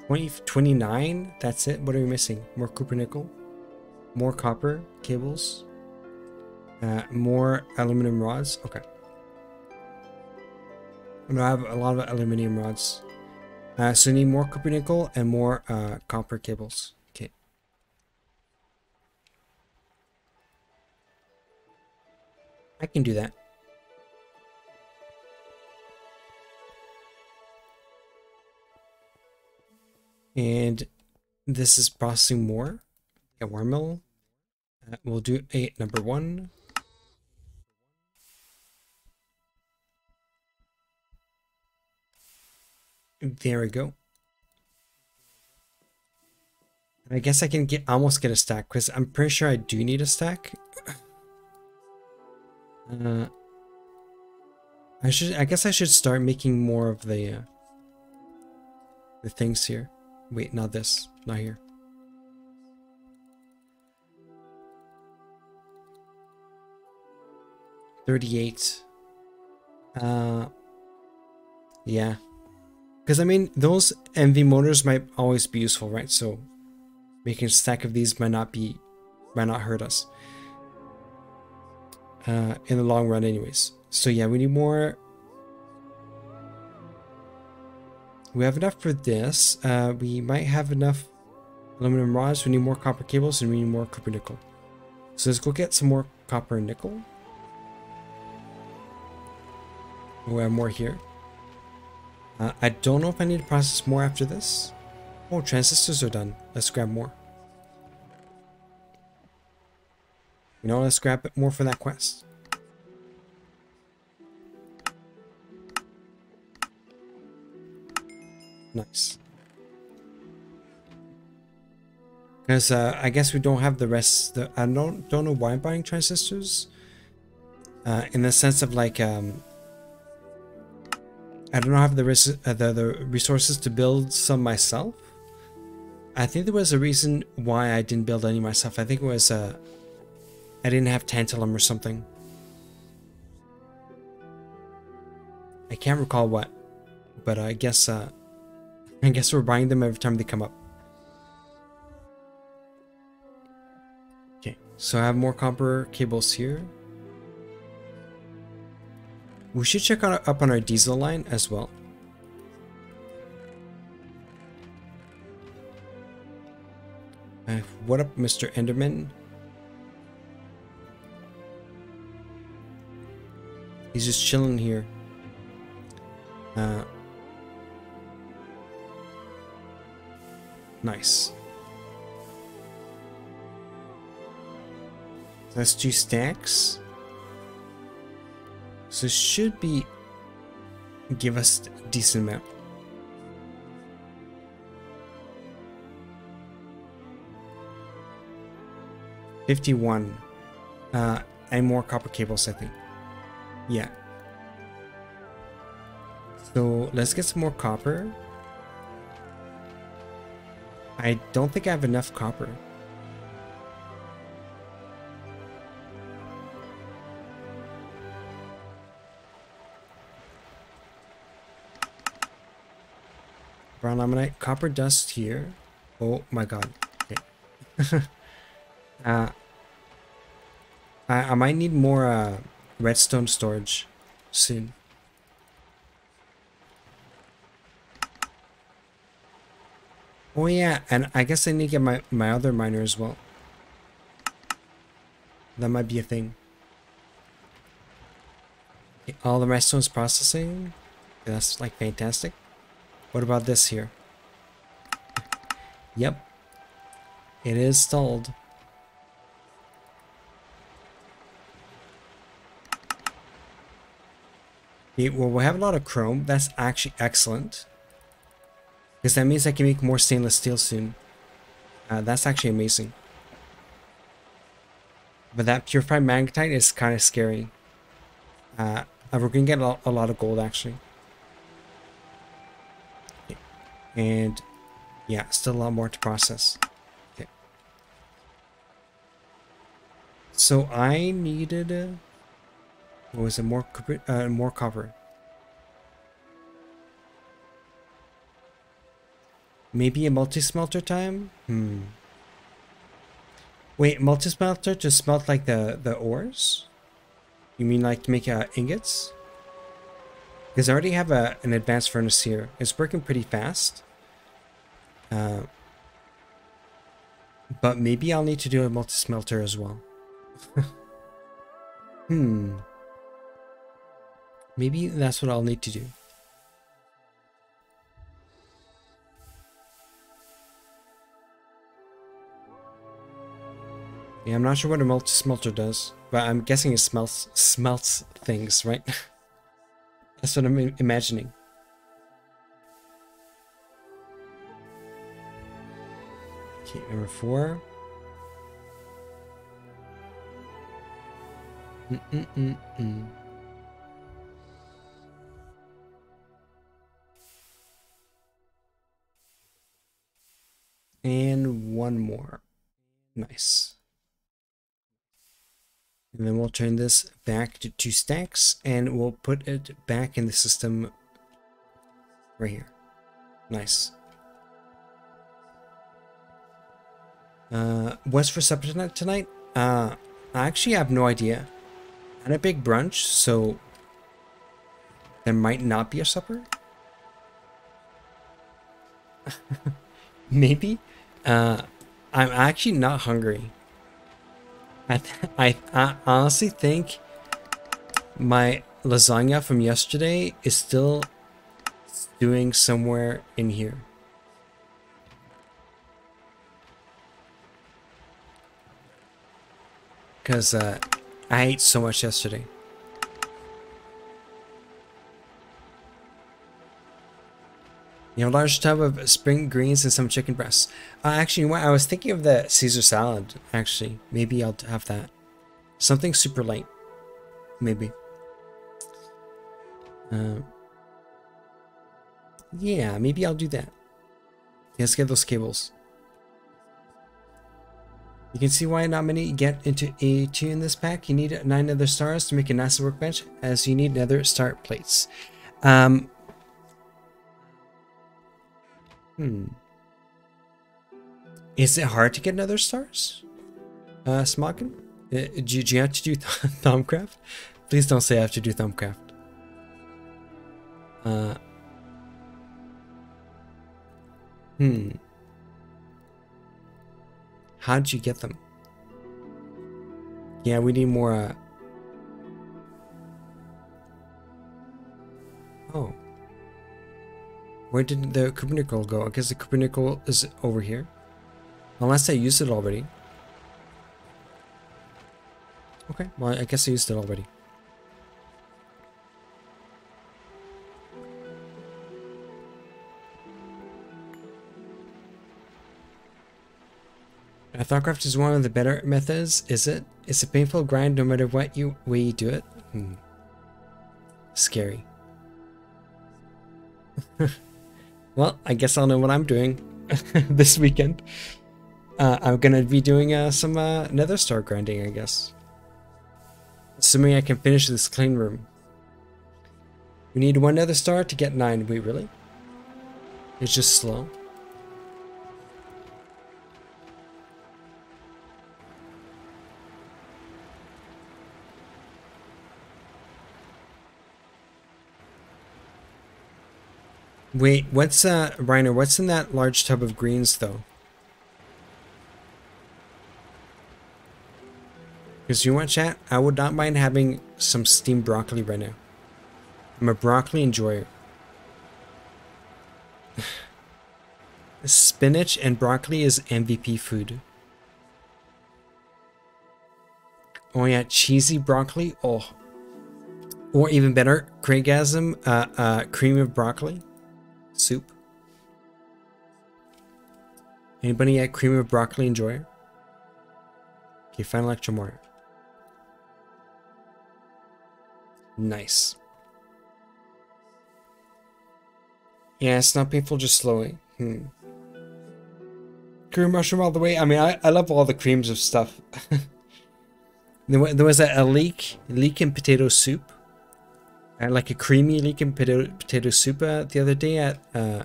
20, 29? That's it? What are we missing? More copper nickel? More copper cables? Uh, more aluminum rods? Okay. Gonna have a lot of aluminum rods. Uh, so need more copper nickel and more uh, copper cables. Okay. I can do that. And this is processing more. A Wiremill. Uh, we'll do a number one. There we go. And I guess I can get almost get a stack because I'm pretty sure I do need a stack. Uh, I should. I guess I should start making more of the uh, the things here. Wait, not this. Not here. Thirty-eight. Uh, yeah. Because I mean, those MV motors might always be useful, right? So making a stack of these might not be, might not hurt us. Uh, in the long run anyways. So yeah, we need more We have enough for this. Uh, we might have enough aluminum rods. We need more copper cables and we need more copper nickel. So let's go get some more copper and nickel. We have more here. Uh, I don't know if I need to process more after this. Oh, transistors are done. Let's grab more. You know, let's grab more for that quest. Nice. Because uh, I guess we don't have the rest. The, I don't don't know why I'm buying transistors. Uh, in the sense of like, um, I don't have the, res uh, the the resources to build some myself. I think there was a reason why I didn't build any myself. I think it was uh, I didn't have tantalum or something. I can't recall what, but I guess uh, I guess we're buying them every time they come up. Okay, so I have more copper cables here. We should check out, up on our diesel line as well. Uh, what up, Mr. Enderman? He's just chilling here. Uh, nice. That's two stacks. So should be give us a decent amount. Fifty-one. Uh, and more copper cables, I think. Yeah. So let's get some more copper. I don't think I have enough copper. Brown limonite, copper dust here. Oh my god. Okay. uh, I, I might need more uh, redstone storage soon. Oh yeah, and I guess I need to get my, my other miner as well. That might be a thing. Okay, all the redstone's processing. That's like fantastic. What about this here? Yep. It is stalled. Okay, well, we have a lot of chrome. That's actually excellent. Because that means I can make more stainless steel soon. Uh, that's actually amazing. But that purified magnetite is kind of scary. Uh, we're going to get a lot of gold, actually. And yeah, still a lot more to process. Okay. So I needed, uh, what was it, more, uh, more copper. Maybe a multi-smelter time? Hmm. Wait, multi-smelter to smelt like the, the ores? You mean like to make uh, ingots? Because I already have a, an advanced furnace here. It's working pretty fast. Uh, but maybe I'll need to do a multi-smelter as well. hmm. Maybe that's what I'll need to do. Yeah, I'm not sure what a multi-smelter does, but I'm guessing it smelts smelts things, right? that's what I'm imagining. Okay, number four. -mm -mm, mm. And one more. Nice. And then we'll turn this back to two stacks and we'll put it back in the system right here. Nice. Uh, what's for supper tonight? Tonight? Uh, I actually have no idea. I had a big brunch, so there might not be a supper. Maybe. Uh, I'm actually not hungry. I, I, I honestly think my lasagna from yesterday is still doing somewhere in here. Because uh, I ate so much yesterday. You know, a large tub of spring greens and some chicken breasts. Uh, actually, what I was thinking of the Caesar salad. Actually, maybe I'll have that. Something super light, maybe. Uh, yeah, maybe I'll do that. Let's get those cables. You can see why not many get into A2 in this pack. You need 9 other stars to make a NASA workbench, as you need nether star plates. Um, Hmm. Is it hard to get another stars? Uh, Smoggin? Uh, do, do you have to do th Thaumcraft? Please don't say I have to do Thaumcraft. Uh. Hmm. How'd you get them? Yeah, we need more, uh... Oh. Where did the Cupronickel go? I guess the Cupronickel is over here. Unless I used it already. Okay, well, I guess I used it already. Thaumcraft is one of the better methods, is it? It's a painful grind no matter what you way you do it. Hmm. Scary. Well, I guess I'll know what I'm doing this weekend. Uh, I'm gonna be doing uh, some uh, nether star grinding, I guess. Assuming I can finish this clean room. We need one nether star to get nine. Wait, really? It's just slow. Wait, what's uh Reiner, what's in that large tub of greens though? Because you want chat? I would not mind having some steamed broccoli right now. I'm a broccoli enjoyer. Spinach and broccoli is MVP food. Oh yeah, cheesy broccoli. Oh. Or even better, Craigasm, uh, uh, cream of broccoli soup? Anybody at cream of broccoli enjoyer? Okay, final lecture more. Nice. Yeah, it's not painful, just slowly. Hmm. Cream mushroom all the way. I mean, I, I love all the creams of stuff. there, there was a, a leek, leek and potato soup. I had like a creamy leek and potato, potato soup uh, the other day at uh,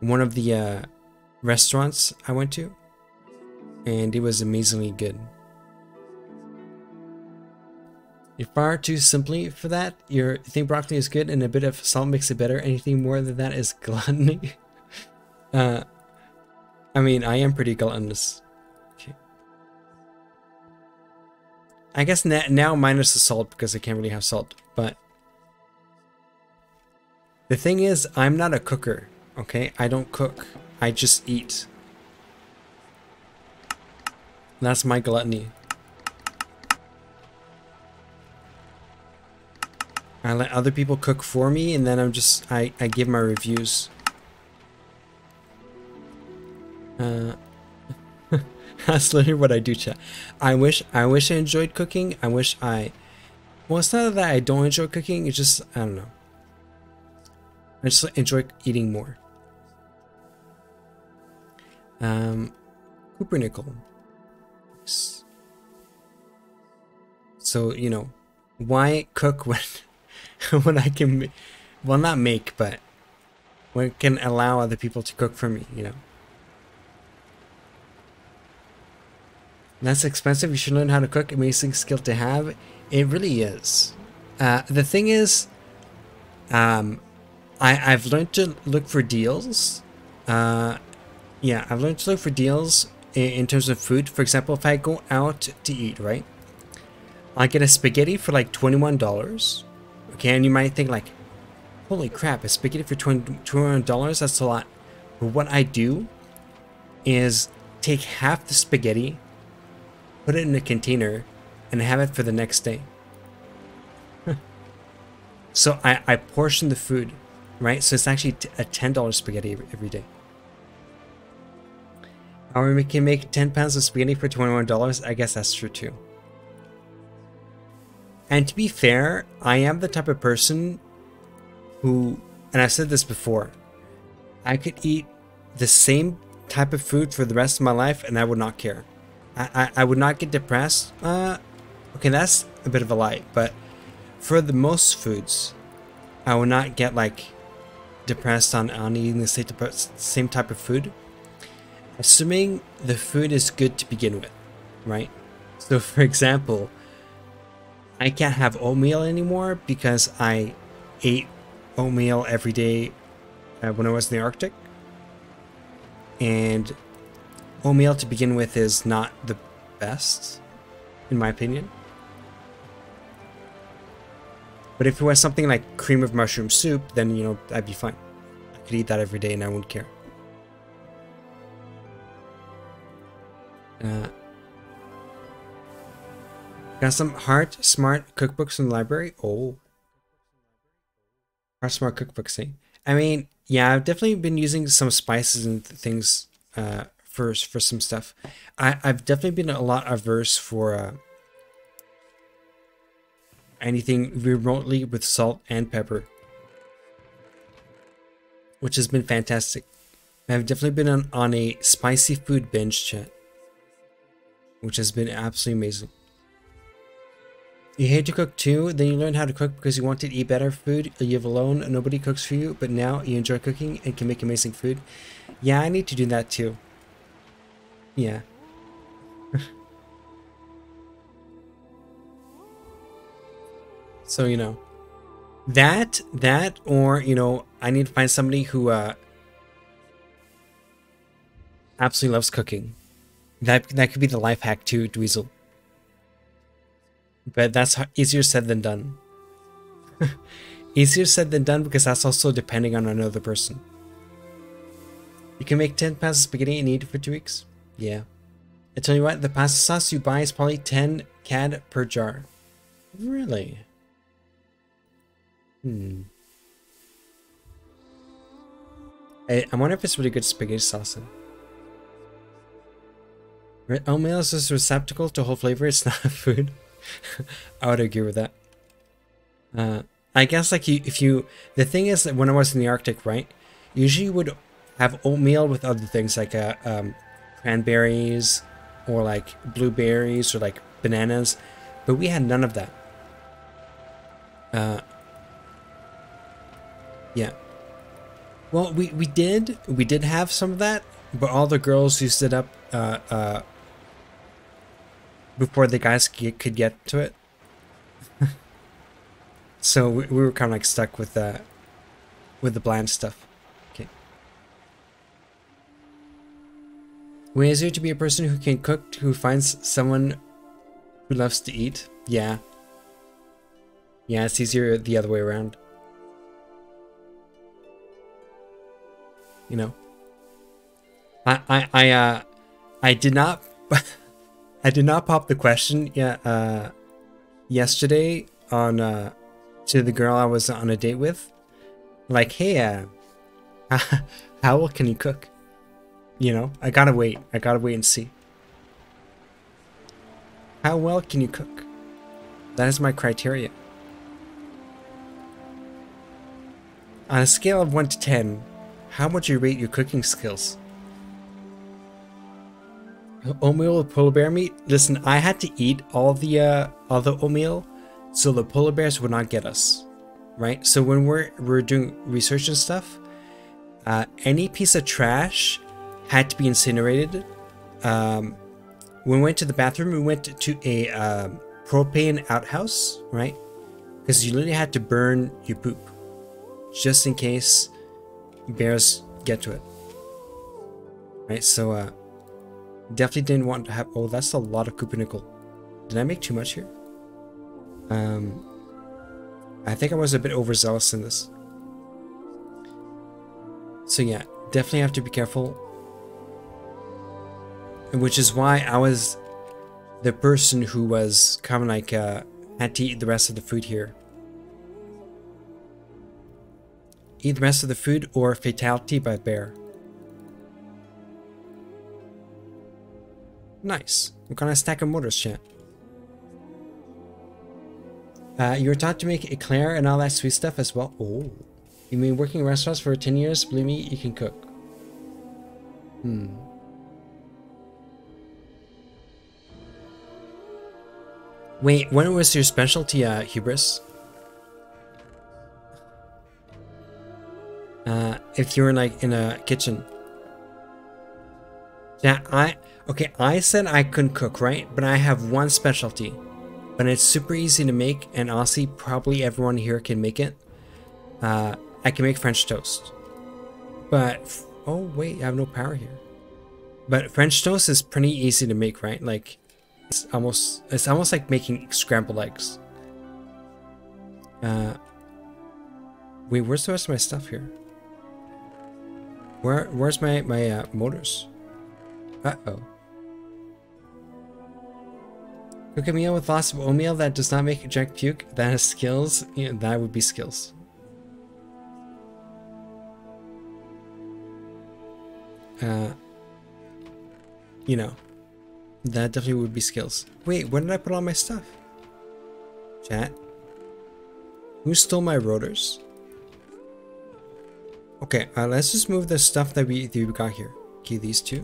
one of the uh, restaurants I went to, and it was amazingly good. You're far too simply for that. You think broccoli is good and a bit of salt makes it better. Anything more than that is gluttony. uh, I mean, I am pretty gluttonous. I guess now minus the salt because I can't really have salt, but the thing is, I'm not a cooker, okay? I don't cook. I just eat. That's my gluttony. I let other people cook for me and then I'm just, I, I give my reviews. Uh, That's literally what I do, chat. I wish I wish I enjoyed cooking. I wish I well it's not that I don't enjoy cooking, it's just I don't know. I just enjoy eating more. Um Cupronickel. So, you know, why cook when when I can well not make, but when can allow other people to cook for me, you know. That's expensive. You should learn how to cook. Amazing skill to have. It really is. Uh, the thing is, um, I, I've learned to look for deals. Uh, yeah, I've learned to look for deals in, in terms of food. For example, if I go out to eat, right? I get a spaghetti for like $21. Okay, and you might think like, holy crap, a spaghetti for $21? That's a lot. But what I do is take half the spaghetti put it in a container, and have it for the next day. so I, I portion the food, right? So it's actually a $10 spaghetti every day. Or we can make 10 pounds of spaghetti for $21. I guess that's true too. And to be fair, I am the type of person who, and I've said this before, I could eat the same type of food for the rest of my life and I would not care. I, I, I would not get depressed. Uh, okay, that's a bit of a lie, but for the most foods, I would not get like depressed on, on eating the same type, of, same type of food. Assuming the food is good to begin with, right? So for example, I can't have oatmeal anymore because I ate oatmeal every day uh, when I was in the Arctic. And oatmeal to begin with is not the best, in my opinion. But if it was something like cream of mushroom soup, then, you know, I'd be fine. I could eat that every day and I wouldn't care. Uh, got some Heart Smart cookbooks in the library. Oh. Heart Smart cookbooks, eh? I mean, yeah, I've definitely been using some spices and things uh, for, for some stuff. I, I've definitely been a lot averse for... Uh, anything remotely with salt and pepper, which has been fantastic. I've definitely been on, on a spicy food binge chat, which has been absolutely amazing. You hate to cook too, then you learn how to cook because you want to eat better food. You live alone, nobody cooks for you, but now you enjoy cooking and can make amazing food. Yeah, I need to do that too. Yeah. So, you know, that, that, or, you know, I need to find somebody who, uh, absolutely loves cooking. That, that could be the life hack too, Dweezil. But that's easier said than done. easier said than done because that's also depending on another person. You can make 10 pounds of spaghetti and eat it for two weeks? Yeah. I tell you what, the pasta sauce you buy is probably 10 CAD per jar. Really? Hmm. I, I wonder if it's really good spaghetti sauce. Oatmeal is a receptacle to hold flavor. It's not food. I would agree with that. Uh, I guess like you, if you, the thing is that when I was in the Arctic, right, usually you would have oatmeal with other things like a, um, cranberries or like blueberries or like bananas, but we had none of that. Uh, yeah. Well, we, we did. We did have some of that, but all the girls used it up uh, uh, before the guys could get to it. so we, we were kind of like stuck with the, with the bland stuff. Is it to be a person who can cook, who finds someone who loves to eat? Yeah. Yeah, it's easier the other way around. you know. I I I uh I did not I did not pop the question yet uh yesterday on uh to the girl I was on a date with. Like, hey uh how well can you cook? You know, I gotta wait. I gotta wait and see. How well can you cook? That is my criteria. On a scale of 1 to 10, how would you rate your cooking skills? Oatmeal with polar bear meat? Listen, I had to eat all the uh, all the oatmeal, so the polar bears would not get us, right? So when we're we're doing research and stuff, uh, any piece of trash had to be incinerated. Um, when we went to the bathroom, we went to a um, propane outhouse, right? Because you literally had to burn your poop, just in case bears get to it. Right, so uh, definitely didn't want to have. Oh, that's a lot of Cupronickel. Did I make too much here? Um, I think I was a bit overzealous in this. So yeah, definitely have to be careful. Which is why I was the person who was kind of like uh, had to eat the rest of the food here. Eat the rest of the food or fatality by bear. Nice. Kind of stack of mortars, chat? Uh, you were taught to make eclair and all that sweet stuff as well. Oh. You mean working in restaurants for 10 years? Believe me, you can cook. Hmm. Wait, when was your specialty, uh, Hubris? Uh, if you were like in a kitchen. Yeah, I okay. I said I couldn't cook, right? But I have one specialty, but it's super easy to make, and honestly, probably everyone here can make it. Uh, I can make French toast, but oh wait, I have no power here. But French toast is pretty easy to make, right? Like it's almost it's almost like making scrambled eggs. Uh, wait, where's the rest of my stuff here? Where where's my my uh, motors? Uh oh. Cook a meal with lots of oatmeal that does not make Jack puke. That has skills. Yeah, that would be skills. Uh, you know, that definitely would be skills. Wait, where did I put all my stuff? Chat. Who stole my rotors? Okay, uh, let's just move the stuff that we, that we got here. Okay, these two.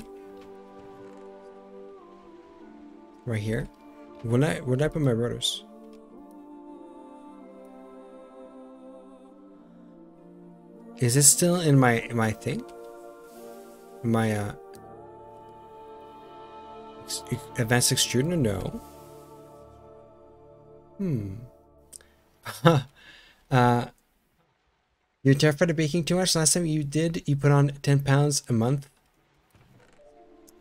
Right here. Did I, did I put my rotors? Is it still in my my thing? My uh advanced extruder? No. Hmm. uh you're terrified of baking too much? Last time you did, you put on 10 pounds a month.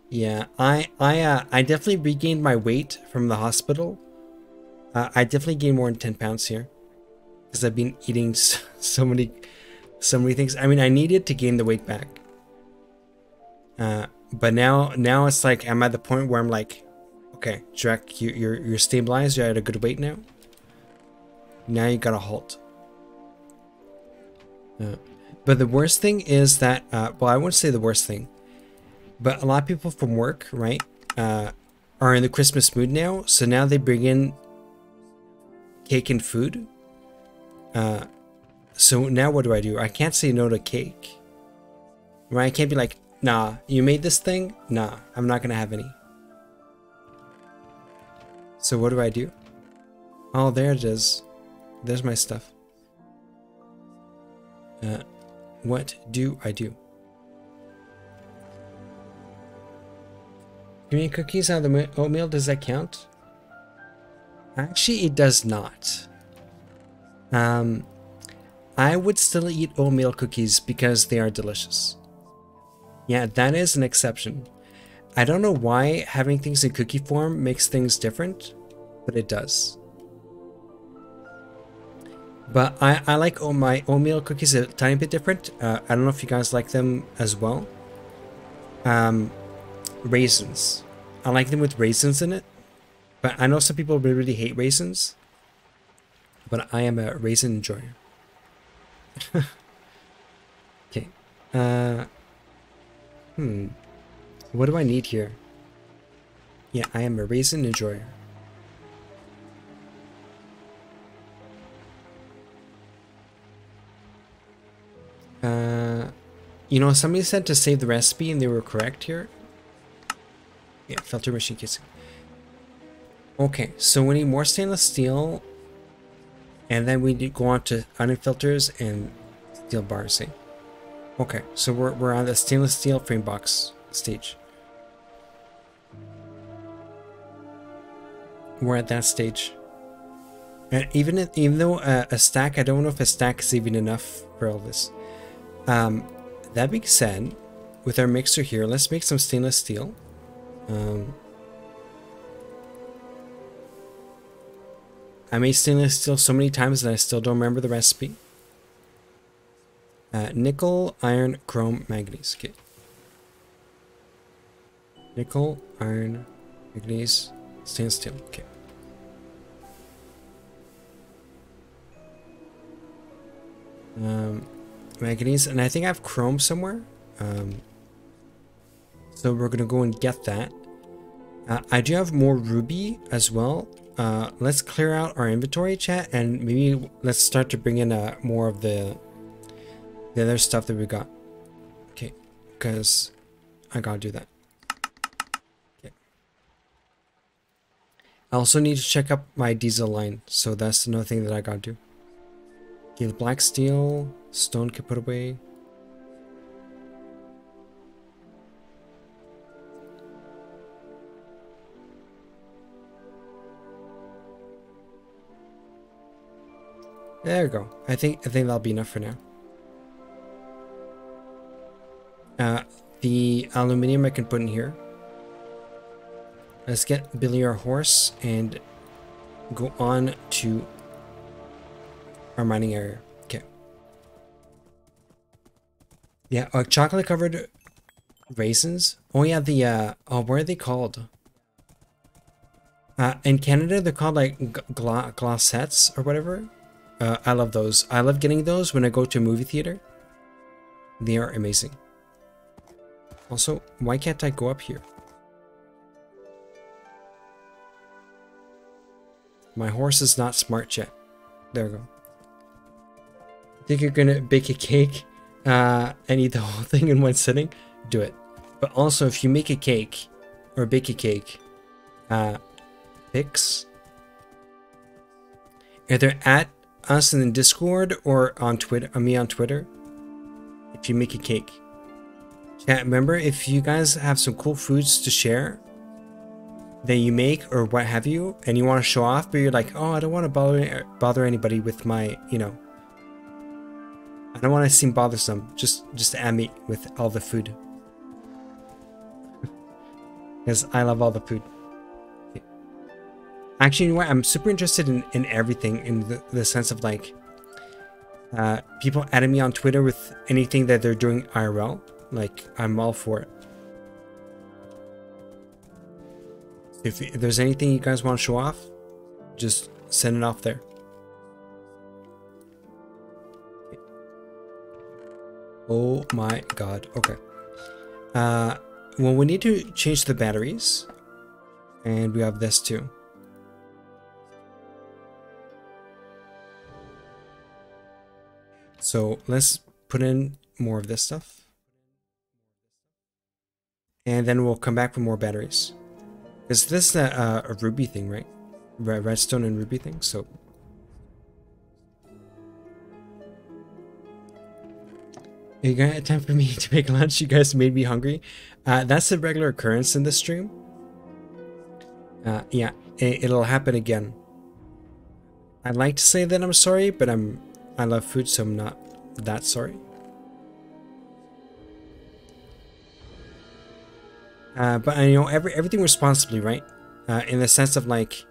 Yeah, I I uh, I definitely regained my weight from the hospital. Uh, I definitely gained more than 10 pounds here. Because I've been eating so, so, many so many things. I mean, I needed to gain the weight back. Uh, but now now it's like I'm at the point where I'm like, okay, Jack, you, you're you're stabilized. You're at a good weight now. Now you gotta halt. Uh, but the worst thing is that, uh, well, I wouldn't say the worst thing, but a lot of people from work, right, uh, are in the Christmas mood now. So now they bring in cake and food. Uh, so now what do I do? I can't say no to cake. Right? I can't be like, nah, you made this thing? Nah, I'm not gonna have any. So what do I do? Oh, there it is. There's my stuff. Uh, what do I do? Green cookies out of the oatmeal, does that count? Actually, it does not. Um, I would still eat oatmeal cookies because they are delicious. Yeah, that is an exception. I don't know why having things in cookie form makes things different, but it does. But I, I like oh, my oatmeal cookies a tiny bit different. Uh, I don't know if you guys like them as well. Um, raisins. I like them with raisins in it. But I know some people really, really hate raisins. But I am a raisin enjoyer. okay. Uh, hmm. What do I need here? Yeah, I am a raisin enjoyer. Uh, you know, somebody said to save the recipe and they were correct here. Yeah, filter machine casing. Okay, so we need more stainless steel. And then we go on to onion filters and steel bars. Okay, so we're, we're on the stainless steel frame box stage. We're at that stage. And even if, even though uh, a stack, I don't know if a stack is even enough for all this. Um, that being said, with our mixer here, let's make some stainless steel. Um, I made stainless steel so many times that I still don't remember the recipe. Uh, nickel, iron, chrome, manganese. Okay. Nickel, iron, manganese, Stainless steel. Okay. Um, manganese, and I think I have chrome somewhere. Um, so we're gonna go and get that. Uh, I do have more ruby as well. Uh, let's clear out our inventory chat and maybe let's start to bring in uh, more of the the other stuff that we got. Okay, because I gotta do that. I also need to check up my diesel line, so that's another thing that I gotta do. Okay, black steel, stone can put away. There we go. I think I think that'll be enough for now. Uh, the aluminium I can put in here. Let's get Billy our horse and go on to our mining area. Okay. Yeah, uh, chocolate covered raisins. Oh yeah, the uh, oh, what are they called? Uh, in Canada, they're called like gla Glosettes or whatever. Uh, I love those. I love getting those when I go to a movie theater. They are amazing. Also, why can't I go up here? My horse is not smart yet. There we go. Think you're gonna bake a cake uh, and eat the whole thing in one sitting? Do it. But also, if you make a cake or bake a cake, uh, either at us in the Discord or on Twitter, on me on Twitter. If you make a cake. Chat, remember if you guys have some cool foods to share that you make or what have you, and you want to show off, but you're like, oh, I don't want to bother bother anybody with my, you know, I don't want to seem bothersome. Just just add me with all the food because I love all the food. Actually, you know what? I'm super interested in, in everything in the, the sense of like uh, people adding me on Twitter with anything that they're doing IRL. Like, I'm all for it. If, if there's anything you guys want to show off, just send it off there. Oh my god. Okay. Uh, well, we need to change the batteries. And we have this too. So let's put in more of this stuff. And then we'll come back with more batteries. Is this a, a ruby thing, right? Redstone and ruby thing, so... You got time for me to make lunch? You guys made me hungry. Uh, that's a regular occurrence in this stream. Uh, yeah, it, it'll happen again. I'd like to say that I'm sorry, but I'm I love food, so I'm not that sorry. Uh, but you know, every everything responsibly, right? Uh, in the sense of like,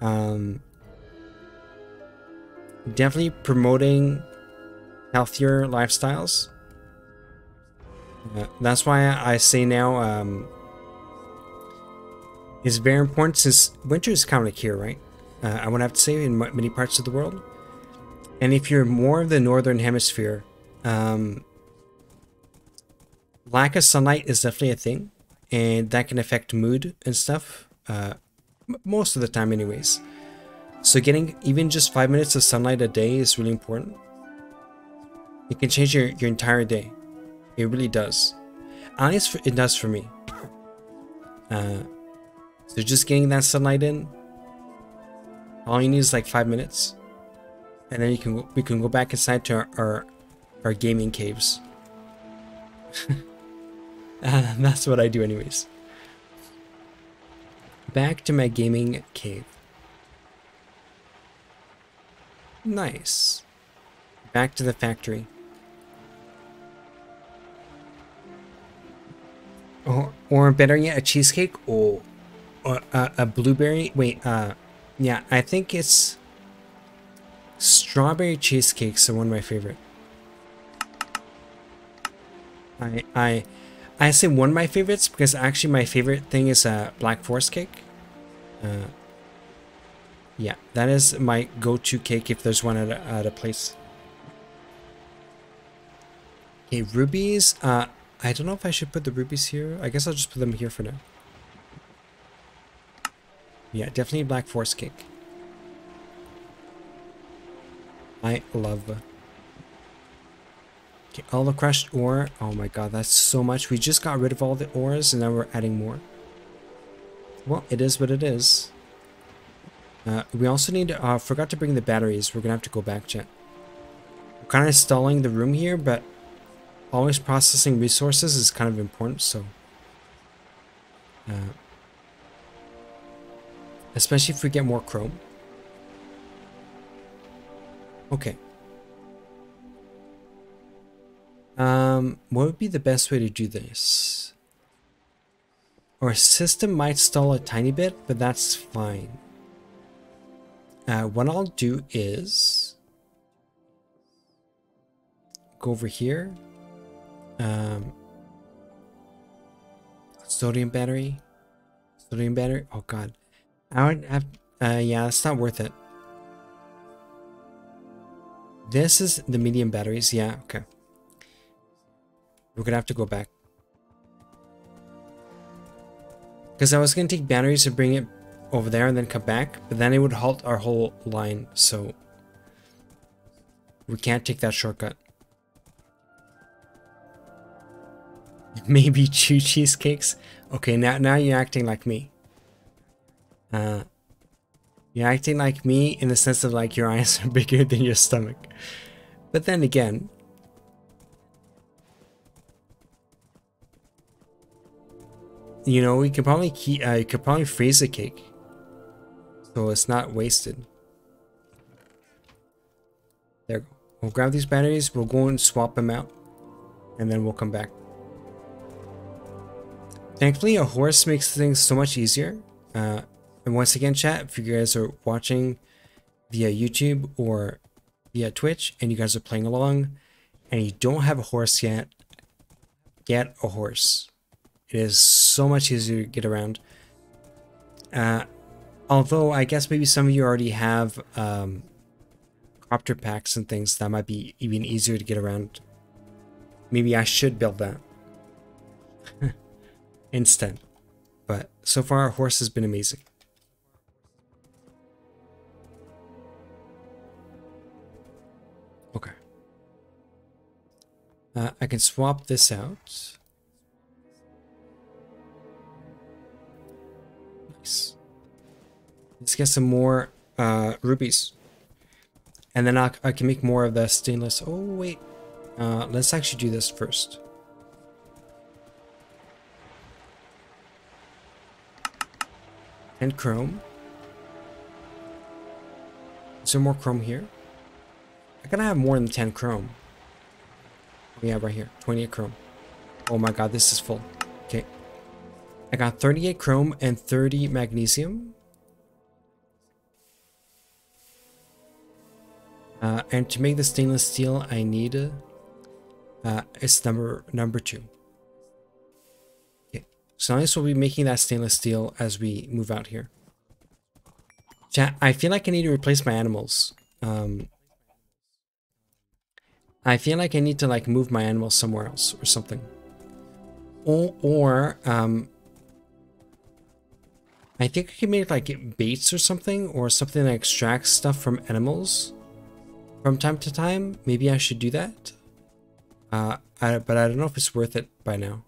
um, definitely promoting healthier lifestyles. Uh, that's why I say now, um, it's very important since winter is coming here, right? Uh, I would have to say in many parts of the world. And if you're more of the northern hemisphere, um, lack of sunlight is definitely a thing, and that can affect mood and stuff. Uh, most of the time, anyways. So getting even just five minutes of sunlight a day is really important. It can change your, your entire day. It really does. At least it does for me. Uh, so just getting that sunlight in, all you need is like five minutes and then you can we can go back inside to our our, our gaming caves. that's what I do anyways. Back to my gaming cave. Nice. Back to the factory. Or, or better yet, a cheesecake or, or uh, a blueberry. Wait, uh, yeah, I think it's Strawberry cheesecakes are one of my favorite. I I I say one of my favorites because actually my favorite thing is a uh, black forest cake. Uh, yeah, that is my go-to cake if there's one at a, at a place. Okay, rubies. Uh, I don't know if I should put the rubies here. I guess I'll just put them here for now. Yeah, definitely Black Forest cake. I love. Okay, all the crushed ore. Oh my god, that's so much. We just got rid of all the ores and now we're adding more. Well, it is what it is. Uh, we also need, uh, forgot to bring the batteries. We're gonna have to go back, chat. We're kind of stalling the room here, but always processing resources is kind of important, so. Uh, especially if we get more chrome. Okay. Um, what would be the best way to do this? Our system might stall a tiny bit, but that's fine. Uh, what I'll do is go over here. Um, sodium battery. Sodium battery. Oh god. I would have. Uh, yeah, it's not worth it. This is the medium batteries. Yeah, okay. We're gonna have to go back. Because I was gonna take batteries and bring it over there and then come back, but then it would halt our whole line, so we can't take that shortcut. Maybe chew cheesecakes? Okay, now now you're acting like me. Uh, you're acting like me in the sense of like your eyes are bigger than your stomach. But then again, you know, we could probably keep, uh, you could probably freeze the cake so it's not wasted. There, we'll grab these batteries, we'll go and swap them out, and then we'll come back. Thankfully, a horse makes things so much easier. Uh, and once again, chat, if you guys are watching via YouTube or via Twitch and you guys are playing along and you don't have a horse yet, get a horse. It is so much easier to get around. Uh, Although I guess maybe some of you already have um, copter packs and things that might be even easier to get around. Maybe I should build that instead. But so far our horse has been amazing. Okay. Uh, I can swap this out. Let's get some more uh, rubies. And then I, I can make more of the stainless. Oh, wait. Uh, let's actually do this first. And chrome. Is there more chrome here? I gotta have more than 10 chrome. We have right here, 28 chrome. Oh my god, this is full. Okay. I got 38 chrome and 30 magnesium. Uh, and to make the stainless steel, I need uh, it's number number two. Okay, so this will be making that stainless steel as we move out here. Chat, I feel like I need to replace my animals. Um, I feel like I need to like move my animals somewhere else or something. Or, or um, I think I can make like baits or something or something that extracts stuff from animals from time to time. Maybe I should do that. Uh, I, but I don't know if it's worth it by now.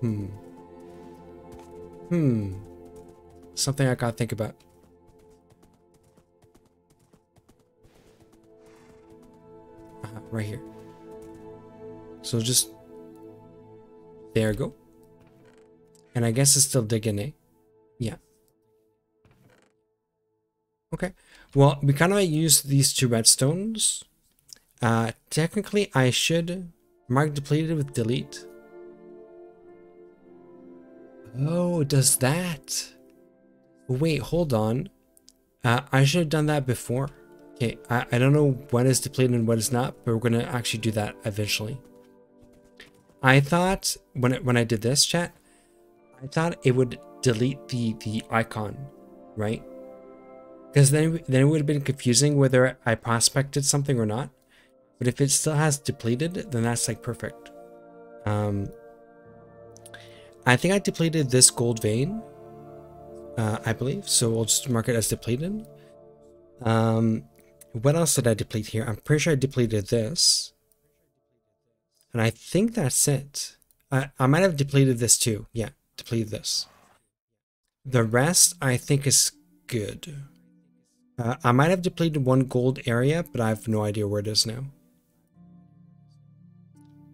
Hmm. Hmm. Something I gotta think about. Uh, right here. So just... There go. And I guess it's still digging, eh? Yeah. Okay. Well, we kind of use these two redstones. Uh, technically, I should mark depleted with delete. Oh, does that? Wait, hold on. Uh, I should have done that before. Okay, I, I don't know when is depleted and what is not, but we're going to actually do that eventually. I thought when, it, when I did this chat, I thought it would delete the the icon, right? Because then then it would have been confusing whether I prospected something or not. But if it still has depleted, then that's like perfect. Um, I think I depleted this gold vein, uh, I believe. So we'll just mark it as depleted. Um, what else did I deplete here? I'm pretty sure I depleted this. And I think that's it. I, I might have depleted this too. Yeah, depleted this. The rest I think is good. Uh, I might have depleted one gold area, but I have no idea where it is now.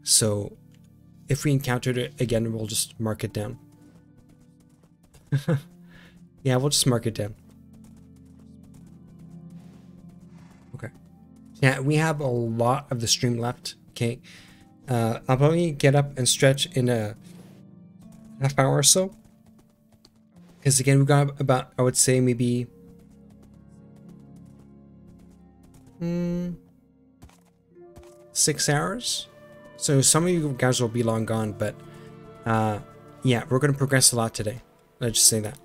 So if we encountered it again, we'll just mark it down. yeah, we'll just mark it down. Okay. Yeah, we have a lot of the stream left. Okay. Uh, I'll probably get up and stretch in a half hour or so. Because again, we've got about, I would say, maybe... Hmm, six hours? So some of you guys will be long gone, but uh, yeah, we're going to progress a lot today. Let's just say that.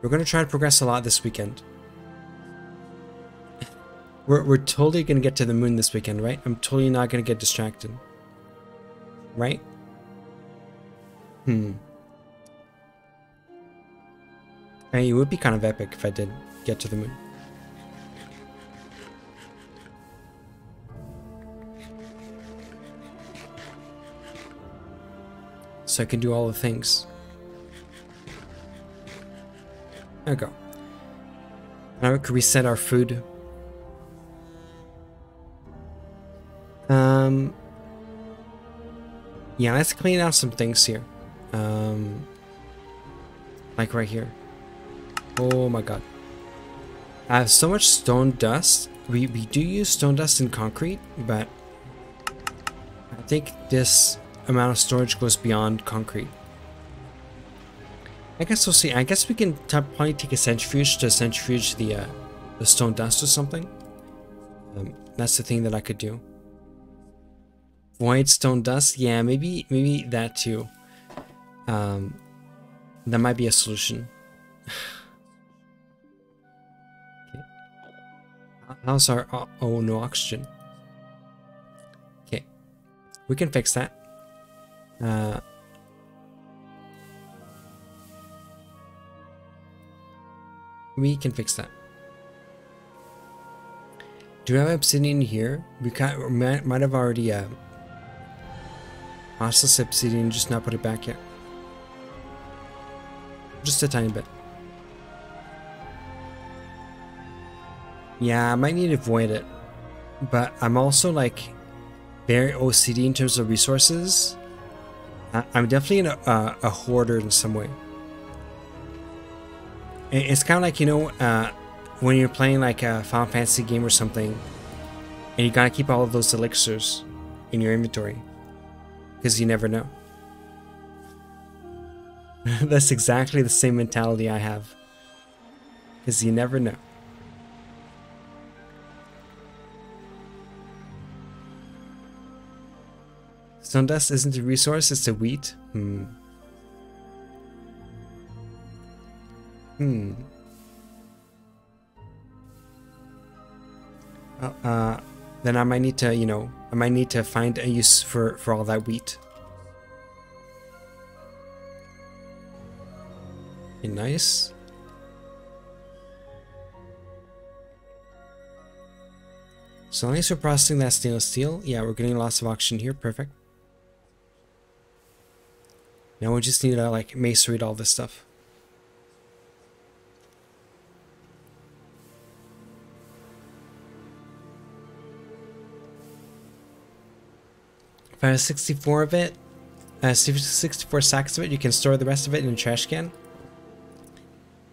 We're going to try to progress a lot this weekend. we're, we're totally going to get to the moon this weekend, right? I'm totally not going to get distracted. Right? Hmm. Mean, it would be kind of epic if I did get to the moon. So I can do all the things. There we go. Now we can reset our food. Um, yeah, let's clean out some things here. Um, like right here. Oh my god. I have so much stone dust. We, we do use stone dust in concrete, but I think this amount of storage goes beyond concrete. I guess we'll see. I guess we can probably take a centrifuge to centrifuge the uh, the stone dust or something. Um, that's the thing that I could do. Void stone dust, yeah, maybe maybe that too. Um, that might be a solution. okay. How's our oh, oh no oxygen? Okay, we can fix that. Uh, we can fix that. Do we have obsidian here? We might, might have already uh, this obsidian, just not put it back yet. Just a tiny bit. Yeah, I might need to avoid it. But I'm also like very OCD in terms of resources. I'm definitely a, uh, a hoarder in some way. It's kind of like, you know, uh, when you're playing like a Final Fantasy game or something, and you gotta keep all of those elixirs in your inventory. Because you never know. That's exactly the same mentality I have. Because you never know. Stone dust isn't a resource, it's a wheat. Hmm. Hmm. Uh, uh, then I might need to, you know, I might need to find a use for, for all that wheat. Okay, nice. So as we're processing that stainless steel, yeah, we're getting lots of oxygen here, perfect. Now we just need to like macerate all this stuff. If I have 64 of it, uh, 64 sacks of it, you can store the rest of it in a trash can.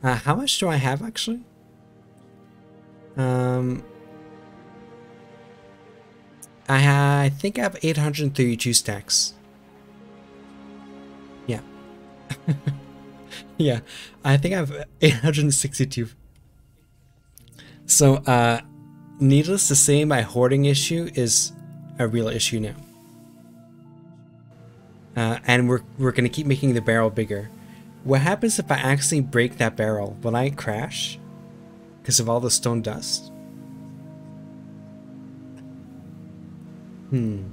Uh, how much do I have actually? Um, I, I think I have 832 stacks. yeah, I think I have 862. So, uh, needless to say, my hoarding issue is a real issue now. Uh, and we're, we're going to keep making the barrel bigger. what happens if I actually break that barrel? Will I crash? Because of all the stone dust? Hmm.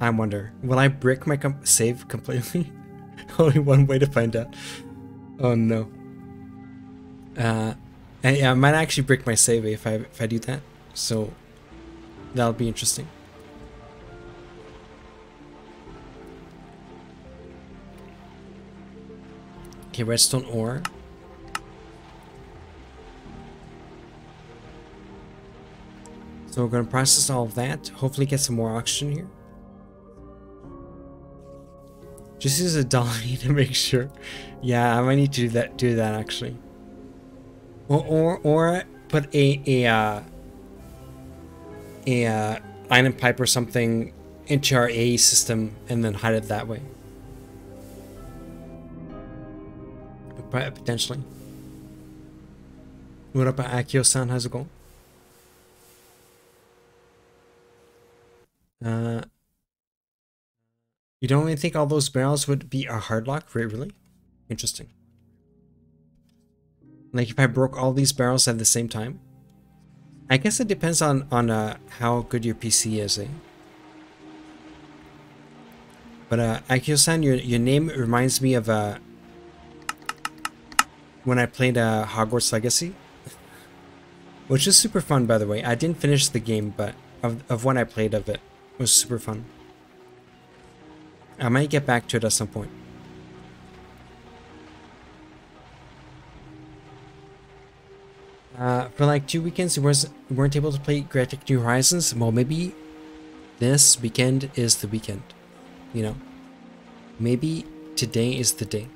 I wonder. Will I brick my save completely? Only one way to find out. Oh no. Uh, and yeah, I might actually break my save if I if I do that. So that'll be interesting. Okay, redstone ore. So we're to process all of that. Hopefully get some more oxygen here. Just use a dolly to make sure. Yeah, I might need to do that. Do that actually. Or or, or put a a uh, a uh, iron pipe or something into our A system and then hide it that way. Potentially. What up, Akio-san? How's it going? Uh, you don't really think all those barrels would be a hard lock? Really? Interesting. Like if I broke all these barrels at the same time? I guess it depends on, on uh, how good your PC is, eh? But uh, Akio-san, your, your name reminds me of uh, when I played uh, Hogwarts Legacy. Which is super fun, by the way. I didn't finish the game, but of, of when I played of it was super fun. I might get back to it at some point. Uh, for like two weekends, we weren't able to play Galactic New Horizons. Well, maybe this weekend is the weekend. You know, maybe today is the day.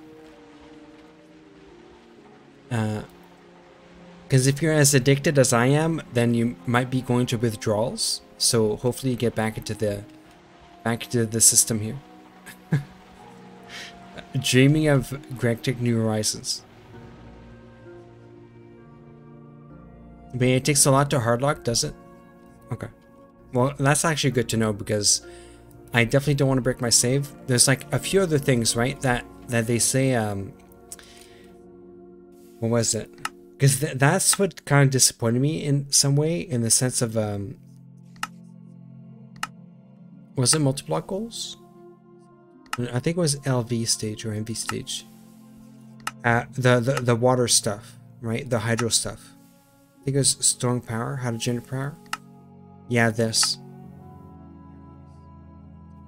Because uh, if you're as addicted as I am, then you might be going to withdrawals. So hopefully you get back into the back into the system here. Dreaming of Galactic New Horizons. I mean, it takes a lot to hardlock, does it? Okay. Well, that's actually good to know because I definitely don't want to break my save. There's like a few other things, right? That that they say. Um, what was it? Because th that's what kind of disappointed me in some way, in the sense of um, was it multi-block goals? I think it was LV stage or MV stage. Uh, the, the the water stuff, right? The hydro stuff. I think it was storing power, how to generate power. Yeah, this.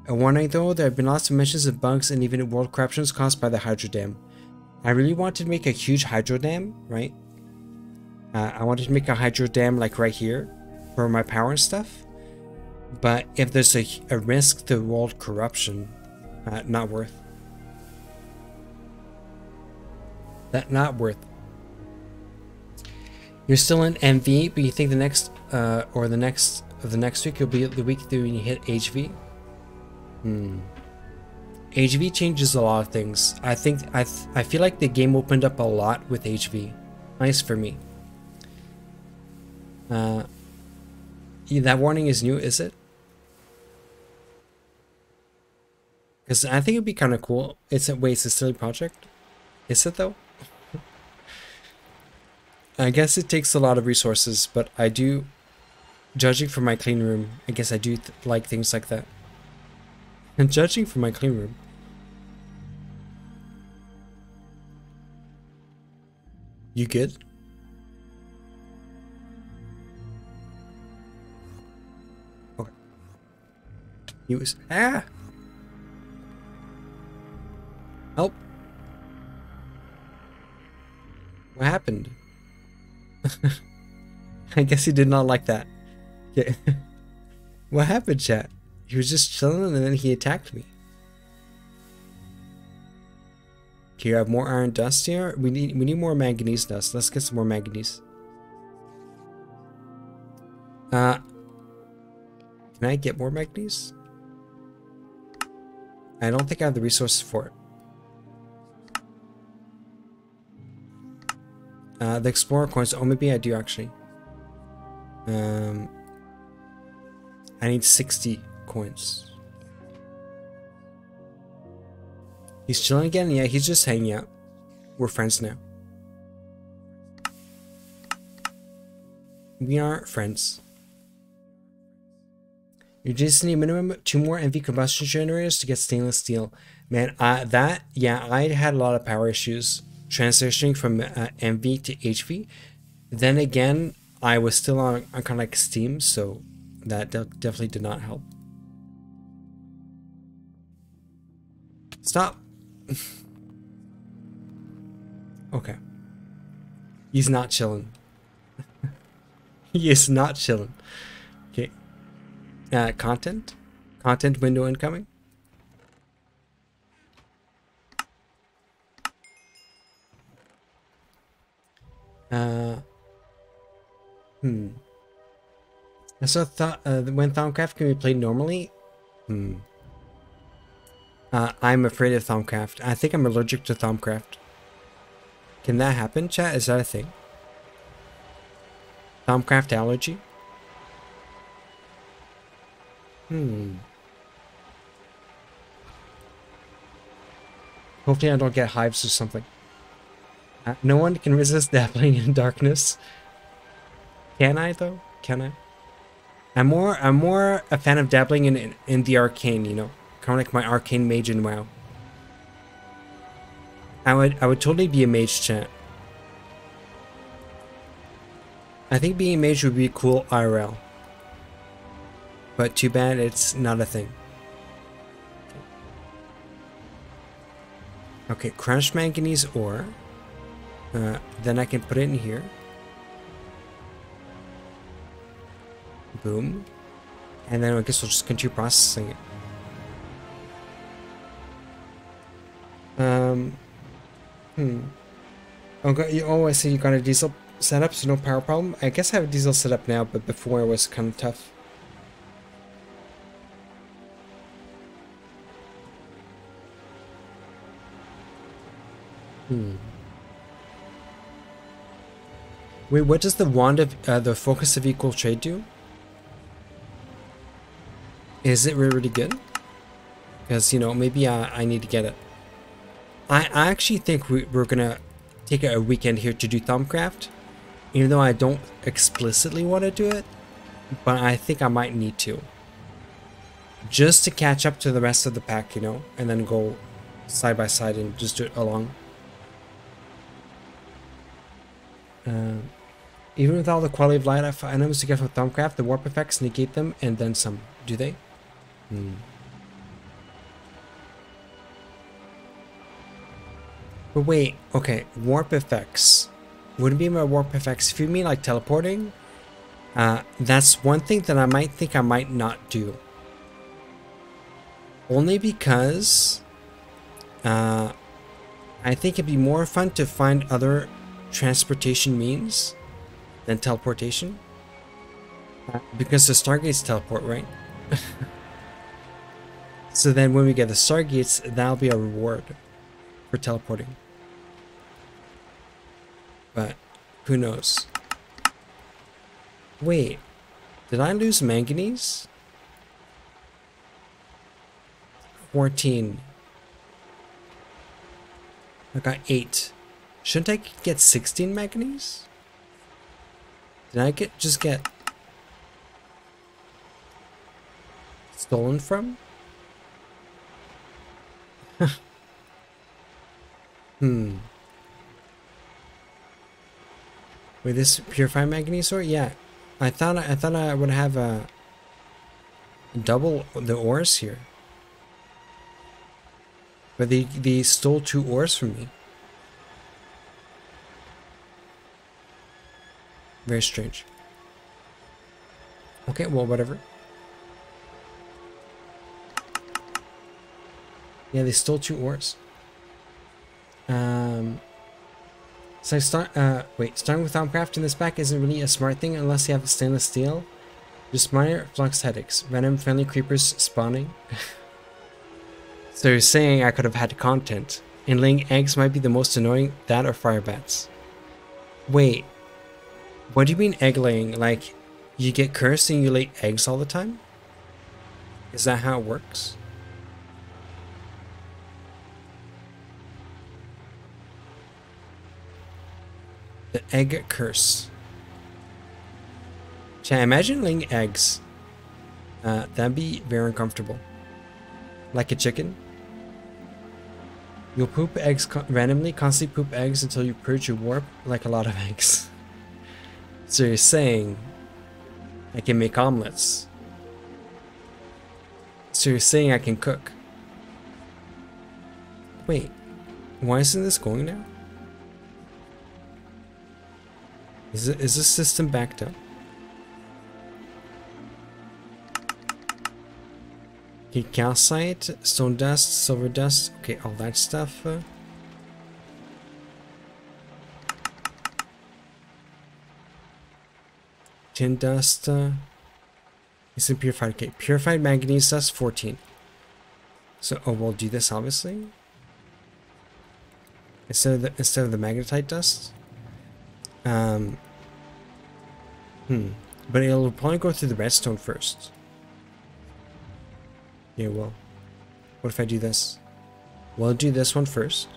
A warning though, there have been lots of mentions of bugs and even world corruptions caused by the hydro dam. I really wanted to make a huge hydro dam, right? Uh, I wanted to make a hydro dam like right here for my power and stuff. But if there's a, a risk to world corruption, uh, not worth. That not worth. You're still in MV, but you think the next uh, or the next of the next week you'll be the week that you hit HV. Hmm. HV changes a lot of things. I think I th I feel like the game opened up a lot with HV. Nice for me. Uh, that warning is new, is it? Because I think it'd be kind of cool. It's a wait, it's a silly project. Is it though? I guess it takes a lot of resources, but I do, judging from my clean room, I guess I do th like things like that. And judging from my clean room. You good? Okay. He was ah. What happened? I guess he did not like that. Okay. what happened, chat? He was just chilling and then he attacked me. Okay, you have more iron dust here. We need we need more manganese dust. Let's get some more manganese. Uh can I get more manganese? I don't think I have the resources for it. Uh, the Explorer coins. Oh, maybe I do actually. Um, I need 60 coins. He's chilling again? Yeah, he's just hanging out. We're friends now. We are friends. You just need minimum two more MV combustion generators to get stainless steel. Man, uh, that, yeah, I had a lot of power issues transitioning from uh, MV to HV. Then again, I was still on, on kind of like Steam, so that de definitely did not help. Stop. okay. He's not chilling. he is not chilling. Okay. Uh, content? Content window incoming? Uh, hmm. So th uh, when Thaumcraft can be played normally? Hmm. Uh, I'm afraid of Thaumcraft. I think I'm allergic to Thaumcraft. Can that happen, chat? Is that a thing? Thaumcraft allergy? Hmm. Hopefully I don't get hives or something. No one can resist dabbling in darkness. Can I though? Can I? I'm more I'm more a fan of dabbling in in, in the arcane, you know. Kind of like my arcane mage in WoW. I would I would totally be a mage chat. I think being a mage would be cool IRL. But too bad it's not a thing. Okay, crushed manganese ore. Uh, then I can put it in here. Boom. And then I guess we'll just continue processing it. Um, hmm. Oh, got, you, oh, I see you got a diesel setup, so no power problem. I guess I have a diesel setup now, but before it was kind of tough. Hmm. Wait, what does the wand of uh, the focus of equal trade do? Is it really, really good? Because, you know, maybe I, I need to get it. I, I actually think we, we're going to take a weekend here to do Thaumcraft. Even though I don't explicitly want to do it. But I think I might need to. Just to catch up to the rest of the pack, you know? And then go side by side and just do it along. Uh, even with all the quality of light items to get from Thaumcraft, the warp effects negate them and then some. Do they? Hmm. But wait, okay, warp effects. Wouldn't be my warp effects. If you mean like teleporting, uh, that's one thing that I might think I might not do. Only because uh, I think it'd be more fun to find other transportation means than teleportation. Because the Stargates teleport, right? so then when we get the Stargates, that'll be a reward for teleporting. But who knows? Wait, did I lose manganese? 14. I got 8. Shouldn't I get 16 manganese? Did I get just get stolen from? hmm. Wait, this purified manganese ore? Yeah. I thought I thought I would have a double the ores here. But they they stole two ores from me. Very strange. Okay, well, whatever. Yeah, they stole two ores. Um, so I start, uh, wait, starting with Thaumcraft in this pack isn't really a smart thing unless you have stainless steel. Just minor flux headaches, venom friendly creepers spawning. so you're saying I could have had content. And laying eggs might be the most annoying, that or fire bats. Wait, what do you mean egg laying? Like, you get cursed and you lay eggs all the time? Is that how it works? The egg curse. Chat, imagine laying eggs. Uh, that'd be very uncomfortable. Like a chicken. You'll poop eggs co randomly, constantly poop eggs until you purge your warp like a lot of eggs. So you're saying I can make omelets. So you're saying I can cook. Wait, why isn't this going now? Is, it, is this system backed up? Okay, calcite, stone dust, silver dust, okay, all that stuff. Uh. Tin dust, uh. It's in purified, okay, purified manganese dust, 14. So, oh, we'll do this, obviously. Instead of the, instead of the magnetite dust. Um, hmm, but it'll probably go through the redstone first. Yeah, well, what if I do this? Well, do this one first.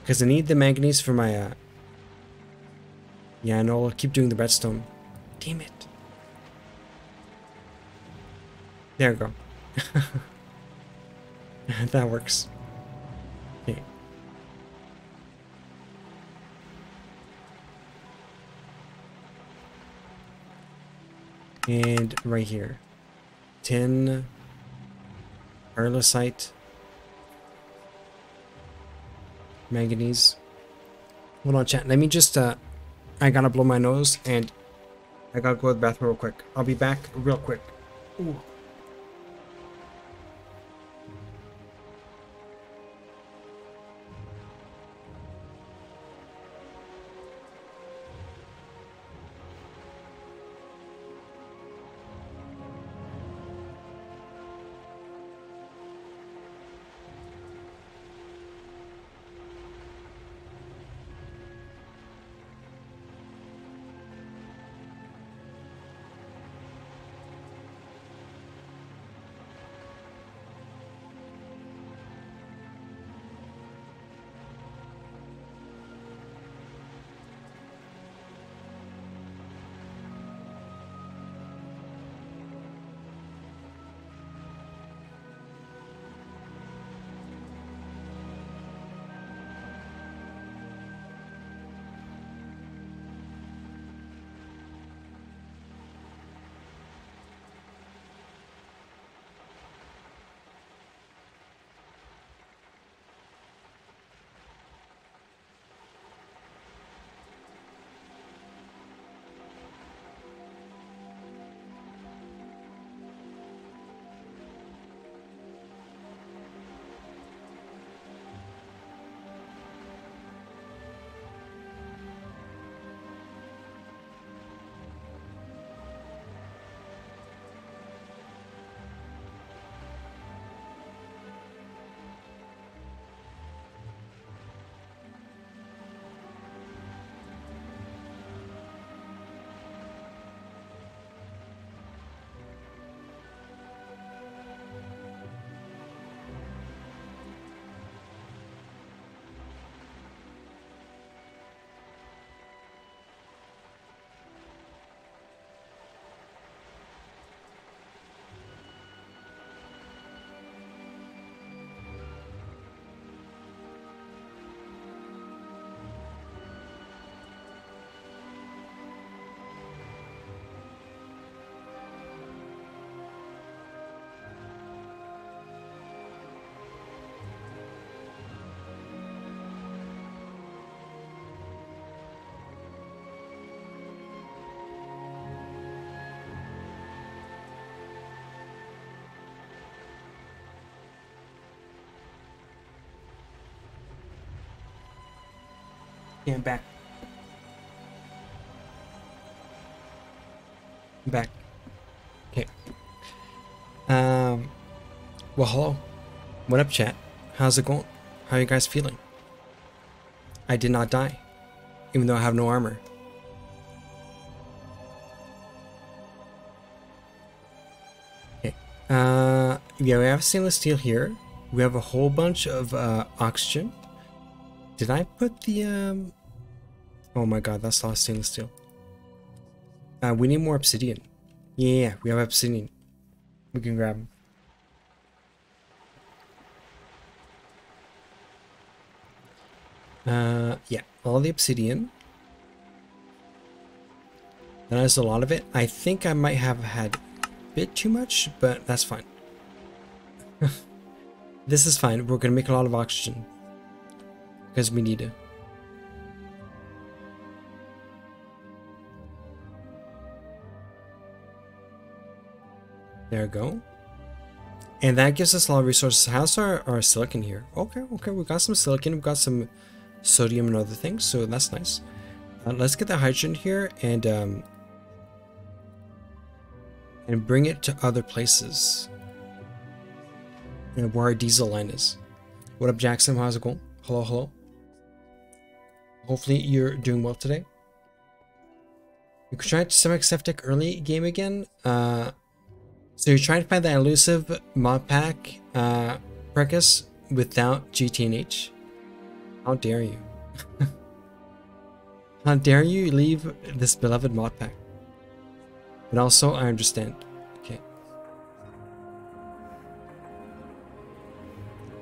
Because I need the manganese for my, uh... Yeah, know, I'll keep doing the redstone. Damn it. There we go. that works. Okay. And right here tin, pyrolusite, manganese. Hold on, chat. Let me just, uh, I gotta blow my nose and I gotta go to the bathroom real quick. I'll be back real quick. Ooh. Yeah, back. Back. Okay. Um. Well, hello. What up, chat? How's it going? How are you guys feeling? I did not die, even though I have no armor. Okay. Uh, yeah, we have stainless steel here. We have a whole bunch of uh, oxygen. Did I put the, um... Oh my god, that's all stainless steel. Uh, we need more obsidian. Yeah, we have obsidian. We can grab them. Uh, yeah, all the obsidian. That is a lot of it. I think I might have had a bit too much, but that's fine. this is fine. We're going to make a lot of oxygen. Because we need it. There we go. And that gives us a lot of resources. How's our, our silicon here? Okay, okay, we got some silicon, we've got some sodium and other things, so that's nice. Uh, let's get the hydrogen here and um, and bring it to other places. And where our diesel line is. What up, Jackson? How's it going? Hello, hello. Hopefully you're doing well today. You could try Semic Septic early game again. Uh, so you're trying to find that elusive mod pack, uh, Precus, without GTNH? How dare you? How dare you leave this beloved mod pack? But also, I understand. Okay.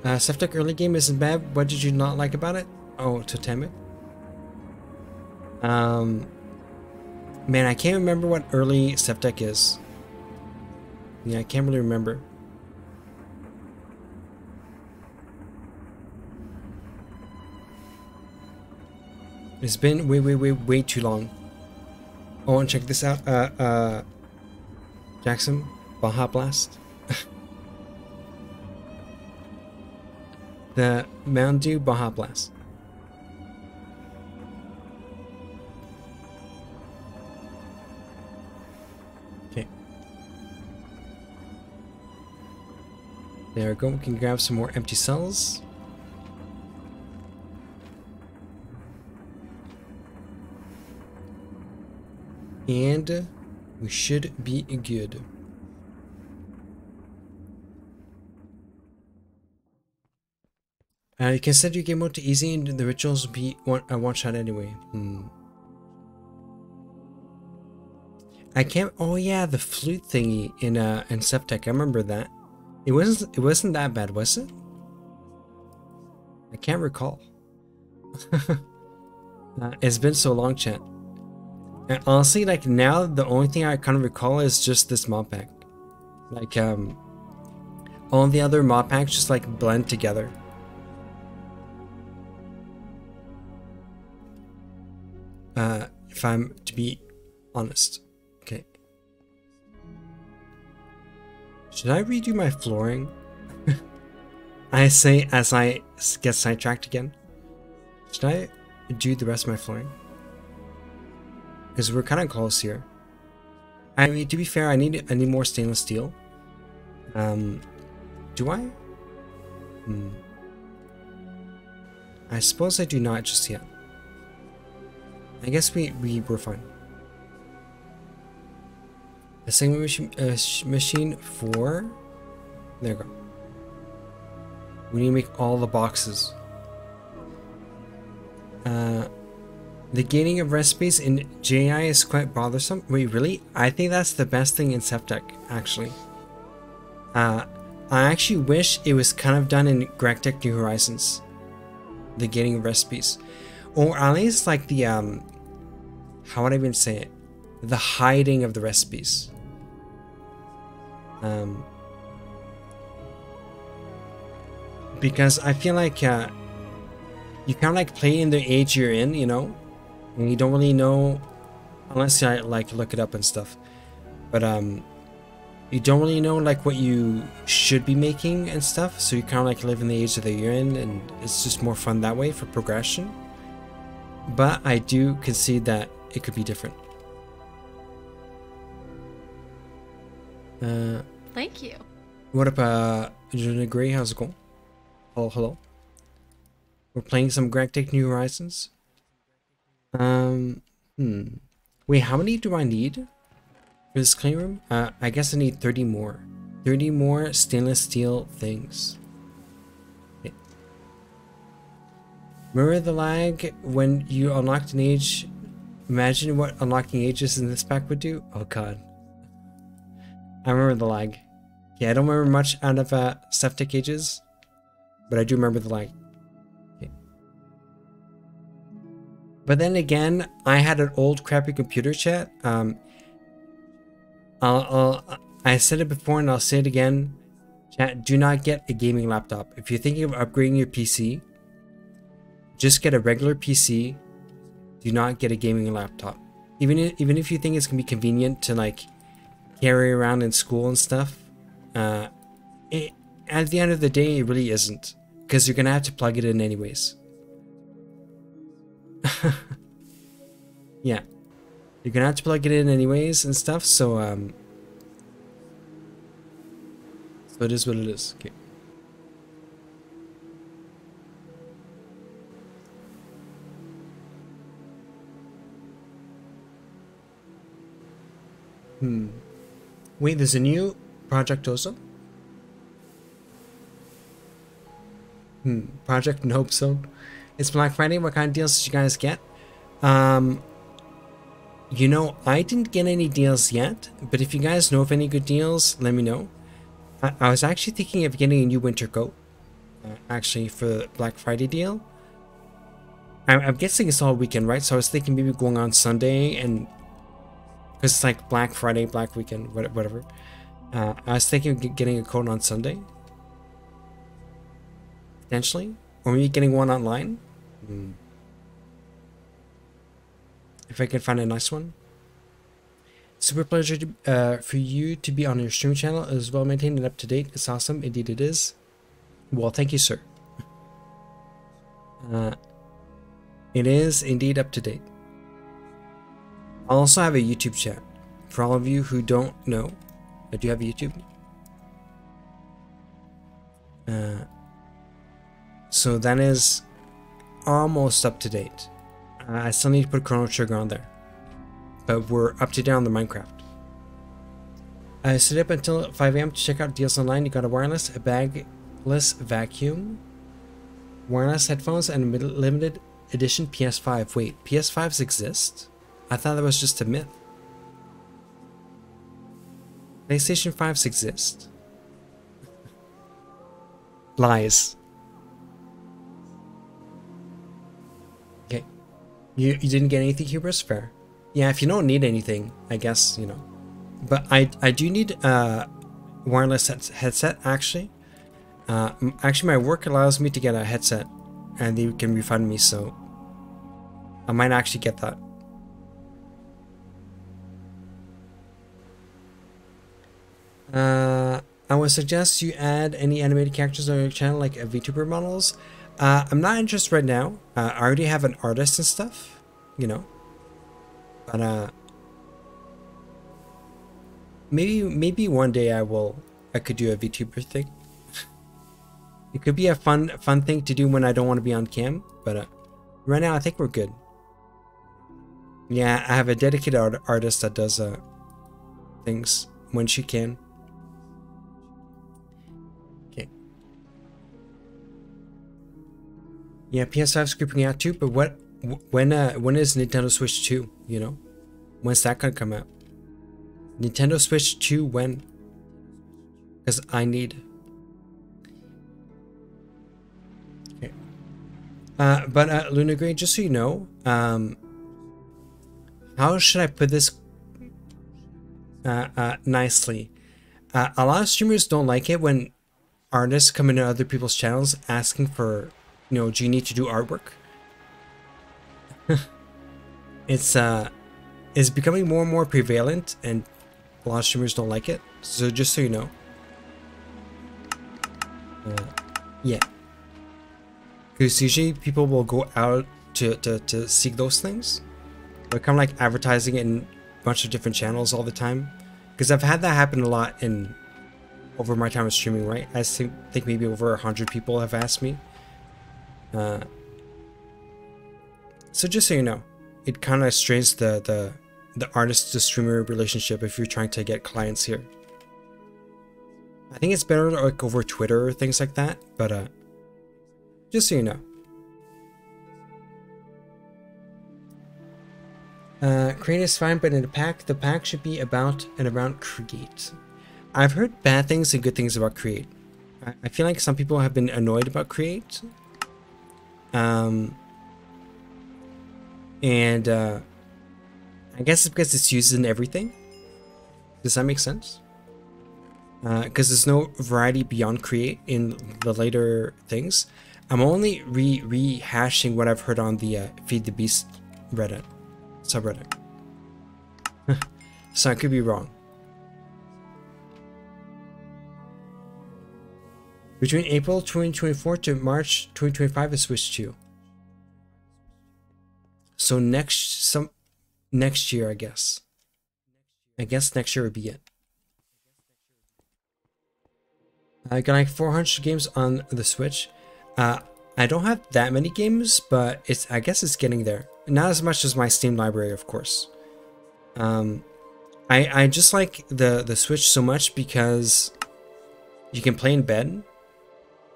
Uh, SevTech early game isn't bad. What did you not like about it? Oh, Totemic. Um, man, I can't remember what early SevTech is. Yeah, I can't really remember. It's been way, way, way, way too long. Oh, and check this out. Uh, uh, Jackson, Baja Blast. the Dew Baja Blast. There we go. We can grab some more empty cells. And we should be good. Uh, you can set your game mode to easy and the rituals be one, a one shot anyway. Hmm. I can't. Oh yeah, the flute thingy in uh in SevTech. I remember that. It wasn't. It wasn't that bad, was it? I can't recall. uh, it's been so long, chat. And honestly, like now, the only thing I kind of recall is just this mod pack. Like, um, all the other mod packs just like blend together. Uh, if I'm to be honest. Should I redo my flooring? I say as I get sidetracked again. Should I do the rest of my flooring? because we're kind of close here. I mean, to be fair, I need I need more stainless steel. Um, do I? Hmm. I suppose I do not just yet. I guess we we were fine. A single machine, uh, machine four. There we go. We need to make all the boxes. Uh, the gaining of recipes in JEI is quite bothersome. Wait, really? I think that's the best thing in SevTech, actually. Uh, I actually wish it was kind of done in GregTech New Horizons. The gaining of recipes. Or at least like the, um, how would I even say it? The hiding of the recipes. Um, because I feel like, uh, you kind of like play in the age you're in, you know? and you don't really know unless I like look it up and stuff. But um you don't really know like what you should be making and stuff so you kind of like live in the age that you're in and it's just more fun that way for progression. But I do concede that it could be different. Uh thank you what up uh Jenna Gray how's it going hello hello we're playing some GregTech New Horizons um, hmm. Wait, how many do I need for this clean room? Uh, I guess I need 30 more. 30 more stainless steel things. Okay. Remember the lag when you unlocked an age? Imagine what unlocking ages in this pack would do? Oh god. I remember the lag. Yeah, I don't remember much out of uh, SevTech ages, but I do remember the lag. Okay. But then again, I had an old crappy computer chat. Um, I'll, I'll, I said it before and I'll say it again. Chat, do not get a gaming laptop. If you're thinking of upgrading your PC, just get a regular PC. Do not get a gaming laptop. Even if, even if you think it's gonna be convenient to like carry around in school and stuff, uh, it, at the end of the day, it really isn't because you're gonna have to plug it in anyways. yeah, you're gonna have to plug it in anyways and stuff. So um, so it is what it is. Okay. Hmm. Wait, there's a new Project Ozone? Hmm. Project Nope Zone. It's Black Friday. What kind of deals did you guys get? Um, you know, I didn't get any deals yet, but if you guys know of any good deals, let me know. I, I was actually thinking of getting a new winter coat, uh, actually, for Black Friday deal. I'm guessing it's all weekend, right? So I was thinking maybe going on Sunday and because it's like Black Friday, Black Weekend, whatever. Uh, I was thinking of getting a coat on Sunday, potentially, or maybe getting one online. Mm. If I can find a nice one. Super pleasure to, uh, for you to be on your stream channel. Is well maintained and up to date. It's awesome. Indeed, it is. Well, thank you, sir. Uh, it is indeed up to date. I also have a YouTube chat. For all of you who don't know, I do have a YouTube. Uh, so that is almost up to date. I still need to put Chrono Trigger on there. But we're up to date on the Minecraft. I stayed up until 5 a.m. to check out deals online. You got a wireless, a bagless vacuum, wireless headphones, and a limited edition PS5. Wait, PS5s exist? I thought that was just a myth. PlayStation 5s exist. Lies. Okay. You, you didn't get anything, Hubris? Fair. Yeah, if you don't need anything, I guess, you know. But I, I do need a wireless headset, actually. Uh, actually, my work allows me to get a headset, and they can refund me, so I might actually get that. Uh, I would suggest you add any animated characters on your channel, like VTuber models. Uh, I'm not interested right now. Uh, I already have an artist and stuff, you know. But uh, maybe maybe one day I will. I could do a VTuber thing. it could be a fun fun thing to do when I don't want to be on cam. But uh, right now, I think we're good. Yeah, I have a dedicated art artist that does uh things when she can. Yeah, PS5's creeping out too, but what when uh when is Nintendo Switch 2, you know? When's that gonna come out? Nintendo Switch 2 when? Because I need. Okay. Uh, but uh, Luna Gray, just so you know, um, how should I put this uh, uh, nicely? Uh, a lot of streamers don't like it when artists come into other people's channels asking for you know, do you need to do artwork? it's uh it's becoming more and more prevalent and a lot of streamers don't like it. So just so you know. Uh, yeah. Because usually people will go out to, to, to seek those things. They're kind of like advertising in a bunch of different channels all the time. Because I've had that happen a lot in over my time of streaming, right? I think, think maybe over a hundred people have asked me uh, so just so you know, it kind of strains the, the, the artist to streamer relationship if you're trying to get clients here. I think it's better like over Twitter or things like that, but uh, just so you know. Uh, create is fine, but in a pack, the pack should be about and around create. I've heard bad things and good things about create. I, I feel like some people have been annoyed about create, um, and uh, I guess it's because it's used in everything. Does that make sense? Because uh, there's no variety beyond create in the later things. I'm only re rehashing what I've heard on the uh, Feed the Beast Reddit subreddit. so I could be wrong. Between April 2024 to March 2025 is Switch 2. So next some next year, I guess. I guess next year would be it. I got like 400 games on the Switch. Uh, I don't have that many games, but it's I guess it's getting there. Not as much as my Steam library, of course. Um, I I just like the the Switch so much because you can play in bed.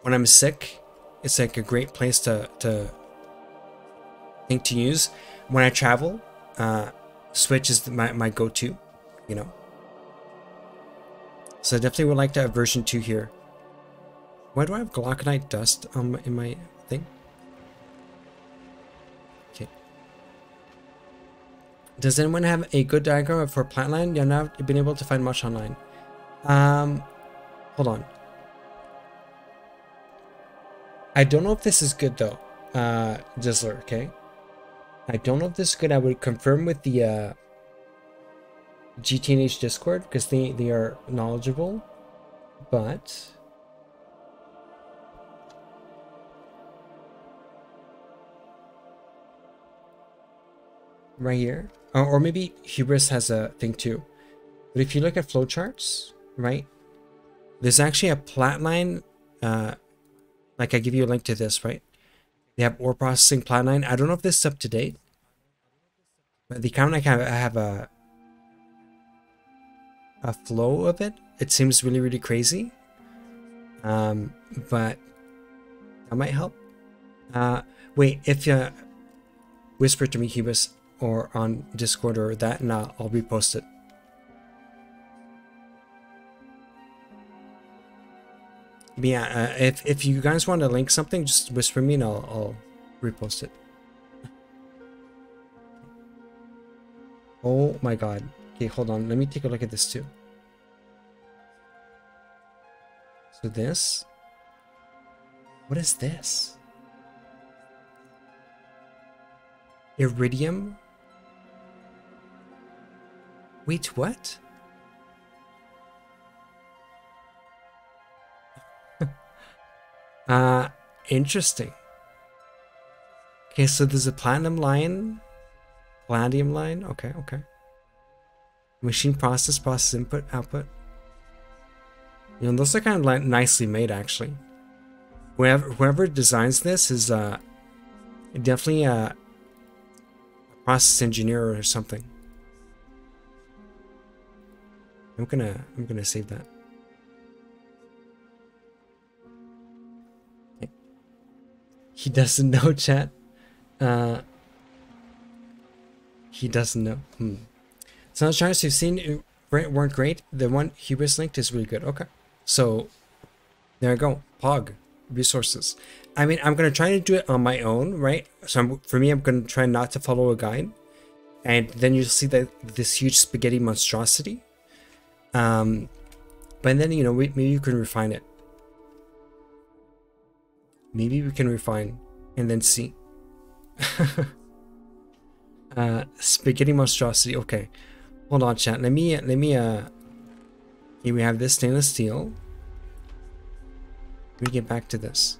When I'm sick, it's like a great place to to think to use. When I travel, uh, Switch is my my go-to. You know. So I definitely would like to have version two here. Why do I have Glauconite dust um, in my thing? Okay. Does anyone have a good diagram for Platline? You've not been able to find much online. Um, hold on. I don't know if this is good though, uh, Dizzler, okay? I don't know if this is good. I would confirm with the uh, GTNH Discord because they, they are knowledgeable, but right here. Or, or maybe Hubris has a thing too. But if you look at flowcharts, right, there's actually a Platline, uh, like I give you a link to this, right? They have ore processing Platline. I don't know if this is up to date. But the account I have, I have a, a flow of it. It seems really, really crazy. Um, but that might help. Uh, wait, if you whisper to me, Hubris, or on Discord or that, and I'll, I'll repost it. Yeah, uh, if, if you guys want to link something, just whisper me and I'll, I'll repost it. Oh my god. Okay, hold on. Let me take a look at this too. So this... What is this? Iridium Wait, what? Uh, interesting. Okay, so there's a platinum line, palladium line. Okay, okay. Machine process, process input, output. You know, those are kind of like nicely made, actually. Whoever whoever designs this is uh definitely a process engineer or something. I'm gonna I'm gonna save that. He doesn't know chat. Uh he doesn't know. Hmm. Sounds Charles you've seen weren't great. The one Hubris linked is really good. Okay. So there I go. Pog resources. I mean, I'm gonna try to do it on my own, right? So I'm, for me, I'm gonna try not to follow a guide, and then you'll see that this huge spaghetti monstrosity. Um, but then, you know, we, maybe you can refine it. Maybe we can refine and then see. uh, spaghetti monstrosity. Okay. Hold on, chat. Let me, let me, uh, here we have this stainless steel. Let me get back to this.